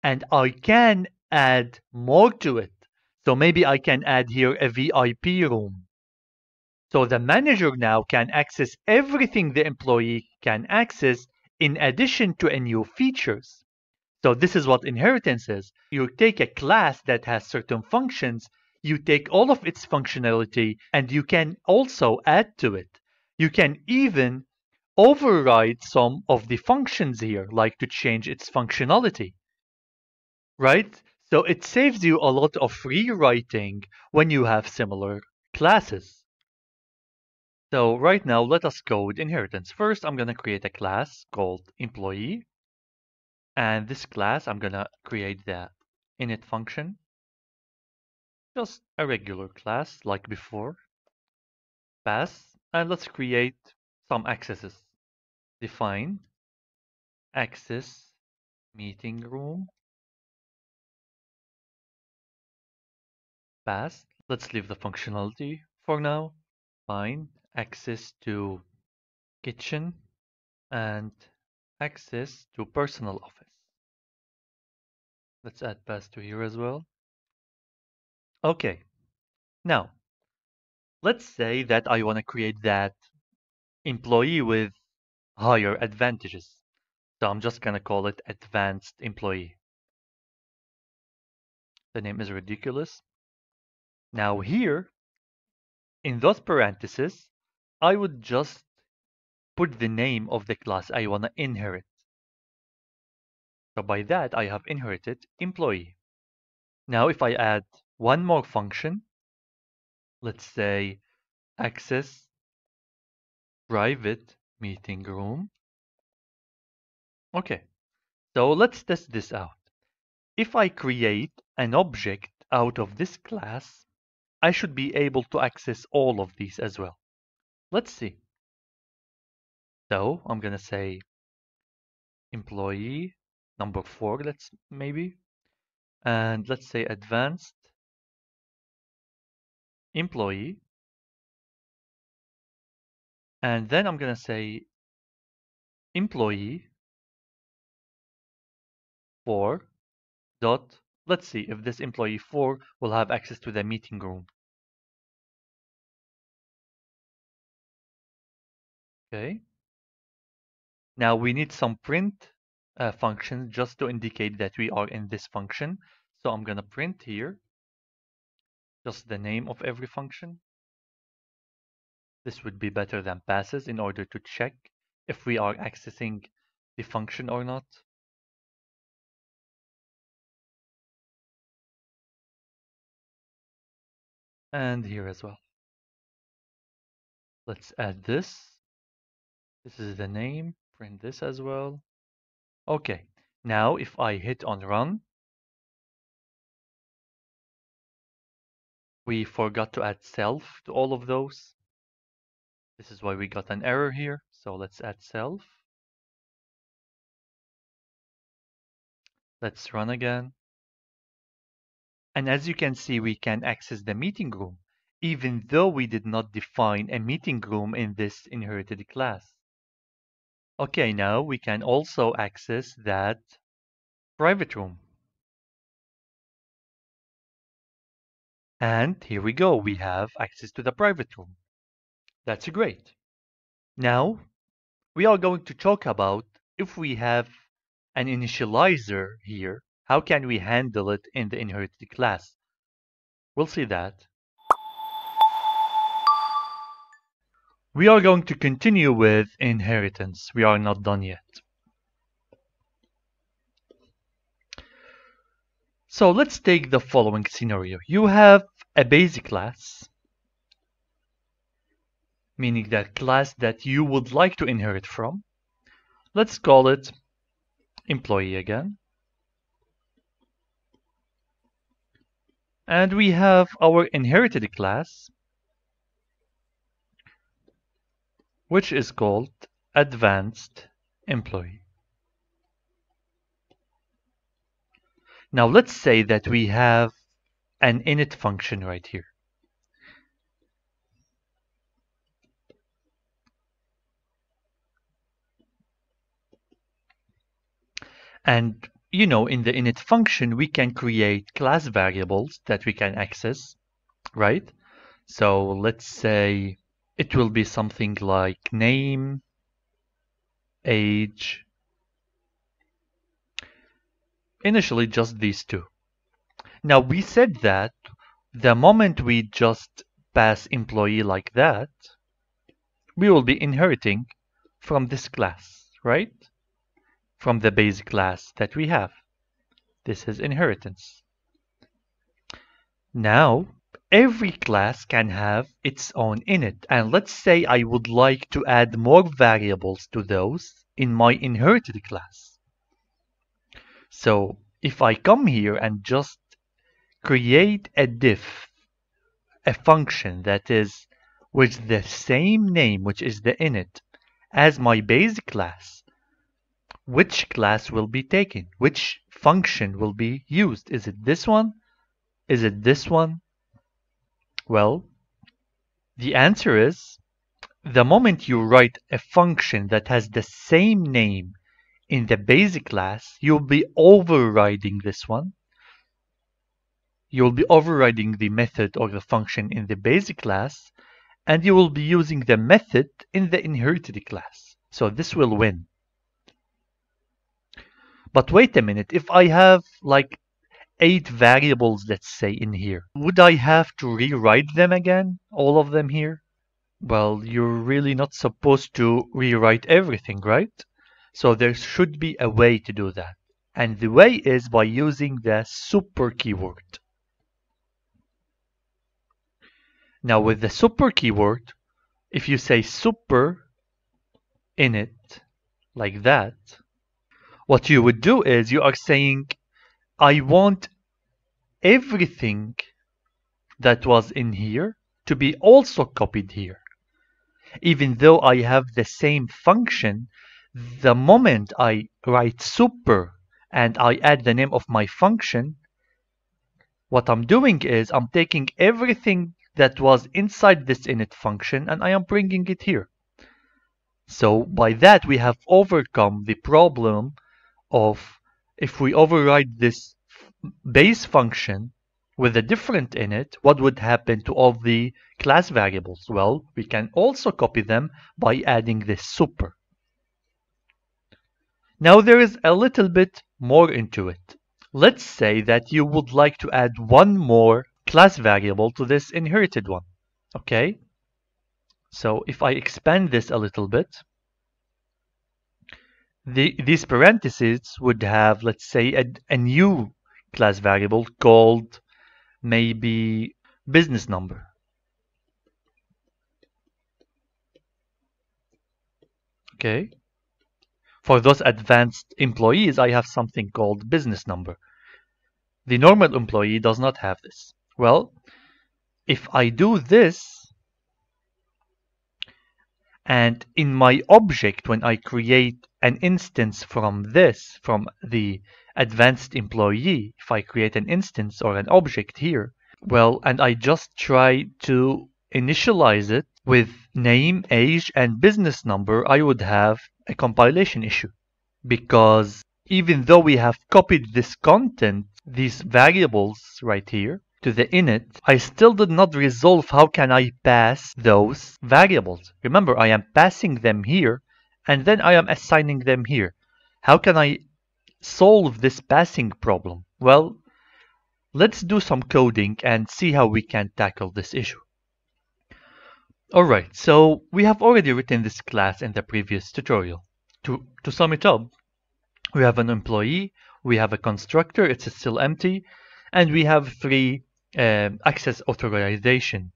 and I can add more to it. So maybe I can add here a VIP room. So the manager now can access everything the employee can access in addition to a new features. So this is what inheritance is. You take a class that has certain functions, you take all of its functionality and you can also add to it. You can even override some of the functions here, like to change its functionality right? So it saves you a lot of rewriting when you have similar classes. So right now, let us code inheritance. First, I'm going to create a class called employee. And this class, I'm going to create the init function. Just a regular class like before. Pass. And let's create some accesses. Define access meeting room Pass. Let's leave the functionality for now. Fine. Access to kitchen and access to personal office. Let's add pass to here as well. Okay. Now, let's say that I want to create that employee with higher advantages. So I'm just going to call it advanced employee. The name is ridiculous. Now here, in those parentheses, I would just put the name of the class I want to inherit. So by that, I have inherited employee. Now if I add one more function, let's say access private meeting room. Okay, so let's test this out. If I create an object out of this class, I should be able to access all of these as well. Let's see. So I'm going to say employee number four, let's maybe, and let's say advanced employee. And then I'm going to say employee four dot Let's see if this employee 4 will have access to the meeting room. Okay. Now we need some print uh, function just to indicate that we are in this function. So I'm going to print here just the name of every function. This would be better than passes in order to check if we are accessing the function or not. And here as well. Let's add this. This is the name. Print this as well. Okay. Now if I hit on run, we forgot to add self to all of those. This is why we got an error here. So let's add self. Let's run again. And as you can see, we can access the meeting room, even though we did not define a meeting room in this inherited class. Okay, now we can also access that private room. And here we go, we have access to the private room. That's great. Now, we are going to talk about if we have an initializer here, how can we handle it in the inherited class? We'll see that. We are going to continue with inheritance. We are not done yet. So let's take the following scenario. You have a basic class, meaning that class that you would like to inherit from. Let's call it employee again. And we have our inherited class, which is called advanced employee. Now let's say that we have an init function right here. And you know, in the init function, we can create class variables that we can access, right? So let's say it will be something like name, age, initially just these two. Now we said that the moment we just pass employee like that, we will be inheriting from this class, right? From the base class that we have. This is inheritance. Now, every class can have its own init. And let's say I would like to add more variables to those in my inherited class. So if I come here and just create a def, a function that is with the same name, which is the init, as my base class, which class will be taken? Which function will be used? Is it this one? Is it this one? Well, the answer is the moment you write a function that has the same name in the basic class, you'll be overriding this one. You'll be overriding the method or the function in the basic class, and you will be using the method in the inherited class. So this will win. But wait a minute, if I have like eight variables, let's say, in here, would I have to rewrite them again? All of them here? Well, you're really not supposed to rewrite everything, right? So there should be a way to do that. And the way is by using the super keyword. Now with the super keyword, if you say super init like that, what you would do is you are saying, I want everything that was in here to be also copied here. Even though I have the same function, the moment I write super and I add the name of my function, what I'm doing is I'm taking everything that was inside this init function and I am bringing it here. So by that we have overcome the problem of if we override this base function with a different init, what would happen to all the class variables? Well, we can also copy them by adding this super. Now there is a little bit more into it. Let's say that you would like to add one more class variable to this inherited one. Okay? So if I expand this a little bit, the, these parentheses would have, let's say, a, a new class variable called maybe business number. Okay. For those advanced employees, I have something called business number. The normal employee does not have this. Well, if I do this, and in my object, when I create an instance from this, from the advanced employee, if I create an instance or an object here, well, and I just try to initialize it with name, age, and business number, I would have a compilation issue. Because even though we have copied this content, these variables right here, to the init, I still did not resolve how can I pass those variables. Remember, I am passing them here, and then I am assigning them here. How can I solve this passing problem? Well, let's do some coding and see how we can tackle this issue. Alright, so we have already written this class in the previous tutorial. To, to sum it up, we have an employee, we have a constructor, it's still empty, and we have three um, access authorization.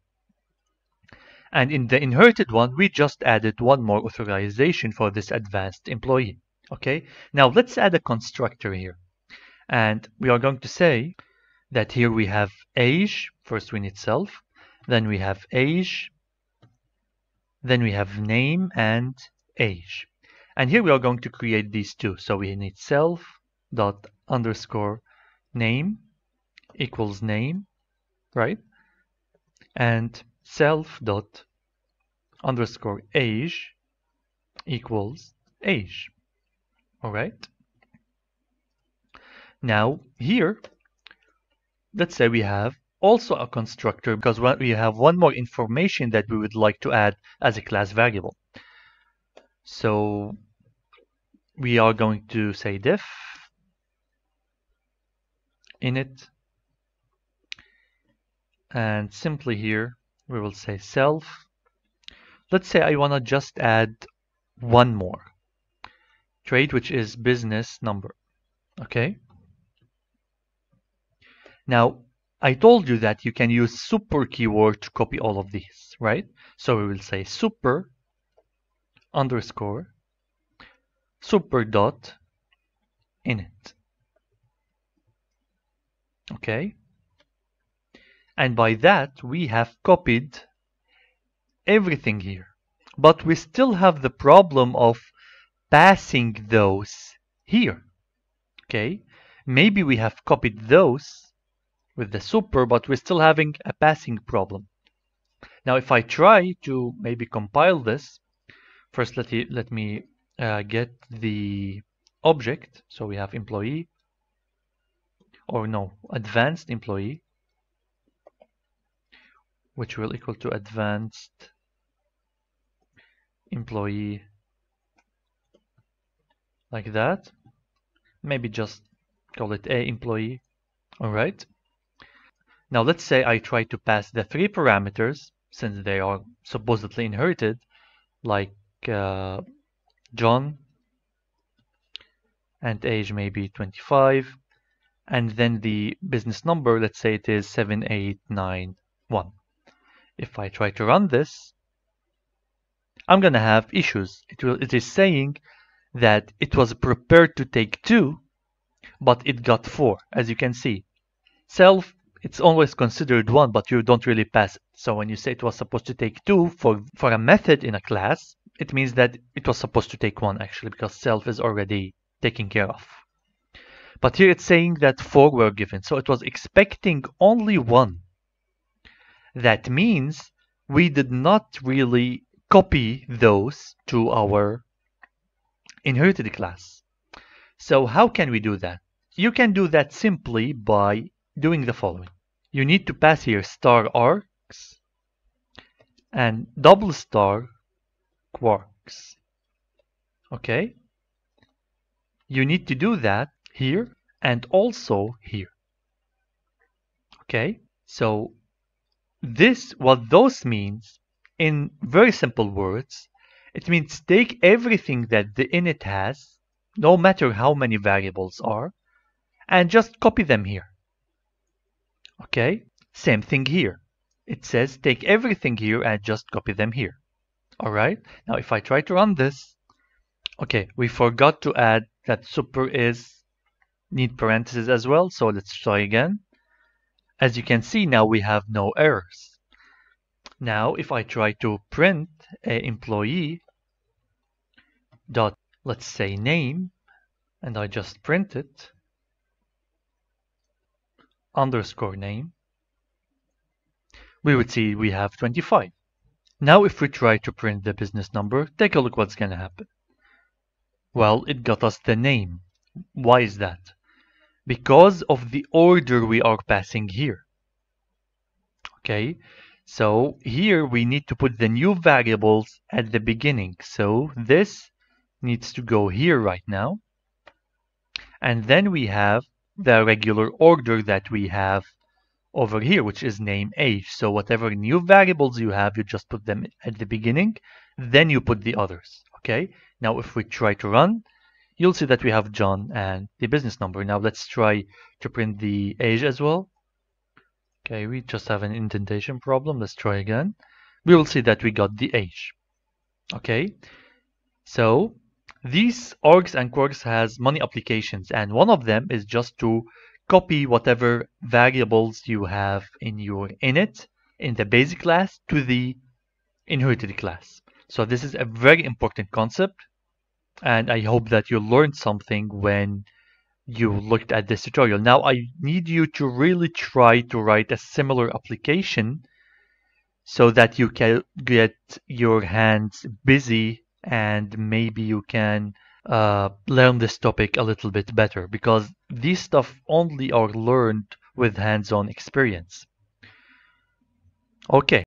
And in the inherited one, we just added one more authorization for this advanced employee. Okay, now let's add a constructor here. And we are going to say that here we have age, first we need self, then we have age, then we have name and age. And here we are going to create these two. So we need self dot underscore name equals name, right? And self dot underscore age equals age. All right. Now here, let's say we have also a constructor because we have one more information that we would like to add as a class variable. So we are going to say def init and simply here we will say self. Let's say I want to just add one more trade which is business number. Okay. Now I told you that you can use super keyword to copy all of these, right? So we will say super underscore super dot init. Okay. And by that, we have copied everything here. But we still have the problem of passing those here. Okay. Maybe we have copied those with the super, but we're still having a passing problem. Now, if I try to maybe compile this, first let, let me uh, get the object. So we have employee, or no, advanced employee, which will equal to advanced employee like that. Maybe just call it a employee. All right. Now let's say I try to pass the three parameters, since they are supposedly inherited, like uh, John, and age maybe 25, and then the business number, let's say it is 7891. If I try to run this, I'm going to have issues. It, will, it is saying that it was prepared to take 2, but it got 4, as you can see. Self it's always considered one, but you don't really pass it. So when you say it was supposed to take two for, for a method in a class, it means that it was supposed to take one actually because self is already taken care of. But here it's saying that four were given. So it was expecting only one. That means we did not really copy those to our inherited class. So how can we do that? You can do that simply by doing the following. You need to pass here star args and double star kwargs. Okay? You need to do that here and also here. Okay? So this, what those means, in very simple words, it means take everything that the init has, no matter how many variables are, and just copy them here. Okay, same thing here. It says take everything here and just copy them here. All right, now if I try to run this, Okay, we forgot to add that super is need parentheses as well, so let's try again. As you can see now we have no errors. Now if I try to print a employee dot let's say name and I just print it underscore name we would see we have 25. Now if we try to print the business number, take a look what's going to happen. Well, it got us the name. Why is that? Because of the order we are passing here. Okay, so here we need to put the new variables at the beginning. So this needs to go here right now. And then we have the regular order that we have over here, which is name age. So whatever new variables you have, you just put them at the beginning, then you put the others. Okay. Now, if we try to run, you'll see that we have John and the business number. Now let's try to print the age as well. Okay, we just have an indentation problem. Let's try again. We will see that we got the age. Okay, so these args and kwargs has many applications and one of them is just to copy whatever variables you have in your init in the basic class to the inherited class. So this is a very important concept and I hope that you learned something when you looked at this tutorial. Now I need you to really try to write a similar application so that you can get your hands busy and maybe you can uh, learn this topic a little bit better because these stuff only are learned with hands-on experience. Okay,